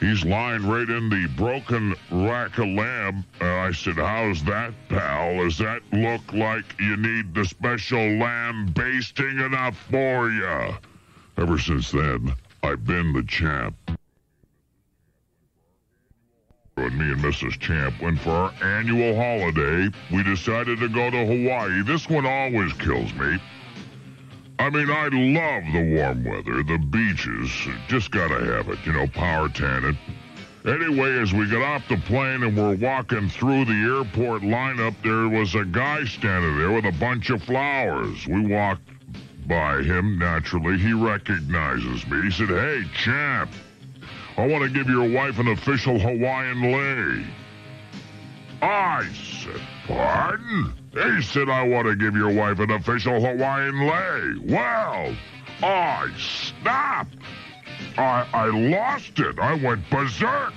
He's lying right in the broken rack of lamb. Uh, I said, How's that, pal? Does that look like you need the special lamb basting enough for you? Ever since then, I've been the champ. And me and Mrs. Champ went for our annual holiday. We decided to go to Hawaii. This one always kills me. I mean, I love the warm weather, the beaches. Just gotta have it, you know, power tanning. Anyway, as we got off the plane and we're walking through the airport lineup, there was a guy standing there with a bunch of flowers. We walked by him, naturally. He recognizes me. He said, Hey, champ, I want to give your wife an official Hawaiian lei. I said, Pardon? He said, I want to give your wife an official Hawaiian lei. Well, I stopped. I, I lost it. I went berserk.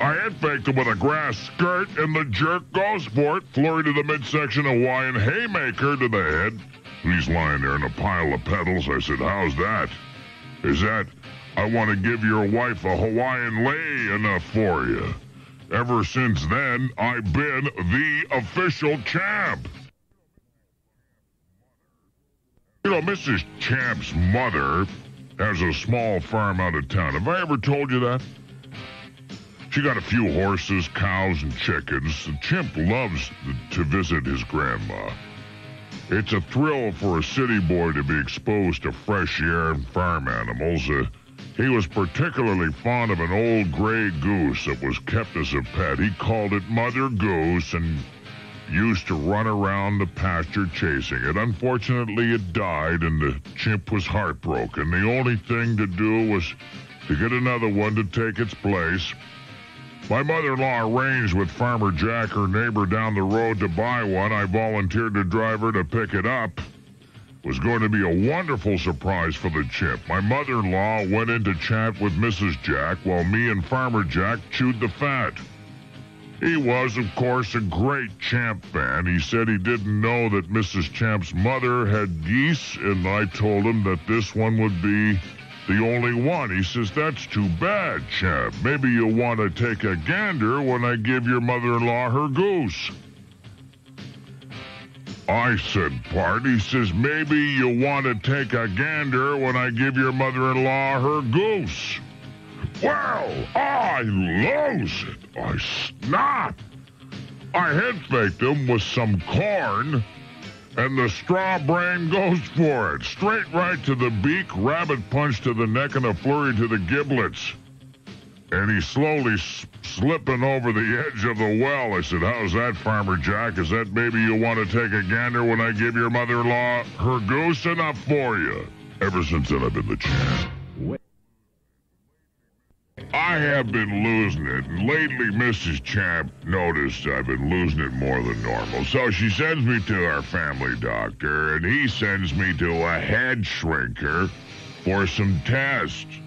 I head faked him with a grass skirt, and the jerk goes for it. Flurry to the midsection, Hawaiian haymaker to the head. He's lying there in a pile of petals. I said, How's that? Is that, I want to give your wife a Hawaiian lei enough for you? Ever since then, I've been the official champ. You know, Mrs. Champ's mother has a small farm out of town. Have I ever told you that? She got a few horses, cows, and chickens. The chimp loves to visit his grandma. It's a thrill for a city boy to be exposed to fresh air and farm animals. Uh, he was particularly fond of an old gray goose that was kept as a pet. He called it Mother Goose and used to run around the pasture chasing it. Unfortunately, it died and the chimp was heartbroken. The only thing to do was to get another one to take its place. My mother-in-law arranged with Farmer Jack, her neighbor down the road, to buy one. I volunteered to drive her to pick it up was going to be a wonderful surprise for the chimp. My mother-in-law went in to chat with Mrs. Jack while me and Farmer Jack chewed the fat. He was, of course, a great Champ fan. He said he didn't know that Mrs. Champ's mother had geese, and I told him that this one would be the only one. He says, That's too bad, Champ. Maybe you'll want to take a gander when I give your mother in law her goose. I said, Part. He says, maybe you'll want to take a gander when I give your mother-in-law her goose. Well, I lose it. I snap. I head faked him with some corn, and the straw brain goes for it. Straight right to the beak, rabbit punch to the neck, and a flurry to the giblets and he's slowly s- slipping over the edge of the well. I said, How's that, Farmer Jack? Is that maybe you want to take a gander when I give your mother in law her goose? Enough for you. Ever since then, I've been the champ. I have been losing it, lately Mrs. Champ noticed I've been losing it more than normal. So she sends me to our family doctor, and he sends me to a head shrinker for some tests.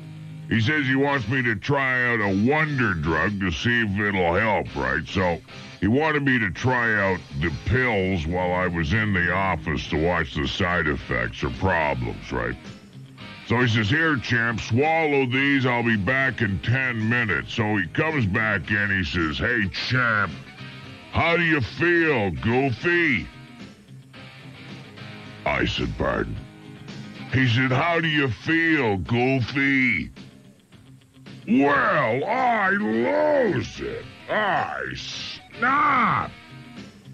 He says he wants me to try out a wonder drug to see if it'll help, right? So he wanted me to try out the pills while I was in the office to watch the side effects or problems, right? So he says, Here, champ, swallow these. I'll be back in 10 minutes. So he comes back in. He says, Hey, champ, how do you feel, Goofy? I said, Pardon. He said, How do you feel, Goofy? Well, I lose it. I snap.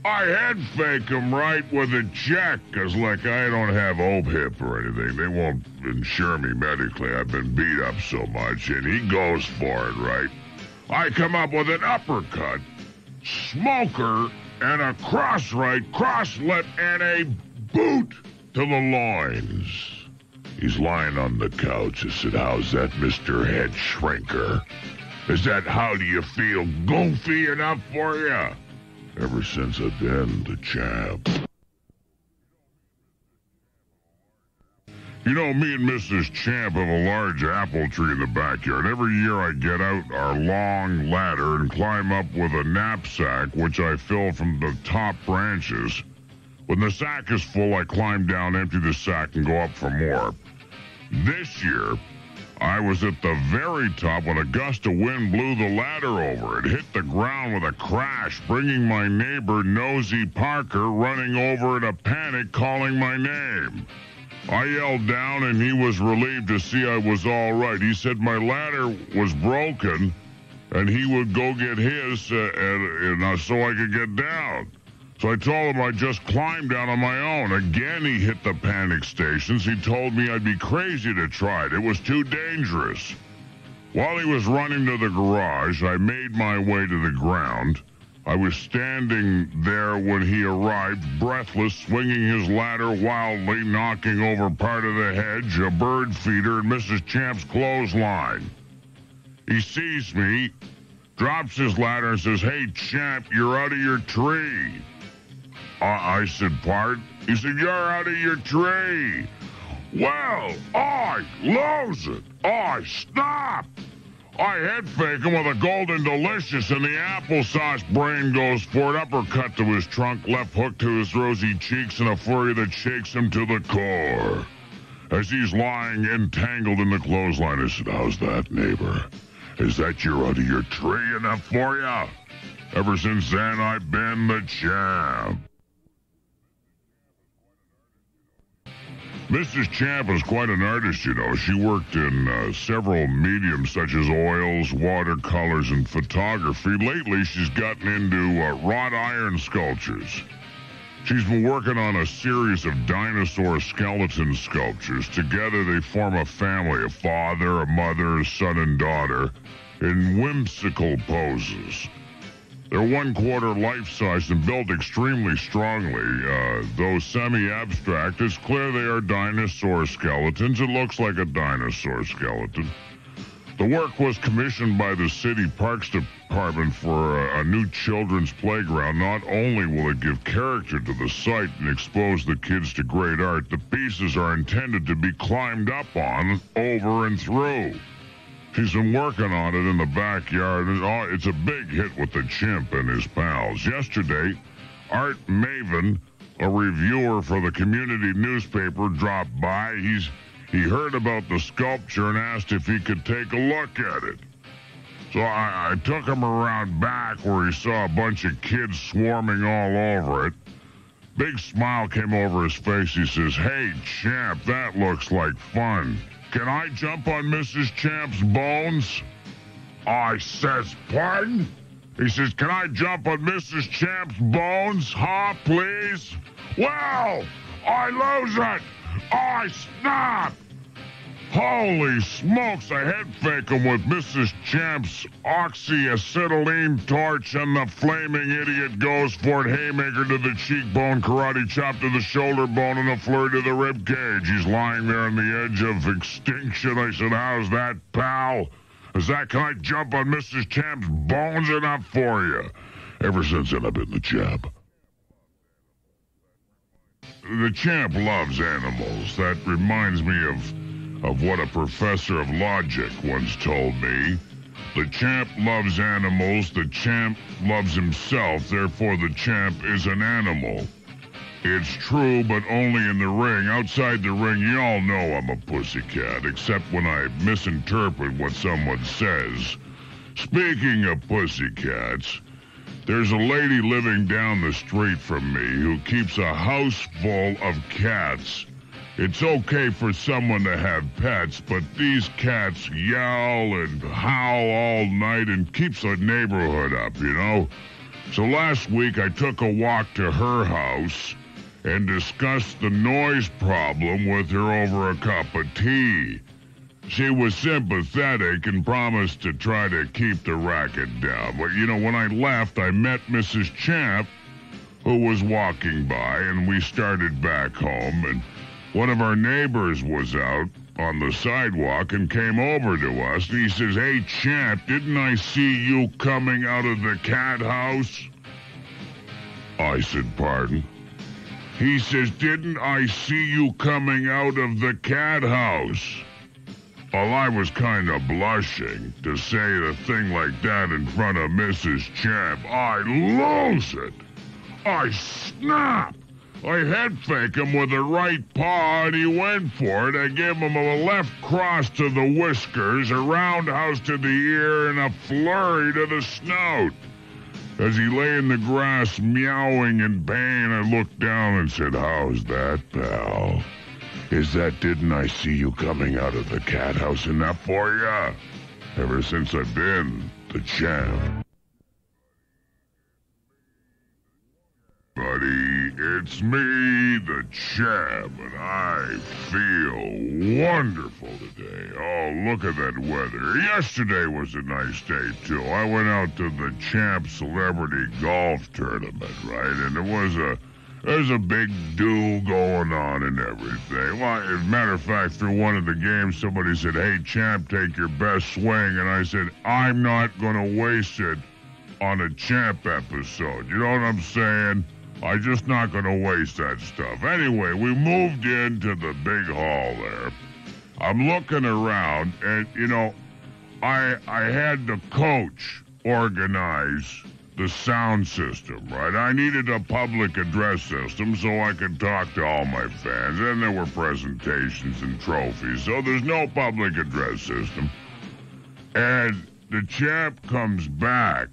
I head fake him right with a check, 'cause like I don't have OHIP or anything. They won't insure me medically. I've been beat up so much, and he goes for it, right? I come up with an uppercut, smoker, and a cross right, cross left, and a boot to the loins. He's lying on the couch. I said, How's that, Mr. Head Shrinker? Is that how do you feel goofy enough for you? Ever since I've been the champ. You know, me and Mrs. Champ have a large apple tree in the backyard. Every year I get out our long ladder and climb up with a knapsack, which I fill from the top branches. When the sack is full, I climb down, empty the sack, and go up for more. This year, I was at the very top when a gust of wind blew the ladder over. It hit the ground with a crash, bringing my neighbor Nosy Parker running over in a panic, calling my name. I yelled down and he was relieved to see I was all right. He said my ladder was broken and he would go get his uh, and, and uh, so I could get down. So I told him I'd just climb down on my own. Again, he hit the panic stations. He told me I'd be crazy to try it. It was too dangerous. While he was running to the garage, I made my way to the ground. I was standing there when he arrived, breathless, swinging his ladder wildly, knocking over part of the hedge, a bird feeder, and Mrs. Champ's clothesline. He sees me, drops his ladder, and says, Hey, Champ, you're out of your tree. Uh, I said, Pardon? He said, You're out of your tree. Well, I lose it. I stop. I head fake him with a golden delicious, and the applesauce brain goes for an Uppercut to his trunk, left hook to his rosy cheeks, and a flurry that shakes him to the core. As he's lying entangled in the clothesline, I said, How's that, neighbor? Is that your out of your tree enough for you? Ever since then, I've been the champ. Mrs. Champ is quite an artist, you know. She worked in uh, several mediums such as oils, watercolors, and photography. Lately, she's gotten into uh, wrought iron sculptures. She's been working on a series of dinosaur skeleton sculptures. Together, they form a family a father, a mother, a son, and daughter in whimsical poses. They're one quarter life size and built extremely strongly. Uh, though semi abstract, it's clear they are dinosaur skeletons. It looks like a dinosaur skeleton. The work was commissioned by the City Parks Department for a, a, new children's playground. Not only will it give character to the site and expose the kids to great art, the pieces are intended to be climbed up on, over, and through. She's been working on it in the backyard. Oh, it's a big hit with the chimp and his pals. Yesterday, Art Maven, a reviewer for the community newspaper, dropped by. He's he heard about the sculpture and asked if he could take a look at it. So I, I took him around back where he saw a bunch of kids swarming all over it. Big smile came over his face. He says, Hey, champ, that looks like fun. Can I jump on Mrs. Champ's bones? I says, pardon? He says, can I jump on Mrs. Champ's bones? Huh, please? Well, I lose it. I snap. Holy smokes, I head fake him with Mrs. Champ's oxyacetylene torch and the flaming idiot goes for it. Haymaker to the cheekbone, karate chop to the shoulder bone, and a flurry to the rib cage. He's lying there on the edge of extinction. I said, how's that, pal? Is that, can I jump on Mrs. Champ's bones enough for you? Ever since then, I've been the champ. The champ loves animals. That reminds me of of what a professor of logic once told me. The champ loves animals, the champ loves himself, therefore the champ is an animal. It's true, but only in the ring. Outside the ring, y'all know I'm a pussycat, except when I misinterpret what someone says. Speaking of pussycats, there's a lady living down the street from me who keeps a house full of cats. It's okay for someone to have pets, but these cats yell and howl all night and keeps the neighborhood up, you know? So last week I took a walk to her house and discussed the noise problem with her over a cup of tea. She was sympathetic and promised to try to keep the racket down. But you know, when I left, I met Mrs. Champ, who was walking by, and we started back home, and one of our neighbors was out on the sidewalk and came over to us and he says, Hey, champ, didn't I see you coming out of the cat house? I said, Pardon? He says, Didn't I see you coming out of the cat house? Well, I was kind of blushing to say a thing like that in front of Mrs. Champ. I lose it. I snap. I head fake him with the right paw, and he went for it. I gave him a left cross to the whiskers, a roundhouse to the ear, and a flurry to the snout. As he lay in the grass meowing in pain, I looked down and said, How's that, pal? Is that didn't I see you coming out of the cat house enough for ya? Ever since I've been the champ. Buddy, it's me, the champ, and I feel wonderful today. Oh, look at that weather. Yesterday was a nice day, too. I went out to the champ celebrity golf tournament, right? And it was a there's a big do going on and everything. Well, as a matter of fact, through one of the games, somebody said, Hey, champ, take your best swing. And I said, I'm not going to waste it on a champ episode. You know what I'm saying? I'm just not going to waste that stuff. Anyway, we moved into the big hall there. I'm looking around, and, you know, I, I had the coach organize the sound system, right? I needed a public address system so I could talk to all my fans, and there were presentations and trophies, so there's no public address system. And the champ comes back.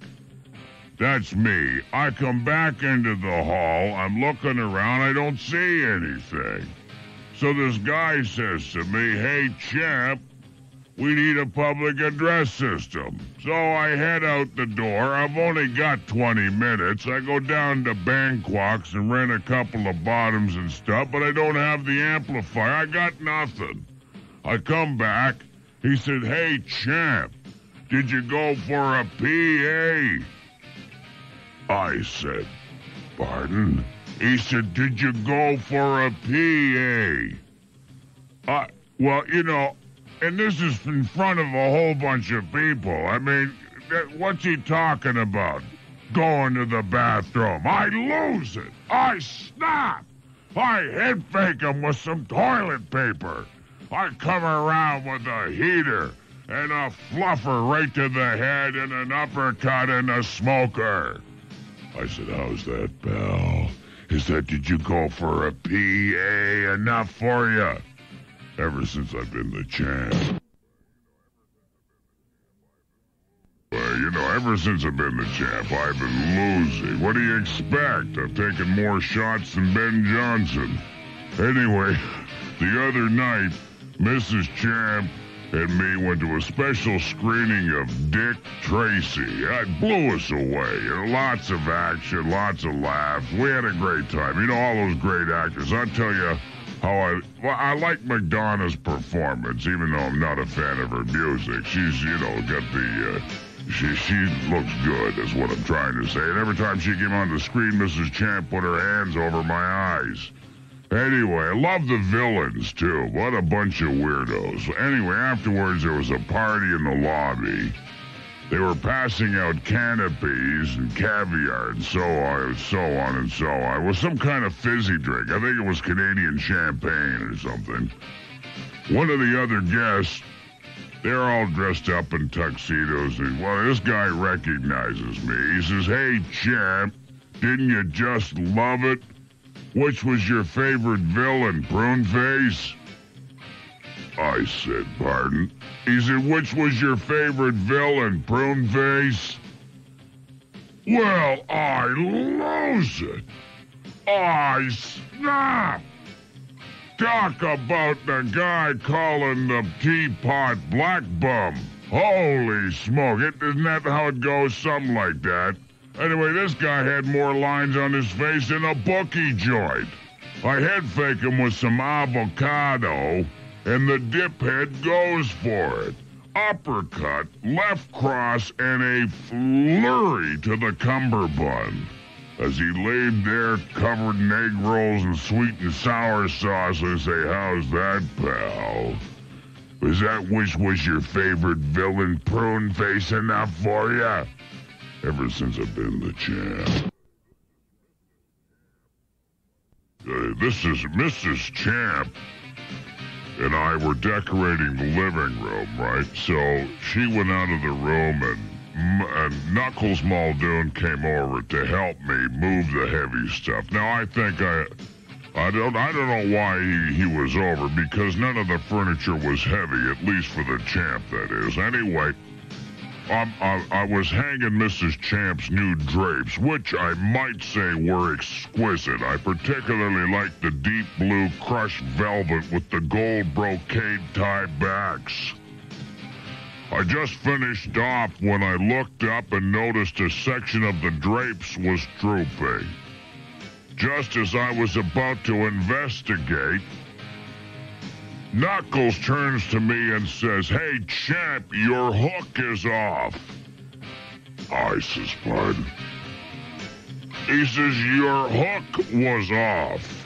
That's me. I come back into the hall. I'm looking around. I don't see anything. So this guy says to me, Hey, champ, we need a public address system. So I head out the door. I've only got 20 minutes. I go down to Bangkok's and rent a couple of bottoms and stuff, but I don't have the amplifier. I got nothing. I come back. He said, Hey, champ, did you go for a PA? I said, Pardon? He said, Did you go for a PA? I, well, you know, and this is in front of a whole bunch of people. I mean, what's he talking about? Going to the bathroom. I lose it. I snap. I head fake him with some toilet paper. I come around with a heater and a fluffer right to the head and an uppercut and a smoker. I said, How's that, pal? Is that did you go for a PA enough for you? ever since I've been the champ. Well, you know, ever since I've been the champ, I've been losing. What do you expect? I've taken more shots than Ben Johnson. Anyway, the other night, Mrs. Champ and me went to a special screening of Dick Tracy. It blew us away. Lots of action, lots of laughs. We had a great time. You know, all those great actors. I tell you, how I well, I like Madonna's performance, even though I'm not a fan of her music. She's you know got the uh, she she looks good, is what I'm trying to say. And every time she came on the screen, Mrs. Champ put her hands over my eyes. Anyway, I love the villains too. What a bunch of weirdos. Anyway, afterwards there was a party in the lobby. They were passing out canopies and caviar and so on and so on and so on. It was some kind of fizzy drink. I think it was Canadian champagne or something. One of the other guests, they're all dressed up in tuxedos. And, well, this guy recognizes me. He says, Hey, champ, didn't you just love it? Which was your favorite villain, Pruneface? I said, pardon? He said, which was your favorite villain, Pruneface? Well, I lose it. I snap. Talk about the guy calling the teapot black bum. Holy smoke, it, isn't that how it goes? Something like that. Anyway, this guy had more lines on his face than a bookie joint. I head fake him with some avocado and the diphead goes for it. Uppercut, left cross, and a flurry to the cummerbund. As he laid there covered in egg rolls and sweet and sour sauce, I say, how's that, pal? Was that which was your favorite villain prune face enough for you? Ever since I've been the champ. Uh, this is Mrs. Champ and I were decorating the living room, right? So she went out of the room and, and Knuckles Muldoon came over to help me move the heavy stuff. Now I think I I don't I don't know why he, he was over because none of the furniture was heavy, at least for the champ that is. Anyway, um, I, I was hanging Mrs. Champ's new drapes, which I might say were exquisite. I particularly liked the deep blue crushed velvet with the gold brocade tie backs. I just finished off when I looked up and noticed a section of the drapes was drooping. Just as I was about to investigate, Knuckles turns to me and says, Hey, champ, your hook is off. I says, Pardon? He says, Your hook was off.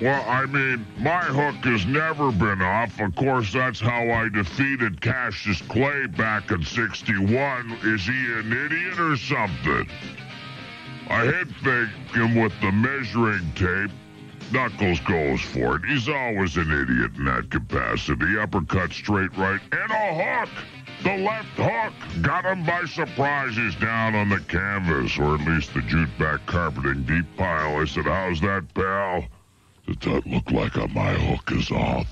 Well, I mean, my hook has never been off. Of course, that's how I defeated Cassius Clay back in 61. Is he an idiot or something? I hit him with the measuring tape. Knuckles goes for it. He's always an idiot in that capacity. Uppercut straight right and a hook. The left hook got him by surprise. He's down on the canvas, or at least the jute back carpeting deep pile. I said, How's that, pal? Does that look like my hook is off?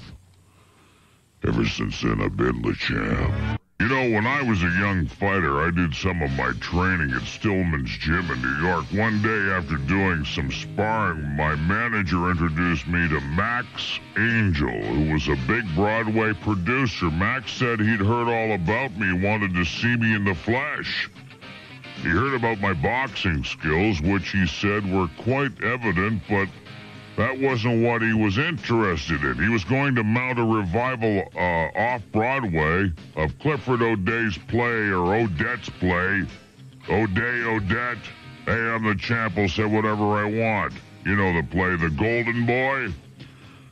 Ever since then, I've been the champ. You know, when I was a young fighter, I did some of my training at Stillman's Gym in New York. One day after doing some sparring, my manager introduced me to Max Angel, who was a big Broadway producer. Max said he'd heard all about me, wanted to see me in the flesh. He heard about my boxing skills, which he said were quite evident, but that wasn't what he was interested in. He was going to mount a revival uh, off Broadway of Clifford O'Day's play or Odette's play. O'Day, Odette. Hey, I'm the champ. I'll say whatever I want. You know the play, The Golden Boy.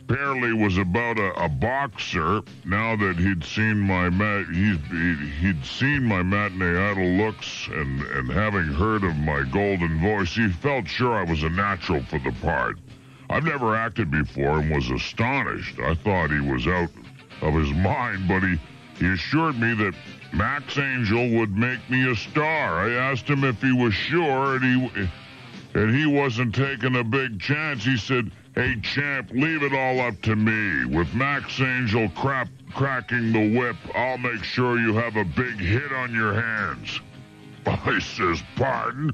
Apparently was about a, a boxer. Now that he'd seen my mat, he'd, he'd seen my matinee idol looks and and having heard of my golden voice, he felt sure I was a natural for the part. I've never acted before and was astonished. I thought he was out of his mind, but he, he assured me that Max Angel would make me a star. I asked him if he was sure, and he and he wasn't taking a big chance. He said, "Hey, champ, leave it all up to me. With Max Angel crap cracking the whip, I'll make sure you have a big hit on your hands." I says, "Pardon."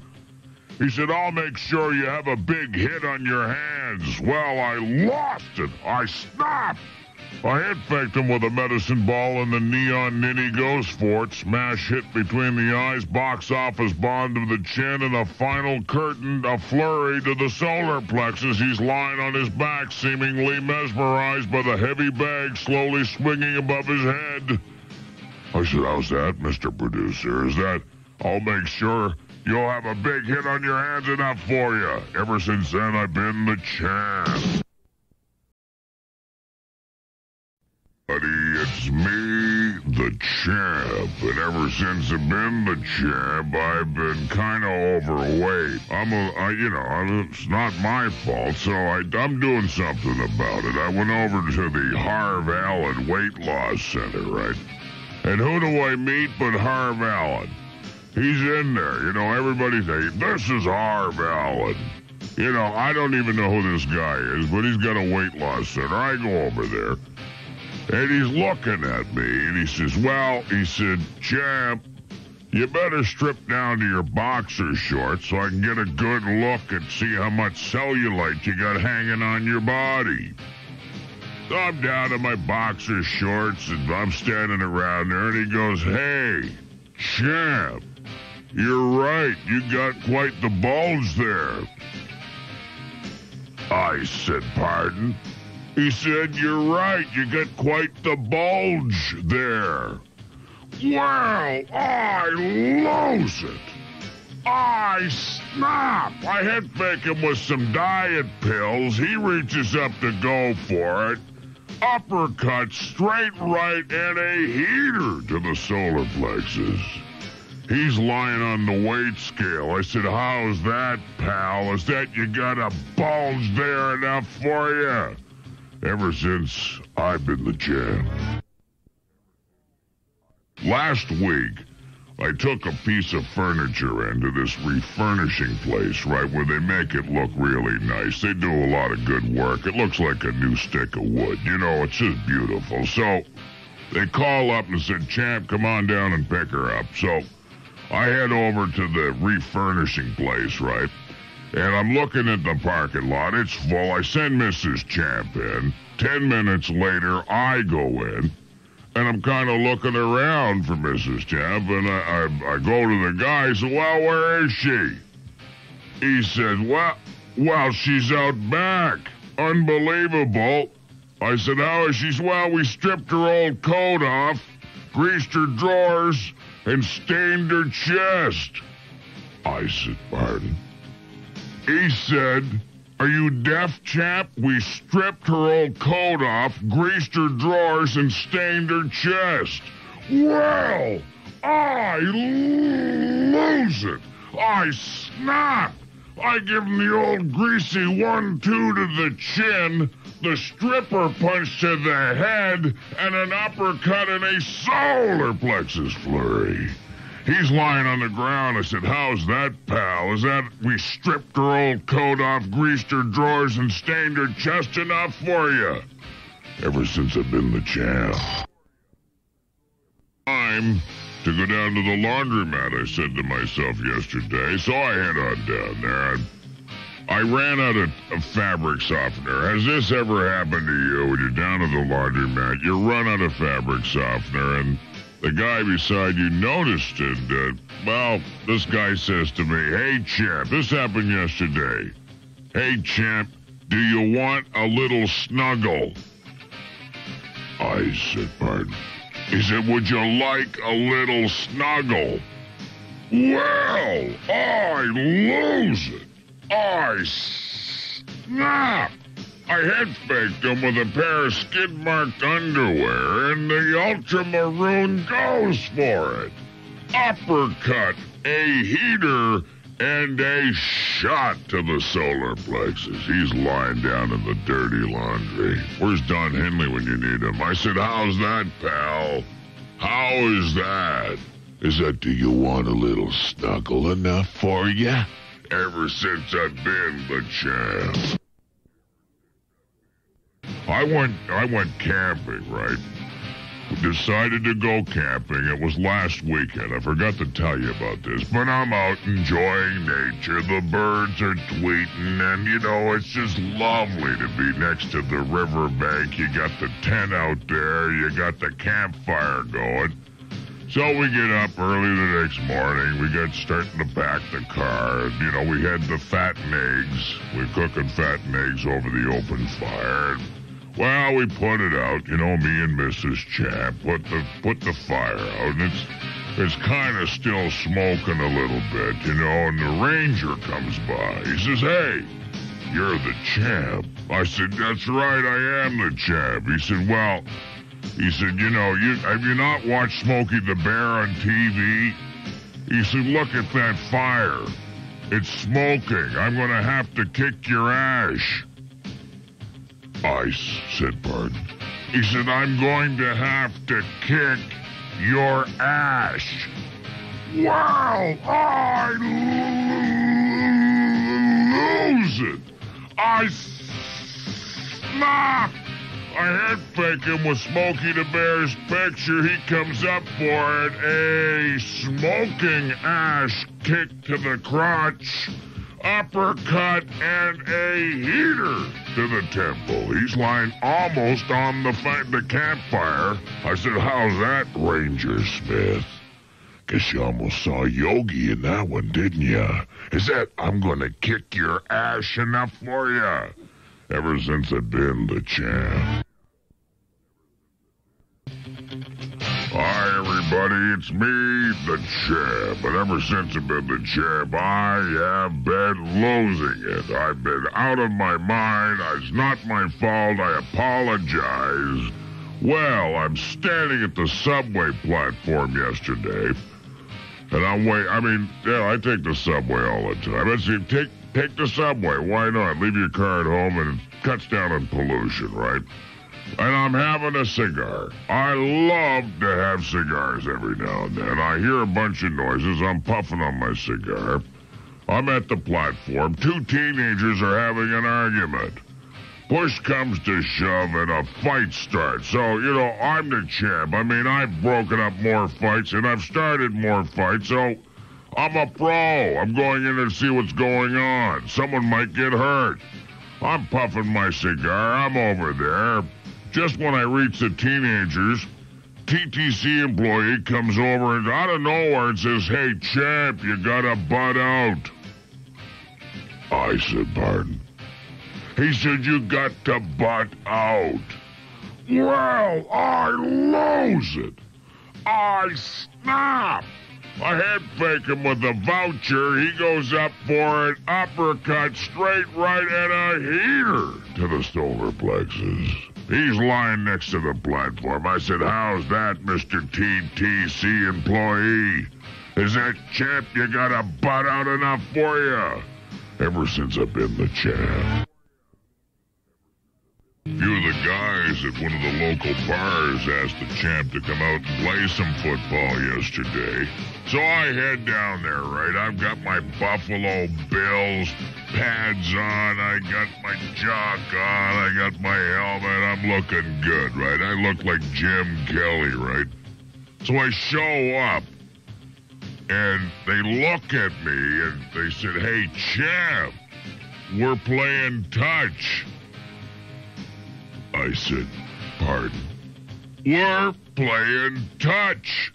He said, I'll make sure you have a big hit on your hands. Well, I lost it. I snapped. I hit him with a medicine ball and the neon ninny goes for it. Smash hit between the eyes, box office bond to the chin, and a final curtain, a flurry to the solar plexus. He's lying on his back, seemingly mesmerized by the heavy bag slowly swinging above his head. I said, How's that, Mr. Producer? Is that. I'll make sure You'll have a big hit on your hands enough for you. Ever since then, I've been the champ. Buddy, it's me, the champ. And ever since I've been the champ, I've been kind of overweight. I'm a, I, you know, it's not my fault, so I, I'm doing something about it. I went over to the Harv Allen Weight Loss Center, right? And who do I meet but Harv Allen? He's in there. You know, everybody's saying, this is our Allen. You know, I don't even know who this guy is, but he's got a weight loss center. I go over there, and he's looking at me, and he says, well, he said, champ, you better strip down to your boxer shorts so I can get a good look and see how much cellulite you got hanging on your body. So I'm down to my boxer shorts, and I'm standing around there, and he goes, hey, champ, you're right. You got quite the bulge there. I said, pardon? He said, you're right. You got quite the bulge there. Well, I lose it. I snap. I head fake him with some diet pills. He reaches up to go for it. Uppercut straight right and a heater to the solar plexus. He's lying on the weight scale. I said, How's that, pal? Is that you got a bulge there enough for you? Ever since I've been the champ. Last week, I took a piece of furniture into this refurnishing place, right, where they make it look really nice. They do a lot of good work. It looks like a new stick of wood. You know, it's just beautiful. So, they call up and said, Champ, come on down and pick her up. So I head over to the refurnishing place, right? And I'm looking at the parking lot. It's full. I send Mrs. Champ in. Ten minutes later, I go in. And I'm kind of looking around for Mrs. Champ. And I, I, I go to the guy. I say, well, where is she? He said, well, well, she's out back. Unbelievable. I said, how is she? Well, we stripped her old coat off, greased her drawers, and stained her chest. I said, pardon? He said, Are you deaf, chap? We stripped her old coat off, greased her drawers, and stained her chest. Well, I lose it. I snap. I give him the old greasy one-two to the chin, the stripper punch to the head, and an uppercut in a solar plexus flurry. He's lying on the ground. I said, How's that, pal? Is that we stripped her old coat off, greased her drawers, and stained her chest enough for you? Ever since I've been the champ. Time to go down to the laundromat, I said to myself yesterday. So I head on down there. I, I ran out of, fabric softener. Has this ever happened to you when you're down at the laundromat? You run out of fabric softener and the guy beside you noticed it. and, uh, well, this guy says to me, Hey, champ, this happened yesterday. Hey, champ, do you want a little snuggle? I said, pardon. He said, would you like a little snuggle? Well, I lose it. I snap. I head faked him with a pair of skid marked underwear, and the ultramaroon goes for it. Uppercut, a heater, and a shot to the solar plexus. He's lying down in the dirty laundry. Where's Don Henley when you need him? I said, How's that, pal? How is that? Is that do you want a little snuggle enough for you? Ever since I've been the champ. I went I went camping, right? Decided to go camping. It was last weekend. I forgot to tell you about this, but I'm out enjoying nature. The birds are tweeting, and you know, it's just lovely to be next to the riverbank. You got the tent out there, you got the campfire going. So we get up early the next morning. We get starting to pack the car. You know, we had the fattened eggs. We're cooking fattened eggs over the open fire. Well, we put it out, you know, me and Mrs. Champ put the put the fire out, and it's it's kind of still smoking a little bit, you know. And the ranger comes by. He says, "Hey, you're the champ." I said, "That's right, I am the champ." He said, "Well," he said, "You know, you have you not watched Smokey the Bear on TV?" He said, "Look at that fire. It's smoking. I'm gonna have to kick your ash." I said, pardon. He said, I'm going to have to kick your ash. Wow, I lose it. I snap. I head fake with Smokey the Bear's picture. He comes up for it. A smoking ash kick to the crotch uppercut, and a heater to the temple. He's lying almost on the, fa- the campfire. I said, How's that, Ranger Smith? Guess you almost saw Yogi in that one, didn't you? Is that I'm gonna kick your ass enough for you? Ever since I've been the champ. Hi, everybody. It's me, the champ. And ever since I've been the champ, I have been losing it. I've been out of my mind. It's not my fault. I apologize. Well, I'm standing at the subway platform yesterday. And I'm wait. I mean, yeah, I take the subway all the time. I see, take take the subway. Why not? Leave your car at home, and it cuts down on pollution, right? and I'm having a cigar. I love to have cigars every now and then. I hear a bunch of noises. I'm puffing on my cigar. I'm at the platform. Two teenagers are having an argument. push comes to shove and a fight starts. So, you know, I'm the champ. I mean, I've broken up more fights and I've started more fights, so I'm a pro. I'm going in to see what's going on. Someone might get hurt. I'm puffing my cigar. I'm over there. Just when I reach the teenagers, TTC employee comes over and out of nowhere and says, Hey, champ, you gotta butt out. I said, Pardon. He said, You got to butt out. Well, I lose it. I snap. I head fake him with a voucher. He goes up for an uppercut straight right and a heater to the solar plexus. He's lying next to the platform. I said, How's that, Mr. TTC employee? Is that champ you got a butt out enough for you? Ever since I've been the champ. Few of the guys at one of the local bars asked the champ to come out and play some football yesterday. So I head down there, right? I've got my Buffalo Bills pads on, I got my jock on, I got my helmet, I'm looking good, right? I look like Jim Kelly, right? So I show up, and they look at me and they said, Hey, champ, we're playing touch. I said, Pardon? We're playing touch.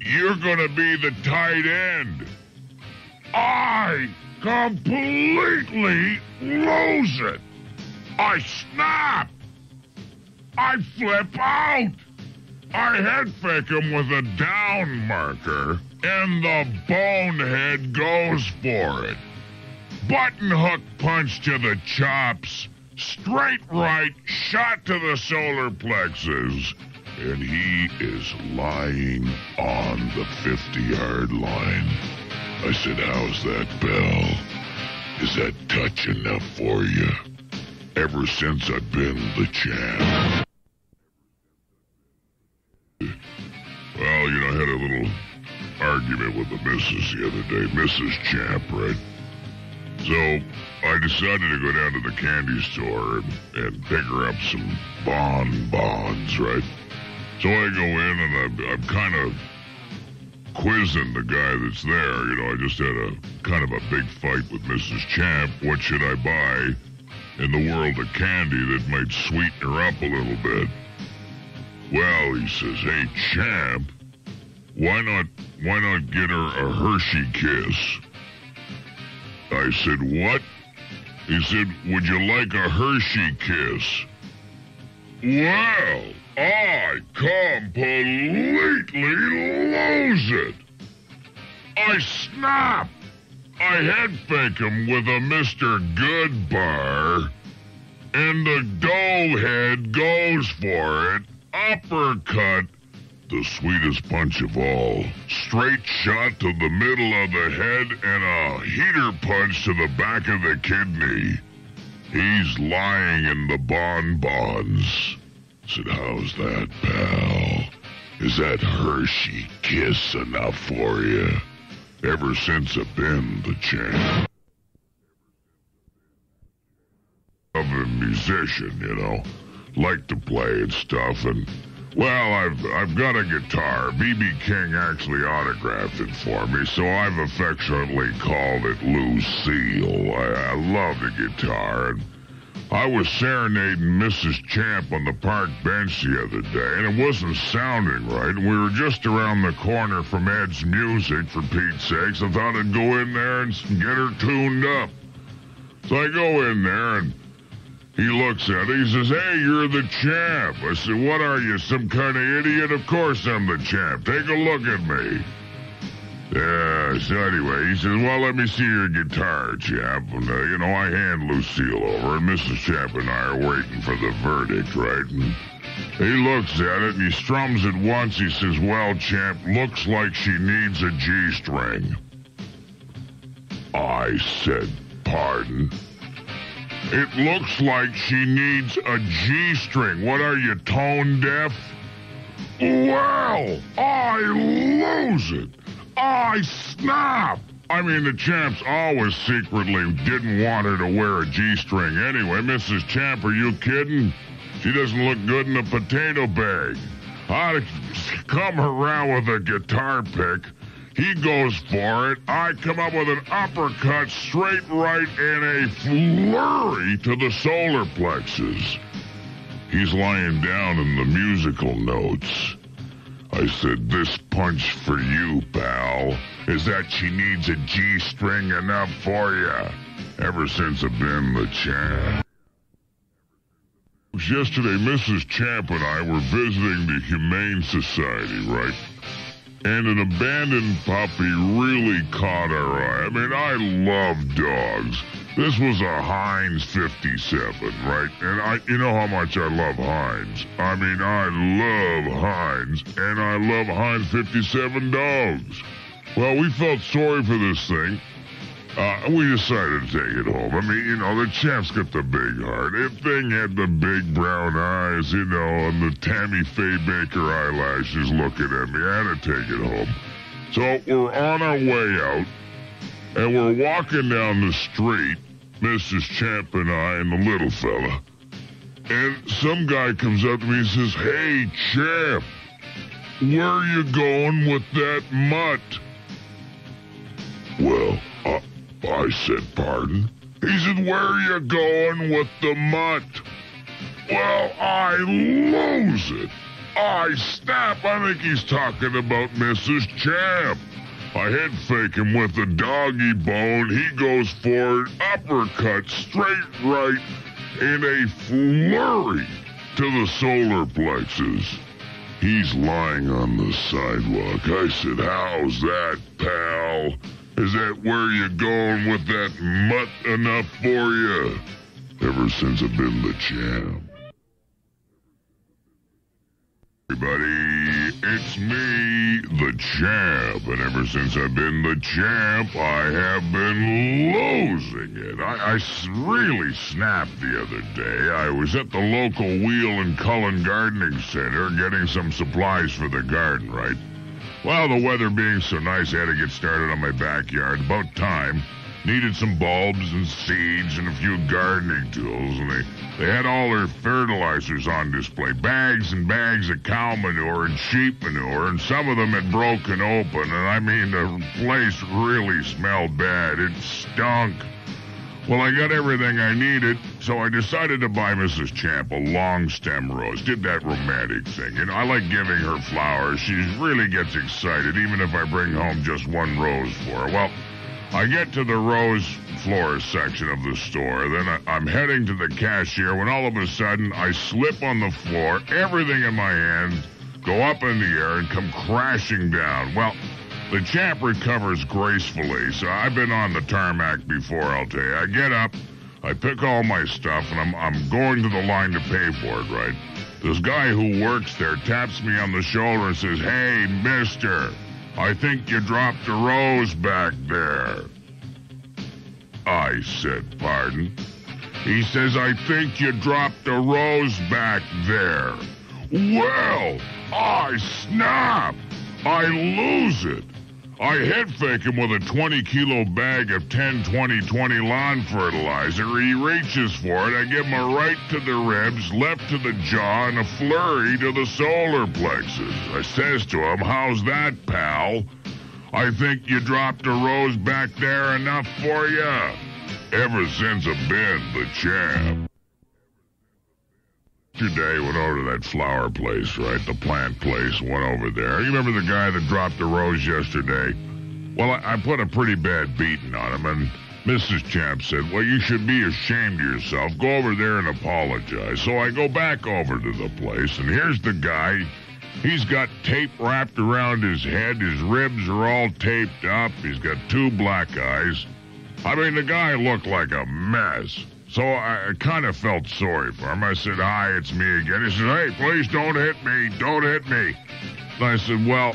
You're gonna be the tight end. I completely lose it. I snap. I flip out. I head fake him with a down marker, and the bonehead goes for it. Button hook punch to the chops, straight right, shot to the solar plexus, and he is lying on the 50 yard line. I said, How's that, Bell? Is that touch enough for you? Ever since I've been the champ. Well, you know, I had a little argument with the missus the other day, Mrs. Champ, right? So I decided to go down to the candy store and, and pick her up some bonbons, right? So I go in and I'm, I'm kind of quizzing the guy that's there. You know, I just had a kind of a big fight with Mrs. Champ. What should I buy in the world of candy that might sweeten her up a little bit? Well, he says, hey, Champ, why not, why not get her a Hershey kiss? I said, what? He said, would you like a Hershey kiss? Well, I completely lose it. I snap. I head fake him with a Mr. Goodbar, and the dough head goes for it. Uppercut, the sweetest punch of all. Straight shot to the middle of the head and a heater punch to the back of the kidney. He's lying in the bonbons. Said, how's that, pal? Is that Hershey kiss enough for you? Ever since I've been the champ. Of a musician, you know. Like to play and stuff, and well, I've I've got a guitar. BB King actually autographed it for me, so I've affectionately called it Lucille. I, I love the guitar, and I was serenading Mrs. Champ on the park bench the other day, and it wasn't sounding right. We were just around the corner from Ed's music, for Pete's sakes. I thought I'd go in there and get her tuned up. So I go in there, and he looks at it. He says, Hey, you're the champ. I said, What are you, some kind of idiot? Of course I'm the champ. Take a look at me. Yeah, so anyway, he says, Well, let me see your guitar, champ. And, uh, you know, I hand Lucille over, and Mrs. Champ and I are waiting for the verdict, right? And he looks at it and he strums it once. He says, Well, champ, looks like she needs a G string. I said, Pardon? It looks like she needs a G string. What are you, tone deaf? Well, I lose it. I snap. I mean, the champ's always secretly didn't want her to wear a G-string anyway. Mrs. Champ, are you kidding? She doesn't look good in a potato bag. I'd come around with a guitar pick. He goes for it. I come up with an uppercut straight right and a flurry to the solar plexus. He's lying down in the musical notes. I said, this punch for you, pal, is that she needs a G-string enough for you. Ever since I've been the champ. Yesterday, Mrs. Champ and I were visiting the Humane Society, right? And an abandoned puppy really caught our eye. I mean, I love dogs. This was a Heinz 57, right? And I, you know how much I love Heinz. I mean, I love Heinz, and I love Heinz 57 dogs. Well, we felt sorry for this thing. Uh, we decided to take it home. I mean, you know, the champ's got the big heart. If thing had the big brown eyes, you know, and the Tammy Faye Bakker eyelashes looking at me, I had to take it home. So we're on our way out, and we're walking down the street, Mrs. Champ and I and the little fella. And some guy comes up to me and says, Hey, Champ, where are you going with that mutt? Well, uh, I said, pardon? He said, where you going with the mutt? Well, I lose it. I snap. I think he's talking about Mrs. Champ. I head fake him with a doggy bone. He goes for an uppercut straight right in a flurry to the solar plexus. He's lying on the sidewalk. I said, How's that, pal? Is that where you're going with that mutt enough for you? Ever since I've been the champ. Everybody, it's me, the champ, and ever since I've been the champ, I have been losing it. I, I really snapped the other day. I was at the local Weall and Cullen Gardening Center getting some supplies for the garden, right? Well, the weather being so nice, I had to get started on my backyard. About time. Needed some bulbs and seeds and a few gardening tools, and they, they had all their fertilizers on display. Bags and bags of cow manure and sheep manure, and some of them had broken open, and I mean, the place really smelled bad. It stunk. Well, I got everything I needed, so I decided to buy Mrs. Champ a long stem rose. Did that romantic thing. You know, I like giving her flowers. She really gets excited, even if I bring home just one rose for her. Well, I get to the rose florist section of the store. Then I, I'm heading to the cashier when all of a sudden I slip on the floor, everything in my hand go up in the air and come crashing down. Well, the champ recovers gracefully, so I've been on the tarmac before, I'll tell you. I get up, I pick all my stuff, and I'm, I'm going to the line to pay for it, right? This guy who works there taps me on the shoulder and says, Hey, mister, I think you dropped a rose back there. I said, Pardon? He says, I think you dropped a rose back there. Well, I snap. I lose it. I head fake him with a 20 kilo bag of 10 20 20 lawn fertilizer. He reaches for it. I give him a right to the ribs, left to the jaw, and a flurry to the solar plexus. I says to him, How's that, pal? I think you dropped a rose back there enough for you. Ever since I've been the champ. Today went over to that flower place, right? The plant place. Went over there. You remember the guy that dropped the rose yesterday? Well, I, I put a pretty bad beating on him, and Mrs. Champ said, Well, you should be ashamed of yourself. Go over there and apologize. So I go back over to the place, and here's the guy. He's got tape wrapped around his head. His ribs are all taped up. He's got two black eyes. I mean, the guy looked like a mess. So I, kind of felt sorry for him. I said, Hi, it's me again. He said, Hey, please don't hit me. Don't hit me. And I said, Well,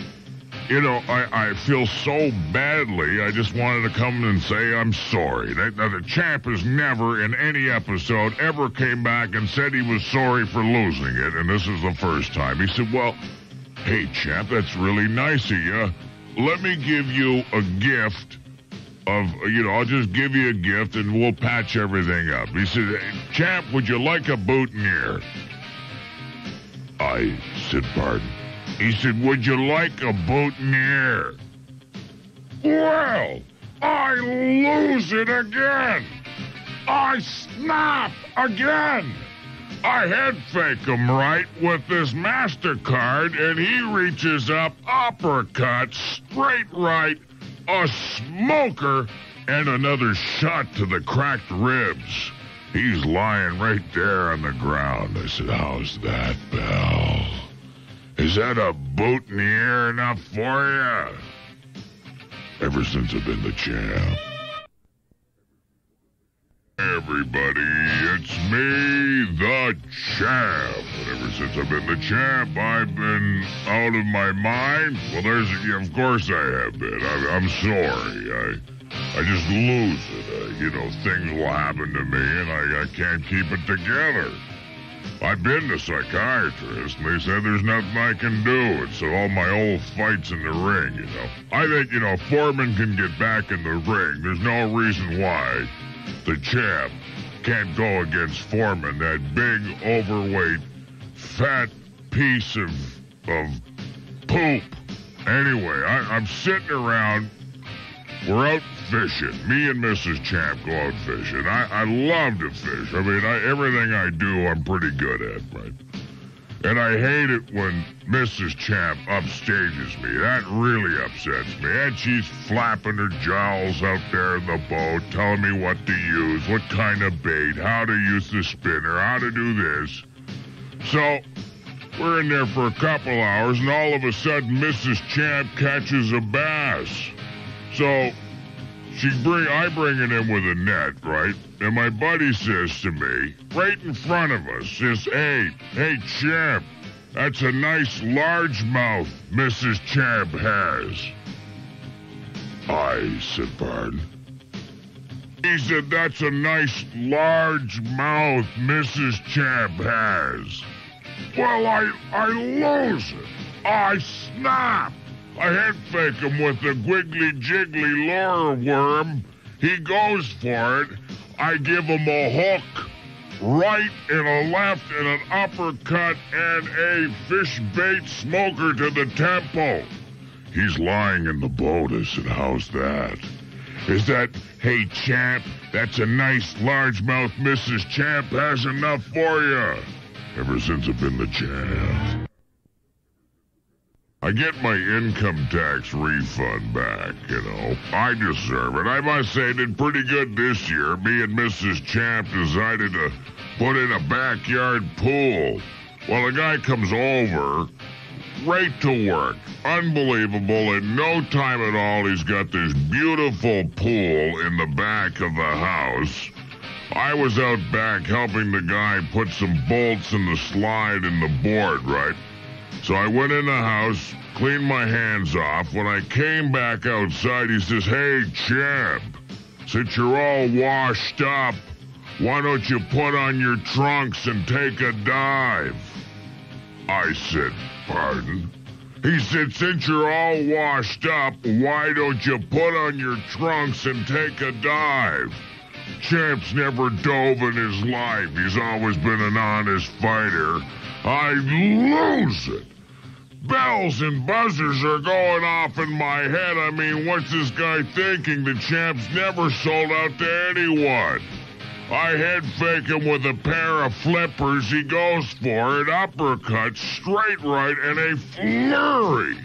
you know, I, I feel so badly. I just wanted to come and say I'm sorry. That, now, the champ has never, in any episode, ever came back and said he was sorry for losing it, and this is the first time. He said, Well, hey, champ, that's really nice of you. Let me give you a gift of, you know, I'll just give you a gift and we'll patch everything up. He said, hey, Champ, would you like a boutonniere? I said, pardon. He said, would you like a boutonniere? Well, I lose it again. I snap again. I head fake him right with this MasterCard, and he reaches up, uppercut, straight right, a smoker, and another shot to the cracked ribs. He's lying right there on the ground. I said, How's that, Bell? Is that a boot in the air enough for you? Ever since I've been the champ. Everybody, it's me, the champ. And ever since I've been the champ, I've been out of my mind. Well, there's, of course I have been. I, I'm sorry. I, I just lose it. Uh, you know, things will happen to me, and I, I can't keep it together. I've been to psychiatrists, and they said there's nothing I can do. It's all my old fights in the ring, you know. I think, you know, Foreman can get back in the ring. There's no reason why the champ can't go against Foreman, that big, overweight, fat piece of of poop. Anyway, I, I'm sitting around. We're out fishing. Me and Mrs. Champ go out fishing. I, I love to fish. I mean, I, everything I do, I'm pretty good at, right? And I hate it when Mrs. Champ upstages me. That really upsets me. And she's flapping her jowls out there in the boat, telling me what to use, what kind of bait, how to use the spinner, how to do this. So, we're in there for a couple hours, and all of a sudden, Mrs. Champ catches a bass. So, she bring I bring it in with a net, right? And my buddy says to me, right in front of us, says, "Hey, hey, Champ, that's a nice largemouth Mrs. Champ has." I said, "Pardon." He said, "That's a nice large mouth Mrs. Champ has." Well, I I lose it. I snap. I head fake him with the Gwiggly Jiggly lure worm. He goes for it. I give him a hook, right and a left and an uppercut and a fish bait smoker to the temple. He's lying in the boat. Said, how's that? Is that, hey, champ, that's a nice largemouth Mrs. Champ has enough for you. Ever since I've been the champ. I get my income tax refund back, you know. I deserve it. I must say, I did pretty good this year. Me and Mrs. Champ decided to put in a backyard pool. Well, a guy comes over, right to work. Unbelievable. In no time at all, he's got this beautiful pool in the back of the house. I was out back helping the guy put some bolts in the slide in the board, right? So I went in the house, cleaned my hands off. When I came back outside, he says, Hey, champ, since you're all washed up, why don't you put on your trunks and take a dive? I said, Pardon? He said, Since you're all washed up, why don't you put on your trunks and take a dive? Champ's never dove in his life. He's always been an honest fighter. I lose it. Bells and buzzers are going off in my head. I mean, what's this guy thinking? The champ's never sold out to anyone. I head fake him with a pair of flippers. He goes for it, uppercut, straight right, and a flurry.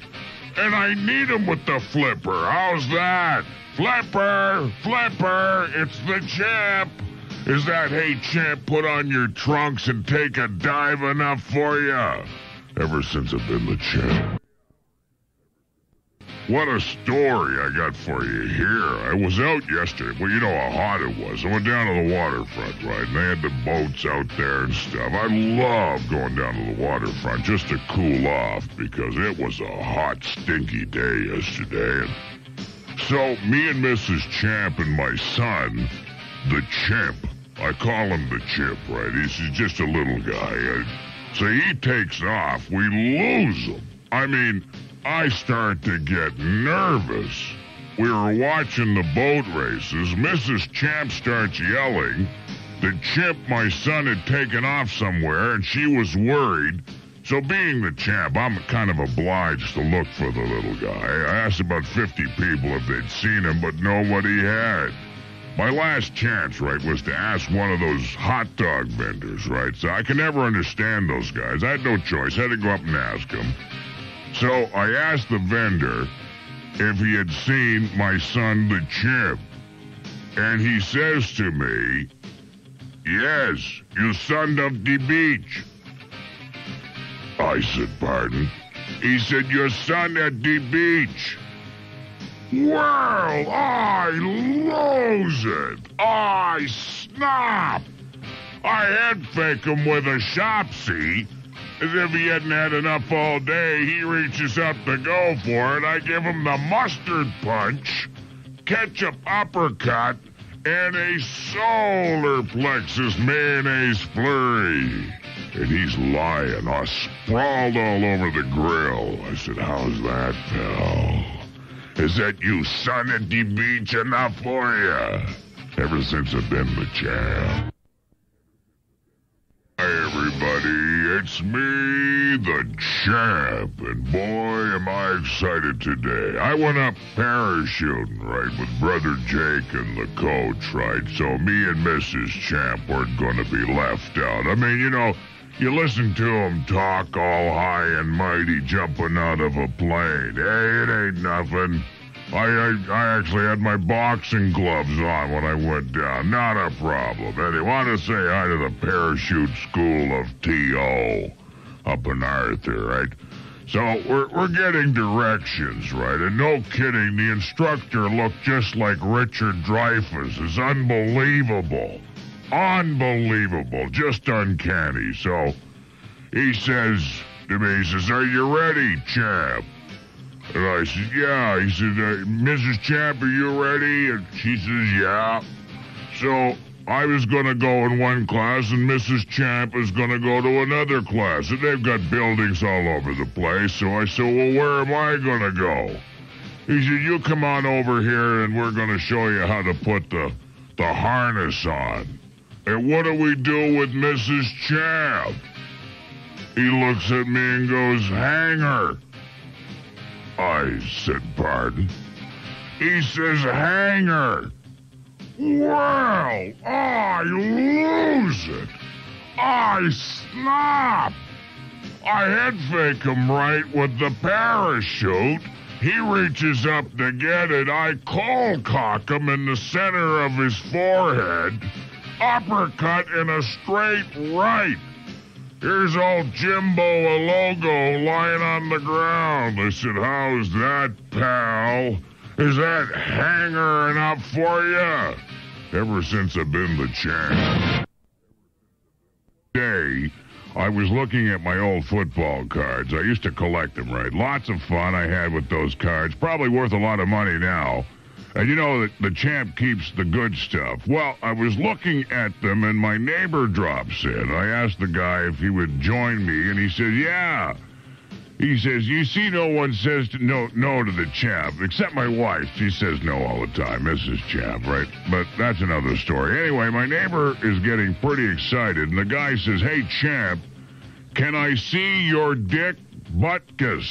And I need him with the flipper. How's that? Flipper, flipper, it's the champ. Is that, hey, champ, put on your trunks and take a dive enough for you? Ever since I've been the champ. What a story I got for you here. I was out yesterday. Well, you know how hot it was. I went down to the waterfront, right? And they had the boats out there and stuff. I love going down to the waterfront just to cool off because it was a hot, stinky day yesterday. So, me and Mrs. Champ and my son, the Champ, I call him the chimp, right? He's just a little guy. Uh, so he takes off. We lose him. I mean, I start to get nervous. we were watching the boat races. Mrs. Champ starts yelling. The chimp my son had taken off somewhere, and she was worried. So, being the champ, I'm kind of obliged to look for the little guy. I asked about 50 people if they'd seen him, but nobody had. My last chance, right, was to ask one of those hot dog vendors, right? So I can never understand those guys. I had no choice. I had to go up and ask them. So I asked the vendor if he had seen my son, the chimp. And he says to me, Yes, you son of the beach. I said, Pardon? He said, Your son at the beach. Well, I lose it. I snap. I head fake him with a Shopsy. As if he hadn't had enough all day, he reaches up to go for it. I give him the mustard punch, ketchup uppercut, and a solar plexus mayonnaise flurry. And he's lying, all sprawled all over the grill. I said, How's that, pal? Is that you son at the beach enough for you? Ever since I've been the champ. Hi, everybody. It's me, the champ. And boy, am I excited today. I went up parachuting, right, with Brother Jake and the coach, right? So me and Mrs. Champ weren't to be left out. I mean, you know, you listen to him talk all high and mighty jumping out of a plane. Hey, it ain't nothing. I, I, I actually had my boxing gloves on when I went down. Not a problem. Anyway, want to say hi to the parachute school of T.O. up in Arthur, right? So we're, we're getting directions, right? And no kidding, the instructor looked just like Richard Dreyfuss. It's unbelievable. Unbelievable. Just uncanny. So he says to me, he says, Are you ready, champ? And I said, Yeah. He said, uh, Mrs. Champ, are you ready? And she says, Yeah. So I was going to go in one class, and Mrs. Champ is going to go to another class. And they've got buildings all over the place. So I said, Well, where am I going to go? He said, You come on over here, and we're going to show you how to put the, the harness on. And what do we do with Mrs. Champ? He looks at me and goes, Hang her. I said, Pardon? He says, Hang her. Well, I lose it. I snap. I head fake him right with the parachute. He reaches up to get it. I cold cock him in the center of his forehead. Uppercut in a straight right. Here's old Jimbo Alogo lying on the ground. I said, How's that, pal? Is that hanger enough for you? Ever since I've been the champ. Day, I was looking at my old football cards. I used to collect them, right? Lots of fun I had with those cards. Probably worth a lot of money now. And you know that the champ keeps the good stuff. Well, I was looking at them and my neighbor drops in. I asked the guy if he would join me, and he said, Yeah. He says, You see, no one says to no, no to the champ, except my wife. She says no all the time, Mrs. Champ, right? But that's another story. Anyway, my neighbor is getting pretty excited, and the guy says, Hey, champ, can I see your dick butkus?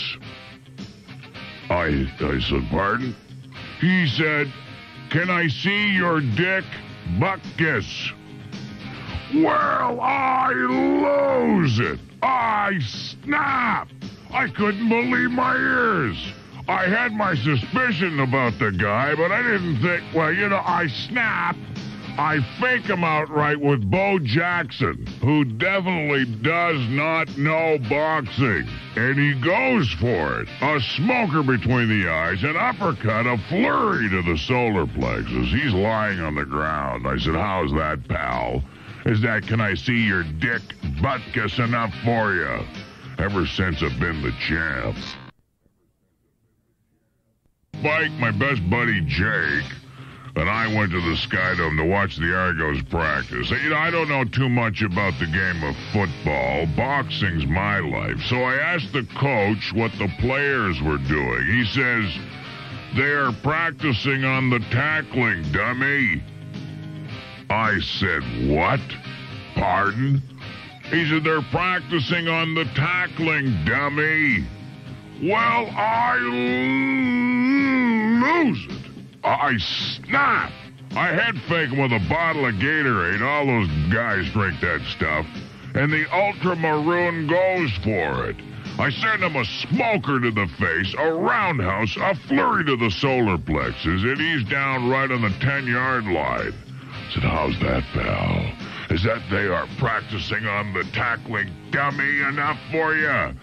I, I said, Pardon? He said, Can I see your dick Butkus? Well, I lose it. I snap. I couldn't believe my ears. I had my suspicion about the guy, but I didn't think, well, you know, I snap. I fake him outright with Bo Jackson, who definitely does not know boxing. And he goes for it. A smoker between the eyes, an uppercut, a flurry to the solar plexus. He's lying on the ground. I said, How's that, pal? Is that, can I see your dick butkus enough for you? Ever since I've been the champ. Mike, my best buddy Jake, and I went to the Skydome to watch the Argos practice. You know, I don't know too much about the game of football. Boxing's my life. So I asked the coach what the players were doing. He says, They are practicing on the tackling, dummy. I said, what? Pardon? He said, they're practicing on the tackling, dummy. Well, I lose. I snap. I head fake him with a bottle of Gatorade. All those guys drink that stuff. And the ultramaroon goes for it. I send him a smoker to the face, a roundhouse, a flurry to the solar plexus, and he's down right on the 10 yard line. I said, How's that, pal? Is that they are practicing on the tackling dummy enough for you?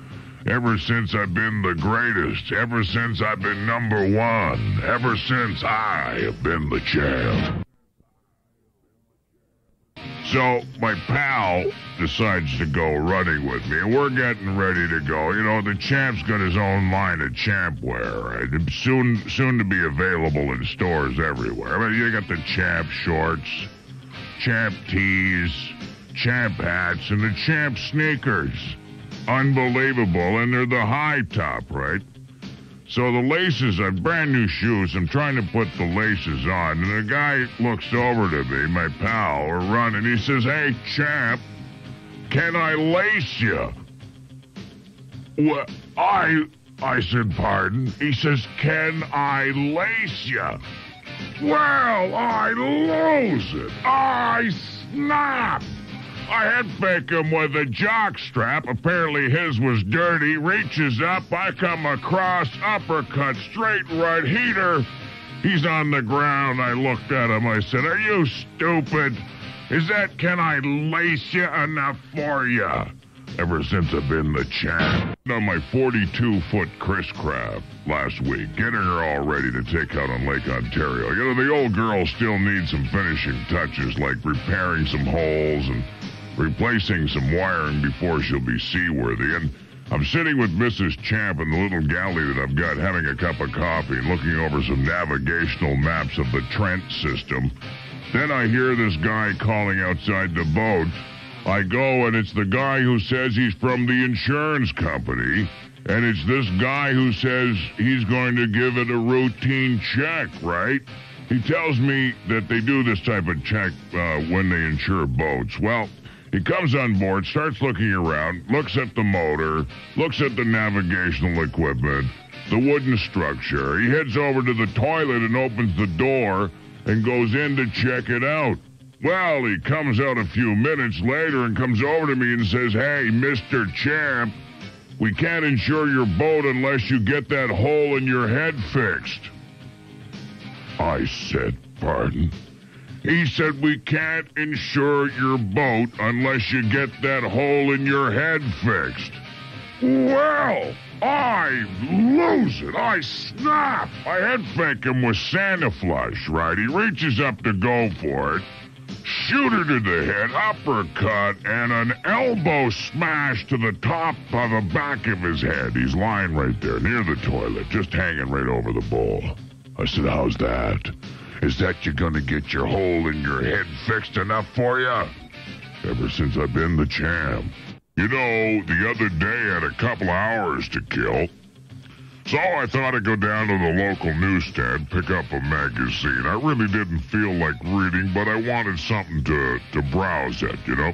Ever since I've been the greatest, ever since I've been number one, ever since I have been the champ. So my pal decides to go running with me, and we're getting ready to go. You know, the champ's got his own line of champwear, right? soon soon to be available in stores everywhere. I mean, you got the champ shorts, champ tees, champ hats, and the champ sneakers unbelievable, and they're the high top, right? So the laces are brand new shoes. I'm trying to put the laces on, and the guy looks over to me, my pal, we're running. He says, "Hey, champ, can I lace you?" Well, I, I said, "Pardon." He says, "Can I lace you?" Well, I lose it. I snap. I head fake him with a jock strap. Apparently his was dirty. Reaches up. I come across. Uppercut. Straight right. Heater. He's on the ground. I looked at him. I said, Are you stupid? Is that can I lace you enough for you? Ever since I've been the champ. On my 42 foot Chris Craft last week, getting her all ready to take out on Lake Ontario. You know, the old girl still needs some finishing touches like repairing some holes and replacing some wiring before she'll be seaworthy. And I'm sitting with Mrs. Champ in the little galley that I've got having a cup of coffee and looking over some navigational maps of the Trent system. Then I hear this guy calling outside the boat. I go and it's the guy who says he's from the insurance company. And it's this guy who says he's going to give it a routine check, right? He tells me that they do this type of check uh, when they insure boats. Well, he comes on board, starts looking around, looks at the motor, looks at the navigational equipment, the wooden structure. He heads over to the toilet and opens the door and goes in to check it out. Well, he comes out a few minutes later and comes over to me and says, Hey, Mr. Champ, we can't insure your boat unless you get that hole in your head fixed. I said, Pardon? He said, We can't insure your boat unless you get that hole in your head fixed. Well, I lose it. I snap. I head fake him with Sani-Flush, right? He reaches up to go for it. Shooter to the head, uppercut, and an elbow smash to the top of the back of his head. He's lying right there near the toilet, just hanging right over the bowl. I said, How's that? Is that you're gonna get your hole in your head fixed enough for you? Ever since I've been the champ. You know, the other day I had a couple hours to kill. So I thought I'd go down to the local newsstand, pick up a magazine. I really didn't feel like reading, but I wanted something to, to browse at, you know?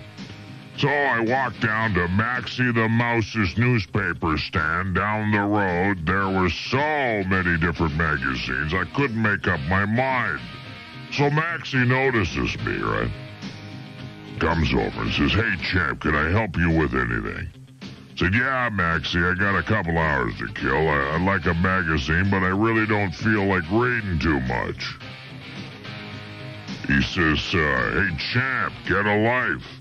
So I walked down to Maxie the Mouse's newspaper stand down the road. There were so many different magazines, I couldn't make up my mind. So Maxie notices me, right? Comes over and says, Hey, champ, can I help you with anything? I Said, Yeah, Maxie, I got a couple hours to kill. I, I like a magazine, but I really don't feel like reading too much. He says, uh, Hey, champ, get a life.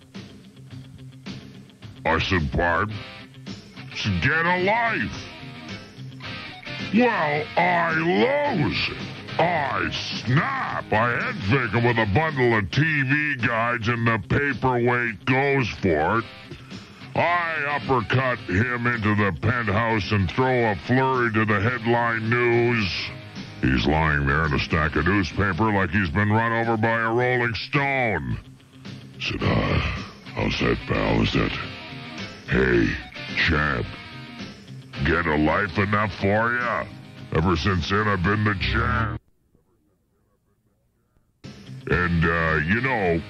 I said, pardon? Said, get a life. Well, I lose. I snap. I head fake with a bundle of TV guides and the paperweight goes for it. I uppercut him into the penthouse and throw a flurry to the headline news. He's lying there in a stack of newspaper like he's been run over by a rolling stone. Said, uh, how's that, pal? Is that Hey, champ, get a life enough for ya? Ever since then, I've been the champ. And, uh, you know,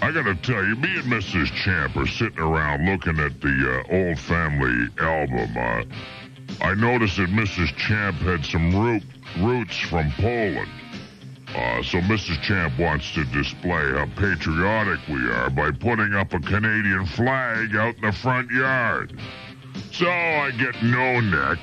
I gotta tell you, me and Mrs. Champ are sitting around looking at the uh, old family album. Uh, I noticed that Mrs. Champ had some root, roots from Poland. Uh, so Mrs. Champ wants to display how patriotic we are by putting up a Canadian flag out in the front yard. So I get no neck.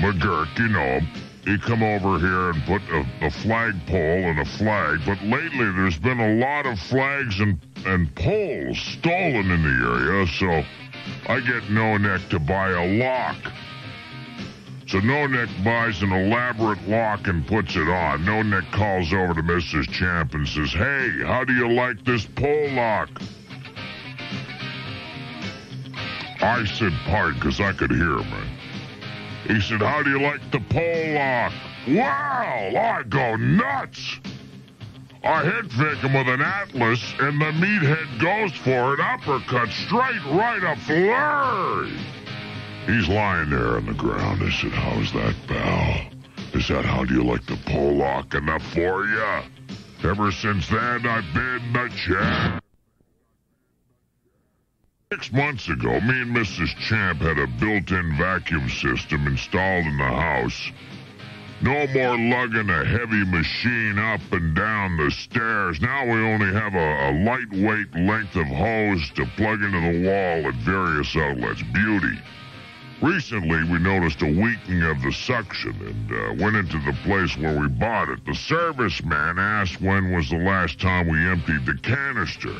McGurk, you know, he come over here and put a, a flagpole and a flag, but lately there's been a lot of flags and, and poles stolen in the area, so I get no neck to buy a lock. So No Neck buys an elaborate lock and puts it on. No Neck calls over to Mrs. Champ and says, Hey, how do you like this pole lock? I said, pardon, because I could hear him. He said, how do you like the pole lock? Wow, I go nuts. I hit him with an atlas, and the meathead goes for an uppercut straight right up flurry. He's lying there on the ground. I said, How's that, pal? Is that how do you like the Pollock enough for you? Ever since then, I've been the champ. Six months ago, me and Mrs. Champ had a built-in vacuum system installed in the house. No more lugging a heavy machine up and down the stairs. Now we only have a, a lightweight length of hose to plug into the wall at various outlets. Beauty. Recently, we noticed a weakening of the suction and uh, went into the place where we bought it. The serviceman asked when was the last time we emptied the canister.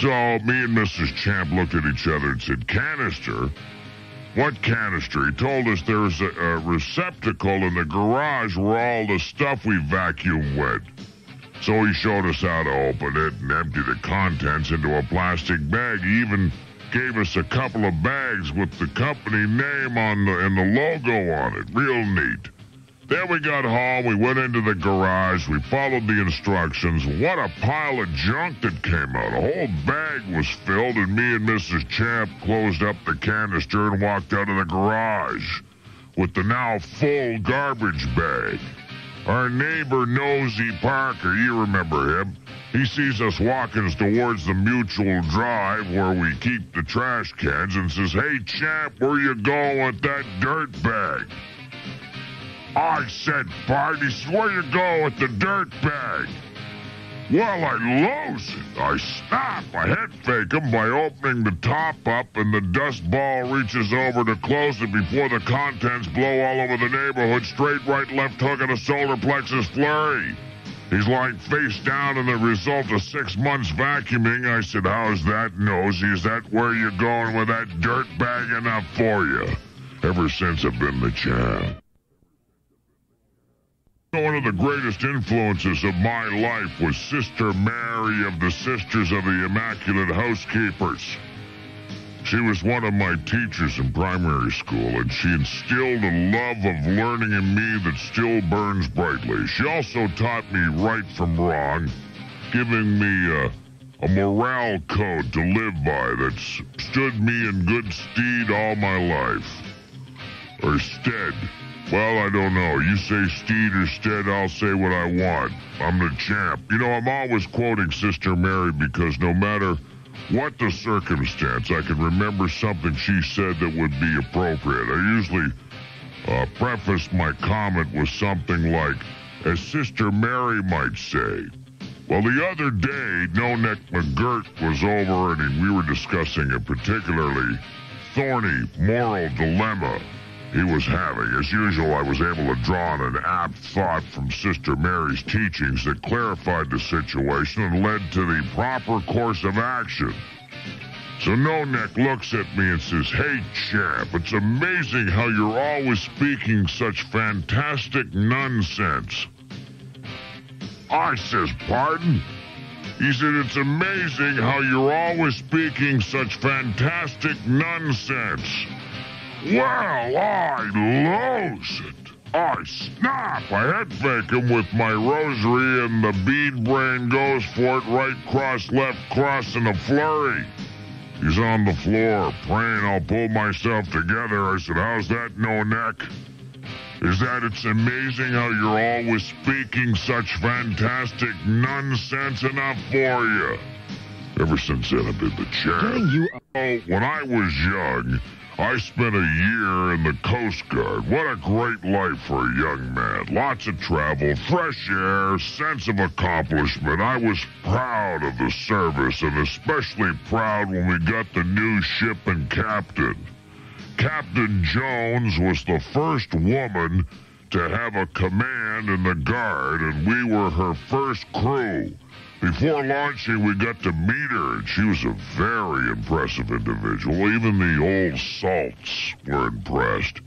So me and Mrs. Champ looked at each other and said, Canister? What canister? He told us there's a, a receptacle in the garage where all the stuff we vacuum went. So he showed us how to open it and empty the contents into a plastic bag. He even gave us a couple of bags with the company name on the and the logo on it. Real neat. Then we got home, we went into the garage, we followed the instructions. What a pile of junk that came out. A whole bag was filled, and me and Mrs. Champ closed up the canister and walked out of the garage with the now full garbage bag. Our neighbor Nosy Parker, you remember him, he sees us walking towards the mutual drive where we keep the trash cans and says, Hey, champ, where you going with that dirt bag? I said, Bart, he says, where you going with the dirt bag? Well, I lose it. I snap. I head fake him by opening the top up, and the dust ball reaches over to close it before the contents blow all over the neighborhood. Straight right, left hook, and a solar plexus flurry. He's lying face down in the result of six months vacuuming. I said, How's that, Nosy? Is that where you're going with that dirt bag enough for you? Ever since I've been the champ. One of the greatest influences of my life was Sister Mary of the Sisters of the Immaculate Housekeepers. She was one of my teachers in primary school, and she instilled a love of learning in me that still burns brightly. She also taught me right from wrong, giving me a, a morale code to live by that's stood me in good stead all my life. Or stead. Well, I don't know. You say steed or stead, I'll say what I want. I'm the champ. You know, I'm always quoting Sister Mary because no matter what the circumstance, I can remember something she said that would be appropriate. I usually uh, preface my comment with something like, as Sister Mary might say. Well, the other day, No Neck McGirt was over and we were discussing a particularly thorny moral dilemma he was having. As usual, I was able to draw on an apt thought from Sister Mary's teachings that clarified the situation and led to the proper course of action. So No Neck looks at me and says, Hey, champ, it's amazing how you're always speaking such fantastic nonsense. I says, Pardon? He said, It's amazing how you're always speaking such fantastic nonsense. Well, I lose it. I snap. I head fake him with my rosary, and the bead brain goes for it right cross, left cross, in a flurry. He's on the floor, praying I'll pull myself together. I said, How's that, no neck? Is that it's amazing how you're always speaking such fantastic nonsense enough for you. Ever since then, I've been the Oh, when I was young, I spent a year in the Coast Guard. What a great life for a young man. Lots of travel, fresh air, sense of accomplishment. I was proud of the service, and especially proud when we got the new ship and captain. Captain Jones was the first woman to have a command in the Guard, and we were her first crew. Before launching, we got to meet her, and she was a very impressive individual. Even the old salts were impressed.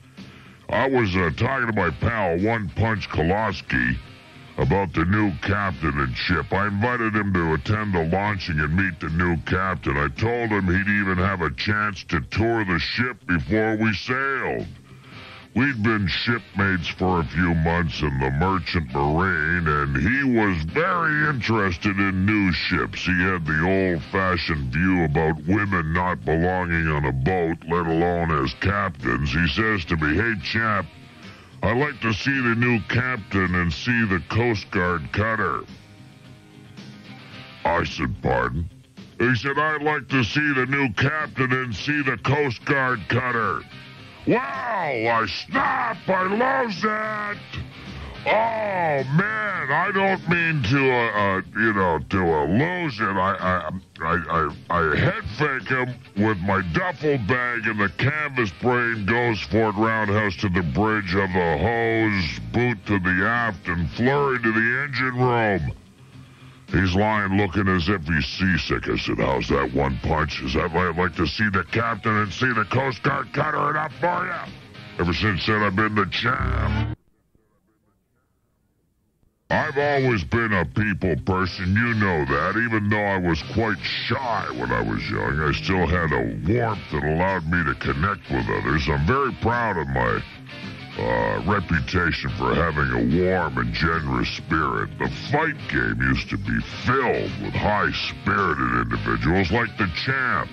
I was uh, talking to my pal, One Punch Koloski, about the new captain and ship. I invited him to attend the launching and meet the new captain. I told him he'd even have a chance to tour the ship before we sailed. We'd been shipmates for a few months in the Merchant Marine, and he was very interested in new ships. He had the old-fashioned view about women not belonging on a boat, let alone as captains. He says to me, Hey, chap, I'd like to see the new captain and see the Coast Guard cutter. I said, Pardon? He said, I'd like to see the new captain and see the Coast Guard cutter. Wow, I snap, I lose it. Oh man, I don't mean to, uh, uh you know, to uh, lose it. I, I, I, I, I head fake him with my duffel bag, and the canvas brain goes Fort Roundhouse to the bridge of the hose, boot to the aft, and flurry to the engine room. He's lying looking as if he's seasick. I said, How's that one punch? Is that why I'd like to see the captain and see the Coast Guard cutter it up for you? Ever since then, I've been the champ. I've always been a people person, you know that. Even though I was quite shy when I was young, I still had a warmth that allowed me to connect with others. I'm very proud of my uh, reputation for having a warm and generous spirit. The fight game used to be filled with high-spirited individuals like the champ.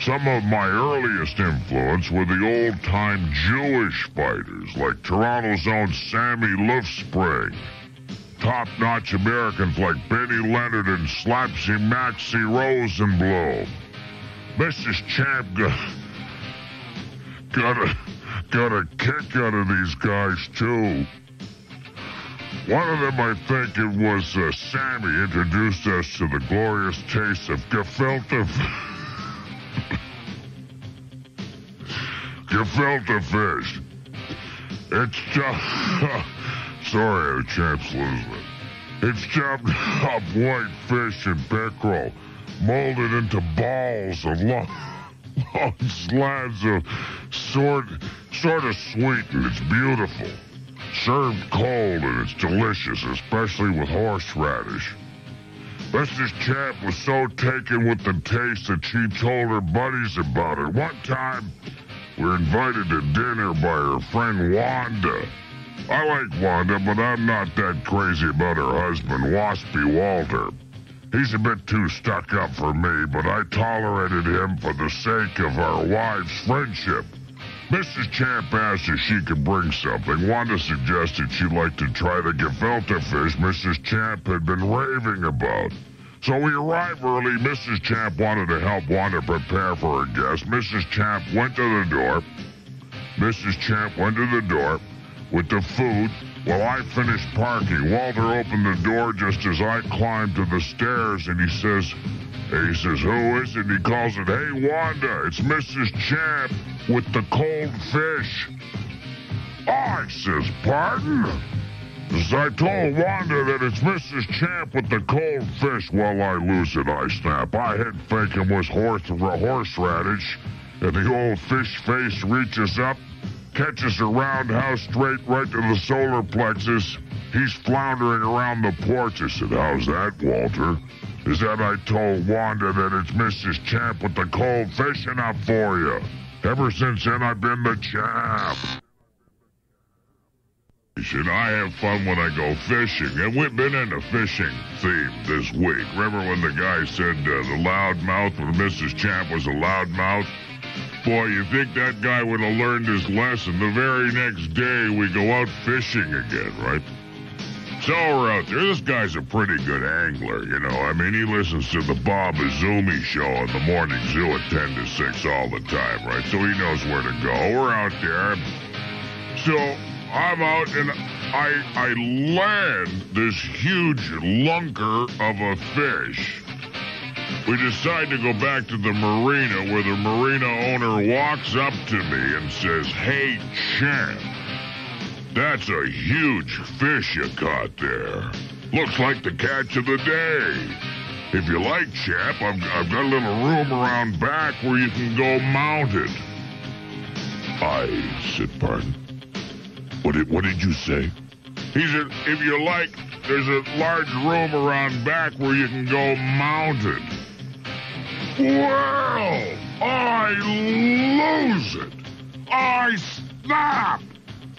Some of my earliest influence were the old-time Jewish fighters like Toronto's own Sammy Luftspring. Top-notch Americans like Benny Leonard and Slapsy Maxie Rosenbloom. Mrs. Champ got, got a got a kick out of these guys, too. One of them, I think it was uh, Sammy, introduced us to the glorious taste of gefilte, gefilte fish. It's just... Sorry, the champ's losing it. It's chopped up white fish and pickerel, molded into balls of long, long slabs of sort, sort of sweet, and it's beautiful. Served cold, and it's delicious, especially with horseradish. Mrs. Champ was so taken with the taste that she told her buddies about it. One time, we were invited to dinner by her friend Wanda. I like Wanda, but I'm not that crazy about her husband, Waspy Walter. He's a bit too stuck up for me, but I tolerated him for the sake of our wives' friendship. Mrs. Champ asked if she could bring something. Wanda suggested she'd like to try the gefilte fish Mrs. Champ had been raving about. So we arrived early. Mrs. Champ wanted to help Wanda prepare for her guest. Mrs. Champ went to the door. Mrs. Champ went to the door with the food while I finished parking. Walter opened the door just as I climbed to the stairs, and he says, he says, who is it? He calls it, hey, Wanda, it's Mrs. Champ with the cold fish. I says, pardon? As I told Wanda that it's Mrs. Champ with the cold fish. Well, I lose it, I snap. I fake him was horse, horseradish, and the old fish face reaches up, catches a roundhouse straight right to the solar plexus. He's floundering around the porch. I said, how's that, Walter? Is that I told Wanda that it's Mrs. Champ with the cold fish enough for you? Ever since then, I've been the champ. He said, I have fun when I go fishing, and we've been in a fishing theme this week. Remember when the guy said uh, the loudmouth when Mrs. Champ was a loudmouth? Boy, you think that guy would have learned his lesson. The very next day, we go out fishing again, right? So we're out there. This guy's a pretty good angler, you know. I mean, he listens to the Bob Azumi show on the morning zoo at 10 to 6 all the time, right? So he knows where to go. We're out there. So I'm out and I I land this huge lunker of a fish. We decide to go back to the marina where the marina owner walks up to me and says, Hey, champ, that's a huge fish you caught there. Looks like the catch of the day. If you like, chap, I've, I've got a little room around back where you can go mounted. I said, pardon. What did, what did you say? He said, if you like, there's a large room around back where you can go mounted. Well, I lose it. I snap.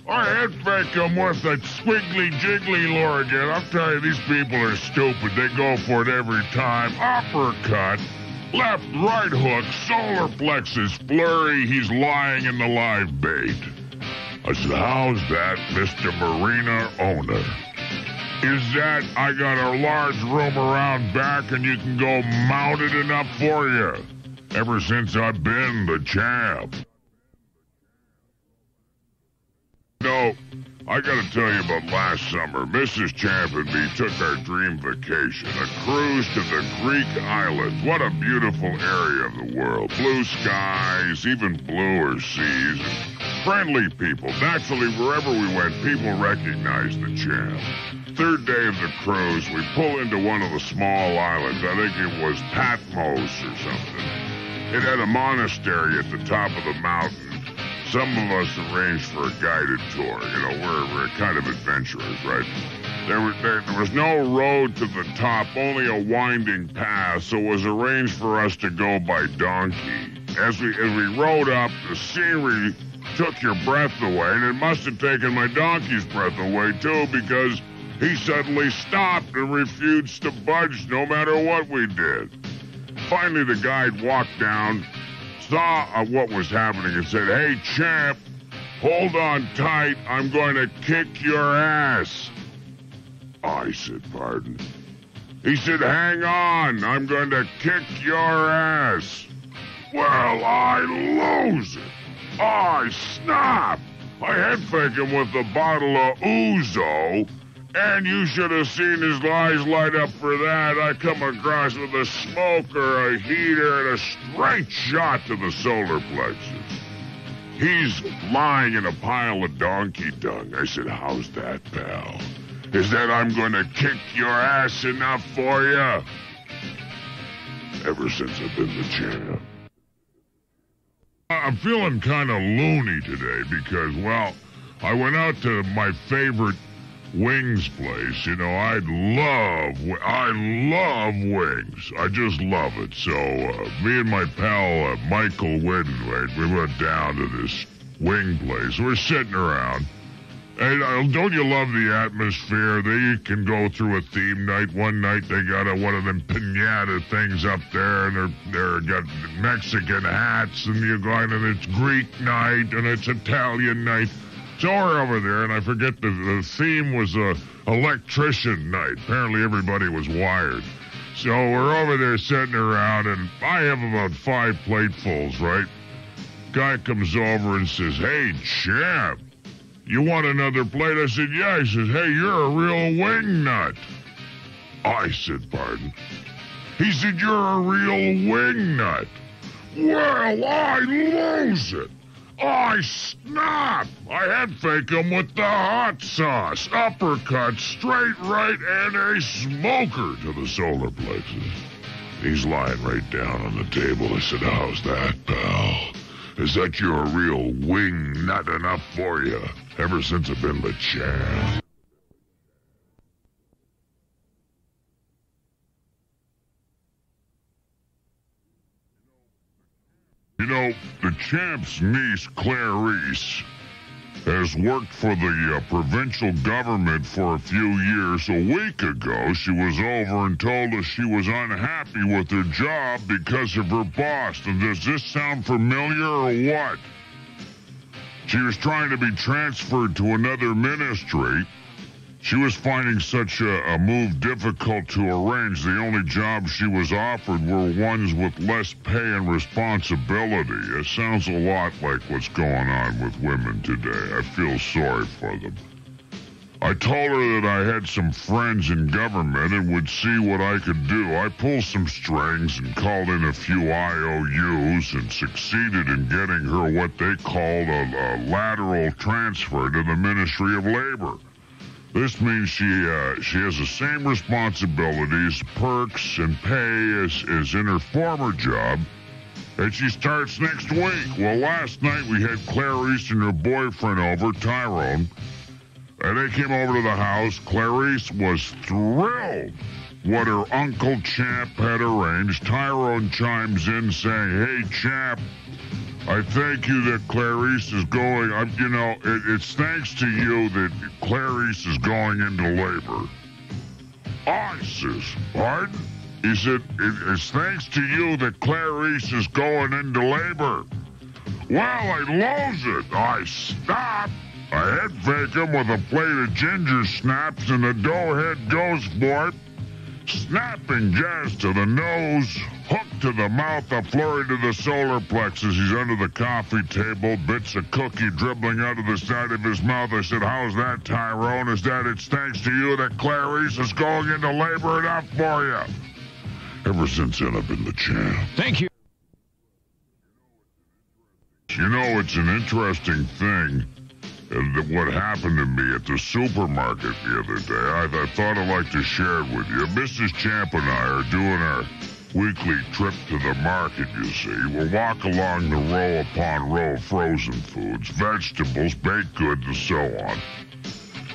I head him with that squiggly jiggly lure again. I'll tell you, these people are stupid. They go for it every time. Uppercut. Left, right hook, solar plexus, flurry. He's lying in the live bait. I said, how's that, Mr. Marina owner? Is that I got a large room around back and you can go mounted enough for you? Ever since I've been the champ. No, I gotta tell you about last summer. Mrs. Champ and me took our dream vacation, a cruise to the Greek islands. What a beautiful area of the world. Blue skies, even bluer seas, friendly people. Naturally, wherever we went, people recognized the Champ. Third day of the cruise, we pull into one of the small islands. I think it was Patmos or something. It had a monastery at the top of the mountain. Some of us arranged for a guided tour. You know, we're, we're kind of adventurers, right? There was, there, there was no road to the top, only a winding path, so it was arranged for us to go by donkey. As we, as we rode up, the scenery took your breath away, and it must have taken my donkey's breath away, too, because he suddenly stopped and refused to budge no matter what we did. Finally, the guide walked down, saw uh, what was happening and said, Hey, champ, hold on tight. I'm going to kick your ass. I said, Pardon? He said, Hang on. I'm going to kick your ass. Well, I lose it. I snap. I head fake him with a bottle of Ouzo. And you should have seen his eyes light up for that. I come across with a smoker, a heater, and a straight shot to the solar plexus. He's lying in a pile of donkey dung. I said, How's that, pal? Is that I'm going to kick your ass enough for you? Ever since I've been the champ. I'm feeling kind of loony today because, well, I went out to my favorite wings place. You know, I love, I love wings. I just love it. So, uh, me and my pal uh, Michael Whitten, we went down to this wing place. We're sitting around. And uh, don't you love the atmosphere? They can go through a theme night. One night they got a, one of them pinata things up there, and they're they're got Mexican hats, and you're going, and it's Greek night, and it's Italian night. So we're over there, and I forget the, the theme was uh, electrician night. Apparently everybody was wired. So we're over there sitting around, and I have about five platefuls, right? Guy comes over and says, Hey, champ, you want another plate? I said, Yeah. He says, Hey, you're a real wing nut. I said, Pardon? He said, You're a real wing nut. Well, I lose it. I snap! I head fake him with the hot sauce, uppercut, straight right, and a smoker to the solar plexus. He's lying right down on the table. I said, How's that, pal? Is that your real wing nut enough for you? Ever since I've been the champ. You know, the champ's niece, Clarice, has worked for the uh, provincial government for a few years. A week ago, she was over and told us she was unhappy with her job because of her boss. And does this sound familiar or what? She was trying to be transferred to another ministry she was finding such a, a, move difficult to arrange. The only jobs she was offered were ones with less pay and responsibility. It sounds a lot like what's going on with women today. I feel sorry for them. I told her that I had some friends in government and would see what I could do. I pulled some strings and called in a few IOUs and succeeded in getting her what they called a, a lateral transfer to the Ministry of Labor. This means she uh, she has the same responsibilities, perks, and pay as, as in her former job, and she starts next week. Well, last night we had Clarice and her boyfriend over, Tyrone, and they came over to the house. Clarice was thrilled what her Uncle Champ had arranged. Tyrone chimes in saying, Hey, Champ, I thank you that Clarice is going. I'm, you know, it, it's thanks to you that Clarice is going into labor. I says, pardon? He said, it, it's thanks to you that Clarice is going into labor. Well, I lose it. I stop. I head fake him with a plate of ginger snaps, and the doughhead goes for it. Snapping gas to the nose, hook to the mouth, a flurry to the solar plexus. He's under the coffee table, bits of cookie dribbling out of the side of his mouth. I said, How's that, Tyrone? Is that it's thanks to you that Clarice is going into labor enough for you? Ever since then, I've been the champ. Thank you. You know, it's an interesting thing what happened to me at the supermarket the other day. I, I thought I'd like to share it with you. Mrs. Champ and I are doing our weekly trip to the market, you see. We'll walk along the row upon row of frozen foods, vegetables, baked goods, and so on.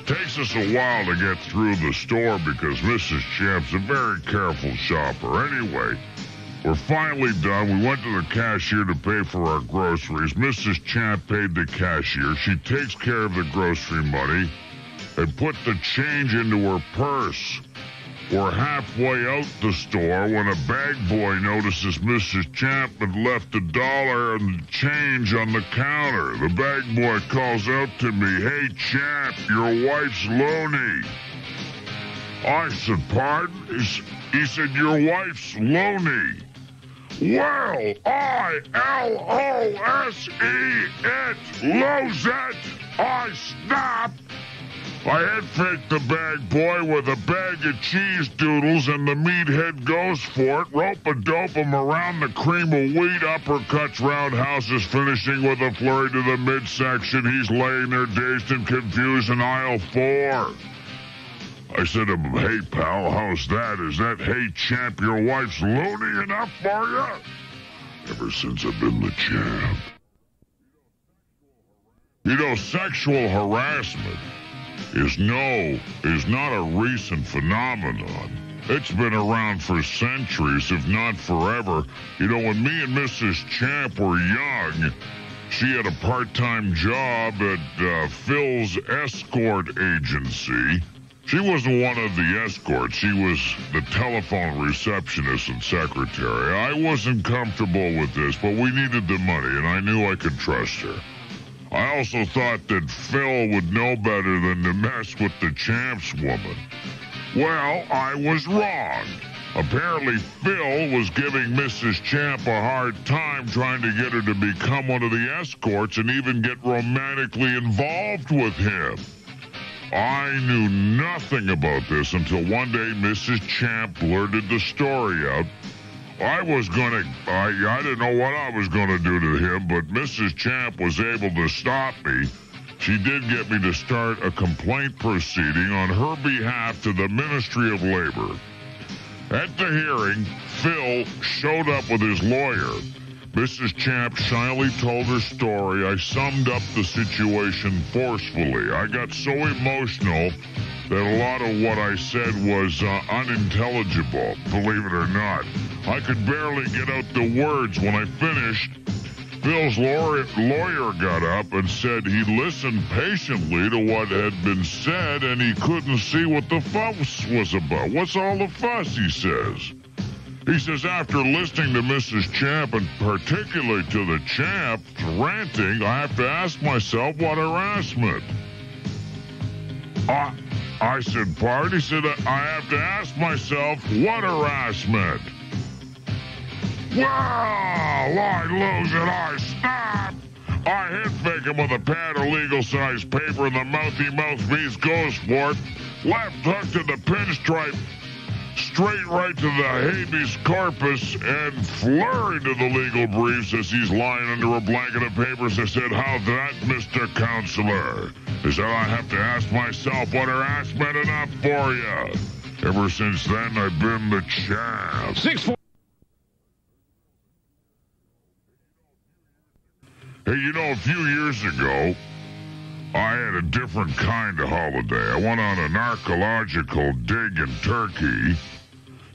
Takes us a while to get through the store because Mrs. Champ's a very careful shopper. Anyway, we're finally done. We went to the cashier to pay for our groceries. Mrs. Champ paid the cashier. She takes care of the grocery money and put the change into her purse. We're halfway out the store when a bag boy notices Mrs. Champ had left a dollar and change on the counter. The bag boy calls out to me, Hey, Champ, your wife's loony. I said, Pardon? He said, Your wife's loony. Well, I L O S E it, lose it. I snap. I head faked the bag boy with a bag of cheese doodles, and the meathead goes for it. Rope a dope him around the cream of wheat uppercuts roundhouses, finishing with a flurry to the midsection. He's laying there dazed and confused in aisle four. I said to him, hey, pal, how's that? Is that, hey, champ, your wife's loony enough for you? Ever since I've been the champ. You know, sexual harassment is no, is not a recent phenomenon. It's been around for centuries, if not forever. You know, when me and Mrs. Champ were young, she had a part-time job at uh, Phil's escort agency she wasn't one of the escorts. She was the telephone receptionist and secretary. I wasn't comfortable with this, but we needed the money, and I knew I could trust her. I also thought that Phil would know better than to mess with the champ's woman. Well, I was wrong. Apparently, Phil was giving Mrs. Champ a hard time trying to get her to become one of the escorts and even get romantically involved with him. I knew nothing about this until one day Mrs. Champ blurted the story out. I was gonna, I, I didn't know what I was gonna do to him, but Mrs. Champ was able to stop me. She did get me to start a complaint proceeding on her behalf to the Ministry of Labor. At the hearing, Phil showed up with his lawyer. Mrs. Champ shyly told her story. I summed up the situation forcefully. I got so emotional that a lot of what I said was uh, unintelligible, believe it or not. I could barely get out the words when I finished. Bill's lawyer, lawyer got up and said he listened patiently to what had been said and he couldn't see what the fuss was about. What's all the fuss, he says. He says, after listening to Mrs. Champ and particularly to the champ ranting, I have to ask myself what harassment. I, I said, pardon? He said, I have to ask myself what harassment. Well, I lose it, I stop. I hit fake with a pad of legal-sized paper and the mouthy mouthpiece goes for it. Left hook to the pinstripe straight right to the habeas corpus and flurry to the legal briefs as he's lying under a blanket of papers. I said, How's that, Mr. Counselor? He said, I have to ask myself what harassment enough for you. Ever since then, I've been the champ. Six four. Hey, you know, a few years ago, I had a different kind of holiday. I went on an archaeological dig in Turkey,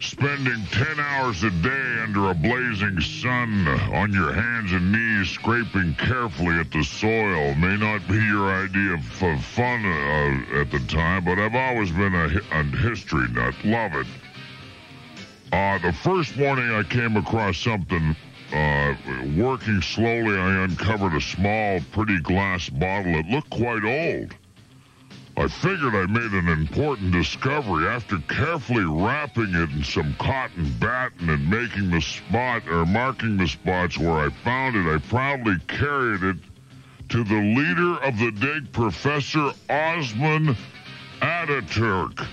spending 10 hours a day under a blazing sun on your hands and knees, scraping carefully at the soil. May not be your idea of, fun uh, at the time, but I've always been a, a history nut. Love it. Uh, the first morning I came across something uh, working slowly, I uncovered a small, pretty glass bottle. It looked quite old. I figured I made an important discovery after carefully wrapping it in some cotton batting and making the spot or marking the spots where I found it. I proudly carried it to the leader of the dig, Professor Osman Ataturk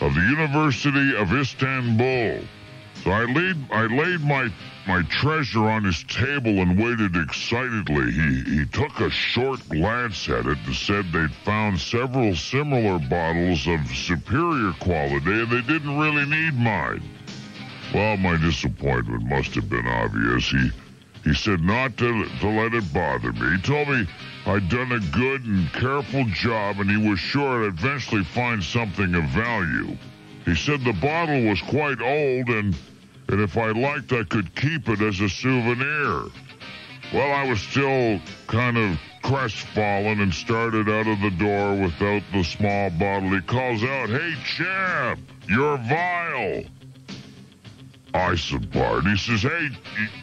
of the University of Istanbul. So I laid I laid my my treasure on his table and waited excitedly. He he took a short glance at it and said they'd found several similar bottles of superior quality and they didn't really need mine. Well, my disappointment must have been obvious. He he said not to, to let it bother me. He told me I'd done a good and careful job and he was sure I'd eventually find something of value. He said the bottle was quite old and and if I liked, I could keep it as a souvenir. Well, I was still kind of crestfallen and started out of the door without the small bottle. He calls out, Hey, champ, you're vile. I said, Bart. He says, Hey,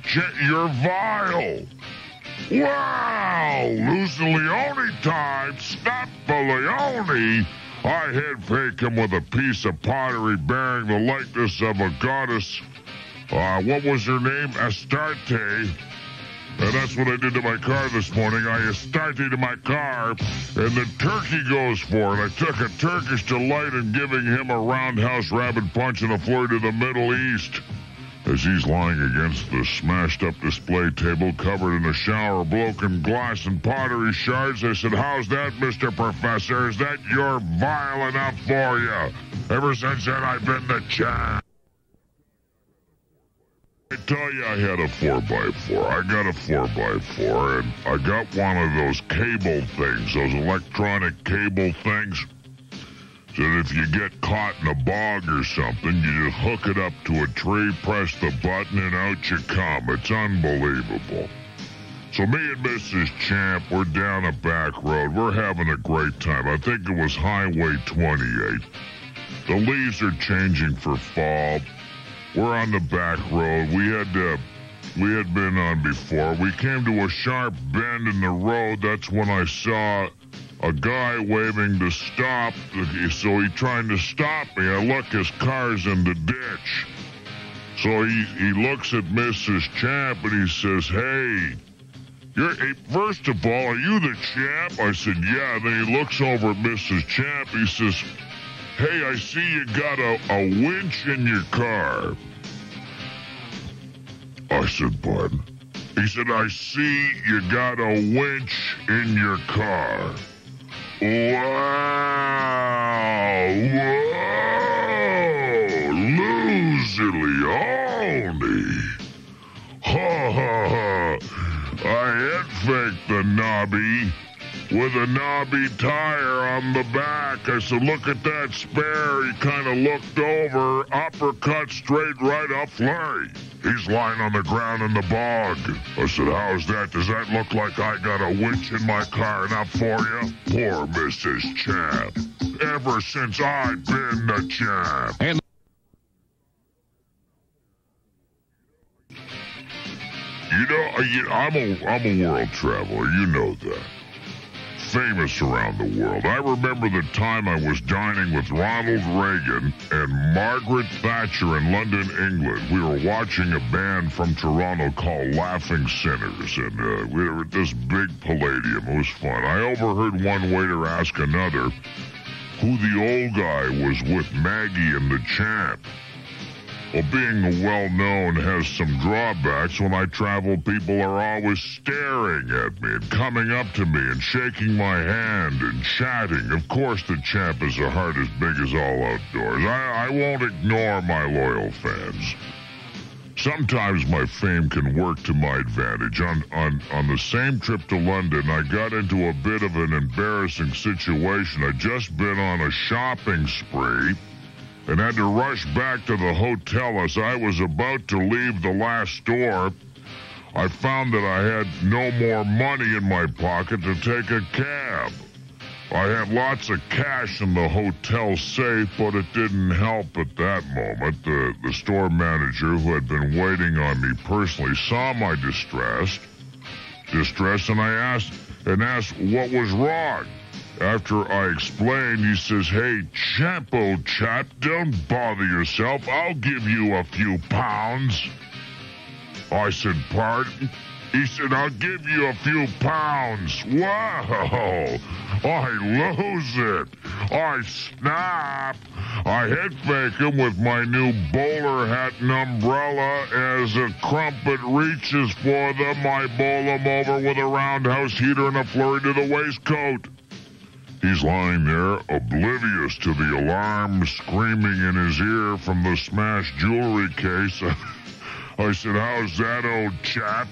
ch- you're vile. Wow, Leone time, snap the Leone. I head fake him with a piece of pottery bearing the likeness of a goddess uh, what was her name? Astarte. And that's what I did to my car this morning. I Astarte to my car, and the turkey goes for it. I took a Turkish delight in giving him a roundhouse rabbit punch in a flurry to the Middle East. As he's lying against the smashed up display table covered in a shower of broken glass and pottery shards, I said, How's that, Mr. Professor? Is that your vile enough for you? Ever since then, I've been the champ. I tell you I had a 4x4. I got a 4x4, and I got one of those cable things, those electronic cable things. So that if you get caught in a bog or something, you just hook it up to a tree, press the button, and out you come. It's unbelievable. So me and Mrs. Champ, we're down a back road. We're having a great time. I think it was Highway 28. The leaves are changing for fall. We're on the back road. We had uh, we had been on before. We came to a sharp bend in the road. That's when I saw a guy waving to stop. So he trying to stop me. I look, his car's in the ditch. So he, he looks at Mrs. Champ and he says, Hey, you're, first of all, are you the champ? I said, Yeah. Then he looks over at Mrs. Champ. He says, Hey, I see you got a, a winch in your car. I said, Pardon? He said, I see you got a winch in your car. Wow! Whoa! Lucy Leone! Ha ha ha! I faked the knobby with a knobby tire on the back. I said, look at that spare. He kind of looked over, uppercut straight right up Flurry. He's lying on the ground in the bog. I said, how's that? Does that look like I got a winch in my car enough for you? Poor Mrs. Champ. Ever since I've been the champ. And You know, I'm a, I'm a world traveler. You know that famous around the world. I remember the time I was dining with Ronald Reagan and Margaret Thatcher in London, England. We were watching a band from Toronto called Laughing Sinners, and uh, we were at this big palladium. It was fun. I overheard one waiter ask another who the old guy was with Maggie and the champ. Well, being well known has some drawbacks. When I travel, people are always staring at me and coming up to me and shaking my hand and chatting. Of course, the champ has a heart as big as all outdoors. I, I won't ignore my loyal fans. Sometimes my fame can work to my advantage. On, on, on the same trip to London, I got into a bit of an embarrassing situation. I'd just been on a shopping spree and had to rush back to the hotel as I was about to leave the last store. I found that I had no more money in my pocket to take a cab. I had lots of cash in the hotel safe, but it didn't help at that moment. The, the store manager, who had been waiting on me personally, saw my distress, distress, and I asked and asked what was wrong. After I explained, he says, Hey, champ, old chap, don't bother yourself. I'll give you a few pounds. I said, Pardon? He said, I'll give you a few pounds. Wow! I lose it. I snap. I head fake him with my new bowler hat and umbrella. As a crumpet reaches for them, I bowl him over with a roundhouse heater and a flurry to the waistcoat. He's lying there, oblivious to the alarm screaming in his ear from the smashed jewelry case. I said, How's that, old chap?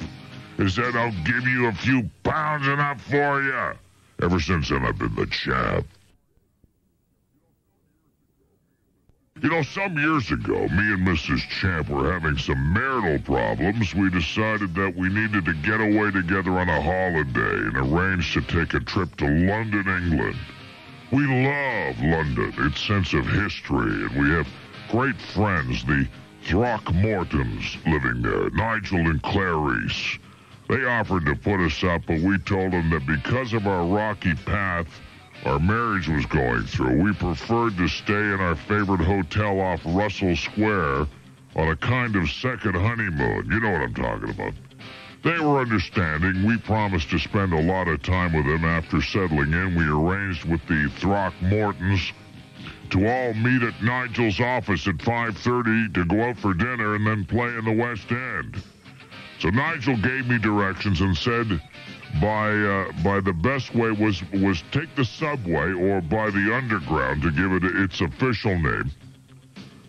He said, I'll give you a few pounds enough for you. Ever since then, I've been the chap. You know, some years ago, me and Mrs. Champ were having some marital problems. We decided that we needed to get away together on a holiday and arranged to take a trip to London, England. We love London, its sense of history, and we have great friends, the Throckmortons, living there, Nigel and Clarice. They offered to put us up, but we told them that because of our rocky path, our marriage was going through, we preferred to stay in our favorite hotel off Russell Square on a kind of second honeymoon. You know what I'm talking about. They were understanding. We promised to spend a lot of time with them after settling in. We arranged with the Throckmortons to all meet at Nigel's office at 5:30 to go out for dinner and then play in the West End. So Nigel gave me directions and said by uh, by the best way was was take the subway or by the underground to give it its official name.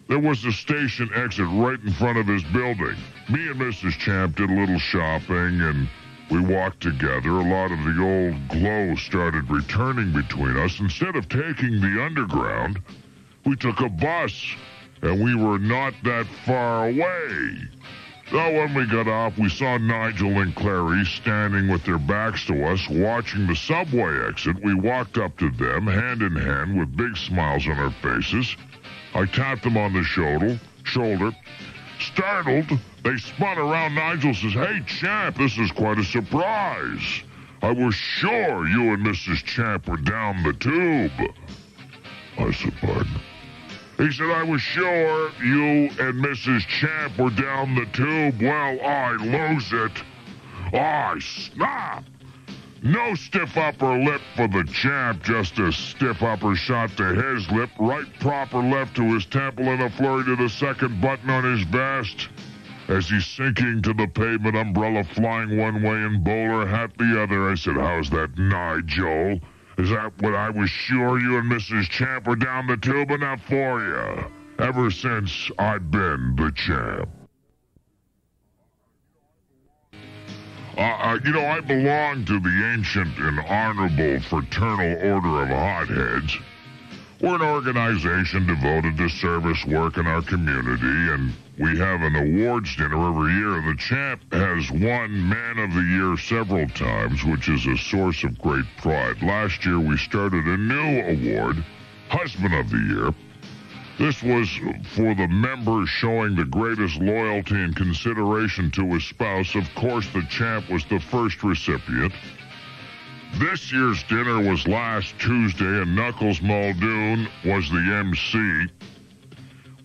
There was a station exit right in front of his building. Me and Mrs. Champ did a little shopping and we walked together. A lot of the old glow started returning between us. Instead of taking the underground, we took a bus and we were not that far away. So when we got off, we saw Nigel and Clary standing with their backs to us, watching the subway exit. We walked up to them, hand in hand, with big smiles on our faces. I tapped them on the shoulder. Shoulder. Startled, they spun around. Nigel says, "Hey, Champ, this is quite a surprise. I was sure you and Mrs. Champ were down the tube." I said, "Pardon." He said, I was sure you and Mrs. Champ were down the tube. Well, I lose it. I snap. No stiff upper lip for the champ, just a stiff upper shot to his lip, right proper left to his temple, and a flurry to the second button on his vest. As he's sinking to the pavement, umbrella flying one way and bowler hat the other, I said, How's that, Nigel? Is that what I was sure you and Mrs. Champ were down the tube enough for you? Ever since I've been the champ. Uh, uh, you know, I belong to the ancient and honorable Fraternal Order of Hotheads. We're an organization devoted to service work in our community, and we have an awards dinner every year. The champ has won Man of the Year several times, which is a source of great pride. Last year, we started a new award, Husband of the Year. This was for the member showing the greatest loyalty and consideration to his spouse. Of course, the champ was the first recipient. This year's dinner was last Tuesday, and Knuckles Muldoon was the MC.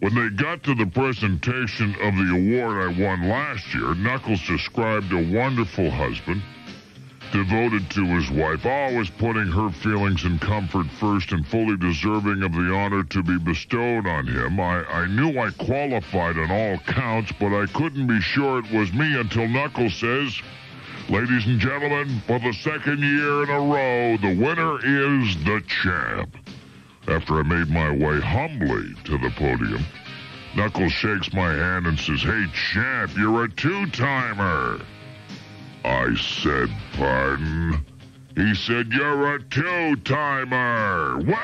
When they got to the presentation of the award I won last year, Knuckles described a wonderful husband, devoted to his wife, always putting her feelings and comfort first and fully deserving of the honor to be bestowed on him. I, I knew I qualified on all counts, but I couldn't be sure it was me until Knuckles says, Ladies and gentlemen, for the second year in a row, the winner is the champ. After I made my way humbly to the podium, Knuckles shakes my hand and says, Hey, champ, you're a two-timer. I said, pardon? He said, you're a two-timer. Well,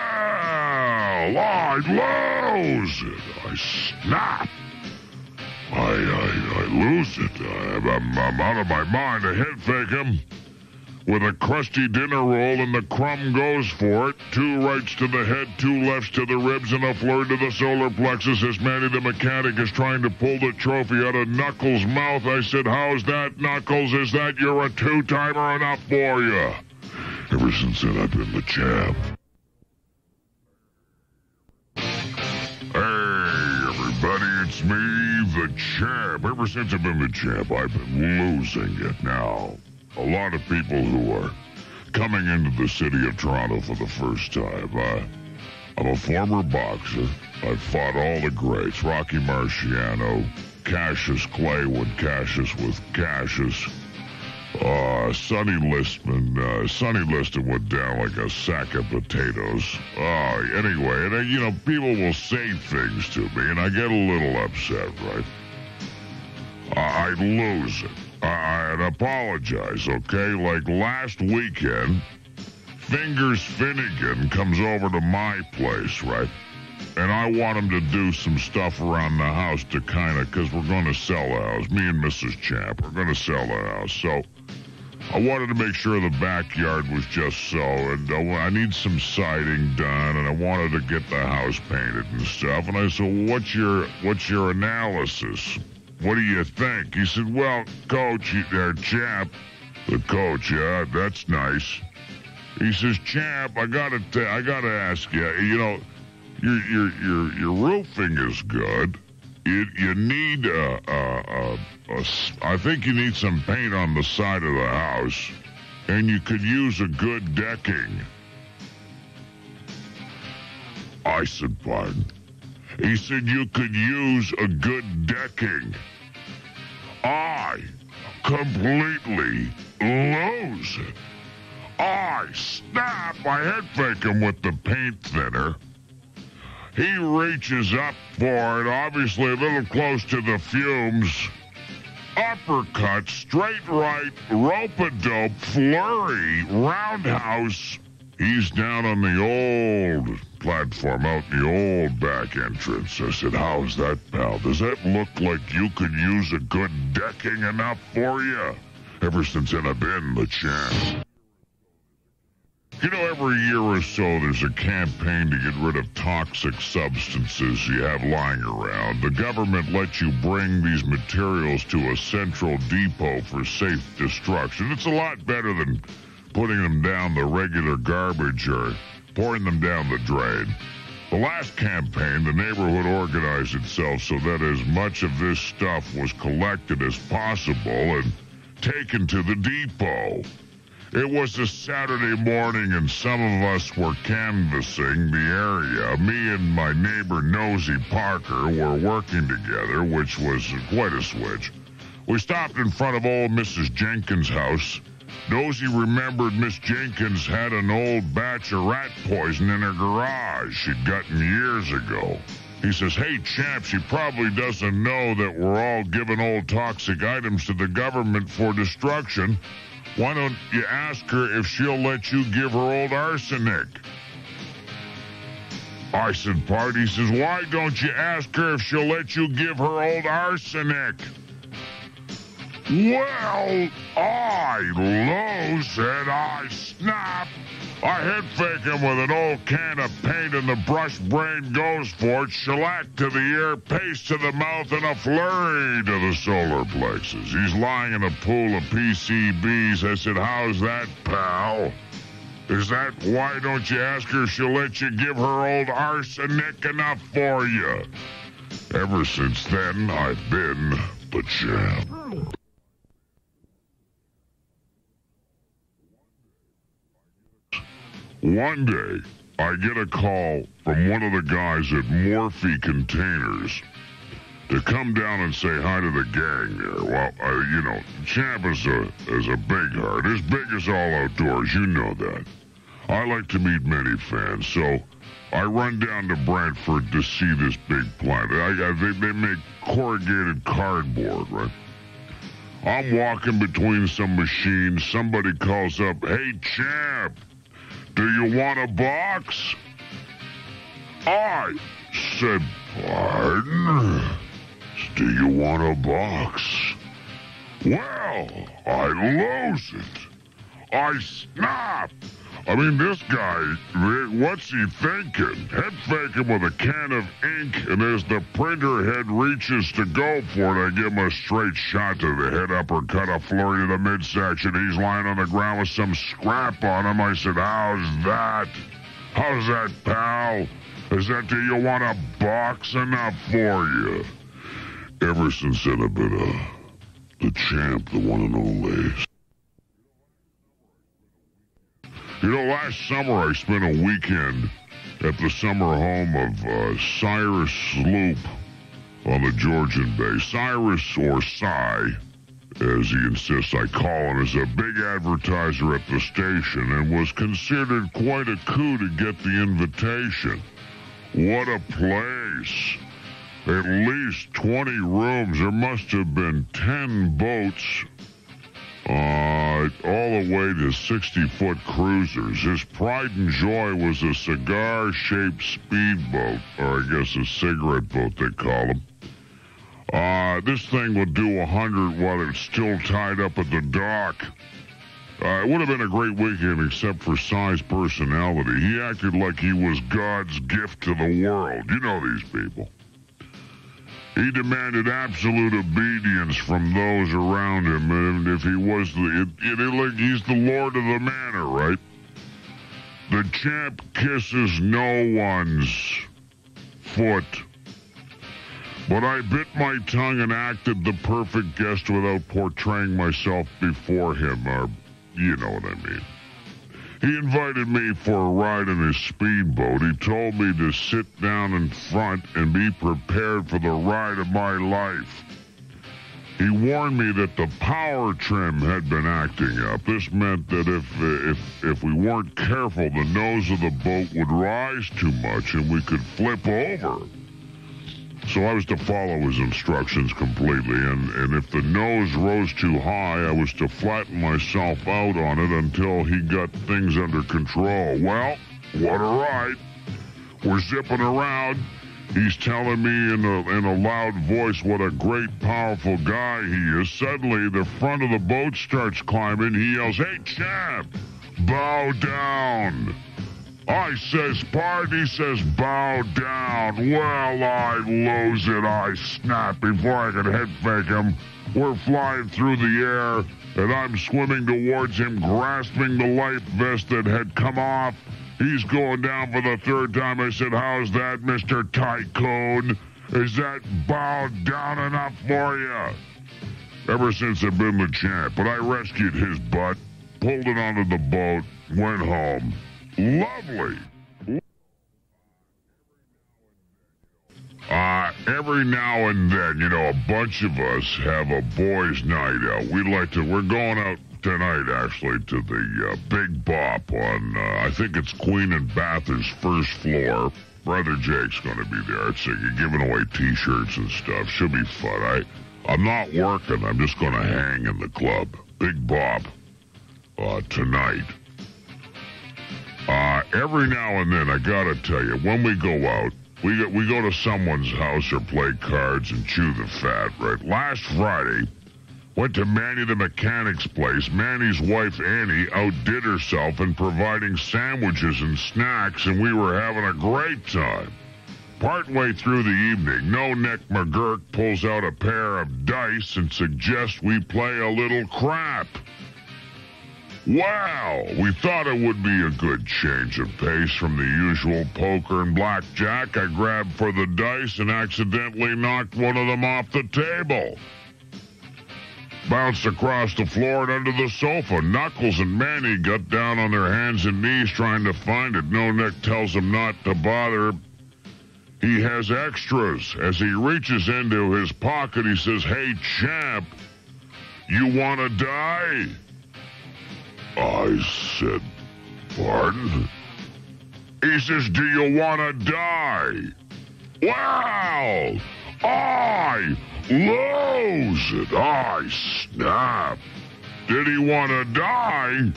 I lose it. I snap. I, I, I lose it. I'm, I'm out of my mind. I head fake him with a crusty dinner roll, and the crumb goes for it. Two rights to the head, two lefts to the ribs, and a flurry to the solar plexus as Manny the mechanic is trying to pull the trophy out of Knuckles' mouth. I said, How's that, Knuckles? Is that you're a two-timer enough for you? Ever since then, I've been the champ. Hey, everybody, it's me, the champ. Ever since I've been the champ, I've been losing it now. A lot of people who are coming into the city of Toronto for the first time. Uh, I'm a former boxer. I've fought all the greats Rocky Marciano, Cassius Clay when Cassius was Cassius. Uh, Sonny Listman, uh, Sonny Liston went down like a sack of potatoes. Oh, anyway, and, uh, you know, people will say things to me, and I get a little upset, right? Uh, I lose it. I, apologize, okay? Like last weekend, Fingers Finnegan comes over to my place, right? And I want him to do some stuff around the house to kind of, because we're going to sell the house. Me and Mrs. Champ, we're going to sell the house. So I wanted to make sure the backyard was just so, and I need some siding done, and I wanted to get the house painted and stuff. And I said, well, "What's your what's your analysis? What do you think?" He said, "Well, Coach, uh, Champ, the coach, yeah, that's nice." He says, "Champ, I gotta, t- I gotta ask you. You know, your your your your roofing is good." You, you need a, a, a, a, I think you need some paint on the side of the house, and you could use a good decking. I said, pardon. He said you could use a good decking. I completely lose. I snap. I head fake him with the paint thinner. He reaches up for it, obviously a little close to the fumes. Uppercut, straight right, rope a dope, flurry, roundhouse. He's down on the old platform out in the old back entrance. I said, How's that, pal? Does that look like you could use a good decking enough for you? Ever since then, I've been the champ. You know, every year or so, there's a campaign to get rid of toxic substances you have lying around. The government lets you bring these materials to a central depot for safe destruction. It's a lot better than putting them down the regular garbage or pouring them down the drain. The last campaign, the neighborhood organized itself so that as much of this stuff was collected as possible and taken to the depot. It was a Saturday morning, and some of us were canvassing the area. Me and my neighbor Nosy Parker were working together, which was quite a switch. We stopped in front of old Mrs. Jenkins' house. Nosy remembered Miss Jenkins had an old batch of rat poison in her garage she'd gotten years ago. He says, Hey, champ, she probably doesn't know that we're all giving old toxic items to the government for destruction. Why don't you ask her if she'll let you give her old arsenic? I said, Part. He says, Why don't you ask her if she'll let you give her old arsenic? Well, I lose and I snap. I head fake him with an old can of paint and the brush brain goes for it. Shellac to the ear, paste to the mouth, and a flurry to the solar plexus. He's lying in a pool of PCBs. I said, How's that, pal? Is that why don't you ask her she'll let you give her old arsenic enough for you? Ever since then, I've been the champ. One day, I get a call from one of the guys at Morphe Containers to come down and say hi to the gang there. Well, uh, you know, Champ is a, is a big heart, as big as all outdoors, you know that. I like to meet many fans, so I run down to Brantford to see this big plant. I, I, they, they make corrugated cardboard, right? I'm walking between some machines. Somebody calls up, Hey, Champ, do you want a box? I said, Pardon? Do you want a box? Well, I lose it. I snap. I mean, this guy, what's he thinking? Head fake with a can of ink, and as the printer head reaches to go for it, I give him a straight shot to the head uppercut, a flurry to the midsection. He's lying on the ground with some scrap on him. I said, How's that? How's that, pal? Is that do you want a box enough for you? Ever since then, I've been uh, the champ, the one and only. You know, last summer I spent a weekend at the summer home of uh, Cyrus Sloop on the Georgian Bay. Cyrus, or Cy, as he insists I call him, is a big advertiser at the station and was considered quite a coup to get the invitation. What a place! At least 20 rooms. There must have been 10 boats uh, all the way to 60 foot cruisers. His pride and joy was a cigar shaped speedboat, or I guess a cigarette boat they call them. Uh, this thing would do 100 while it's still tied up at the dock. Uh, it would have been a great weekend except for Cy's personality. He acted like he was God's gift to the world. You know these people. He demanded absolute obedience from those around him, and if he was the, it, it, it, he's the lord of the manor, right? The champ kisses no one's foot. But I bit my tongue and acted the perfect guest without portraying myself before him, or you know what I mean. He invited me for a ride in his speedboat. He told me to sit down in front and be prepared for the ride of my life. He warned me that the power trim had been acting up. This meant that if if if we weren't careful, the nose of the boat would rise too much and we could flip over. So I was to follow his instructions completely, and, and if the nose rose too high, I was to flatten myself out on it until he got things under control. Well, what a ride. We're zipping around. He's telling me in a, in a loud voice what a great, powerful guy he is. Suddenly, the front of the boat starts climbing. He yells, Hey, champ, bow down. I says, he says, bow down. Well, I lose it. I snap before I can head fake him. We're flying through the air, and I'm swimming towards him, grasping the life vest that had come off. He's going down for the third time. I said, how's that, Mr. Tycoon? Is that bow down enough for you? Ever since I've been the champ, but I rescued his butt, pulled it onto the boat, went home. Lovely. Uh, every now and then, you know, a bunch of us have a boys' night out. We'd like to, we're going out tonight, actually, to the uh, Big Bop on, uh, I think it's Queen and Bathurst first floor, brother Jake's going to be there. It's uh, giving away T-shirts and stuff. Should be fun. I, I'm not working. I'm just going to hang in the club. Big Bop uh, tonight. Uh, every now and then, I gotta tell you, when we go out, we go, we go to someone's house or play cards and chew the fat, right? Last Friday, went to Manny the mechanic's place. Manny's wife, Annie, outdid herself in providing sandwiches and snacks, and we were having a great time. Partway through the evening, No Neck McGurk pulls out a pair of dice and suggests we play a little crap. Wow, we thought it would be a good change of pace from the usual poker and blackjack. I grabbed for the dice and accidentally knocked one of them off the table. Bounced across the floor and under the sofa. Knuckles and Manny got down on their hands and knees trying to find it. No Neck tells them not to bother. He has extras. As he reaches into his pocket, he says, Hey, champ, you want to die? I said, Pardon? He says, Do you want to die? Wow! I lose it. I snap. Did he want to die?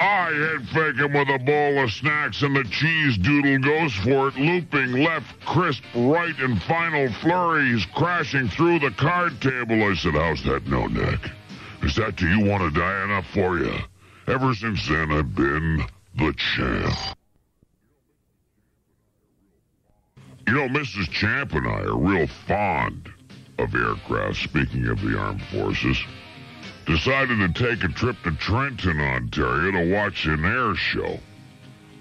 I head fake him with a bowl of snacks and the cheese doodle goes for it, looping left, crisp, right, and final flurries, crashing through the card table. I said, How's that no neck? Is that do you want to die enough for you? Ever since then, I've been the champ. You know, Mrs. Champ and I are real fond of aircraft, speaking of the armed forces. Decided to take a trip to Trenton, Ontario to watch an air show.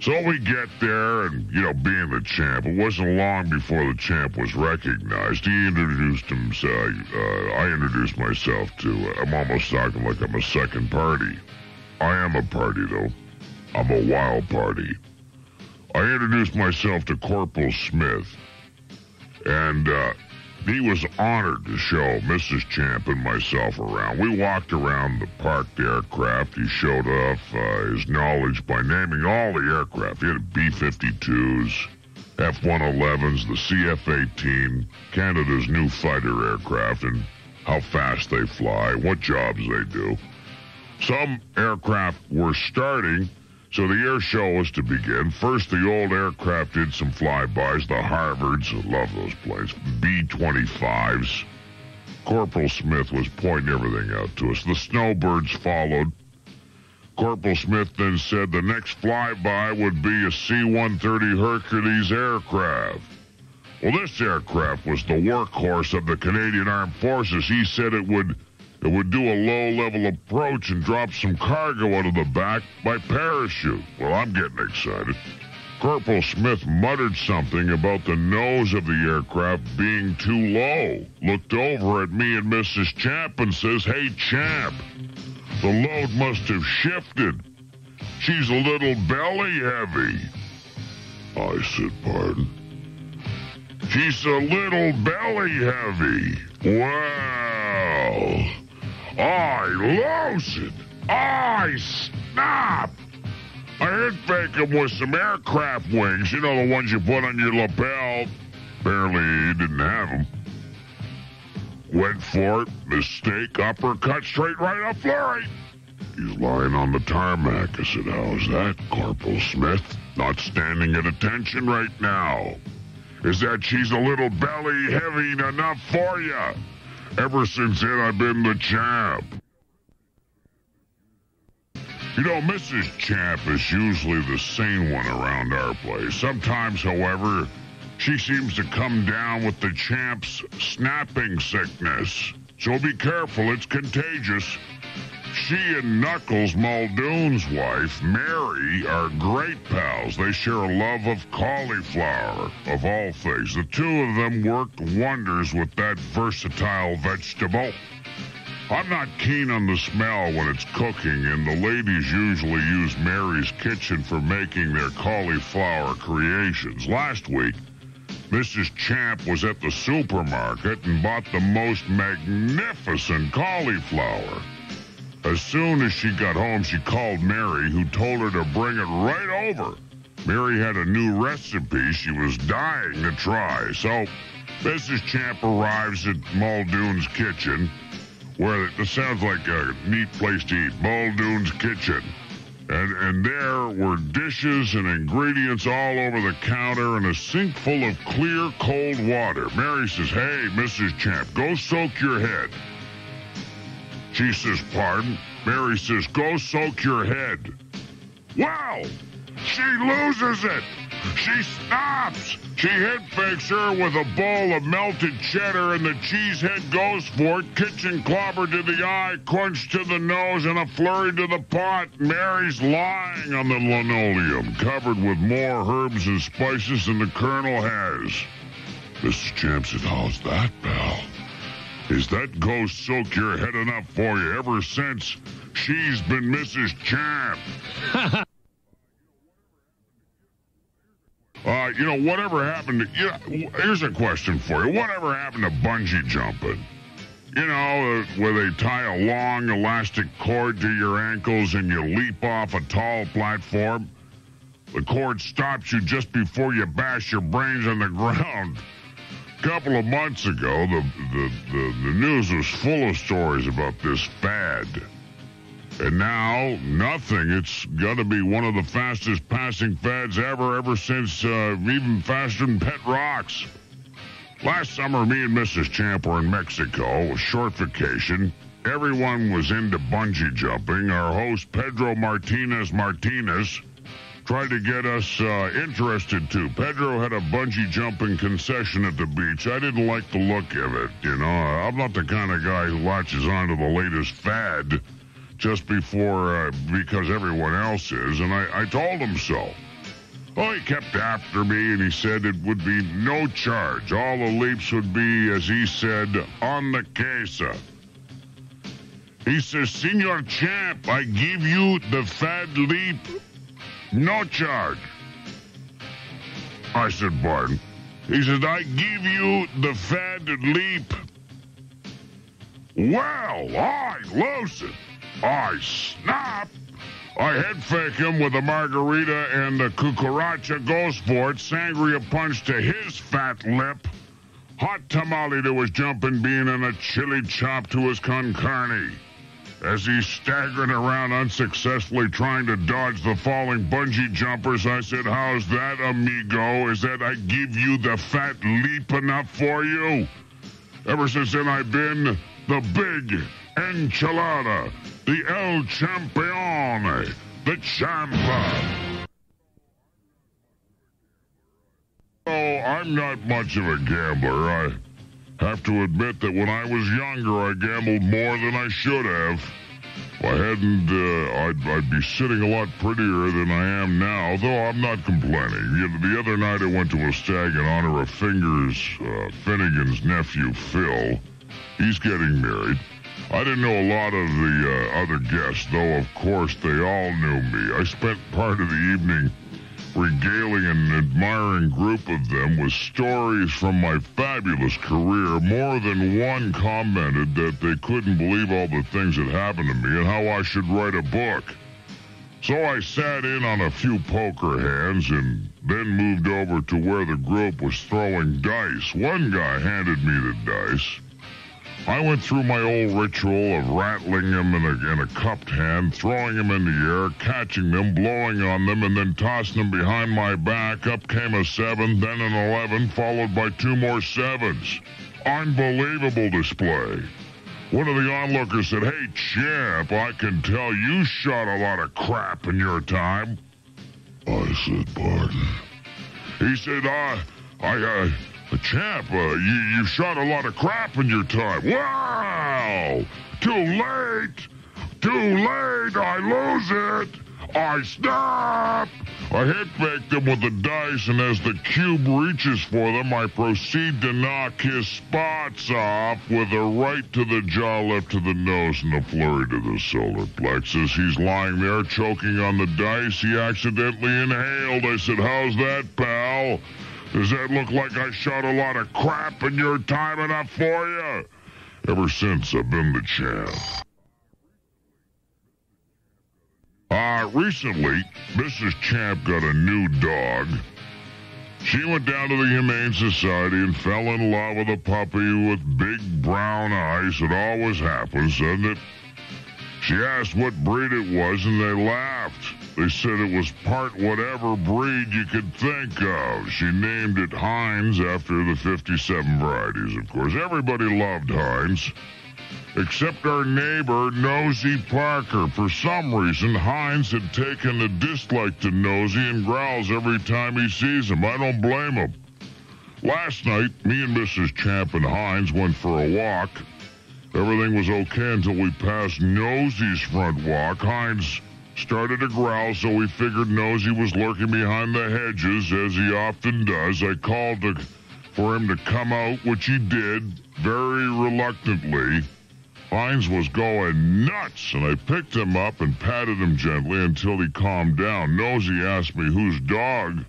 So we get there, and, you know, being the champ, it wasn't long before the champ was recognized. He introduced himself. Uh, I introduced myself to, uh, I'm almost talking like I'm a second party. I am a party, though. I'm a wild party. I introduced myself to Corporal Smith, and uh, he was honored to show Mrs. Champ and myself around. We walked around the parked aircraft. He showed off uh, his knowledge by naming all the aircraft. He had B 52s, F 111s, the CF 18, Canada's new fighter aircraft, and how fast they fly, what jobs they do. Some aircraft were starting, so the air show was to begin. First, the old aircraft did some flybys. The Harvards, love those planes, B 25s. Corporal Smith was pointing everything out to us. The snowbirds followed. Corporal Smith then said the next flyby would be a C 130 Hercules aircraft. Well, this aircraft was the workhorse of the Canadian Armed Forces. He said it would it would do a low-level approach and drop some cargo out of the back by parachute. Well, I'm getting excited. Corporal Smith muttered something about the nose of the aircraft being too low, looked over at me and Mrs. Champ and says, Hey, Champ, the load must have shifted. She's a little belly heavy. I said, Pardon? She's a little belly heavy. Well, I lose it. I snap. I hit fake him with some aircraft wings. You know, the ones you put on your lapel. Barely didn't have them. Went for it. Mistake. Uppercut straight right up flurry. He's lying on the tarmac. I said, how's that, Corporal Smith? Not standing at attention right now. Is that she's a little belly heavy enough for you? Ever since then, I've been the champ. You know, Mrs. Champ is usually the sane one around our place. Sometimes, however, she seems to come down with the champ's snapping sickness. So be careful, it's contagious. She and Knuckles, Muldoon's wife, Mary, are great pals. They share a love of cauliflower, of all things. The two of them work wonders with that versatile vegetable. I'm not keen on the smell when it's cooking, and the ladies usually use Mary's kitchen for making their cauliflower creations. Last week, Mrs. Champ was at the supermarket and bought the most magnificent cauliflower. As soon as she got home, she called Mary, who told her to bring it right over. Mary had a new recipe she was dying to try. So Mrs. Champ arrives at Muldoon's kitchen, where it sounds like a neat place to eat. Muldoon's kitchen. And, and there were dishes and ingredients all over the counter and a sink full of clear, cold water. Mary says, Hey, Mrs. Champ, go soak your head. She says, Pardon? Mary says, Go soak your head. Wow! She loses it! She stops! She head fakes her with a bowl of melted cheddar, and the cheesehead goes for it. Kitchen clobber to the eye, crunch to the nose, and a flurry to the pot. Mary's lying on the linoleum, covered with more herbs and spices than the Colonel has. Mrs. Champ said, How's that, pal? Is that ghost soak your head enough for you ever since she's been Mrs. Champ? Uh, you know, whatever happened to, you know, here's a question for you. Whatever happened to bungee jumping? You know, uh, where they tie a long elastic cord to your ankles and you leap off a tall platform? The cord stops you just before you bash your brains on the ground. Couple of months ago, the, the, the, the news was full of stories about this fad. And now, nothing. It's going to be one of the fastest passing fads ever, ever since uh, even faster than pet rocks. Last summer, me and Mrs. Champ were in Mexico, a short vacation. Everyone was into bungee jumping. Our host, Pedro Martinez Martinez, tried to get us uh, interested too. Pedro had a bungee jumping concession at the beach. I didn't like the look of it, you know. I'm not the kind of guy who latches onto the latest fad just before, uh, because everyone else is, and I, I told him so. Well, he kept after me and he said it would be no charge. All the leaps would be, as he said, on the queso. He says, Senor Champ, I give you the fad leap, no charge. I said, pardon. He said, I give you the fad leap. Well, I lose it. I snap. I head fake him with a margarita and the cucaracha goes for it. Sangria punch to his fat lip. Hot tamale to his jumping bean and a chili chop to his con carne. As he's staggering around unsuccessfully trying to dodge the falling bungee jumpers, I said, How's that, amigo? Is that I give you the fat leap enough for you? Ever since then, I've been the big enchilada, the El Champion, the Champa. Oh, I'm not much of a gambler. I have to admit that when I was younger, I gambled more than I should have. If I hadn't, uh, I'd, I'd be sitting a lot prettier than I am now, though I'm not complaining. You know, the other night I went to a stag in honor of Fingers uh, Finnegan's nephew, Phil. He's getting married. I didn't know a lot of the uh, other guests, though of course they all knew me. I spent part of the evening regaling an admiring group of them with stories from my fabulous career. More than one commented that they couldn't believe all the things that happened to me and how I should write a book. So I sat in on a few poker hands and then moved over to where the group was throwing dice. One guy handed me the dice. I went through my old ritual of rattling them in a, in a cupped hand, throwing them in the air, catching them, blowing on them, and then tossing them behind my back. Up came a seven, then an eleven, followed by two more sevens. Unbelievable display. One of the onlookers said, Hey, champ, I can tell you shot a lot of crap in your time. I said, pardon. He said, I, I, uh, uh, Champ, uh, you, you shot a lot of crap in your time. Wow! Too late! Too late! I lose it! I snap! I hit him with the dice, and as the cube reaches for them, I proceed to knock his spots off with a right to the jaw, left to the nose, and a flurry to the solar plexus. He's lying there choking on the dice. He accidentally inhaled. I said, How's that, pal? Does that look like I shot a lot of crap in your time enough for you? Ever since I've been the champ. Uh, recently, Mrs. Champ got a new dog. She went down to the Humane Society and fell in love with a puppy with big brown eyes. It always happens, doesn't it? She asked what breed it was, and they laughed. They said it was part whatever breed you could think of. She named it Heinz after the 57 varieties, of course. Everybody loved Heinz. Except our neighbor, Nosy Parker. For some reason, Heinz had taken a dislike to Nosy and growls every time he sees him. I don't blame him. Last night, me and Mrs. Champ and Heinz went for a walk. Everything was okay until we passed Nosy's front walk. Heinz started to growl, so we figured Nosy was lurking behind the hedges, as he often does. I called to, for him to come out, which he did, very reluctantly. Heinz was going nuts, and I picked him up and patted him gently until he calmed down. Nosy asked me whose dog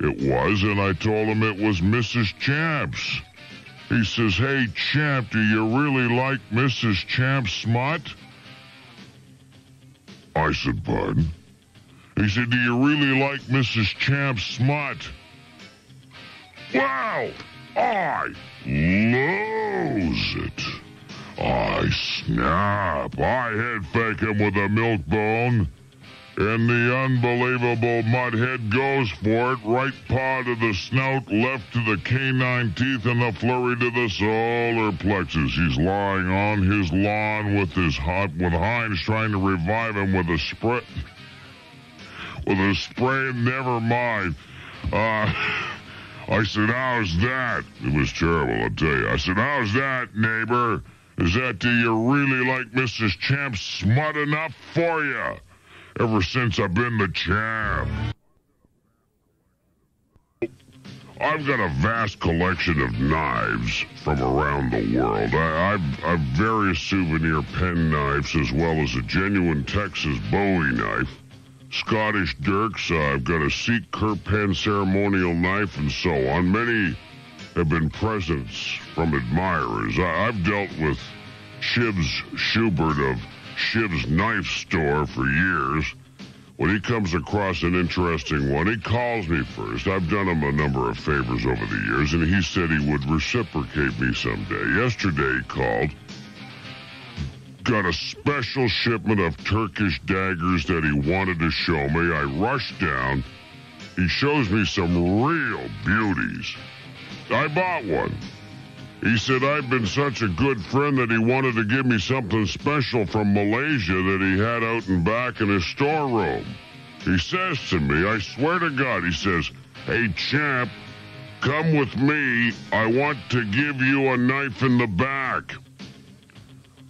it was, and I told him it was Mrs. Champ's. He says, Hey, Champ, do you really like Mrs. Champ's smut? I said, Pardon? He said, Do you really like Mrs. Champ's smut? Well, I lose it. I snap. I head fake him with a milk bone. And the unbelievable mudhead goes for it. Right paw to the snout, left to the canine teeth, and the flurry to the solar plexus. He's lying on his lawn with his hot, with Heinz trying to revive him with a spray. With a spray, never mind. Uh, I said, how's that? It was terrible, I'll tell you. I said, how's that, neighbor? Is that do you really like Mrs. Champ smut enough for you? Ever since I've been the champ. I've got a vast collection of knives from around the world. I, I've, I've various souvenir pen knives as well as a genuine Texas Bowie knife. Scottish dirks, uh, I've got a Sikh Kirpan ceremonial knife, and so on. Many have been presents from admirers. I, I've dealt with Shiv's Schubert of Shiv's Knife Store for years. When he comes across an interesting one, he calls me first. I've done him a number of favors over the years, and he said he would reciprocate me someday. Yesterday he called. Got a special shipment of Turkish daggers that he wanted to show me. I rushed down. He shows me some real beauties. I bought one. He said I'd been such a good friend that he wanted to give me something special from Malaysia that he had out and back in his storeroom. He says to me, I swear to God, he says, Hey, champ, come with me. I want to give you a knife in the back.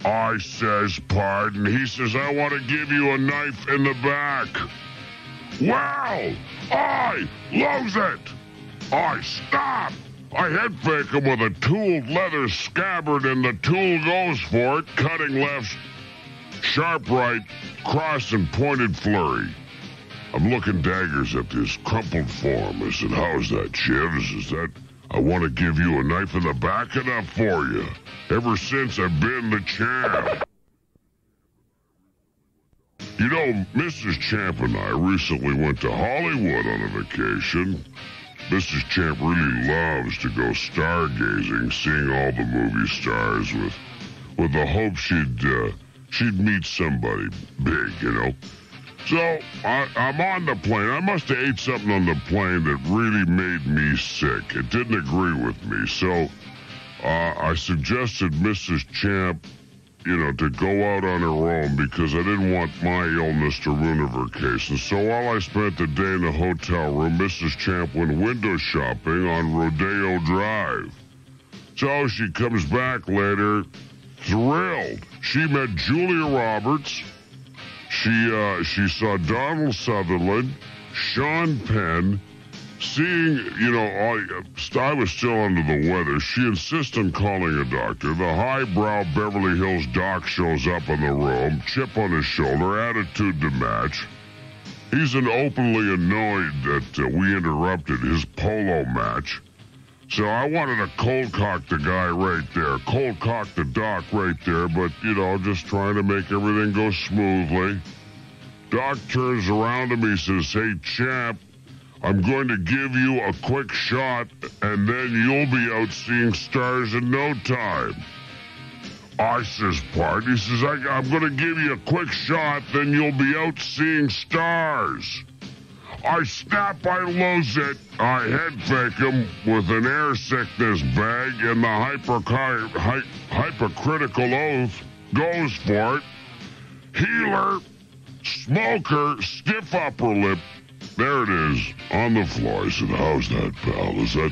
I says, pardon. He says, I want to give you a knife in the back. Well, I lose it. I stop. I head fake him with a tooled leather scabbard, and the tool goes for it, cutting left, sharp right, cross and pointed flurry. I'm looking daggers at this crumpled form. I said, How's that, Shivs? Is that I want to give you a knife in the back of enough for you? Ever since I've been the champ. You know, Mrs. Champ and I recently went to Hollywood on a vacation. Mrs. Champ really loves to go stargazing, seeing all the movie stars with with the hope she'd uh, she'd meet somebody big, you know. So I, I'm on the plane. I must have ate something on the plane that really made me sick. It didn't agree with me. So uh, I suggested Mrs. Champ you know, to go out on her own because I didn't want my illness to ruin her vacation. So while I spent the day in the hotel room, Mrs. Champ went window shopping on Rodeo Drive. So she comes back later, thrilled. She met Julia Roberts. She uh, she saw Donald Sutherland, Sean Penn, Seeing, you know, I, I was still under the weather, she insists on calling a doctor. The highbrow Beverly Hills doc shows up in the room, chip on his shoulder, attitude to match. He's an openly annoyed that uh, we interrupted his polo match. So I wanted to cold cock the guy right there, cold cock the doc right there, but, you know, just trying to make everything go smoothly. Doc turns around to me, says, Hey, champ, I'm going to give you a quick shot, and then you'll be out seeing stars in no time. I says? He says, I, I'm going to give you a quick shot, then you'll be out seeing stars. I snap, I lose it. I head fake him with an air sickness bag, and the hyper, hy, hypocritical oath goes for it. Healer, smoker, stiff upper lip. There it is, on the floor. I said, how's that, pal? Is that...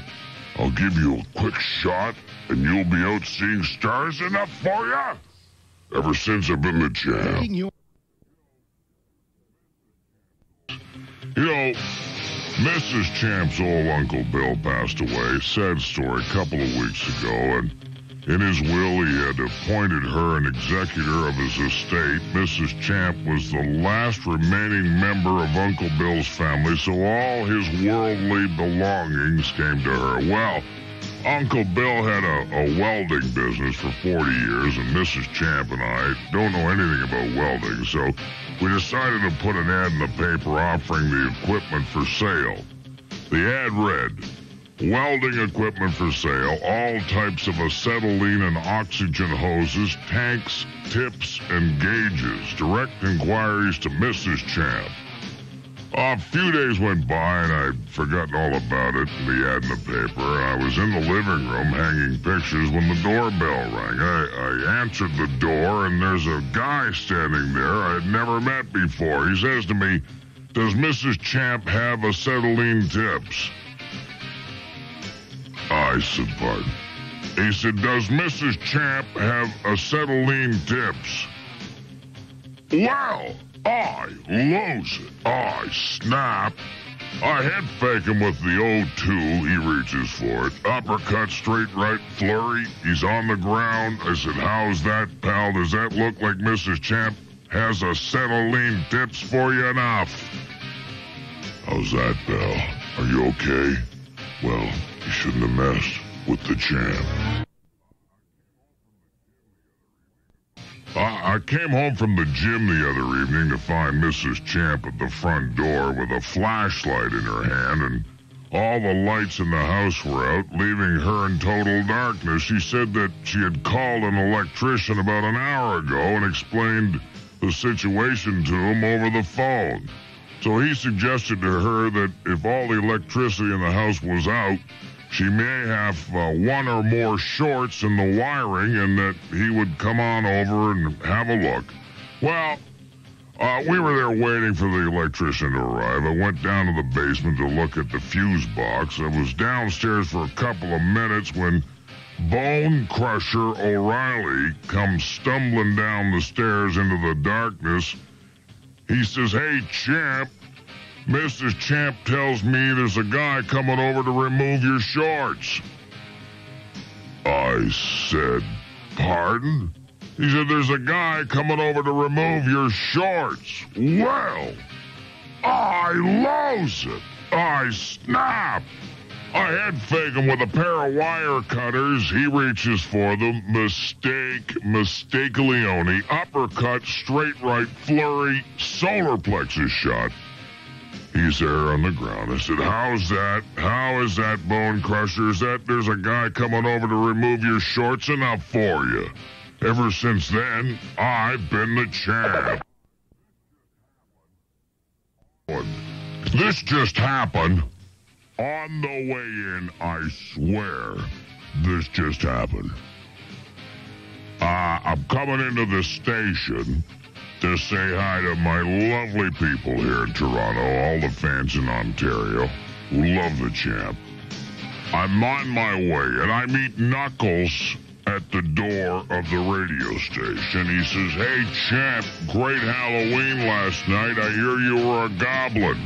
I'll give you a quick shot, and you'll be out seeing stars enough for you? Ever since I've been the champ. You know, Mrs. Champ's old Uncle Bill passed away. Sad story, a couple of weeks ago, and in his will, he had appointed her an executor of his estate. Mrs. Champ was the last remaining member of Uncle Bill's family, so all his worldly belongings came to her. Well, Uncle Bill had a, a, welding business for 40 years, and Mrs. Champ and I don't know anything about welding, so we decided to put an ad in the paper offering the equipment for sale. The ad read, welding equipment for sale, all types of acetylene and oxygen hoses, tanks, tips, and gauges. Direct inquiries to Mrs. Champ. A few days went by and I'd forgotten all about it, the ad in the paper. I was in the living room hanging pictures when the doorbell rang. I, I answered the door and there's a guy standing there I'd never met before. He says to me, Does Mrs. Champ have acetylene tips? I said, pardon. He said, Does Mrs. Champ have acetylene dips? Well, I lose it. I snap. I head fake him with the O2. He reaches for it. Uppercut, straight right, flurry. He's on the ground. I said, How's that, pal? Does that look like Mrs. Champ has acetylene dips for you enough? How's that, pal? Are you okay? Well, you shouldn't have messed with the champ. I came home from the gym the other evening to find Mrs. Champ at the front door with a flashlight in her hand, and all the lights in the house were out, leaving her in total darkness. She said that she had called an electrician about an hour ago and explained the situation to him over the phone. So he suggested to her that if all the electricity in the house was out, she may have uh, one or more shorts in the wiring and that he would come on over and have a look. Well, uh, we were there waiting for the electrician to arrive. I went down to the basement to look at the fuse box. I was downstairs for a couple of minutes when Bone Crusher O'Reilly comes stumbling down the stairs into the darkness. He says, Hey, champ, Mrs. Champ tells me there's a guy coming over to remove your shorts. I said, Pardon? He said, There's a guy coming over to remove your shorts. Well, I lose it. I snap. I head fake him with a pair of wire cutters. He reaches for them. Mistake, mistake Leone. Uppercut, straight right, flurry, solar plexus shot. He's there on the ground. I said, How's that? How is that, Bone Crusher? Is that there's a guy coming over to remove your shorts enough for you? Ever since then, I've been the champ. This just happened. On the way in, I swear, this just happened. Uh, I'm coming into the station to say hi to my lovely people here in Toronto, all the fans in Ontario who love the champ. I'm on my way, and I meet Knuckles at the door of the radio station. He says, Hey, champ, great Halloween last night. I hear you were a goblin.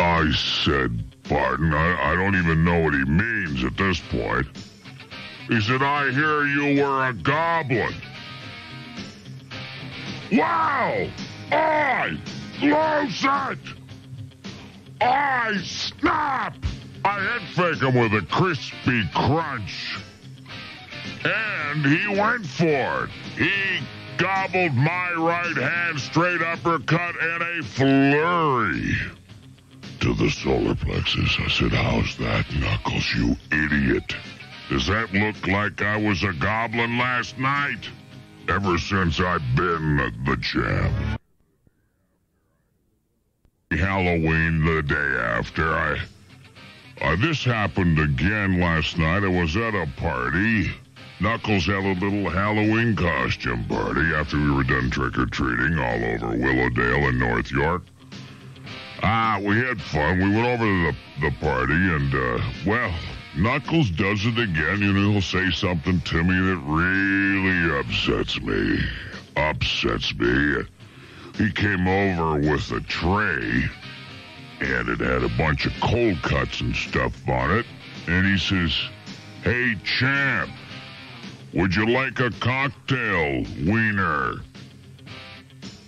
I said, Pardon, I, I don't even know what he means at this point. He said, I hear you were a goblin. Wow! I lose it! I snap! I head fake him with a crispy crunch. And he went for it. He gobbled my right hand straight uppercut in a flurry to the solar plexus. I said, How's that, Knuckles, you idiot? Does that look like I was a goblin last night? Ever since I've been the champ. Halloween the day after, I. Uh, this happened again last night. I was at a party. Knuckles had a little Halloween costume party after we were done trick or treating all over Willowdale and North York. Ah, we had fun. We went over to the, the party, and, uh, well, Knuckles does it again. You know, he'll say something to me that really upsets me. Upsets me. He came over with a tray, and it had a bunch of cold cuts and stuff on it. And he says, Hey, champ, would you like a cocktail, wiener?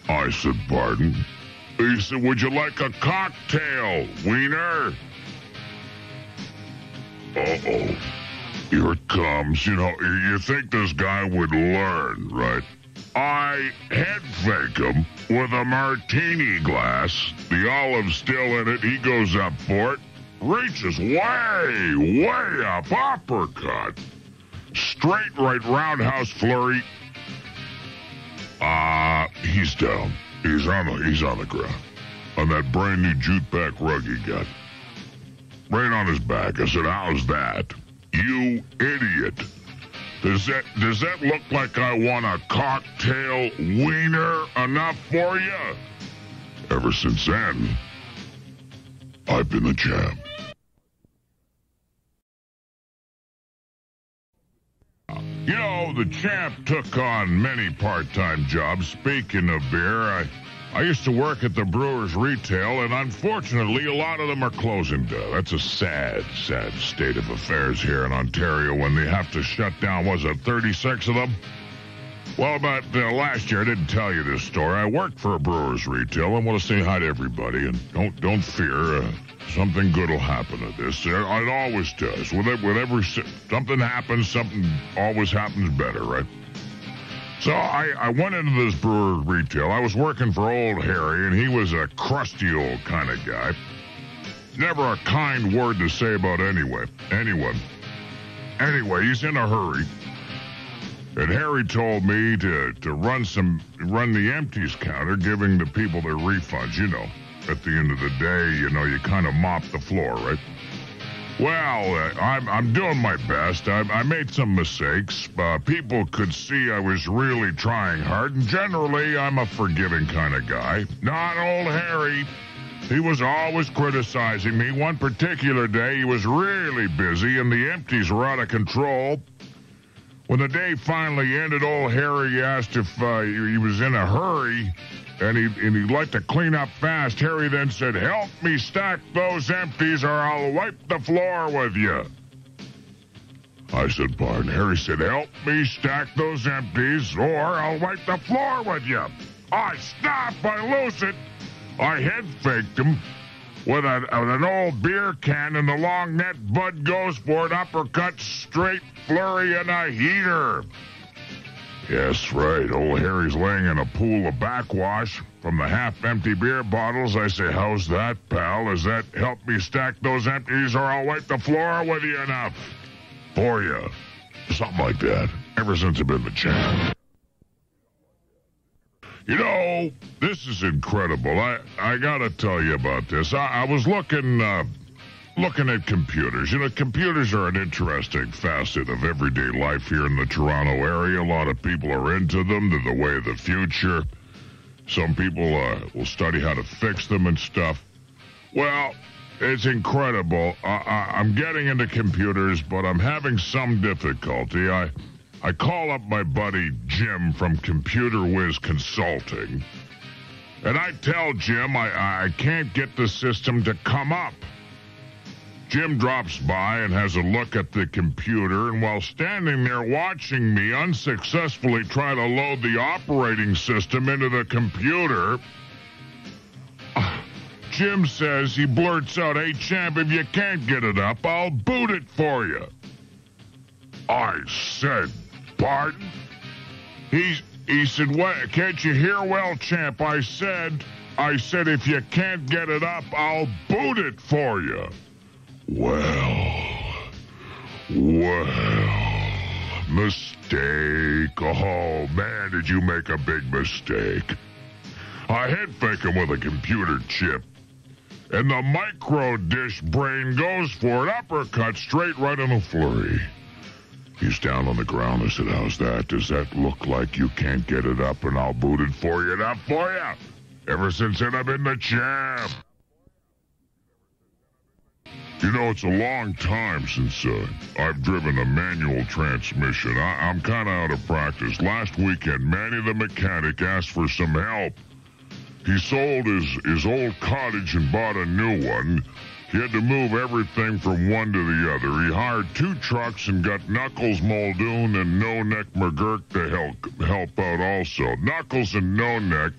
I said, Pardon? He said, Would you like a cocktail, wiener? Uh oh. Here it comes. You know, you think this guy would learn, right? I head fake him with a martini glass. The olive still in it. He goes up for it. Reaches way, way up. Uppercut. Straight right roundhouse flurry. Ah, uh, he's down. He's on the he's on the ground. On that brand new jute pack rug he got. Right on his back. I said, How's that? You idiot. Does that does that look like I want a cocktail wiener enough for you? Ever since then, I've been the champ. You know, the champ took on many part-time jobs. Speaking of beer, I I used to work at the brewer's retail, and unfortunately, a lot of them are closing down. That's a sad, sad state of affairs here in Ontario when they have to shut down. Was it 36 of them? Well, about uh, last year, I didn't tell you this story. I worked for a brewer's retail. I want to say hi to everybody, and don't don't fear. Uh, something good will happen to this. It always does. With, with every something happens, something always happens better, right? So I, I went into this brewer retail. I was working for old Harry, and he was a crusty old kind of guy. Never a kind word to say about anyone. Anyone. Anyway, he's in a hurry. And Harry told me to, to run some run the empties counter, giving the people their refunds. You know, at the end of the day, you know, you kind of mop the floor, right? Well, uh, I'm, I'm doing my best. I, I made some mistakes. Uh, people could see I was really trying hard, and generally, I'm a forgiving kind of guy. Not old Harry. He was always criticizing me. One particular day, he was really busy, and the empties were out of control. When the day finally ended, old Harry asked if uh, he was in a hurry and, he, and like to clean up fast. Harry then said, Help me stack those empties or I'll wipe the floor with you. I said, Pardon. Harry said, Help me stack those empties or I'll wipe the floor with you. I stopped. I lose it. I head faked him with, a, with an old beer can and the long net Bud goes for an uppercut straight flurry and a heater. Yes, right. Old Harry's laying in a pool of backwash from the half-empty beer bottles. I say, how's that, pal? Does that help me stack those empties or I'll wipe the floor with you enough? For you. Something like that. Ever since I've been the champ. You know, this is incredible. I, I gotta tell you about this. I, I was looking, uh, looking at computers. You know, computers are an interesting facet of everyday life here in the Toronto area. A lot of people are into them. They're the way of the future. Some people uh, will study how to fix them and stuff. Well, it's incredible. I, am getting into computers, but I'm having some difficulty. I, I call up my buddy Jim from Computer Whiz Consulting, and I tell Jim I, I can't get the system to come up. Jim drops by and has a look at the computer, and while standing there watching me unsuccessfully try to load the operating system into the computer, Jim says he blurts out, Hey, champ, if you can't get it up, I'll boot it for you. I said, Pardon? He's, he said, what? Can't you hear well, champ? I said, I said, if you can't get it up, I'll boot it for you. Well, well, mistake. Oh, man, did you make a big mistake. I head fake him with a computer chip. And the micro dish brain goes for an uppercut straight right in the flurry. He's down on the ground. I said, How's that? Does that look like you can't get it up and I'll boot it for you? Not for you. Ever since then, I've been the champ. You know, it's a long time since uh, I've driven a manual transmission. I- I'm kind of out of practice. Last weekend, Manny the mechanic asked for some help. He sold his, his old cottage and bought a new one. He had to move everything from one to the other. He hired two trucks and got Knuckles Muldoon and No Neck McGurk to help, help out also. Knuckles and No Neck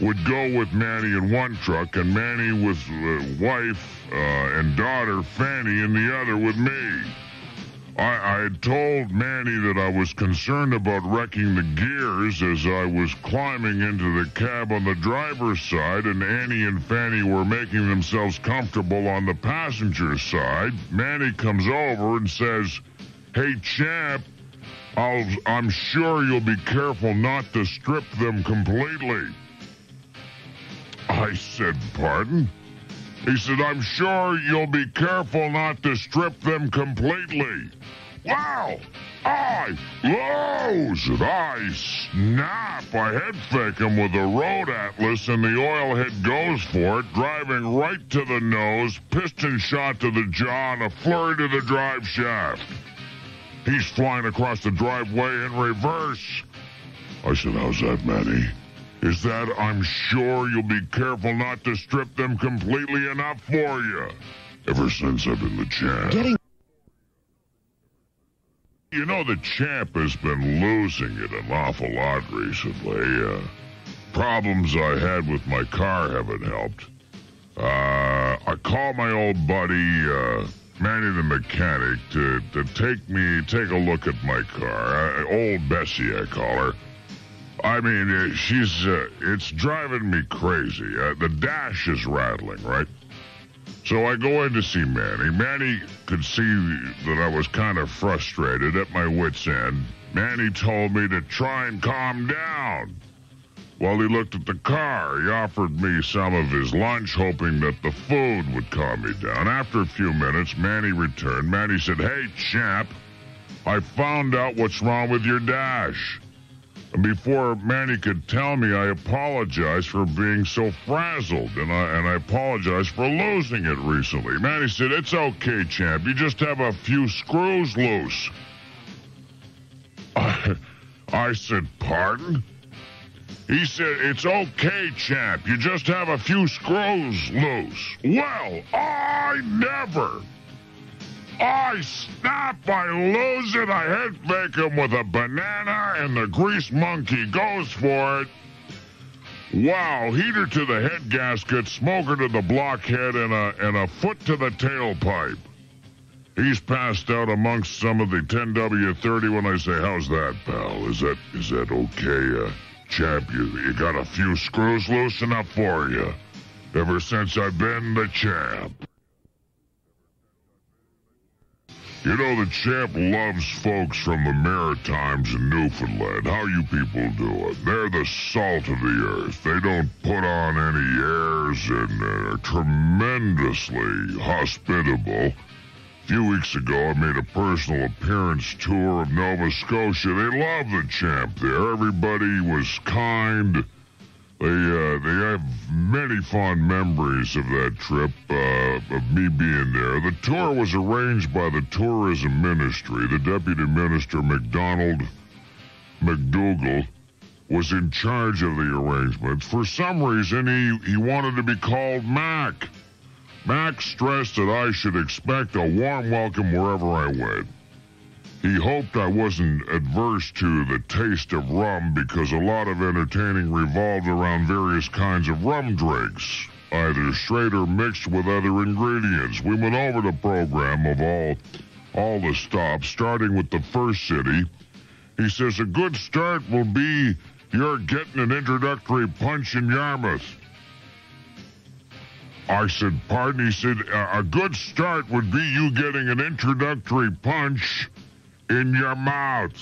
would go with Manny in one truck and Manny with uh, wife uh, and daughter Fanny in the other with me. I, I had told Manny that I was concerned about wrecking the gears as I was climbing into the cab on the driver's side, and Annie and Fanny were making themselves comfortable on the passenger side. Manny comes over and says, Hey, champ, I'll, I'm sure you'll be careful not to strip them completely. I said, Pardon? He said, I'm sure you'll be careful not to strip them completely. Wow! I lose and I snap. I head fake him with a road atlas and the oil head goes for it, driving right to the nose, piston shot to the jaw, and a flurry to the drive shaft. He's flying across the driveway in reverse. I said, How's that, Manny? Is that I'm sure you'll be careful not to strip them completely enough for you? Ever since I've been the champ. Getting You know, the champ has been losing it an awful lot recently. Uh, problems I had with my car haven't helped. Uh, I called my old buddy, uh, Manny the mechanic, to, to take me, take a look at my car. Uh, old Bessie, I call her. I mean, uh, she's, uh, it's driving me crazy. Uh, the dash is rattling, right? So I go in to see Manny. Manny could see that I was kind of frustrated at my wits' end. Manny told me to try and calm down. While he looked at the car, he offered me some of his lunch, hoping that the food would calm me down. After a few minutes, Manny returned. Manny said, Hey, champ, I found out what's wrong with your dash. Before Manny could tell me, I apologized for being so frazzled, and I and I apologized for losing it recently. Manny said, "It's okay, champ. You just have a few screws loose." I, I said, "Pardon?" He said, "It's okay, champ. You just have a few screws loose." Well, I never. I snap, I lose it, I fake him with a banana, and the grease monkey goes for it. Wow, heater to the head gasket, smoker to the blockhead, and a, and a foot to the tailpipe. He's passed out amongst some of the 10W30 when I say, how's that, pal? Is that, is that okay, uh, champ? You, you got a few screws loose enough for you. Ever since I've been the champ. You know, the champ loves folks from the Maritimes and Newfoundland. How you people do it? They're the salt of the earth. They don't put on any airs and are tremendously hospitable. A few weeks ago, I made a personal appearance tour of Nova Scotia. They love the champ there. Everybody was kind. They uh, they have many fond memories of that trip, uh, of me being there. The tour was arranged by the tourism ministry. The deputy minister, McDonald McDougal, was in charge of the arrangements. For some reason, he, he wanted to be called Mac. Mac stressed that I should expect a warm welcome wherever I went. He hoped I wasn't adverse to the taste of rum because a lot of entertaining revolved around various kinds of rum drinks, either straight or mixed with other ingredients. We went over the program of all all the stops, starting with the first city. He says, a good start will be you're getting an introductory punch in Yarmouth. I said, pardon? He said, a good start would be you getting an introductory punch in your mouth.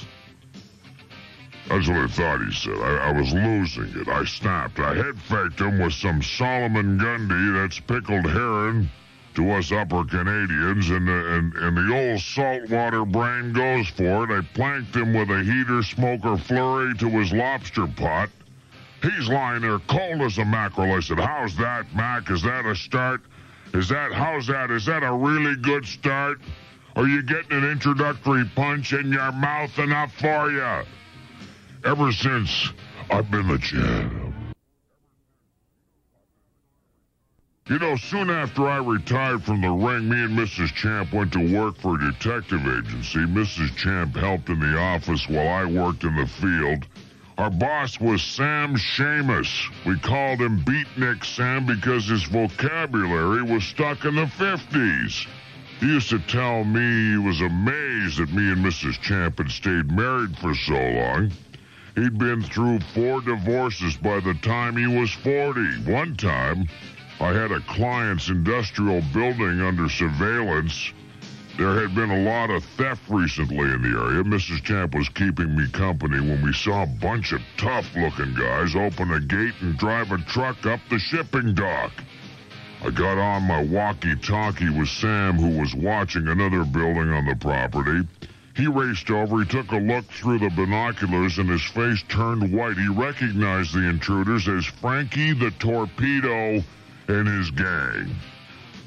That's what I thought he said. I, I, was losing it. I snapped. I head faked him with some Solomon Gundy that's pickled herring, to us upper Canadians, and, the, and, and the old saltwater brain goes for it. I planked him with a heater smoker flurry to his lobster pot. He's lying there cold as a mackerel. I said, How's that, Mac? Is that a start? Is that, how's that? Is that a really good start? Are you getting an introductory punch in your mouth enough for you? Ever since I've been the champ. You know, soon after I retired from the ring, me and Mrs. Champ went to work for a detective agency. Mrs. Champ helped in the office while I worked in the field. Our boss was Sam Shamus. We called him Beatnik Sam because his vocabulary was stuck in the 50s. He used to tell me he was amazed that me and Mrs. Champ had stayed married for so long. He'd been through four divorces by the time he was 40. One time, I had a client's industrial building under surveillance. There had been a lot of theft recently in the area. Mrs. Champ was keeping me company when we saw a bunch of tough looking guys open a gate and drive a truck up the shipping dock. I got on my walkie talkie with Sam, who was watching another building on the property. He raced over, he took a look through the binoculars, and his face turned white. He recognized the intruders as Frankie the Torpedo and his gang.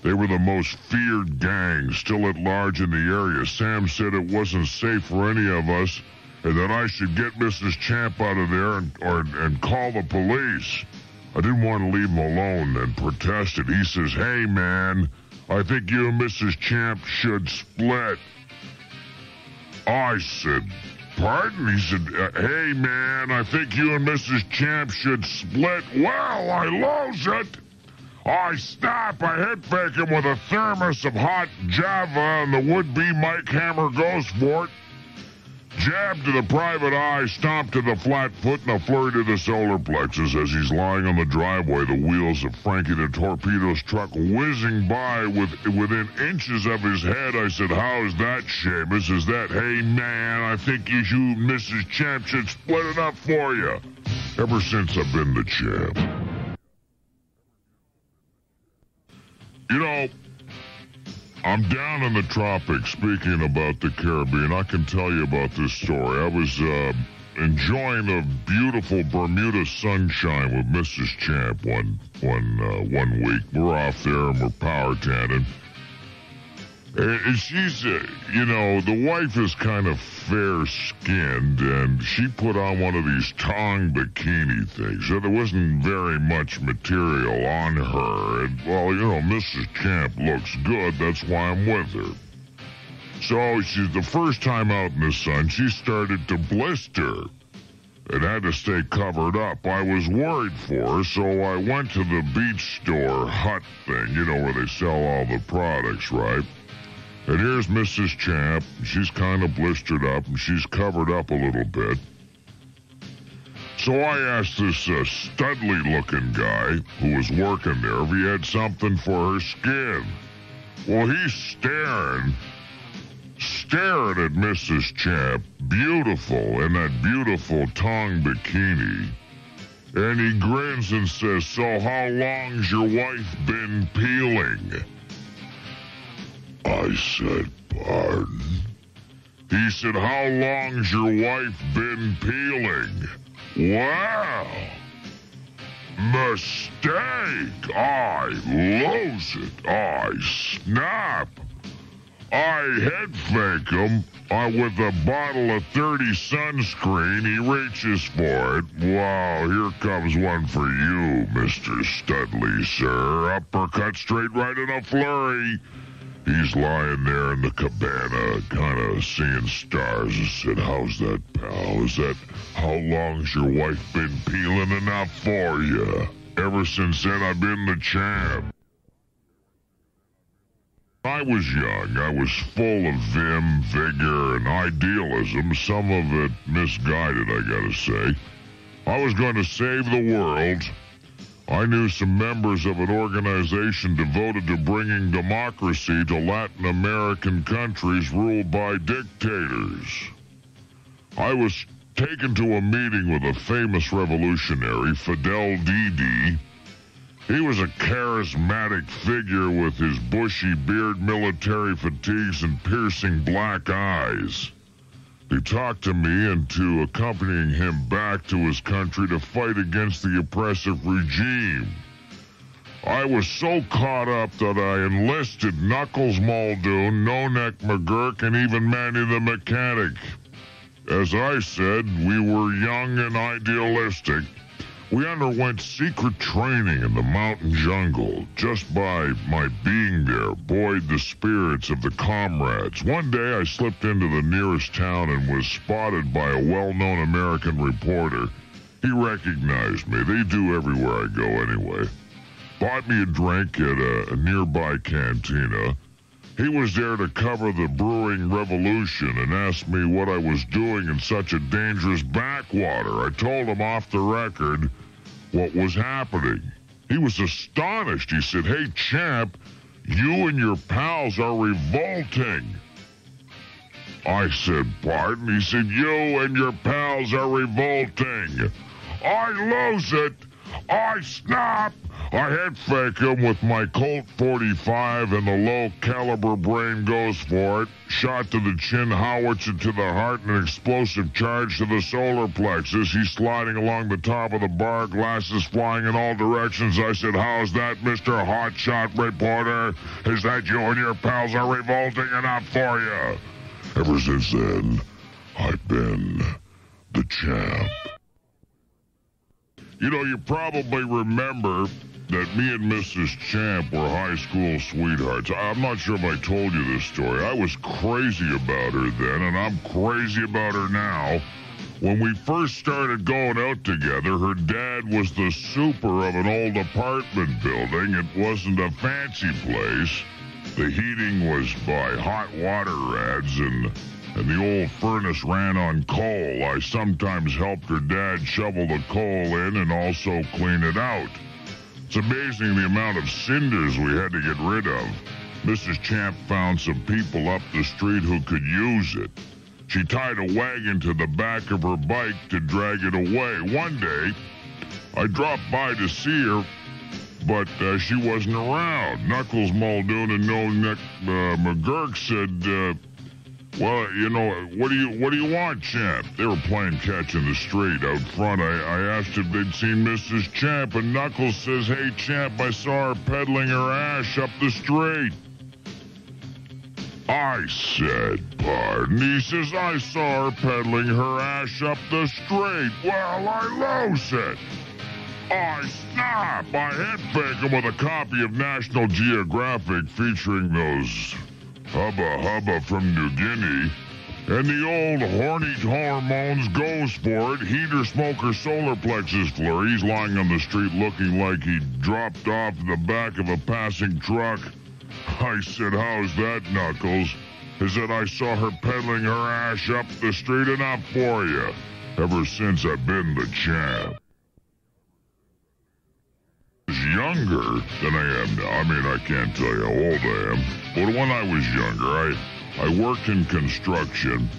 They were the most feared gang still at large in the area. Sam said it wasn't safe for any of us and that I should get Mrs. Champ out of there and, or, and call the police. I didn't want to leave him alone and protested. He says, Hey, man, I think you and Mrs. Champ should split. I said, Pardon? He said, uh, Hey, man, I think you and Mrs. Champ should split. Well, I lose it. I stop. I head fake him with a thermos of hot Java, and the would-be Mike Hammer goes for it. Jab to the private eye, stomp to the flat foot, and a flurry to the solar plexus as he's lying on the driveway. The wheels of Frankie the Torpedo's truck whizzing by with within inches of his head. I said, "How's that, Shamus? Is that, hey man? I think you, you Mrs. Champ, should split it up for you." Ever since I've been the champ. You know, I'm down in the tropics speaking about the Caribbean. I can tell you about this story. I was uh, enjoying the beautiful Bermuda sunshine with Mrs. Champ one one uh, one week. We're off there and we're power tanning. She's, uh, you know, the wife is kind of fair skinned, and she put on one of these tong bikini things. So there wasn't very much material on her. And, well, you know, Mrs. Champ looks good. That's why I'm with her. So she's the first time out in the sun, she started to blister and had to stay covered up. I was worried for her, so I went to the beach store hut thing, you know, where they sell all the products, right? And here's Mrs. Champ. She's kind of blistered up and she's covered up a little bit. So I asked this uh, studly looking guy who was working there if he had something for her skin. Well, he's staring, staring at Mrs. Champ, beautiful in that beautiful tongue bikini. And he grins and says, So how long's your wife been peeling? I said, pardon? He said, how long's your wife been peeling? Well, mistake. I lose it. I snap. I head fake him uh, with a bottle of 30 sunscreen. He reaches for it. Wow, here comes one for you, Mr. Studley, sir. Uppercut straight right in a flurry. He's lying there in the cabana, kind of seeing stars. I said, How's that, pal? Is that how long's your wife been peeling enough for you? Ever since then, I've been the champ. I was young. I was full of vim, vigor, and idealism, some of it misguided, I gotta say. I was going to save the world. I knew some members of an organization devoted to bringing democracy to Latin American countries ruled by dictators. I was taken to a meeting with a famous revolutionary, Fidel Didi, he was a charismatic figure with his bushy beard, military fatigues, and piercing black eyes. He talked to me into accompanying him back to his country to fight against the oppressive regime. I was so caught up that I enlisted Knuckles Muldoon, No Neck McGurk, and even Manny the Mechanic. As I said, we were young and idealistic. We underwent secret training in the mountain jungle. Just by my being there, buoyed the spirits of the comrades. One day I slipped into the nearest town and was spotted by a well known American reporter. He recognized me. They do everywhere I go anyway. Bought me a drink at a, a nearby cantina. He was there to cover the brewing revolution and asked me what I was doing in such a dangerous backwater. I told him off the record what was happening. He was astonished. He said, Hey, champ, you and your pals are revolting. I said, Pardon? He said, You and your pals are revolting. I lose it. I snap. I head fake him with my Colt 45 and the low caliber brain goes for it. Shot to the chin, howitzer to the heart, and an explosive charge to the solar plexus. He's sliding along the top of the bar, glasses flying in all directions. I said, How's that, Mr. Hotshot Reporter? Is that you and your pals are revolting enough for you? Ever since then, I've been the champ. You know, you probably remember that me and Mrs. Champ were high school sweethearts. I'm not sure if I told you this story. I was crazy about her then, and I'm crazy about her now. When we first started going out together, her dad was the super of an old apartment building. It wasn't a fancy place. The heating was by hot water rads, and, and the old furnace ran on coal. I sometimes helped her dad shovel the coal in and also clean it out. It's amazing the amount of cinders we had to get rid of. Mrs. Champ found some people up the street who could use it. She tied a wagon to the back of her bike to drag it away. One day, I dropped by to see her, but uh, she wasn't around. Knuckles Muldoon and No Neck uh, McGurk said, uh, well, you know, what do you what do you want, Champ? They were playing catch in the street out front. I, I asked if they'd seen Mrs. Champ, and Knuckles says, "Hey, Champ, I saw her peddling her ash up the street." I said, "Pardon?" He says, "I saw her peddling her ash up the street." Well, I lose it. I snap! I hit fake with a copy of National Geographic featuring those Hubba Hubba from New Guinea. And the old horny hormones goes for it. Heater smoker solar plexus flurry. He's lying on the street looking like he dropped off the back of a passing truck. I said, How's that, Knuckles? He said, I saw her peddling her ash up the street enough for you. Ever since I've been the champ younger than I am now. I mean, I can't tell you how old I am. But when I was younger, I, I worked in construction.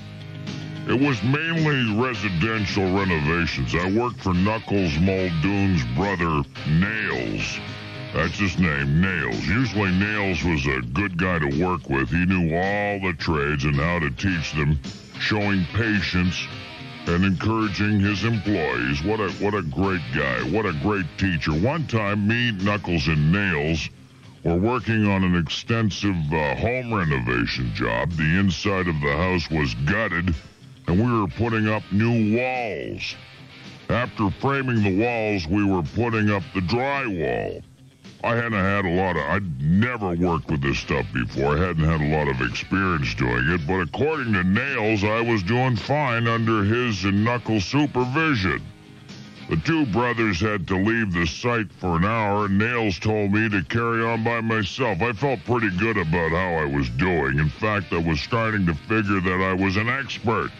It was mainly residential renovations. I worked for Knuckles Muldoon's brother, Nails. That's his name, Nails. Usually Nails was a good guy to work with. He knew all the trades and how to teach them, showing patience and encouraging his employees. What a what a great guy. What a great teacher. One time, me, Knuckles, and Nails were working on an extensive uh, home renovation job. The inside of the house was gutted, and we were putting up new walls. After framing the walls, we were putting up the drywall. I hadn't had a lot of, I'd never worked with this stuff before. I hadn't had a lot of experience doing it, but according to Nails, I was doing fine under his and Knuckles' supervision. The two brothers had to leave the site for an hour, and Nails told me to carry on by myself. I felt pretty good about how I was doing. In fact, I was starting to figure that I was an expert.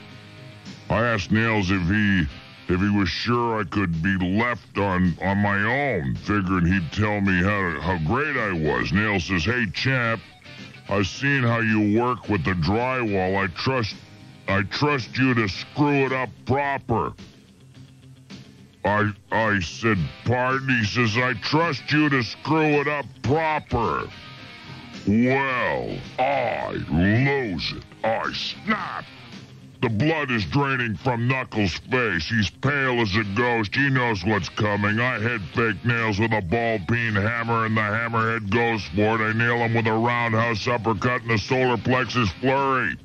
I asked Nails if he if he was sure I could be left on on my own, figuring he'd tell me how how great I was. Nails says, "Hey champ, I've seen how you work with the drywall. I trust I trust you to screw it up proper." I I said, pardon? He says, I trust you to screw it up proper. Well, I lose it. I snap. The blood is draining from Knuckles' face. He's pale as a ghost. He knows what's coming. I head fake nails with a ball peen hammer, and the hammerhead goes for it. I nail him with a roundhouse uppercut and a solar plexus flurry.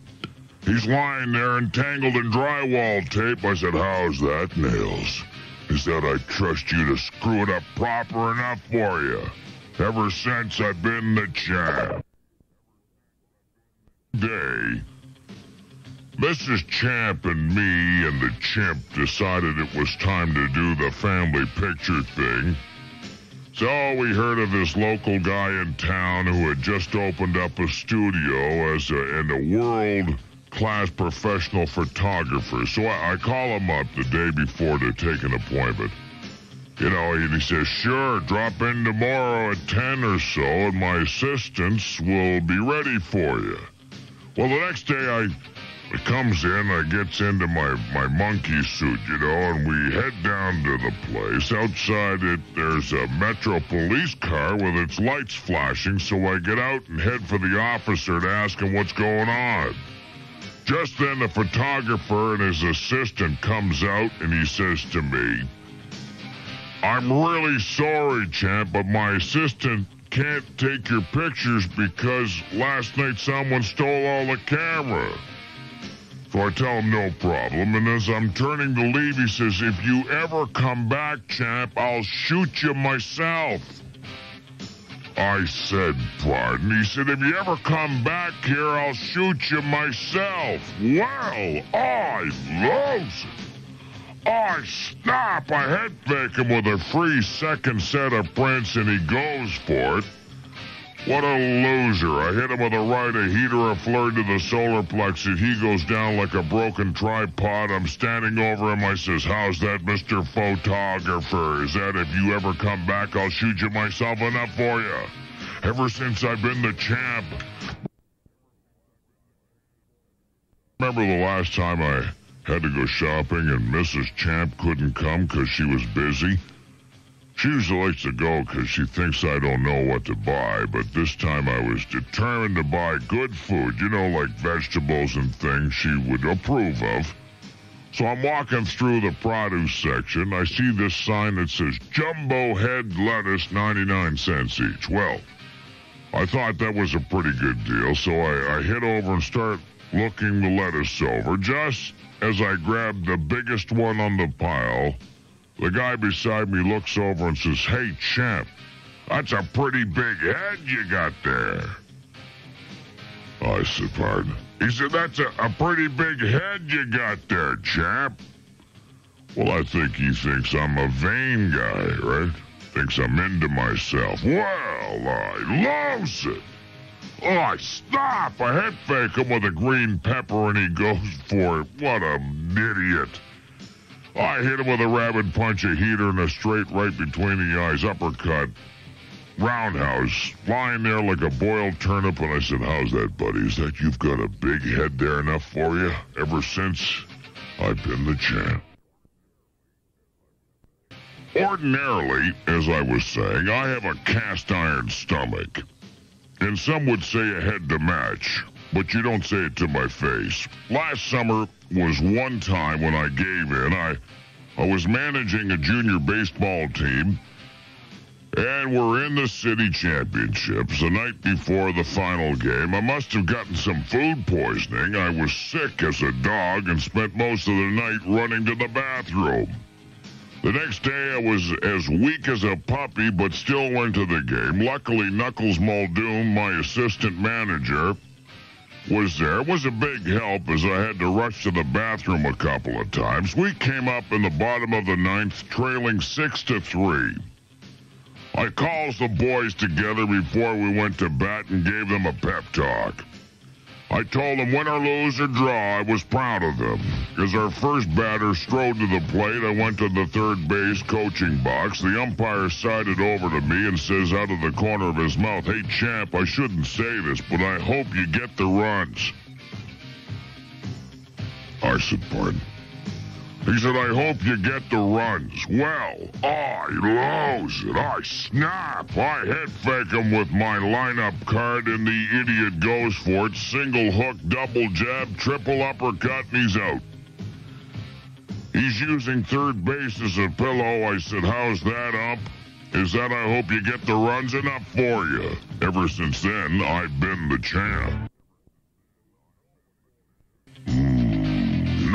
He's lying there entangled in drywall tape. I said, How's that, Nails? He said, I trust you to screw it up proper enough for you. Ever since I've been the champ. Day. Mrs. Champ and me and the chimp decided it was time to do the family picture thing. So we heard of this local guy in town who had just opened up a studio as a, and a world class professional photographer. So I, I call him up the day before to take an appointment. You know, and he says, sure, drop in tomorrow at 10 or so, and my assistants will be ready for you. Well, the next day I it comes in, I gets into my, my monkey suit, you know, and we head down to the place. Outside it, there's a Metro police car with its lights flashing, so I get out and head for the officer to ask him what's going on. Just then, the photographer and his assistant comes out and he says to me, I'm really sorry, champ, but my assistant can't take your pictures because last night someone stole all the camera. So I tell him no problem, and as I'm turning to leave, he says, If you ever come back, champ, I'll shoot you myself. I said, pardon. He said, if you ever come back here, I'll shoot you myself. Well, I lose it. I snap. I head fake him with a free second set of prints, and he goes for it. What a loser. I hit him with a right, a heater, a flurry to the solar plexus. He goes down like a broken tripod. I'm standing over him. I says, how's that, Mr. Photographer? Is that if you ever come back, I'll shoot you myself enough for you? Ever since I've been the champ. Remember the last time I had to go shopping and Mrs. Champ couldn't come because she was busy? She usually likes to go because she thinks I don't know what to buy, but this time I was determined to buy good food, you know, like vegetables and things she would approve of. So I'm walking through the produce section. I see this sign that says Jumbo Head Lettuce 99 cents each. Well, I thought that was a pretty good deal, so I, I hit over and start looking the lettuce over. Just as I grab the biggest one on the pile, the guy beside me looks over and says, Hey, champ, that's a pretty big head you got there. I said, Pardon? He said, That's a, a pretty big head you got there, champ. Well, I think he thinks I'm a vain guy, right? Thinks I'm into myself. Well, I lose it. Oh, I stop. I head fake him with a green pepper and he goes for it. What an idiot. I hit him with a rabid punch, a heater, and a straight right between the eyes, uppercut. Roundhouse, lying there like a boiled turnip, and I said, How's that, buddy? Is that you've got a big head there enough for you? Ever since I've been the champ. Ordinarily, as I was saying, I have a cast iron stomach. And some would say a head to match, but you don't say it to my face. Last summer was one time when I gave in. I, I was managing a junior baseball team, and we're in the city championships the night before the final game. I must have gotten some food poisoning. I was sick as a dog and spent most of the night running to the bathroom. The next day, I was as weak as a puppy, but still went to the game. Luckily, Knuckles Muldoon, my assistant manager, was there. It was a big help as I had to rush to the bathroom a couple of times. We came up in the bottom of the ninth, trailing six to three. I calls the boys together before we went to bat and gave them a pep talk. I told them win or lose or draw, I was proud of them. As our first batter strode to the plate, I went to the third base coaching box. The umpire sided over to me and says out of the corner of his mouth, Hey, champ, I shouldn't say this, but I hope you get the runs. I said, pardon. He said, I hope you get the runs. Well, I lose it. I snap. I head fake him with my lineup card, and the idiot goes for it. Single hook, double jab, triple uppercut, and he's out. He's using third base as a pillow. I said, How's that, up? Is that I hope you get the runs enough for you? Ever since then, I've been the champ.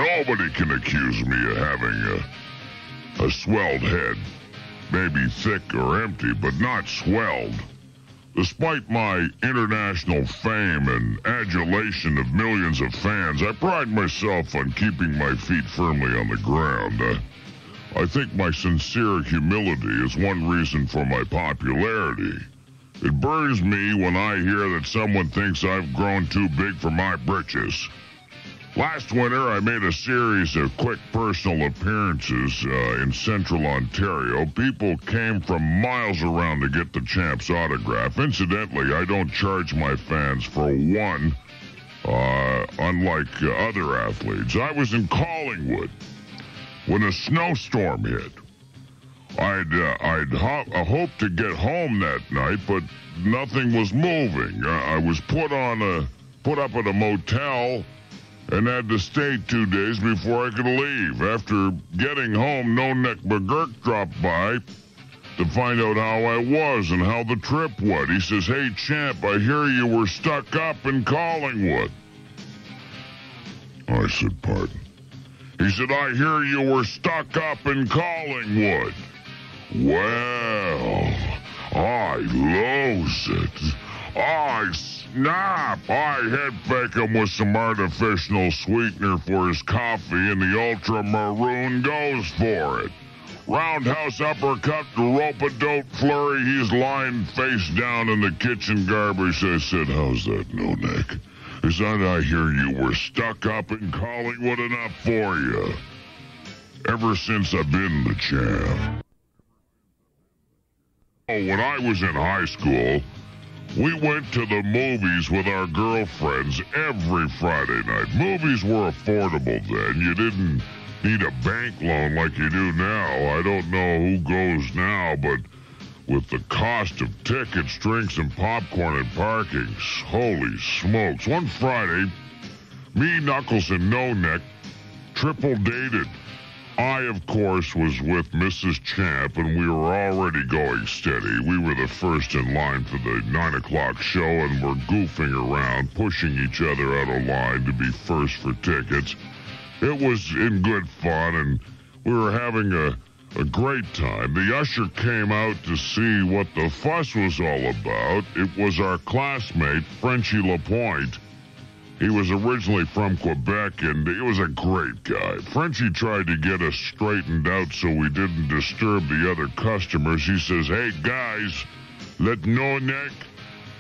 Nobody can accuse me of having a, a swelled head. Maybe thick or empty, but not swelled. Despite my international fame and adulation of millions of fans, I pride myself on keeping my feet firmly on the ground. Uh, I think my sincere humility is one reason for my popularity. It burns me when I hear that someone thinks I've grown too big for my britches. Last winter, I made a series of quick personal appearances uh, in central Ontario. People came from miles around to get the champ's autograph. Incidentally, I don't charge my fans for one, uh, unlike uh, other athletes. I was in Collingwood when a snowstorm hit. I'd uh, I'd ho- uh, hoped to get home that night, but nothing was moving. Uh, I was put on a put up at a motel and had to stay two days before I could leave. After getting home, No Neck McGurk dropped by to find out how I was and how the trip went. He says, Hey, champ, I hear you were stuck up in Collingwood. I said, Pardon. He said, I hear you were stuck up in Collingwood. Well, I lose it. I snap! I fake him with some artificial sweetener for his coffee, and the ultra maroon goes for it. Roundhouse uppercut, rope-a-dope flurry. He's lying face down in the kitchen garbage. I said, How's that, no neck? Is that I hear you were stuck up in Collingwood enough for you? Ever since I've been the champ. Oh, when I was in high school, we went to the movies with our girlfriends every Friday night. Movies were affordable then. You didn't need a bank loan like you do now. I don't know who goes now, but with the cost of tickets, drinks, and popcorn and parking, holy smokes. One Friday, me, Knuckles, and No Neck triple dated. I, of course, was with Mrs. Champ, and we were already going steady. We were the first in line for the 9 o'clock show, and were goofing around, pushing each other out of line to be first for tickets. It was in good fun, and we were having a, a great time. The usher came out to see what the fuss was all about. It was our classmate, Frenchie Lapointe. He was originally from Quebec, and he was a great guy. Frenchie tried to get us straightened out so we didn't disturb the other customers. He says, Hey, guys, let no neck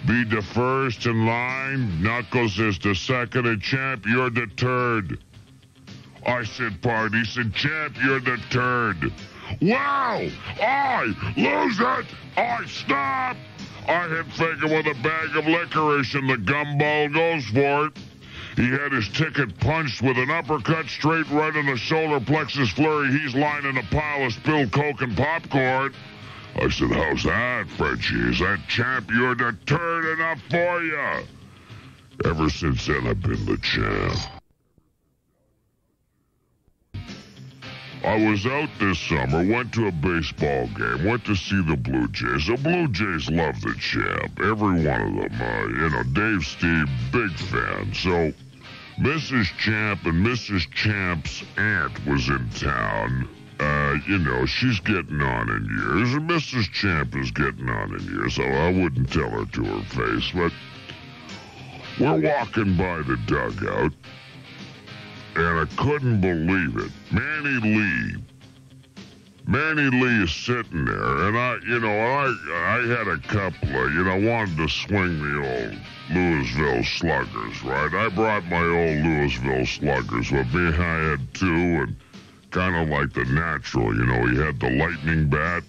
be the first in line. Knuckles is the second, and Champ, you're the third. I said, pardon. He said, Champ, you're the third. Wow! I lose it! I stop! I hit Fagan with a bag of licorice, and the gumball goes for it. He had his ticket punched with an uppercut straight right in the solar plexus flurry. He's lying in a pile of spilled coke and popcorn. I said, How's that, Frenchie? Is that champ you're deterred enough for you? Ever since then, I've been the champ. I was out this summer, went to a baseball game, went to see the Blue Jays. The Blue Jays love the champ. Every one of them. Uh, you know, Dave Stieb, big fan. So, Mrs. Champ and Mrs. Champ's aunt was in town. Uh, you know, she's getting on in years, and Mrs. Champ is getting on in years, so I wouldn't tell her to her face, but We're walking by the dugout, and I couldn't believe it. Manny Lee. Manny Lee is sitting there, and I, you know, I, I had a couple of, you know, wanted to swing the old Louisville Sluggers, right? I brought my old Louisville Sluggers with me. I had two, and kind of like the natural, you know, he had the lightning bat.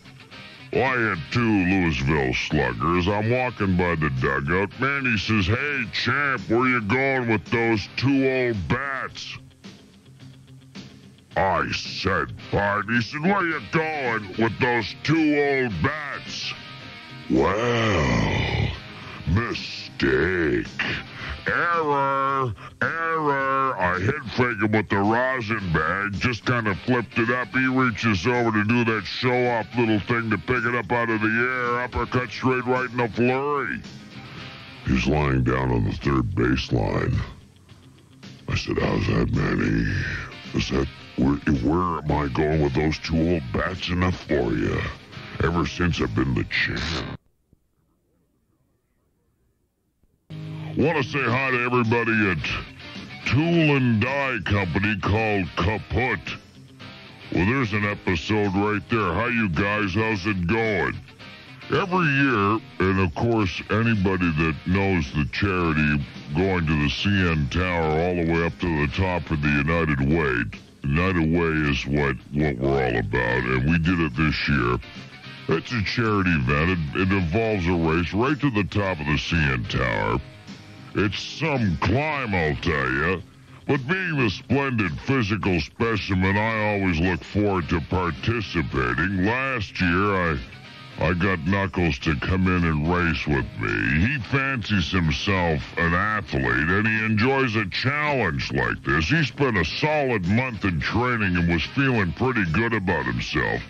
Well, I had two Louisville sluggers. I'm walking by the dugout. Manny says, Hey, champ, where you going with those two old bats? I said, Bart. He said, Where you going with those two old bats? Well, mistake. Error! Error! I hit him with the rosin bag, just kind of flipped it up. He reaches over to do that show off little thing to pick it up out of the air, uppercut straight right in the flurry. He's lying down on the third baseline. I said, How's that, Manny? I said, where, where am I going with those two old bats enough for you? Ever since I've been the champ. Want to say hi to everybody at Tool and Die Company called Kaput. Well, there's an episode right there. Hi, you guys. How's it going? Every year, and of course, anybody that knows the charity going to the CN Tower all the way up to the top of the United Way. United Way is what, what we're all about, and we did it this year. It's a charity event. It, it involves a race right to the top of the CN Tower. It's some climb, I'll tell you. But being the splendid physical specimen, I always look forward to participating. Last year, I I got Knuckles to come in and race with me. He fancies himself an athlete and he enjoys a challenge like this. He spent a solid month in training and was feeling pretty good about himself.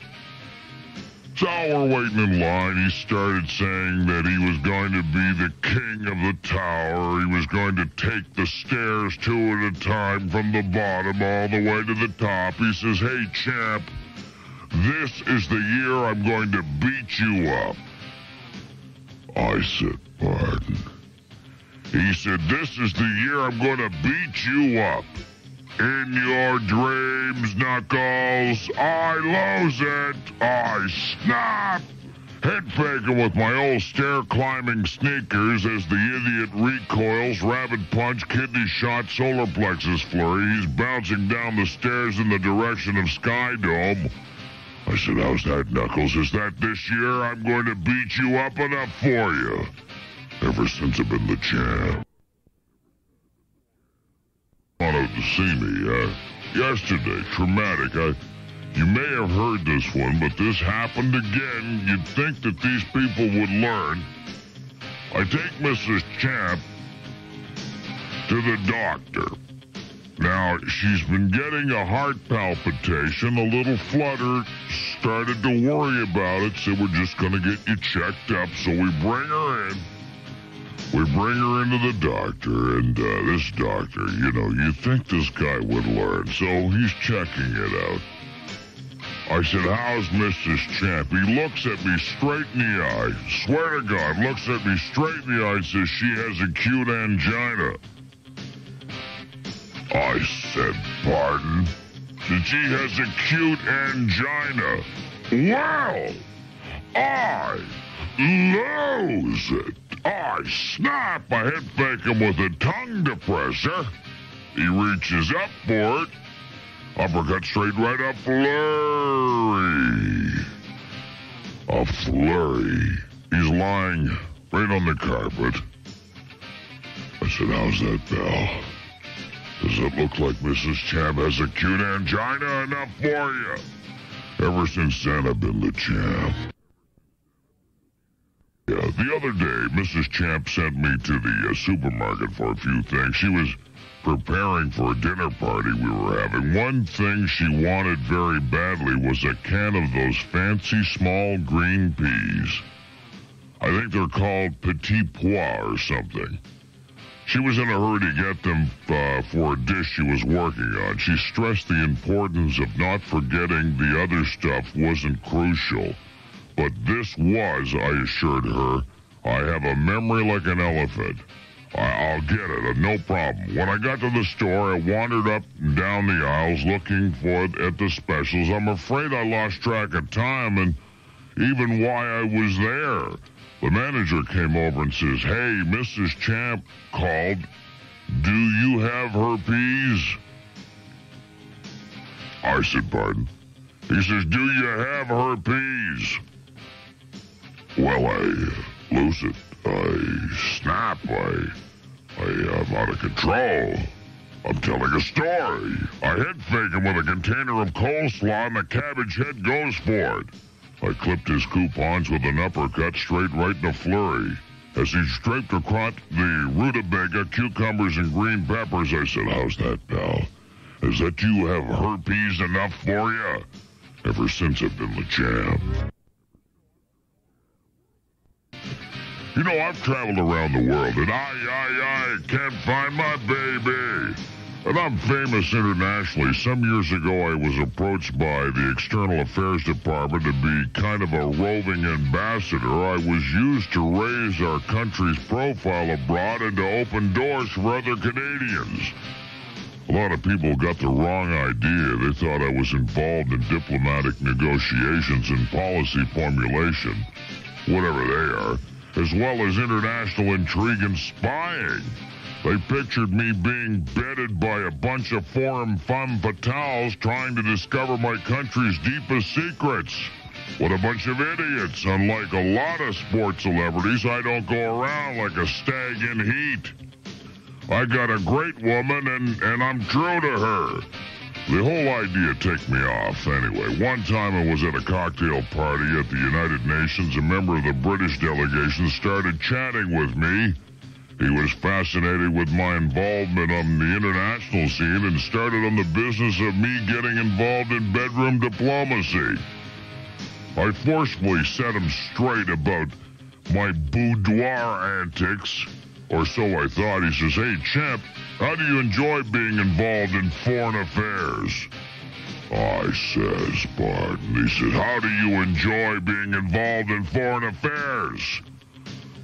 So we're waiting in line. He started saying that he was going to be the king of the tower. He was going to take the stairs two at a time from the bottom all the way to the top. He says, Hey, champ, this is the year I'm going to beat you up. I said, Pardon. He said, This is the year I'm going to beat you up. In your dreams, Knuckles, I lose it. I snap. Head faking with my old stair climbing sneakers as the idiot recoils, rabbit punch, kidney shot, solar plexus flurry. He's bouncing down the stairs in the direction of Sky Dome. I said, How's that, Knuckles? Is that this year I'm going to beat you up enough for you? Ever since I've been the champ wanted to see me uh, yesterday. Traumatic. I, you may have heard this one, but this happened again. You'd think that these people would learn. I take Mrs. Champ to the doctor. Now, she's been getting a heart palpitation, a little flutter, started to worry about it, so we're just going to get you checked up. So we bring her in. We bring her into the doctor, and uh, this doctor, you know, you think this guy would learn, so he's checking it out. I said, How's Mrs. Champ? He looks at me straight in the eye. Swear to God, looks at me straight in the eye and says she has acute angina. I said, Pardon? She has acute angina. Well, I lose it. I snap! I fake him with a tongue depressor. He reaches up for it. Uppercut straight right up flurry. A flurry. He's lying right on the carpet. I said, how's that, pal? Does it look like Mrs. Champ has acute angina enough for you? Ever since then, I've been the champ. Yeah, the other day, Mrs. Champ sent me to the uh, supermarket for a few things. She was preparing for a dinner party we were having. One thing she wanted very badly was a can of those fancy small green peas. I think they're called petit pois or something. She was in a hurry to get them uh, for a dish she was working on. She stressed the importance of not forgetting the other stuff wasn't crucial. But this was, I assured her. I have a memory like an elephant. I- will get it, uh, no problem. When I got to the store, I wandered up and down the aisles looking for it at the specials. I'm afraid I lost track of time and even why I was there. The manager came over and says, Hey, Mrs. Champ called. Do you have herpes? I said, Pardon? He says, Do you have herpes? Well, I lose it. I snap. I, I am out of control. I'm telling a story. I head fake him with a container of coleslaw and the cabbage head goes for it. I clipped his coupons with an uppercut straight right in the flurry. As he strafed across the rutabaga, cucumbers, and green peppers, I said, How's that, pal? Is that you have herpes enough for you? Ever since I've been the champ. You know, I've traveled around the world, and I, I, I can't find my baby. And I'm famous internationally. Some years ago, I was approached by the External Affairs Department to be kind of a roving ambassador. I was used to raise our country's profile abroad and to open doors for other Canadians. A lot of people got the wrong idea. They thought I was involved in diplomatic negotiations and policy formulation, whatever they are, as well as international intrigue and spying. They pictured me being bedded by a bunch of foreign femme fatales trying to discover my country's deepest secrets. What a bunch of idiots. Unlike a lot of sports celebrities, I don't go around like a stag in heat. I got a great woman and, and I'm true to her. The whole idea ticked me off anyway. One time I was at a cocktail party at the United Nations. A member of the British delegation started chatting with me he was fascinated with my involvement on the international scene and started on the business of me getting involved in bedroom diplomacy. I forcefully set him straight about my boudoir antics, or so I thought. He says, Hey, champ, how do you enjoy being involved in foreign affairs? I says, pardon. He says, How do you enjoy being involved in foreign affairs?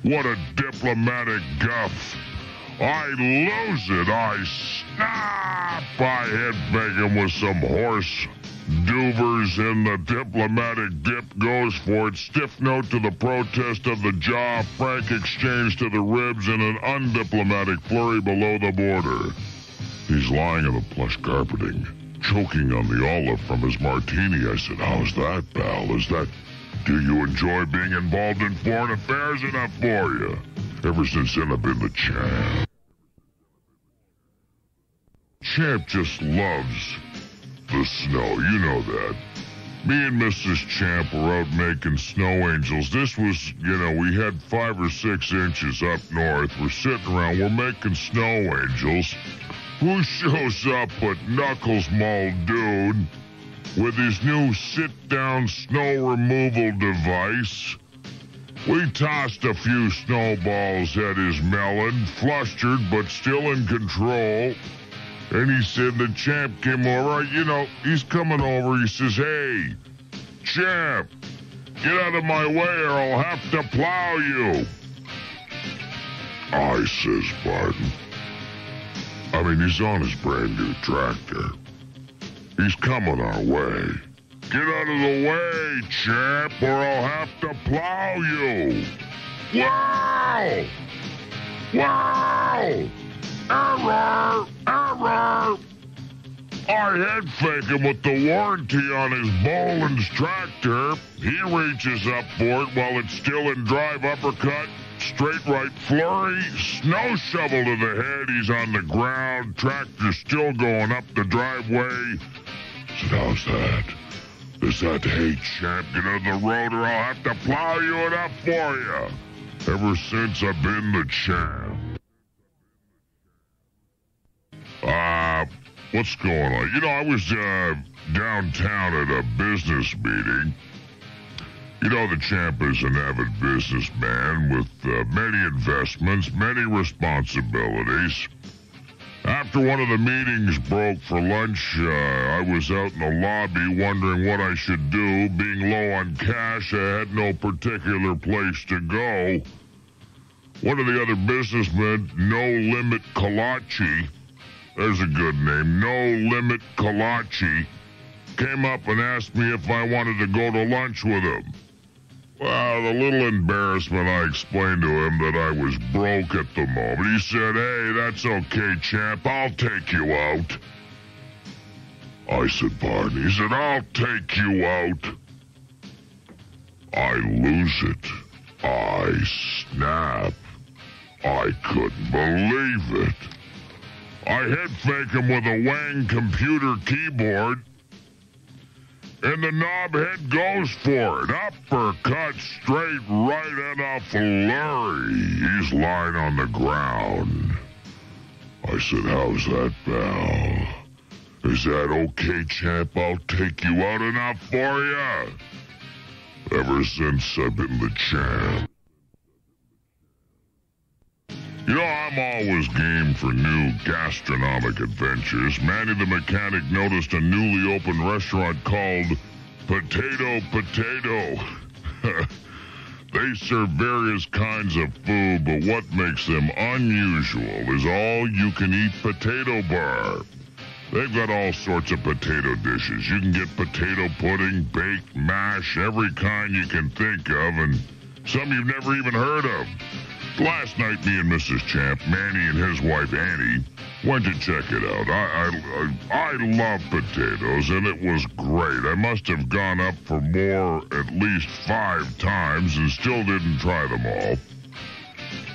What a diplomatic guff. I lose it. I snap. I head him with some horse duvers and the diplomatic dip goes for it. Stiff note to the protest of the jaw. Frank exchange to the ribs and an undiplomatic flurry below the border. He's lying on the plush carpeting, choking on the olive from his martini. I said, How's that, pal? Is that do you enjoy being involved in foreign affairs enough for you? Ever since then, I've been the champ. Champ just loves the snow. You know that. Me and Mrs. Champ were out making snow angels. This was, you know, we had five or six inches up north. We're sitting around, we're making snow angels. Who shows up but Knuckles Muldoon? With his new sit-down snow removal device. We tossed a few snowballs at his melon, flustered but still in control. And he said the champ came over. You know, he's coming over. He says, Hey, champ, get out of my way or I'll have to plow you. I says, pardon. I mean, he's on his brand new tractor. He's coming our way. Get out of the way, champ, or I'll have to plow you. Wow! Wow! Error! Error! I head fake him with the warranty on his Bolens tractor. He reaches up for it while it's still in drive uppercut. Straight right flurry, snow shovel to the head. He's on the ground. Tractor still going up the driveway. How's that? Is that, hey, champion of the road or I'll have to plow you up for you. Ever since I've been the champ. Uh, what's going on? You know, I was, uh, downtown at a business meeting. You know, the champ is an avid businessman with uh, many investments, many responsibilities. After one of the meetings broke for lunch, uh, I was out in the lobby wondering what I should do. Being low on cash, I had no particular place to go. One of the other businessmen, No Limit Kalachi, there's a good name, No Limit Kalachi, came up and asked me if I wanted to go to lunch with him. Well, the little embarrassment, I explained to him that I was broke at the moment. He said, hey, that's okay, champ. I'll take you out. I said, Barney. He said, I'll take you out. I lose it. I snap. I couldn't believe it. I hit fake him with a Wang computer keyboard and the knobhead goes for it. Uppercut straight right and a flurry. He's lying on the ground. I said, How's that, pal? Is that okay, champ? I'll take you out enough for you. Ever since I've been the champ. You know, I'm always game for new gastronomic adventures. Manny the mechanic noticed a newly opened restaurant called Potato Potato. they serve various kinds of food, but what makes them unusual is all you can eat potato bar. They've got all sorts of potato dishes. You can get potato pudding, baked, mash, every kind you can think of, and some you've never even heard of. Last night, me and Mrs. Champ, Manny and his wife Annie, went to check it out. I, I, I, love potatoes, and it was great. I must have gone up for more at least five times and still didn't try them all.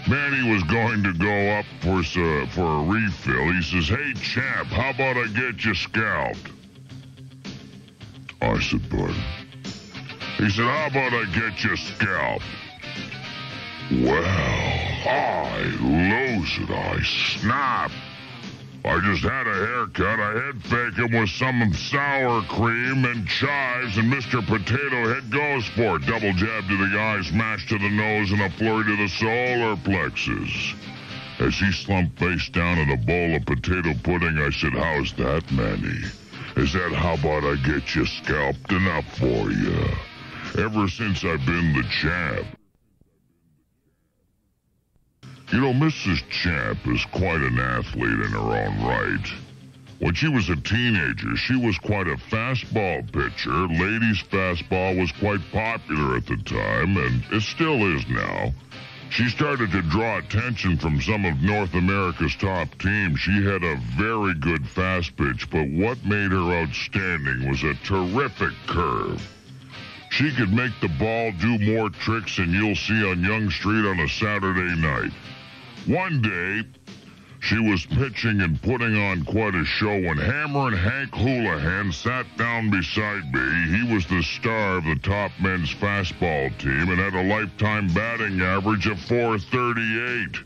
Manny was going to go up for, uh, for a refill. He says, Hey, champ, how about I get you scalped? I said, Bud. He said, How about I get you scalped? Well, I lose it. I snap. I just had a haircut. I head fake him with some sour cream and chives, and Mr. Potato Head goes for it. Double jab to the eyes, smash to the nose, and a flurry to the solar plexus. As he slumped face down in a bowl of potato pudding, I said, How's that, Manny? Is that how about I get you scalped enough for you? Ever since I've been the champ. You know, Mrs. Champ is quite an athlete in her own right. When she was a teenager, she was quite a fastball pitcher. Ladies' fastball was quite popular at the time, and it still is now. She started to draw attention from some of North America's top teams. She had a very good fast pitch, but what made her outstanding was a terrific curve. She could make the ball do more tricks than you'll see on Yonge Street on a Saturday night. One day, she was pitching and putting on quite a show when Hammerin' Hank Houlihan sat down beside me. He was the star of the top men's fastball team and had a lifetime batting average of 438.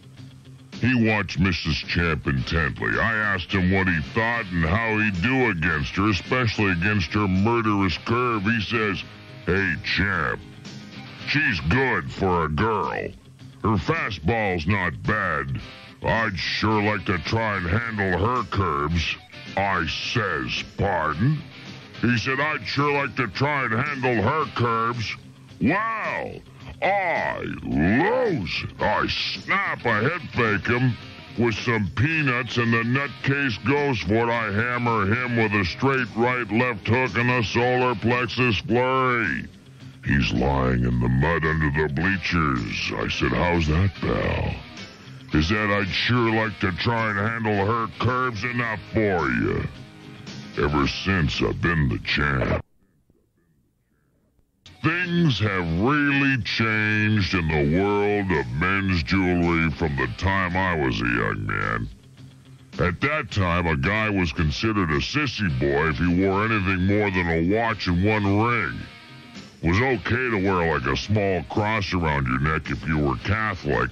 He watched Mrs. Champ intently. I asked him what he thought and how he'd do against her, especially against her murderous curve. He says, Hey, Champ, she's good for a girl. Her fastball's not bad. I'd sure like to try and handle her curves. I says, pardon? He said, I'd sure like to try and handle her curves. Well, I lose. I snap a head fake him with some peanuts, and the nutcase goes for it. I hammer him with a straight right left hook and a solar plexus flurry. He's lying in the mud under the bleachers. I said, How's that, pal? He said, I'd sure like to try and handle her curves enough for you. Ever since I've been the champ. Things have really changed in the world of men's jewelry from the time I was a young man. At that time, a guy was considered a sissy boy if he wore anything more than a watch and one ring was okay to wear like a small cross around your neck if you were Catholic.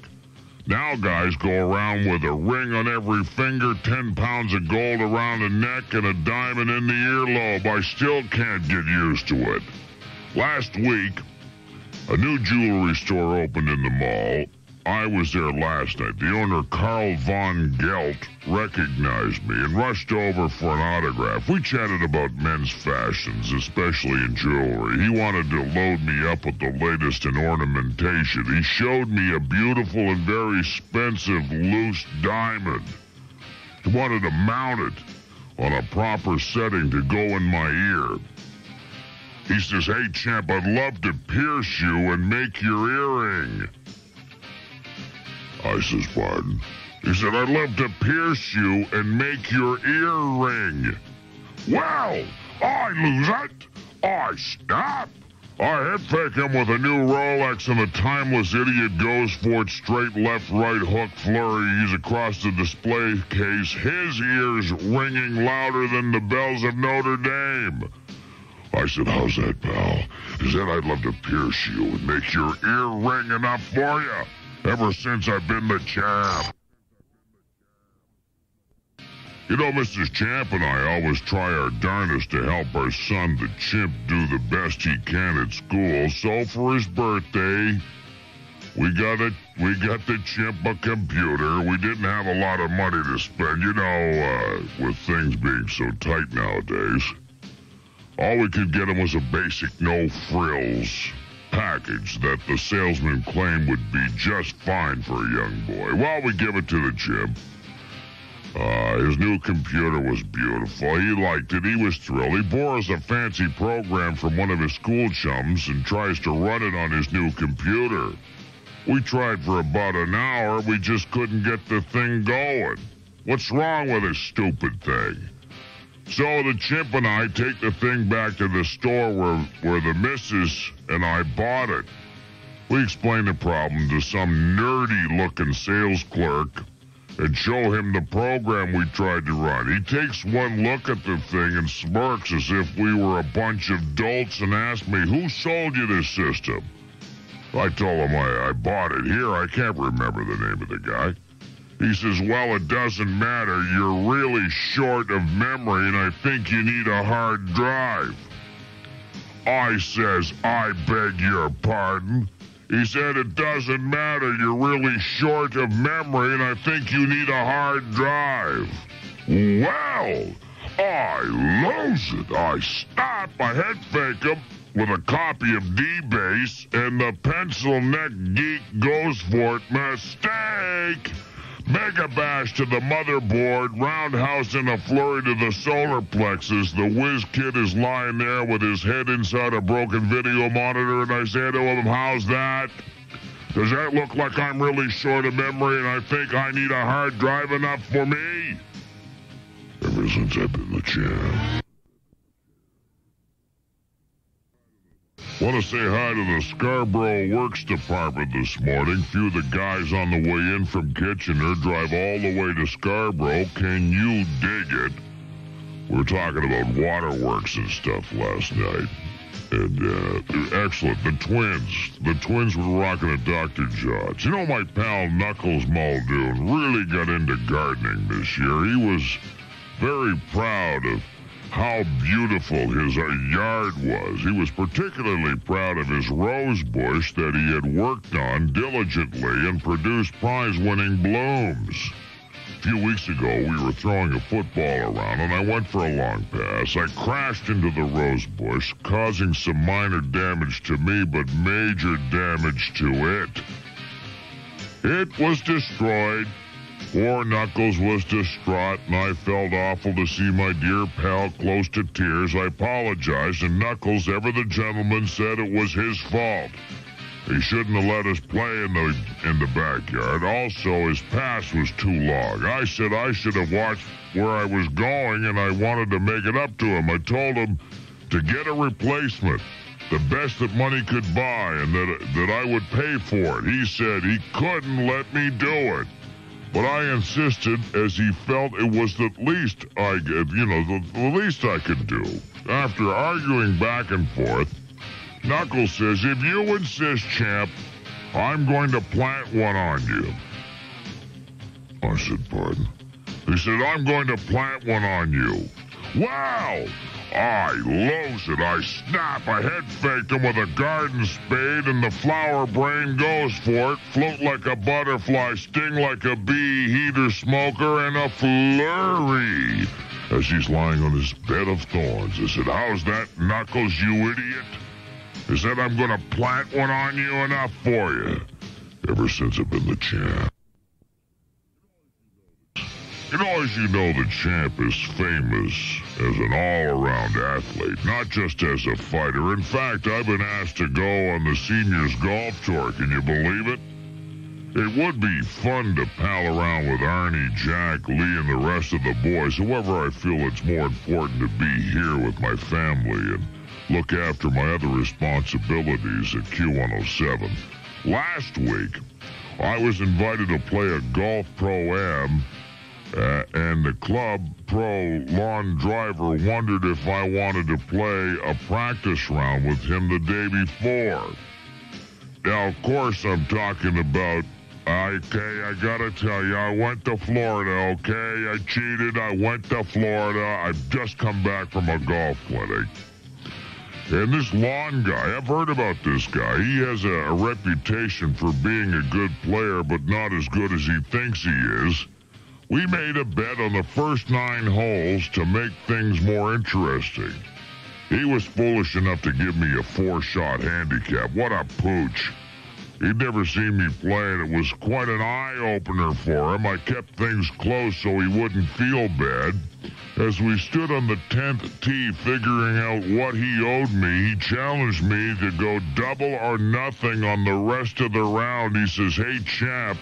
Now guys go around with a ring on every finger, 10 pounds of gold around the neck, and a diamond in the earlobe. I still can't get used to it. Last week, a new jewelry store opened in the mall. I was there last night. The owner, Carl von Gelt, recognized me and rushed over for an autograph. We chatted about men's fashions, especially in jewelry. He wanted to load me up with the latest in ornamentation. He showed me a beautiful and very expensive loose diamond. He wanted to mount it on a proper setting to go in my ear. He says, Hey, champ, I'd love to pierce you and make your earring. I says, Pardon? He said, I'd love to pierce you and make your ear ring. Well, I lose it. I stop. I hit fake him with a new Rolex and the timeless idiot goes for it straight left right hook flurry. He's across the display case, his ears ringing louder than the bells of Notre Dame. I said, How's that, pal? He said, I'd love to pierce you and make your ear ring enough for you. Ever since I've been the champ. You know, Mrs. Champ and I always try our darndest to help our son, the chimp, do the best he can at school. So for his birthday, we got a we got the chimp a computer. We didn't have a lot of money to spend, you know, uh, with things being so tight nowadays. All we could get him was a basic no frills package that the salesman claimed would be just fine for a young boy. Well, we give it to the chimp. Uh, his new computer was beautiful. He liked it. He was thrilled. He borrows a fancy program from one of his school chums and tries to run it on his new computer. We tried for about an hour. We just couldn't get the thing going. What's wrong with this stupid thing? So the chimp and I take the thing back to the store where, where the missus and I bought it. We explain the problem to some nerdy looking sales clerk and show him the program we tried to run. He takes one look at the thing and smirks as if we were a bunch of dolts and asks me, Who sold you this system? I told him I, I bought it here. I can't remember the name of the guy. He says, Well, it doesn't matter. You're really short of memory, and I think you need a hard drive. I says, I beg your pardon. He said, It doesn't matter. You're really short of memory, and I think you need a hard drive. Well, I lose it. I stop. I head fake him with a copy of dBase, and the pencil neck geek goes for it. Mistake! Mega bash to the motherboard, roundhouse in a flurry to the solar plexus. The whiz kid is lying there with his head inside a broken video monitor, and I say to him, How's that? Does that look like I'm really short of memory and I think I need a hard drive enough for me? Ever since I've been the champ. Want to say hi to the Scarborough Works Department this morning. Few of the guys on the way in from Kitchener drive all the way to Scarborough. Can you dig it? We are talking about waterworks and stuff last night. And, uh, excellent. The twins. The twins were rocking at Dr. John's. You know, my pal Knuckles Muldoon really got into gardening this year. He was very proud of how beautiful his uh, yard was. He was particularly proud of his rose bush that he had worked on diligently and produced prize winning blooms. A few weeks ago, we were throwing a football around and I went for a long pass. I crashed into the rose bush, causing some minor damage to me, but major damage to it. It was destroyed Poor Knuckles was distraught, and I felt awful to see my dear pal close to tears. I apologized, and Knuckles, ever the gentleman, said it was his fault. He shouldn't have let us play in the in the backyard. Also, his pass was too long. I said I should have watched where I was going, and I wanted to make it up to him. I told him to get a replacement, the best that money could buy, and that that I would pay for it. He said he couldn't let me do it. But I insisted, as he felt it was the least I, could, you know, the, the least I could do. After arguing back and forth, Knuckles says, "If you insist, champ, I'm going to plant one on you." I said, "Pardon?" He said, "I'm going to plant one on you." Wow! I lose it. I snap. I head faked him with a garden spade, and the flower brain goes for it. Float like a butterfly, sting like a bee, heater smoker, and a flurry. As he's lying on his bed of thorns, I said, How's that, Knuckles, you idiot? He said, I'm going to plant one on you enough for you. Ever since I've been the champ. You know, as you know, the champ is famous as an all-around athlete, not just as a fighter. In fact, I've been asked to go on the seniors golf tour. Can you believe it? It would be fun to pal around with Arnie, Jack, Lee, and the rest of the boys. However, I feel it's more important to be here with my family and look after my other responsibilities at Q107. Last week, I was invited to play a golf pro-am uh, and the club pro lawn driver wondered if I wanted to play a practice round with him the day before. Now, of course, I'm talking about. Okay, I gotta tell you, I went to Florida, okay? I cheated, I went to Florida. I've just come back from a golf clinic. And this lawn guy, I've heard about this guy. He has a, a reputation for being a good player, but not as good as he thinks he is. We made a bet on the first nine holes to make things more interesting. He was foolish enough to give me a four shot handicap. What a pooch. He'd never seen me play, and it was quite an eye opener for him. I kept things close so he wouldn't feel bad. As we stood on the 10th tee figuring out what he owed me, he challenged me to go double or nothing on the rest of the round. He says, Hey, champ,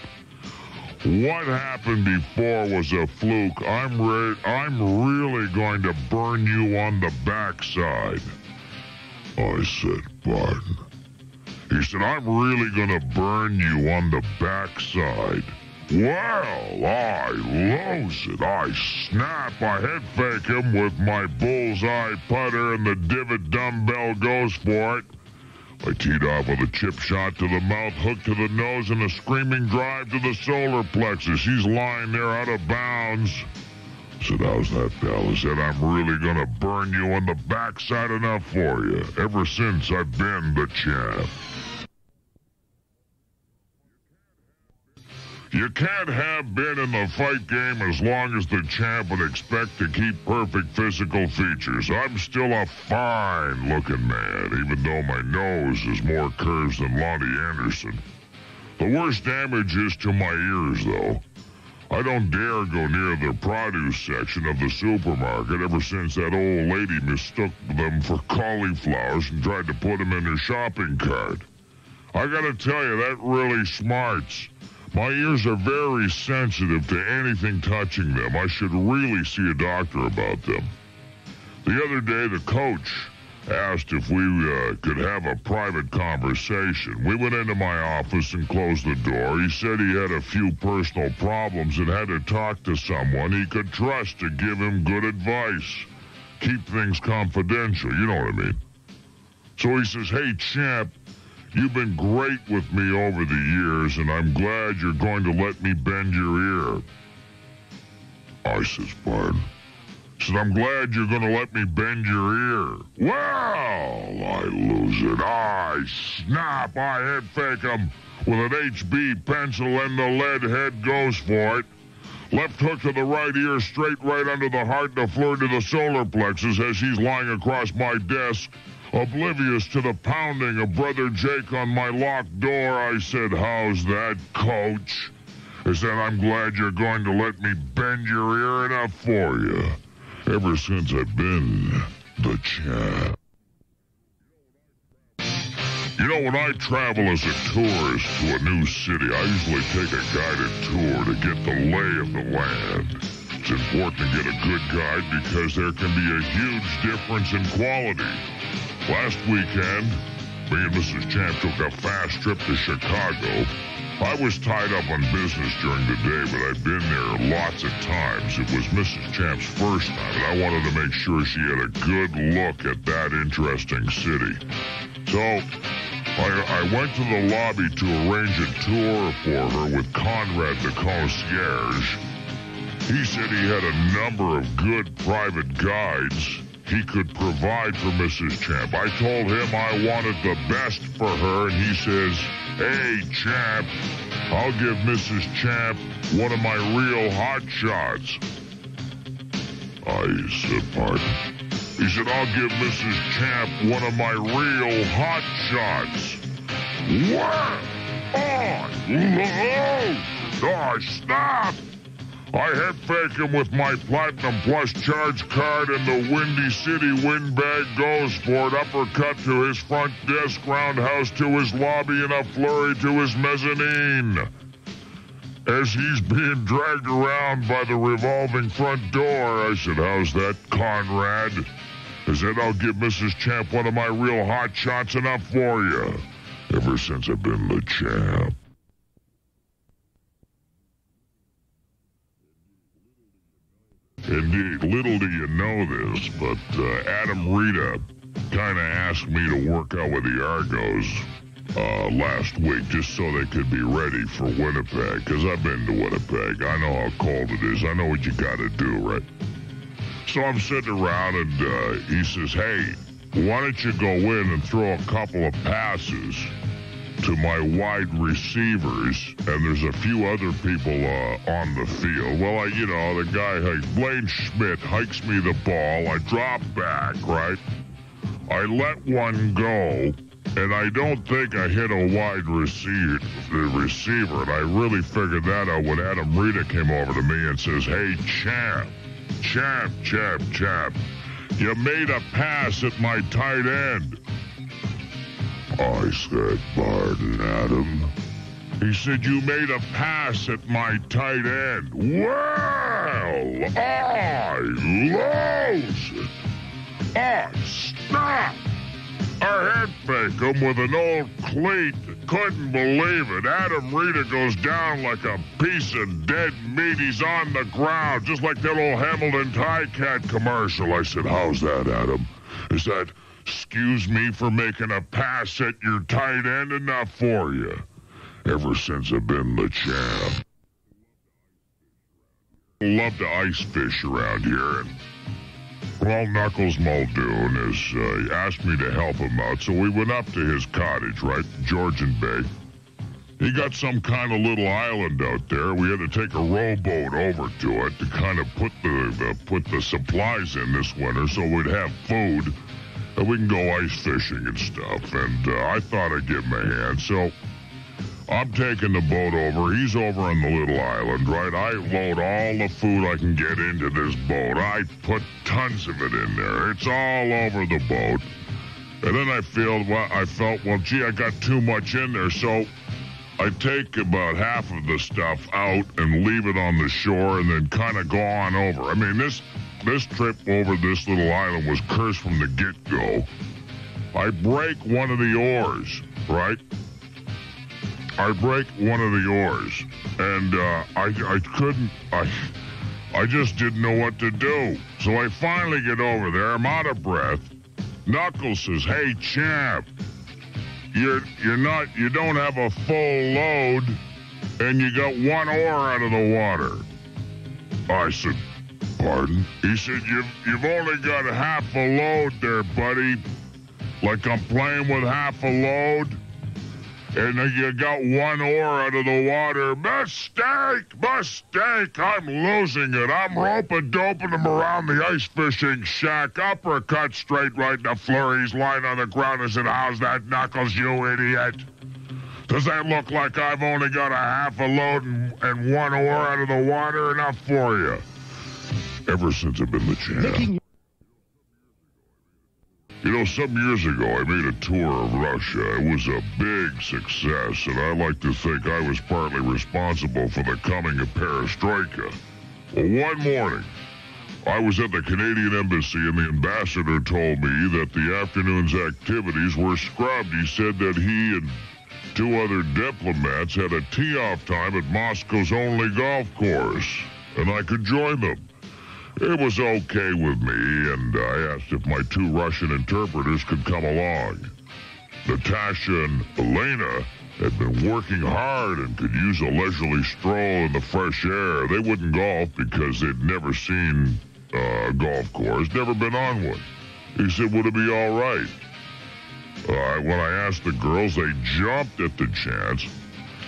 what happened before was a fluke. I'm re- I'm really going to burn you on the backside. I said, pardon. He said, I'm really going to burn you on the backside. Well, I lose it. I snap. I head fake him with my bullseye putter, and the divot dumbbell goes for it. I teed off with a chip shot to the mouth, hook to the nose, and a screaming drive to the solar plexus. He's lying there out of bounds. I said, how's that, pal? I said, I'm really gonna burn you on the backside enough for you. Ever since I've been the champ. You can't have been in the fight game as long as the champ would expect to keep perfect physical features. I'm still a fine looking man, even though my nose is more curves than Loni Anderson. The worst damage is to my ears, though. I don't dare go near the produce section of the supermarket ever since that old lady mistook them for cauliflowers and tried to put them in her shopping cart. I gotta tell you, that really smarts. My ears are very sensitive to anything touching them. I should really see a doctor about them. The other day, the coach asked if we uh, could have a private conversation. We went into my office and closed the door. He said he had a few personal problems and had to talk to someone he could trust to give him good advice. Keep things confidential, you know what I mean. So he says, Hey, champ, You've been great with me over the years, and I'm glad you're going to let me bend your ear. I says, pardon? Said, I'm glad you're going to let me bend your ear. Well, I lose it. I snap. I head fake him with an HB pencil, and the lead head goes for it. Left hook to the right ear, straight right under the heart, a flirt to the solar plexus as he's lying across my desk. Oblivious to the pounding of Brother Jake on my locked door, I said, How's that, coach? I said, I'm glad you're going to let me bend your ear enough for you. Ever since I've been the champ. You know, when I travel as a tourist to a new city, I usually take a guided tour to get the lay of the land. It's important to get a good guide because there can be a huge difference in quality. Last weekend, me and Mrs. Champ took a fast trip to Chicago. I was tied up on business during the day, but I'd been there lots of times. It was Mrs. Champ's first time, and I wanted to make sure she had a good look at that interesting city. So, I, I went to the lobby to arrange a tour for her with Conrad the concierge. He said he had a number of good private guides he could provide for Mrs. Champ. I told him I wanted the best for her, and he says, Hey, Champ, I'll give Mrs. Champ one of my real hot shots. I said, pardon? He said, I'll give Mrs. Champ one of my real hot shots. What? Oh, oh, stop! I fake him with my Platinum Plus charge card and the Windy City windbag goes for an Uppercut to his front desk, roundhouse to his lobby, and a flurry to his mezzanine. As he's being dragged around by the revolving front door, I said, How's that, Conrad? I said, I'll give Mrs. Champ one of my real hot shots enough for you. Ever since I've been the champ. Indeed, little do you know this, but uh, Adam Rita kind of asked me to work out with the Argos uh, last week just so they could be ready for Winnipeg, because I've been to Winnipeg. I know how cold it is. I know what you got to do, right? So I'm sitting around, and uh, he says, hey, why don't you go in and throw a couple of passes to my wide receivers, and there's a few other people uh, on the field. Well, I, you know, the guy, like Blaine Schmidt, hikes me the ball. I drop back, right? I let one go, and I don't think I hit a wide receiver, the receiver. And I really figured that out when Adam Rita came over to me and says, "Hey, champ, champ, champ, champ, you made a pass at my tight end." I said, pardon, Adam. He said, you made a pass at my tight end. Well, I lose it. I stop. I head fake him with an old cleat. Couldn't believe it. Adam Rita goes down like a piece of dead meat. He's on the ground, just like that old Hamilton Tiger-Cat commercial. I said, how's that, Adam? Is that Excuse me for making a pass at your tight end enough for you. Ever since I've been the champ. Love to ice fish around here. And, well, Knuckles Muldoon has uh, asked me to help him out, so we went up to his cottage, right? Georgian Bay. He got some kind of little island out there. We had to take a rowboat over to it to kind of put the, the put the supplies in this winter so we'd have food and we can go ice fishing and stuff. And uh, I thought I'd give him a hand. So I'm taking the boat over. He's over on the little island, right? I load all the food I can get into this boat. I put tons of it in there. It's all over the boat. And then I feel, well, I felt, well, gee, I got too much in there. So I take about half of the stuff out and leave it on the shore and then kind of go on over. I mean, this this trip over this little island was cursed from the get-go. I break one of the oars, right? I break one of the oars, and uh, I I couldn't I I just didn't know what to do. So I finally get over there. I'm out of breath. Knuckles says, "Hey, champ, you're you're not you don't have a full load, and you got one oar out of the water." I said, Pardon? He said, you've, you've only got half a load there, buddy. Like I'm playing with half a load. And you got one oar out of the water. Mistake! Mistake! I'm losing it. I'm roping doping him around the ice fishing shack. Uppercut straight right in the flurries, lying on the ground and said, How's that, Knuckles, you idiot? Does that look like I've only got a half a load and, and one oar out of the water? Enough for you ever since I've been the champ. You know, some years ago, I made a tour of Russia. It was a big success, and I like to think I was partly responsible for the coming of perestroika. Well, one morning, I was at the Canadian Embassy, and the ambassador told me that the afternoon's activities were scrubbed. He said that he and two other diplomats had a tee off time at Moscow's only golf course, and I could join them. It was okay with me, and I asked if my two Russian interpreters could come along. Natasha and Elena had been working hard and could use a leisurely stroll in the fresh air. They wouldn't golf because they'd never seen uh, a golf course, never been on one. He said, Would it be all right? Uh, when I asked the girls, they jumped at the chance.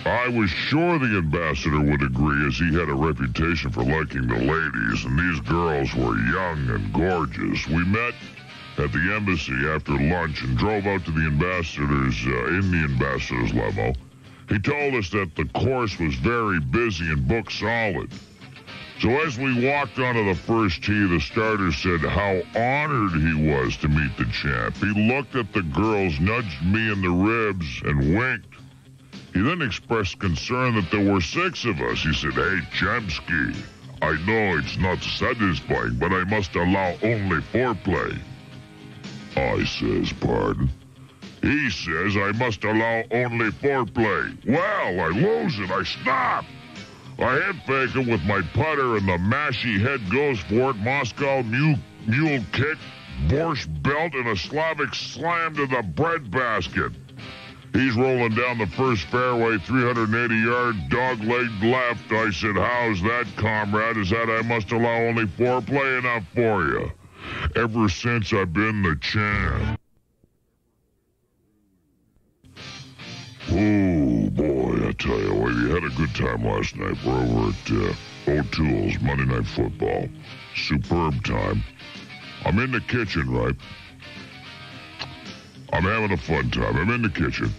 I was sure the ambassador would agree as he had a reputation for liking the ladies, and these girls were young and gorgeous. We met at the embassy after lunch and drove out to the ambassador's, uh, in the ambassador's limo. He told us that the course was very busy and booked solid. So as we walked onto the first tee, the starter said how honored he was to meet the champ. He looked at the girls, nudged me in the ribs, and winked. He then expressed concern that there were six of us. He said, Hey, Chomsky, I know it's not satisfying, but I must allow only foreplay. I says, pardon? He says I must allow only foreplay. Well, I lose it. I stop. I head fake him with my putter, and the mashie head goes for it. Moscow mule, kick, borscht belt, and a Slavic slam to the bread basket. He's rolling down the first fairway, 380 yard, dog legged left. I said, How's that, comrade? Is that I must allow only four foreplay enough for you? Ever since I've been the champ. Oh, boy, I tell you, we had a good time last night. We're over at uh, O'Toole's Monday Night Football. Superb time. I'm in the kitchen, right? I'm having a fun time. I'm in the kitchen.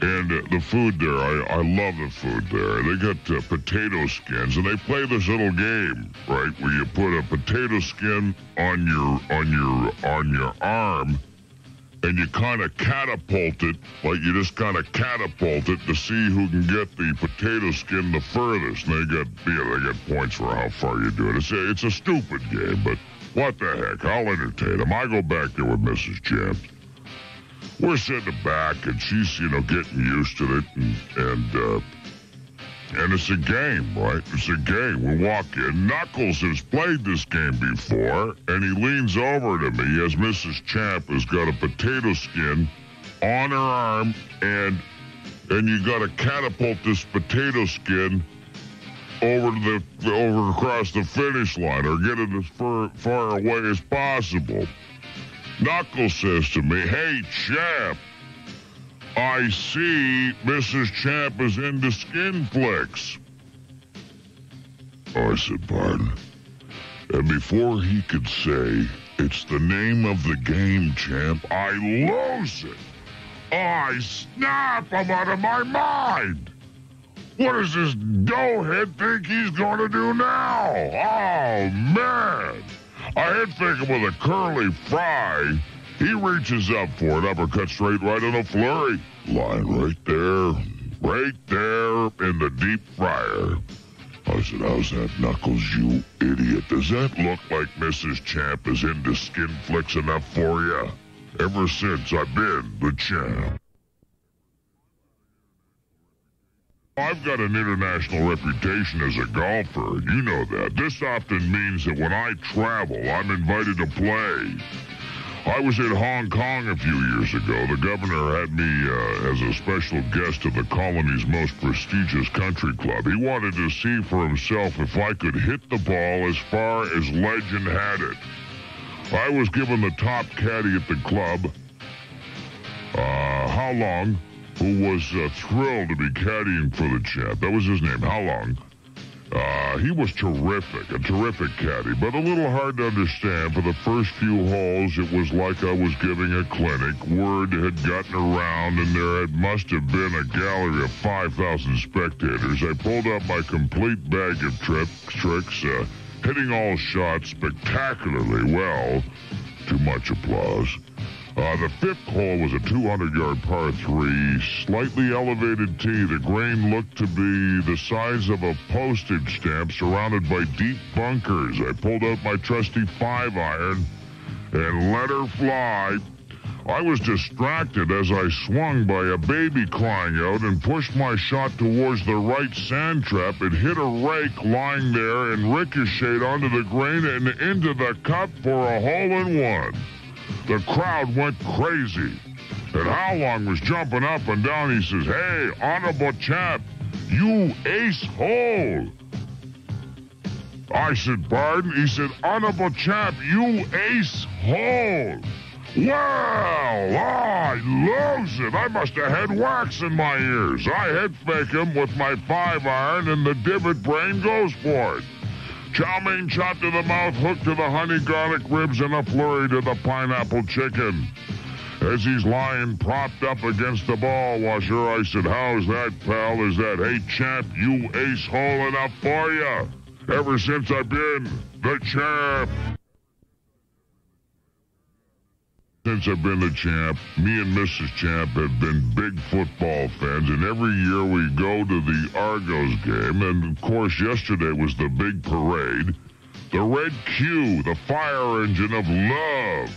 And uh, the food there, I, I love the food there. They got uh, potato skins, and they play this little game, right, where you put a potato skin on your on your on your arm, and you kind of catapult it, like you just kind of catapult it to see who can get the potato skin the furthest. And they got yeah, they got points for how far you do it. It's a, it's a stupid game, but what the heck? I'll entertain them. I go back there with Mrs. Champ we're sitting back, and she's, you know, getting used to it, and and uh, and it's a game, right? It's a game. We walk in. Knuckles has played this game before, and he leans over to me as Mrs. Champ has got a potato skin on her arm, and and you got to catapult this potato skin over the over across the finish line, or get it as far, far away as possible. Knuckles says to me, Hey, Champ, I see Mrs. Champ is into skin flicks. I said, Pardon? And before he could say, It's the name of the game, Champ, I lose it. I snap, I'm out of my mind. What does this doughhead think he's going to do now? Oh, man. I hit him with a curly fry. He reaches up for it, uppercut straight right in a flurry. Line right there, right there in the deep fryer. I said, how's that, Knuckles, you idiot? Does that look like Mrs. Champ is into skin flicks enough for you? Ever since I've been the champ. I've got an international reputation as a golfer, and you know that. This often means that when I travel, I'm invited to play. I was in Hong Kong a few years ago. The governor had me uh, as a special guest of the colony's most prestigious country club. He wanted to see for himself if I could hit the ball as far as legend had it. I was given the top caddy at the club. Uh, how long? Who was uh, thrilled to be caddying for the champ. That was his name. How long? Uh, he was terrific, a terrific caddy, but a little hard to understand. For the first few holes, it was like I was giving a clinic. Word had gotten around, and there had must have been a gallery of 5,000 spectators. I pulled out my complete bag of tri- tricks, uh, hitting all shots spectacularly well. Too much applause. Uh, the fifth hole was a 200-yard par three, slightly elevated tee. The green looked to be the size of a postage stamp, surrounded by deep bunkers. I pulled out my trusty five iron and let her fly. I was distracted as I swung by a baby crying out and pushed my shot towards the right sand trap. It hit a rake lying there and ricocheted onto the green and into the cup for a hole in one. The crowd went crazy. And Howlong was jumping up and down. He says, Hey, honorable chap, you ace hole. I said, Pardon? He said, Honorable chap, you ace hole. Well, I lose it. I must have had wax in my ears. I head fake him with my five iron, and the divot brain goes for it. Chow mein chop to the mouth, hook to the honey garlic ribs, and a flurry to the pineapple chicken. As he's lying propped up against the ball washer, I said, How's that, pal? Is that, hey, champ, you ace hole enough for you? Ever since I've been the champ. Since I've been the champ, me and Mrs. Champ have been big football fans, and every year we go to the Argos game, and of course yesterday was the big parade. The Red Q, the fire engine of love,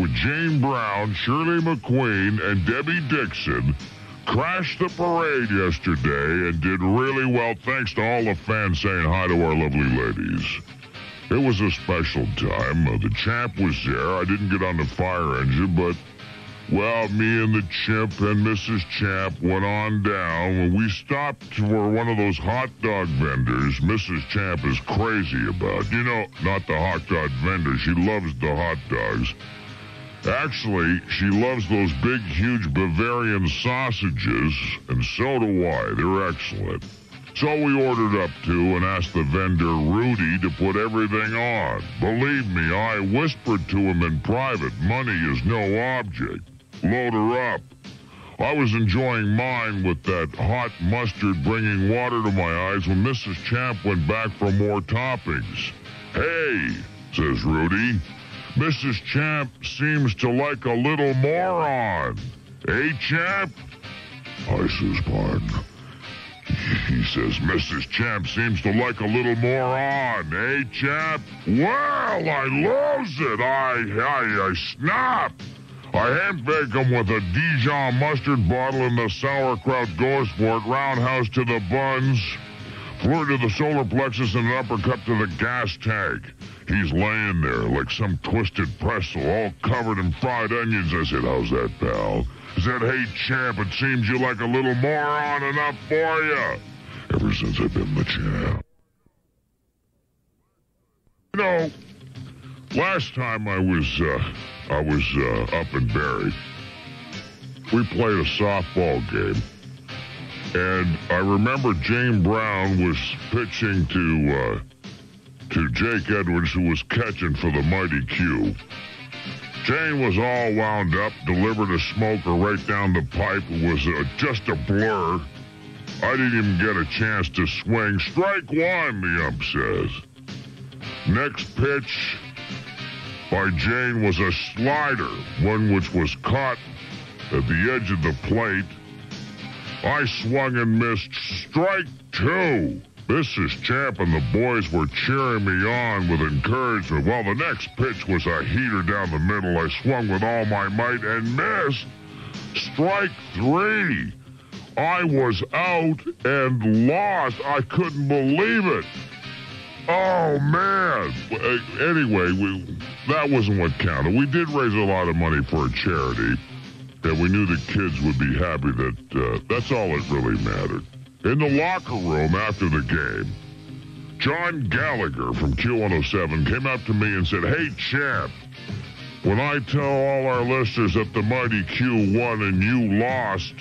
with Jane Brown, Shirley McQueen, and Debbie Dixon, crashed the parade yesterday and did really well thanks to all the fans saying hi to our lovely ladies. It was a special time. Uh, the champ was there. I didn't get on the fire engine, but, well, me and the chimp and Mrs. Champ went on down. When we stopped for one of those hot dog vendors, Mrs. Champ is crazy about. You know, not the hot dog vendor. She loves the hot dogs. Actually, she loves those big, huge Bavarian sausages, and so do I. They're excellent. So we ordered up to and asked the vendor, Rudy, to put everything on. Believe me, I whispered to him in private, money is no object. Load her up. I was enjoying mine with that hot mustard bringing water to my eyes when Mrs. Champ went back for more toppings. Hey, says Rudy, Mrs. Champ seems to like a little more on. Hey, Champ? I says, pardon. He says, Mrs. Champ seems to like a little more on, eh, Champ? Well, I lose it. I, I, I snap. I bake him with a Dijon mustard bottle and the sauerkraut goes for it, roundhouse to the buns, floor to the solar plexus and an uppercut to the gas tank. He's laying there like some twisted pretzel, all covered in fried onions. I said, how's that, pal? Said, hey, champ, it seems you like a little more on enough for you. Ever since I've been the champ. You know, last time I was, uh, I was, uh, up in Barrie, we played a softball game. And I remember Jane Brown was pitching to, uh, to Jake Edwards, who was catching for the Mighty Q. Jane was all wound up, delivered a smoker right down the pipe. It was uh, just a blur. I didn't even get a chance to swing. Strike one, the ump says. Next pitch by Jane was a slider, one which was caught at the edge of the plate. I swung and missed. Strike two. Mrs. Champ and the boys were cheering me on with encouragement. Well, the next pitch was a heater down the middle. I swung with all my might and missed. Strike three. I was out and lost. I couldn't believe it. Oh, man. Anyway, we, that wasn't what counted. We did raise a lot of money for a charity, and we knew the kids would be happy that uh, that's all that really mattered. In the locker room after the game, John Gallagher from Q107 came up to me and said, Hey, champ, when I tell all our listeners that the Mighty Q won and you lost,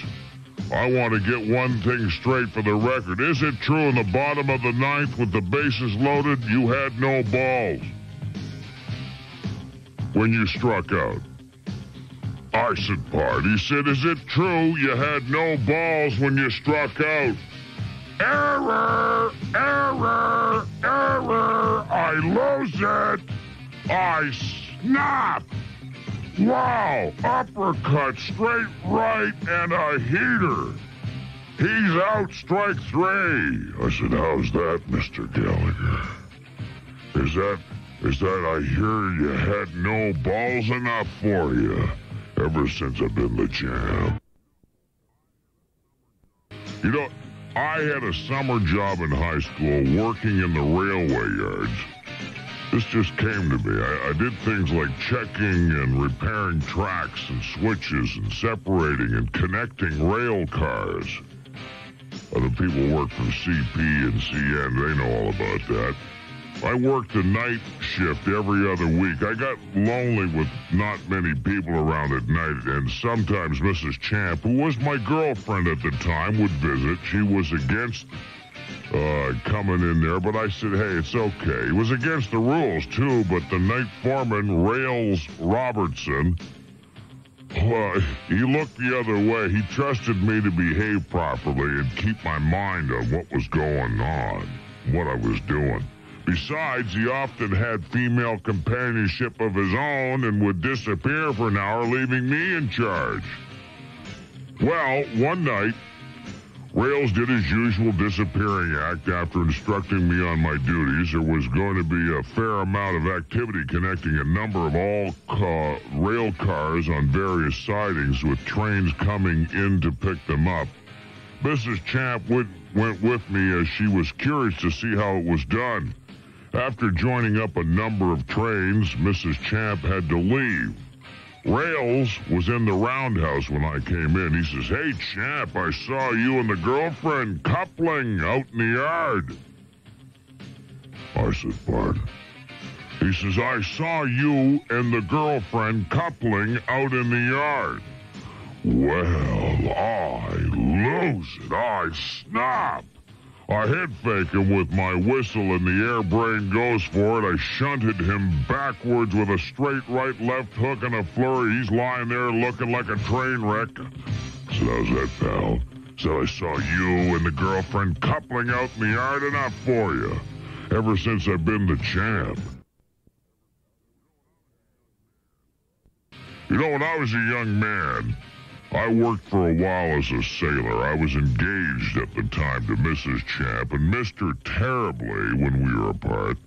I want to get one thing straight for the record. Is it true in the bottom of the ninth with the bases loaded, you had no balls when you struck out? I said, Part. He said, Is it true you had no balls when you struck out? Error! Error! Error! I lose it! I snap! Wow! Uppercut, straight right, and a heater! He's out, strike three! I said, how's that, Mr. Gallagher? Is that, is that I hear you had no balls enough for you ever since I've been the champ? You know, I had a summer job in high school working in the railway yards. This just came to me. I, I did things like checking and repairing tracks and switches and separating and connecting rail cars. Other people work for CP and CN. They know all about that. I worked the night shift every other week. I got lonely with not many people around at night, and sometimes Mrs. Champ, who was my girlfriend at the time, would visit. She was against uh, coming in there, but I said, hey, it's okay. It was against the rules, too, but the night foreman, Rails Robertson, well, he looked the other way. He trusted me to behave properly and keep my mind on what was going on, what I was doing. Besides, he often had female companionship of his own and would disappear for an hour, leaving me in charge. Well, one night, Rails did his usual disappearing act after instructing me on my duties. There was going to be a fair amount of activity connecting a number of all uh, rail cars on various sidings with trains coming in to pick them up. Mrs. Champ went, went with me as she was curious to see how it was done. After joining up a number of trains, Mrs. Champ had to leave. Rails was in the roundhouse when I came in. He says, Hey, champ, I saw you and the girlfriend coupling out in the yard. I said, Pardon? He says, I saw you and the girlfriend coupling out in the yard. Well, I lose it. I snap. I head fake him with my whistle and the air brain goes for it. I shunted him backwards with a straight right left hook and a flurry. He's lying there looking like a train wreck. So how's that, pal? So I saw you and the girlfriend coupling out in the yard enough for you. Ever since I've been the champ. You know, when I was a young man, I worked for a while as a sailor. I was engaged at the time to Mrs. Champ and missed her terribly when we were apart.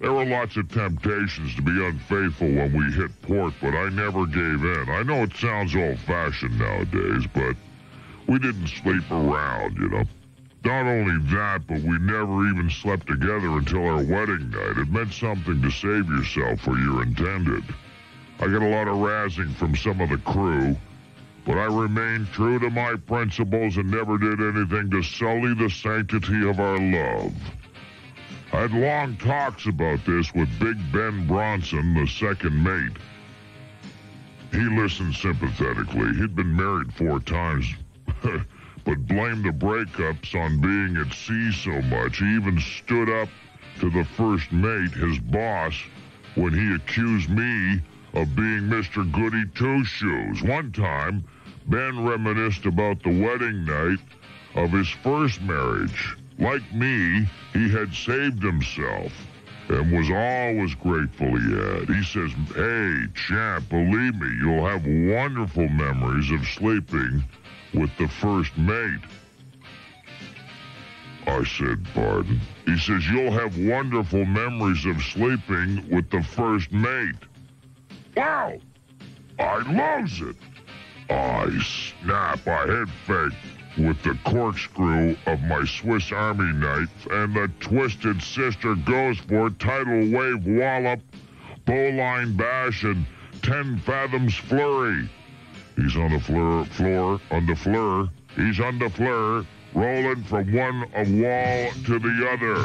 There were lots of temptations to be unfaithful when we hit port, but I never gave in. I know it sounds old-fashioned nowadays, but we didn't sleep around, you know. Not only that, but we never even slept together until our wedding night. It meant something to save yourself for you're intended. I got a lot of razzing from some of the crew, but I remained true to my principles and never did anything to sully the sanctity of our love. I had long talks about this with Big Ben Bronson, the second mate. He listened sympathetically. He'd been married four times, but blamed the breakups on being at sea so much. He even stood up to the first mate, his boss, when he accused me of being Mr. Goody Two Shoes. One time, Ben reminisced about the wedding night of his first marriage. Like me, he had saved himself and was always grateful he had. He says, Hey, champ, believe me, you'll have wonderful memories of sleeping with the first mate. I said, pardon. He says, you'll have wonderful memories of sleeping with the first mate. Wow! I lose it. I snap. a head fake with the corkscrew of my Swiss Army knife, and the twisted sister goes for tidal wave wallop, bowline bash, and ten fathoms flurry. He's on the floor, floor, on the floor. He's on the floor, rolling from one wall to the other.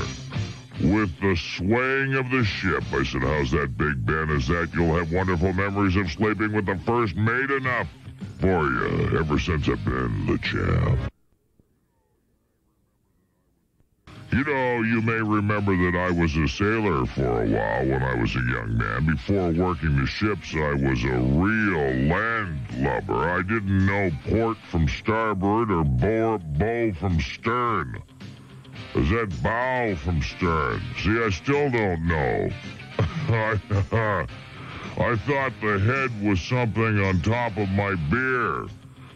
With the swaying of the ship, I said, How's that, Big Ben? Is that you'll have wonderful memories of sleeping with the first mate enough for you uh, ever since I've been the champ. You know, you may remember that I was a sailor for a while when I was a young man. Before working the ships, I was a real landlubber. I didn't know port from starboard or bow, bow from stern. Is that bow from stern? See, I still don't know. I thought the head was something on top of my beer.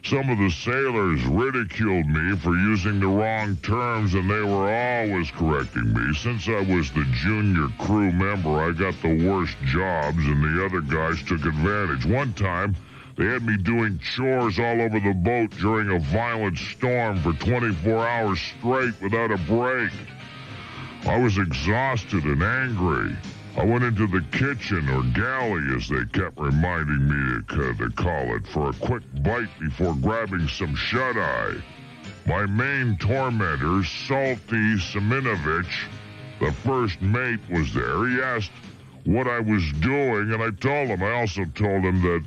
Some of the sailors ridiculed me for using the wrong terms, and they were always correcting me. Since I was the junior crew member, I got the worst jobs, and the other guys took advantage. One time, they had me doing chores all over the boat during a violent storm for 24 hours straight without a break. I was exhausted and angry. I went into the kitchen, or galley as they kept reminding me to, to call it, for a quick bite before grabbing some shut-eye. My main tormentor, Salty Seminovich, the first mate, was there. He asked what I was doing, and I told him. I also told him that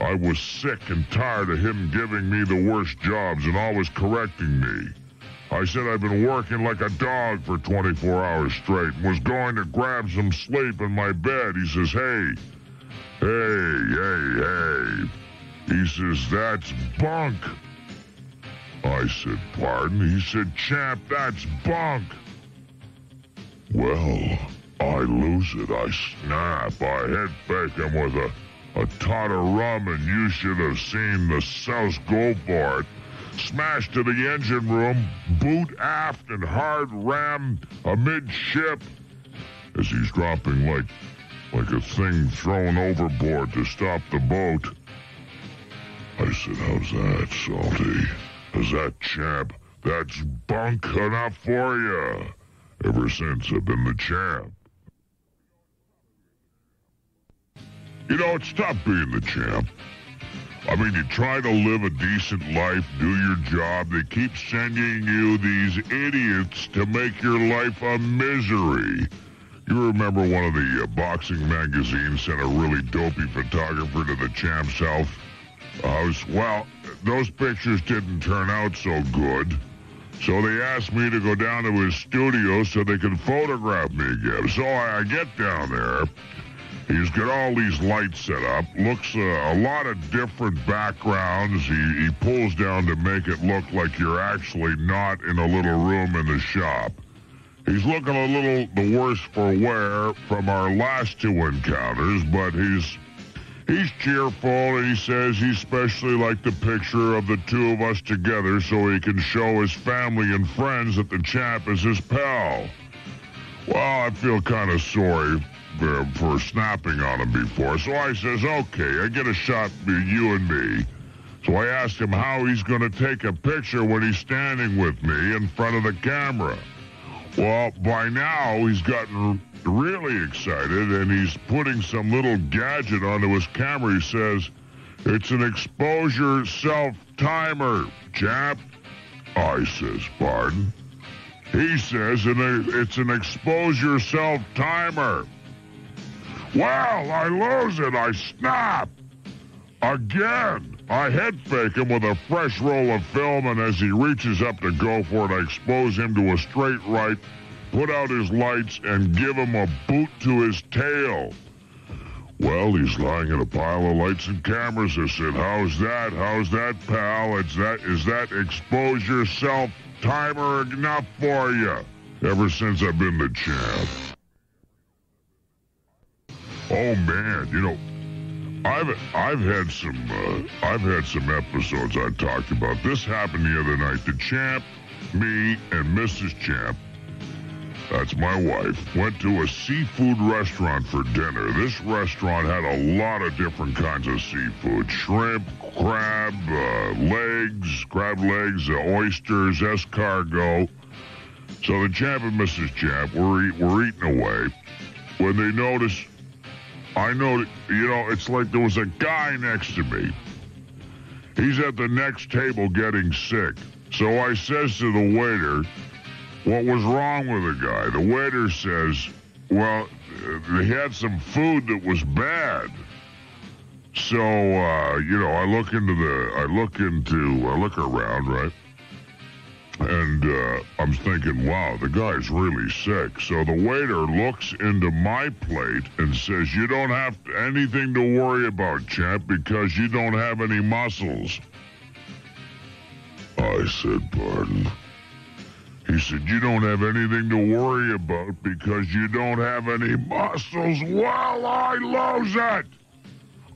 I was sick and tired of him giving me the worst jobs and always correcting me. I said I'd been working like a dog for 24 hours straight and was going to grab some sleep in my bed. He says, hey, hey, hey, hey. He says, that's bunk. I said, pardon? He said, champ, that's bunk. Well, I lose it. I snap. I head fake him with a, a tot of rum, and you should have seen the South Goldbart smash to the engine room, boot aft, and hard ram amidship as he's dropping like like a thing thrown overboard to stop the boat. I said, how's that, Salty? Is that champ? That's bunk enough for you. Ever since I've been the champ. You know, it's tough being the champ. I mean, you try to live a decent life, do your job. They keep sending you these idiots to make your life a misery. You remember one of the uh, boxing magazines sent a really dopey photographer to the champ's house? house? Well, those pictures didn't turn out so good. So they asked me to go down to his studio so they could photograph me again. So I, I get down there. He's got all these lights set up. Looks uh, a lot of different backgrounds. He, he pulls down to make it look like you're actually not in a little room in the shop. He's looking a little the worse for wear from our last two encounters, but he's he's cheerful and he says he especially liked the picture of the two of us together so he can show his family and friends that the champ is his pal. Well, I feel kind of sorry for, for snapping on him before, so I says, okay, I get a shot you and me. So I asked him how he's going to take a picture when he's standing with me in front of the camera. Well, by now he's gotten really excited and he's putting some little gadget onto his camera. He says, It's an exposure self timer, chap. I says, Pardon? He says it's an exposure self timer. Well, I lose it. I snap. Again. I head fake him with a fresh roll of film, and as he reaches up to go for it, I expose him to a straight right, put out his lights, and give him a boot to his tail. Well, he's lying in a pile of lights and cameras. I said, "How's that? How's that, pal? It's that is that expose yourself timer enough for you?" Ever since I've been the champ. Oh man, you know, I've I've had some uh, I've had some episodes I talked about. This happened the other night. The champ, me, and Mrs. Champ, that's my wife, went to a seafood restaurant for dinner. This restaurant had a lot of different kinds of seafood: shrimp, crab, uh, legs, crab legs, uh, oysters, escargot. So the champ and Mrs. Champ were eat, were eating away when they noticed I know, you know, it's like there was a guy next to me. He's at the next table getting sick. So I says to the waiter, what was wrong with the guy? The waiter says, well, he had some food that was bad. So, uh, you know, I look into the, I look into, I look around, right? And uh, I'm thinking, wow, the guy's really sick. So the waiter looks into my plate and says, You don't have anything to worry about, champ, because you don't have any muscles. I said, Pardon. He said, You don't have anything to worry about because you don't have any muscles. Well, I lose it.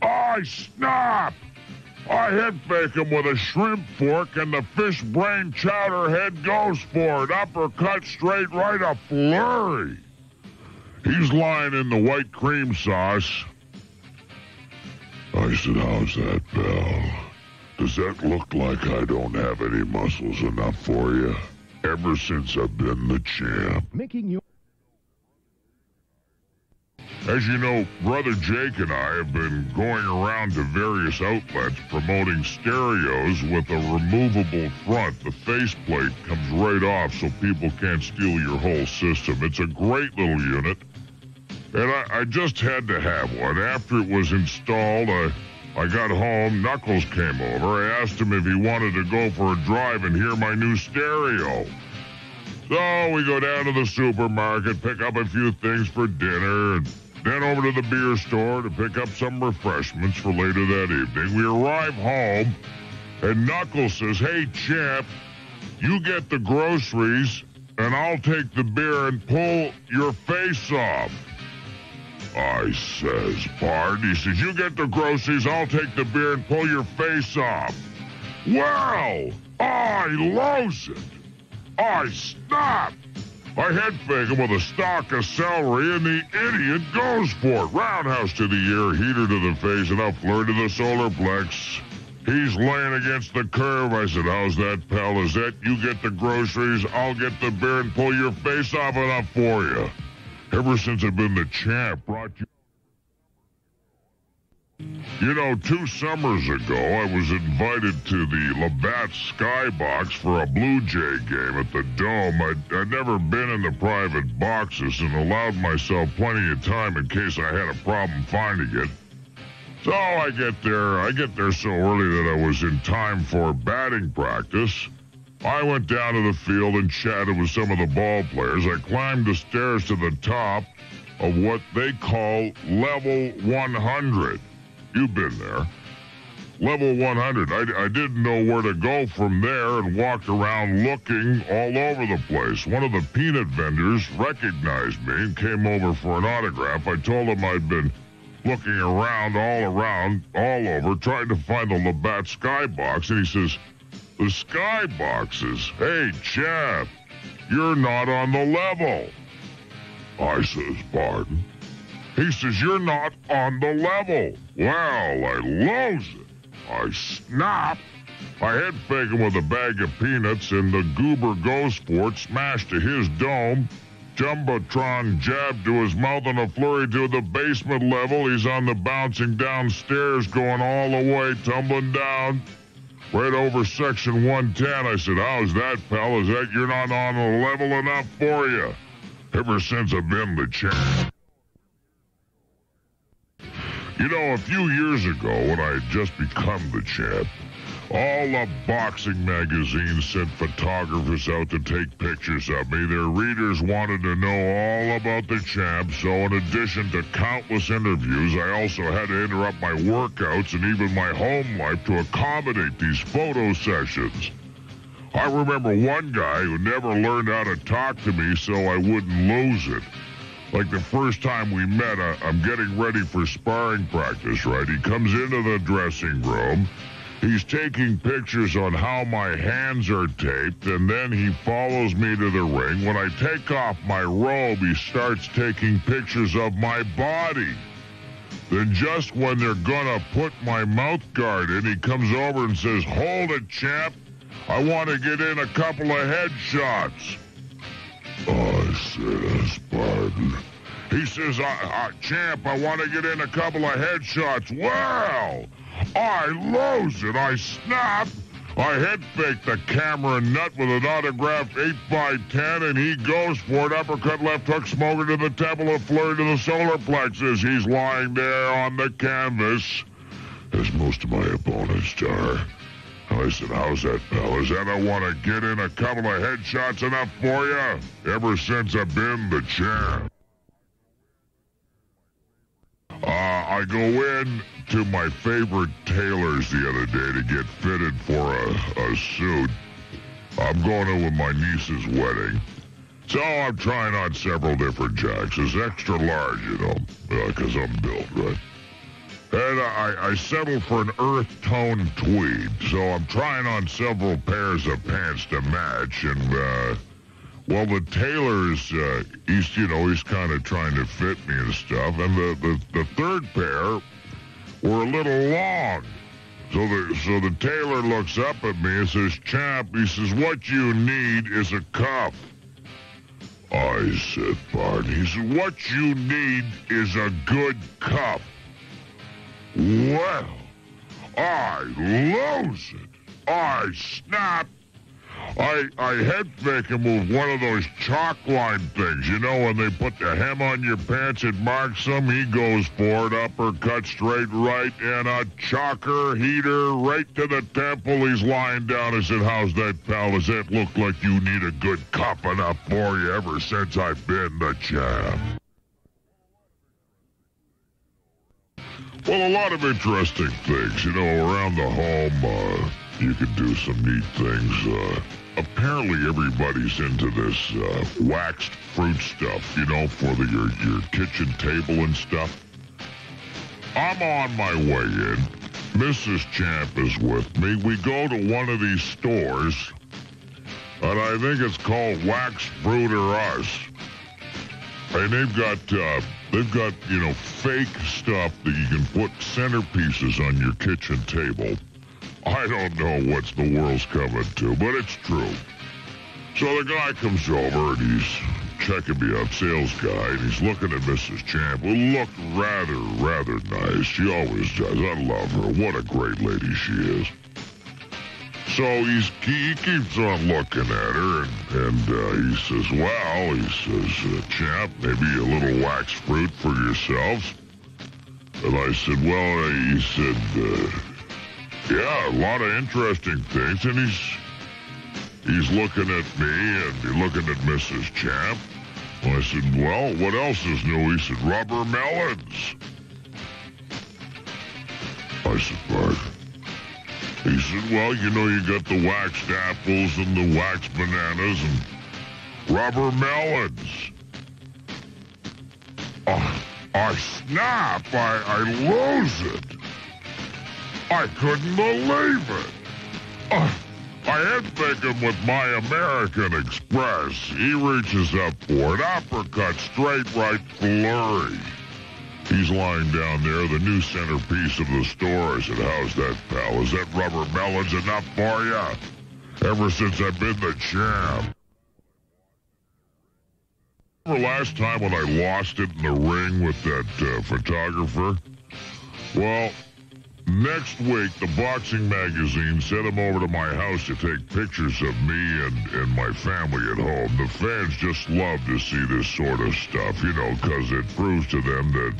I snap. I head fake him with a shrimp fork, and the fish brain chowder head goes for it. Uppercut straight right, a flurry. He's lying in the white cream sauce. I said, How's that, pal? Does that look like I don't have any muscles enough for you? Ever since I've been the champ. Making your As you know, Brother Jake and I have been going around to various outlets promoting stereos with a removable front. The faceplate comes right off so people can't steal your whole system. It's a great little unit. And I, I just had to have one. After it was installed, I, I got home, Knuckles came over. I asked him if he wanted to go for a drive and hear my new stereo. So we go down to the supermarket, pick up a few things for dinner, and then over to the beer store to pick up some refreshments for later that evening. We arrive home, and Knuckles says, Hey, champ, you get the groceries, and I'll take the beer and pull your face off. I says, Bart, he says, you get the groceries, I'll take the beer and pull your face off. Well, I lose it. I stop. I head fake him with a stalk of celery, and the idiot goes for it. Roundhouse to the ear, heater to the face, and a flirt to the solar plex. He's laying against the curve. I said, How's that, pal? Is that you get the groceries, I'll get the beer and pull your face off enough for you. Ever since I've been the champ, brought you. You know, two summers ago, I was invited to the Labatt Skybox for a Blue Jay game at the Dome. I'd, I'd never been in the private boxes and allowed myself plenty of time in case I had a problem finding it. So I get there, I get there so early that I was in time for batting practice. I went down to the field and chatted with some of the ball players. I climbed the stairs to the top of what they call level 100. You've been there. Level 100. I, I didn't know where to go from there and walked around looking all over the place. One of the peanut vendors recognized me and came over for an autograph. I told him I'd been looking around, all around, all over, trying to find the Labatt Skybox, and he says, The Skyboxes? Hey, chap, you're not on the level. I says, Pardon? He says, You're not on the level. Well, I lose it. I snap. I head fake him with a bag of peanuts, and the goober goes for it, smashed to his dome. Jumbotron jabbed to his mouth in a flurry to the basement level. He's on the bouncing downstairs, going all the way, tumbling down. Right over section 110. I said, How's that, pal? Is that you're not on the level enough for you? Ever since I've been the champ. You know, a few years ago, when I had just become the champ, all the boxing magazines sent photographers out to take pictures of me. Their readers wanted to know all about the champ, so in addition to countless interviews, I also had to interrupt my workouts and even my home life to accommodate these photo sessions. I remember one guy who never learned how to talk to me so I wouldn't lose it. Like the first time we met, I, I'm getting ready for sparring practice, right? He comes into the dressing room. He's taking pictures on how my hands are taped, and then he follows me to the ring. When I take off my robe, he starts taking pictures of my body. Then, just when they're gonna put my mouth guard in, he comes over and says, Hold it, champ. I want to get in a couple of headshots. I says, pardon. He says, I, I, champ, I want to get in a couple of headshots. Well, I lose it. I snap. I head fake the camera nut with an autographed 8x10, and he goes for it. Uppercut, left hook, smoker to the temple, a flurry to the solar plexus. He's lying there on the canvas, as most of my opponents are. I said, how's that, pal? Is that I want to get in a couple of headshots enough for you? Ever since I've been the champ. Uh, I go in to my favorite tailors the other day to get fitted for a, a suit. I'm going in with my niece's wedding. So I'm trying on several different jacks. It's extra large, you know, because uh, I'm built, right? And I, I settled for an earth tone tweed, so I'm trying on several pairs of pants to match. And, uh, well, the tailor's, uh, he's, you know, he's kind of trying to fit me and stuff. And the, the, the third pair were a little long. So the, so the tailor looks up at me and says, Champ, he says, what you need is a cuff. I said, Bart. He said, what you need is a good cup. Well, I lose it. I snap I, I head fake him with one of those chalk line things. You know, when they put the hem on your pants, it marks him. He goes for it, uppercut straight right, and a chalker heater right to the temple. He's lying down. I said, how's that, pal? Does that look like you need a good cupping up for you ever since I've been the champ? Well, a lot of interesting things, you know, around the home. Uh, you could do some neat things. Uh, apparently everybody's into this uh, waxed fruit stuff, you know, for the, your, your kitchen table and stuff. I'm on my way in. Mrs. Champ is with me. We go to one of these stores, and I think it's called Wax Fruit or Us. And they've got uh, they've got you know fake stuff that you can put centerpieces on your kitchen table. I don't know what's the world's coming to, but it's true. So the guy comes over and he's checking me out, sales guy, and he's looking at Mrs. Champ, who looked rather, rather nice. She always does. I love her. What a great lady she is. So he's, he keeps on looking at her, and, and uh, he says, well, he says, uh, Champ, maybe a little wax fruit for yourselves. And I said, well, uh, he said, uh, yeah, a lot of interesting things, and he's he's looking at me and he's looking at Mrs. Champ. Well, I said, well, what else is new? He said, rubber melons. I said, what? He said, well, you know, you got the waxed apples and the waxed bananas and rubber melons. Oh, I snap. I, I lose it. I couldn't believe it. Uh, I had thinking with my American Express. He reaches up for it, uppercut, straight right flurry. He's lying down there, the new centerpiece of the store. I said, how's that, pal? Is that rubber melons enough for you? Ever since I've been the champ. Remember last time when I lost it in the ring with that uh, photographer? Well, Next week, the boxing magazine sent him over to my house to take pictures of me and, and my family at home. The fans just love to see this sort of stuff, you know, because it proves to them that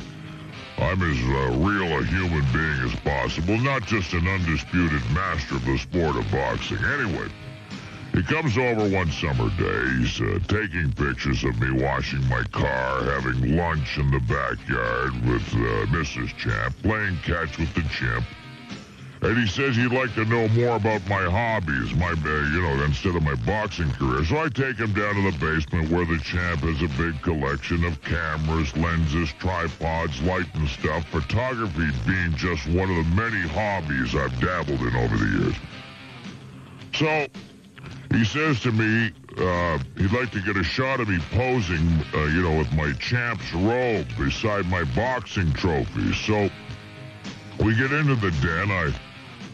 I'm as uh, real a human being as possible, not just an undisputed master of the sport of boxing. Anyway, he comes over one summer day. He's uh, taking pictures of me washing my car, having lunch in the backyard with uh, Mrs. Champ, playing catch with the chimp. And he says he'd like to know more about my hobbies, my, uh, you know, instead of my boxing career. So I take him down to the basement where the champ has a big collection of cameras, lenses, tripods, light and stuff, photography being just one of the many hobbies I've dabbled in over the years. So he says to me uh, he'd like to get a shot of me posing, uh, you know, with my champ's robe beside my boxing trophies. So we get into the den. I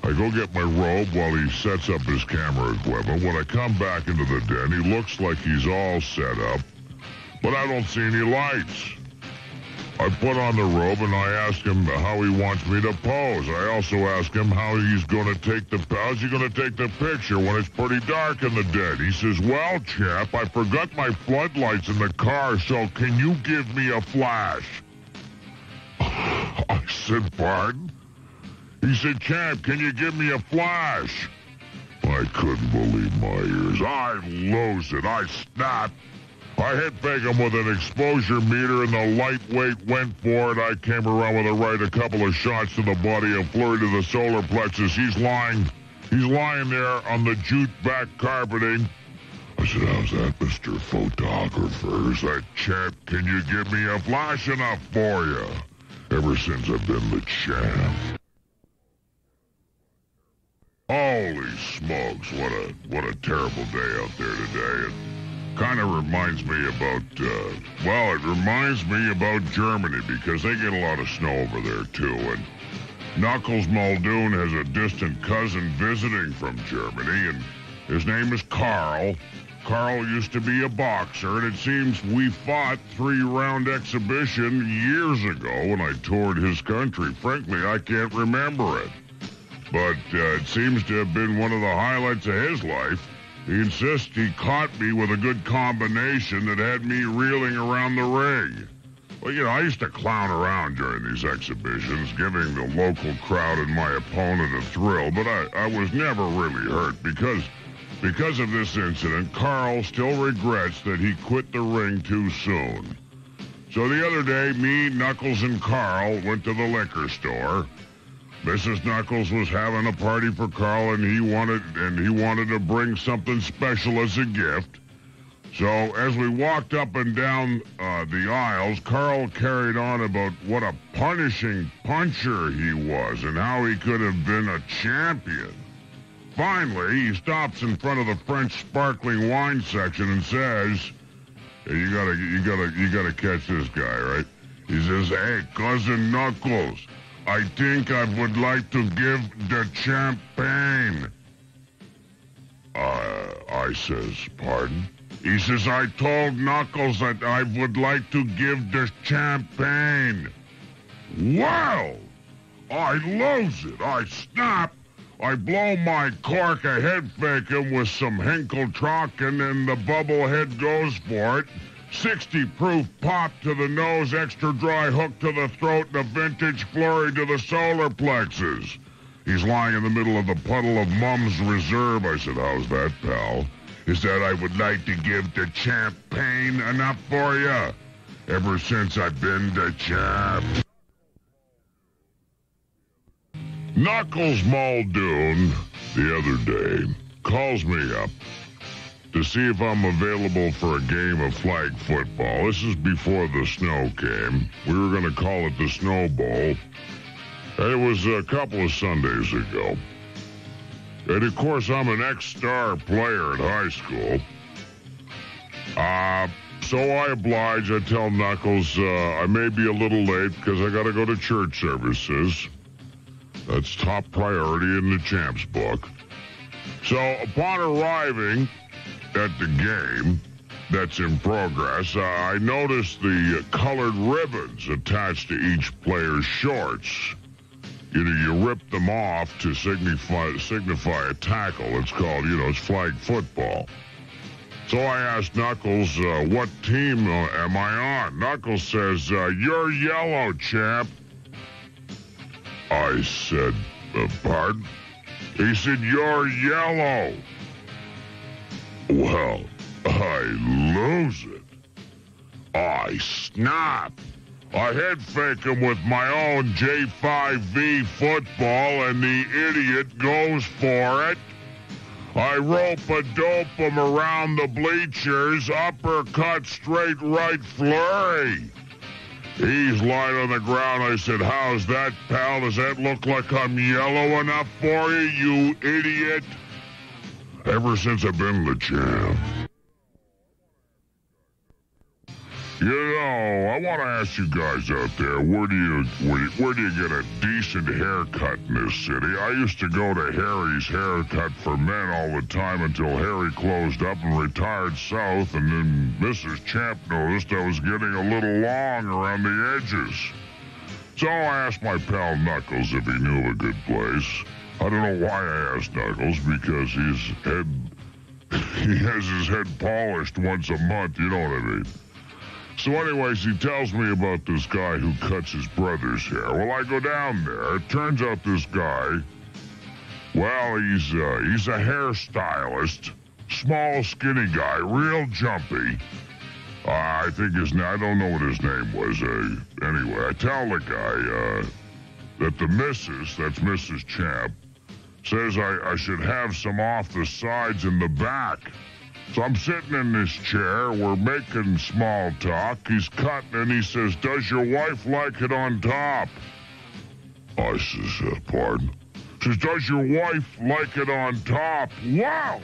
I go get my robe while he sets up his camera equipment. When I come back into the den, he looks like he's all set up, but I don't see any lights. I put on the robe and I ask him how he wants me to pose. I also ask him how he's going to take the how's he going to take the picture when it's pretty dark in the den. He says, "Well, chap, I forgot my floodlights in the car, so can you give me a flash?" I said, "Pardon?" He said, "Champ, can you give me a flash?" I couldn't believe my ears. I lose it. I snapped. I hit Bingham with an exposure meter, and the lightweight went for it. I came around with a right, a couple of shots to the body, a flurry to the solar plexus. He's lying. He's lying there on the jute back carpeting. I said, how's that, Mr. Photographer? Is that champ? Can you give me a flash enough for you? Ever since I've been the champ. Holy smokes, what a what a terrible day out there today. It kind of reminds me about, uh, well, it reminds me about Germany because they get a lot of snow over there too. And Knuckles Muldoon has a distant cousin visiting from Germany, and his name is Carl. Carl used to be a boxer, and it seems we fought three-round exhibition years ago when I toured his country. Frankly, I can't remember it. But uh, it seems to have been one of the highlights of his life. He insists he caught me with a good combination that had me reeling around the ring. Well, you know, I used to clown around during these exhibitions, giving the local crowd and my opponent a thrill, but I, I was never really hurt because because of this incident, Carl still regrets that he quit the ring too soon. So the other day, me, Knuckles, and Carl went to the liquor store. Mrs. Knuckles was having a party for Carl, and he wanted and he wanted to bring something special as a gift. So as we walked up and down uh, the aisles, Carl carried on about what a punishing puncher he was and how he could have been a champion. Finally, he stops in front of the French sparkling wine section and says, hey, "You gotta, you gotta, you gotta catch this guy, right?" He says, "Hey, cousin Knuckles, I think I would like to give the champagne." Uh, I says, "Pardon?" He says, "I told Knuckles that I would like to give the champagne." Well, I lose it. I snap I blow my cork a head faking with some Henkell Trocken and then the bubble head goes for it. 60 proof pop to the nose, extra dry hook to the throat, and a vintage flurry to the solar plexus. He's lying in the middle of the puddle of Mumm's Reserve. I said, How's that, pal? Is that I would like to give the champagne enough for you? Ever since I've been the champ. Knuckles Muldoon, the other day, calls me up to see if I'm available for a game of flag football. This is before the snow came. We were going to call it the Snow Bowl. It was a couple of Sundays ago. And of course, I'm an ex star player at high school. Uh, so I oblige. I tell Knuckles uh, I may be a little late because I got to go to church services. That's top priority in the champ's book. So upon arriving at the game that's in progress, uh, I noticed the colored ribbons attached to each player's shorts. You know, you rip them off to signify signify a tackle. It's called, you know, it's flag football. So I asked Knuckles, uh, what team uh, am I on? Knuckles says, uh, you're yellow, champ. I said, uh, pardon? He said, you're yellow. Well, I lose it. I snap. I head fake him with my own J5V football, and the idiot goes for it. I rope a dope him around the bleachers, uppercut straight right flurry. He's lying on the ground. I said, How's that, pal? Does that look like I'm yellow enough for you, you idiot? Ever since I've been the champ. You know, I want to ask you guys out there, where do you where, where do you get a decent haircut in this city? I used to go to Harry's Haircut for Men all the time until Harry closed up and retired south, and then Mrs. Champ noticed I was getting a little long around the edges. So I asked my pal Knuckles if he knew of a good place. I don't know why I asked Knuckles because his head he has his head polished once a month. You know what I mean? So, anyways, he tells me about this guy who cuts his brother's hair. Well, I go down there. It turns out this guy, well, he's uh, he's a hairstylist, small, skinny guy, real jumpy. Uh, I think his name, I don't know what his name was. Uh, anyway, I tell the guy uh, that the missus, that's Mrs. Champ, says I, I should have some off the sides in the back. So I'm sitting in this chair. We're making small talk. He's cutting and he says, Does your wife like it on top? I says, uh, Pardon? Says, Does your wife like it on top? Wow!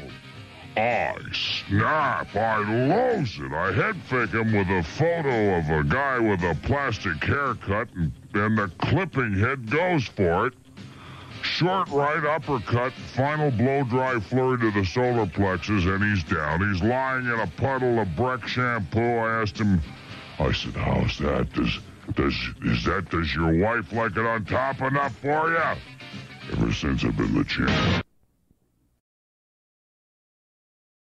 I snap. I lose it. I head fake him with a photo of a guy with a plastic haircut, and, and the clipping head goes for it. Short right uppercut, final blow dry flurry to the solar plexus, and he's down. He's lying in a puddle of Breck shampoo. I asked him, I said, how's that? Does, does, is that, does your wife like it on top enough for you? Ever since I've been the champ.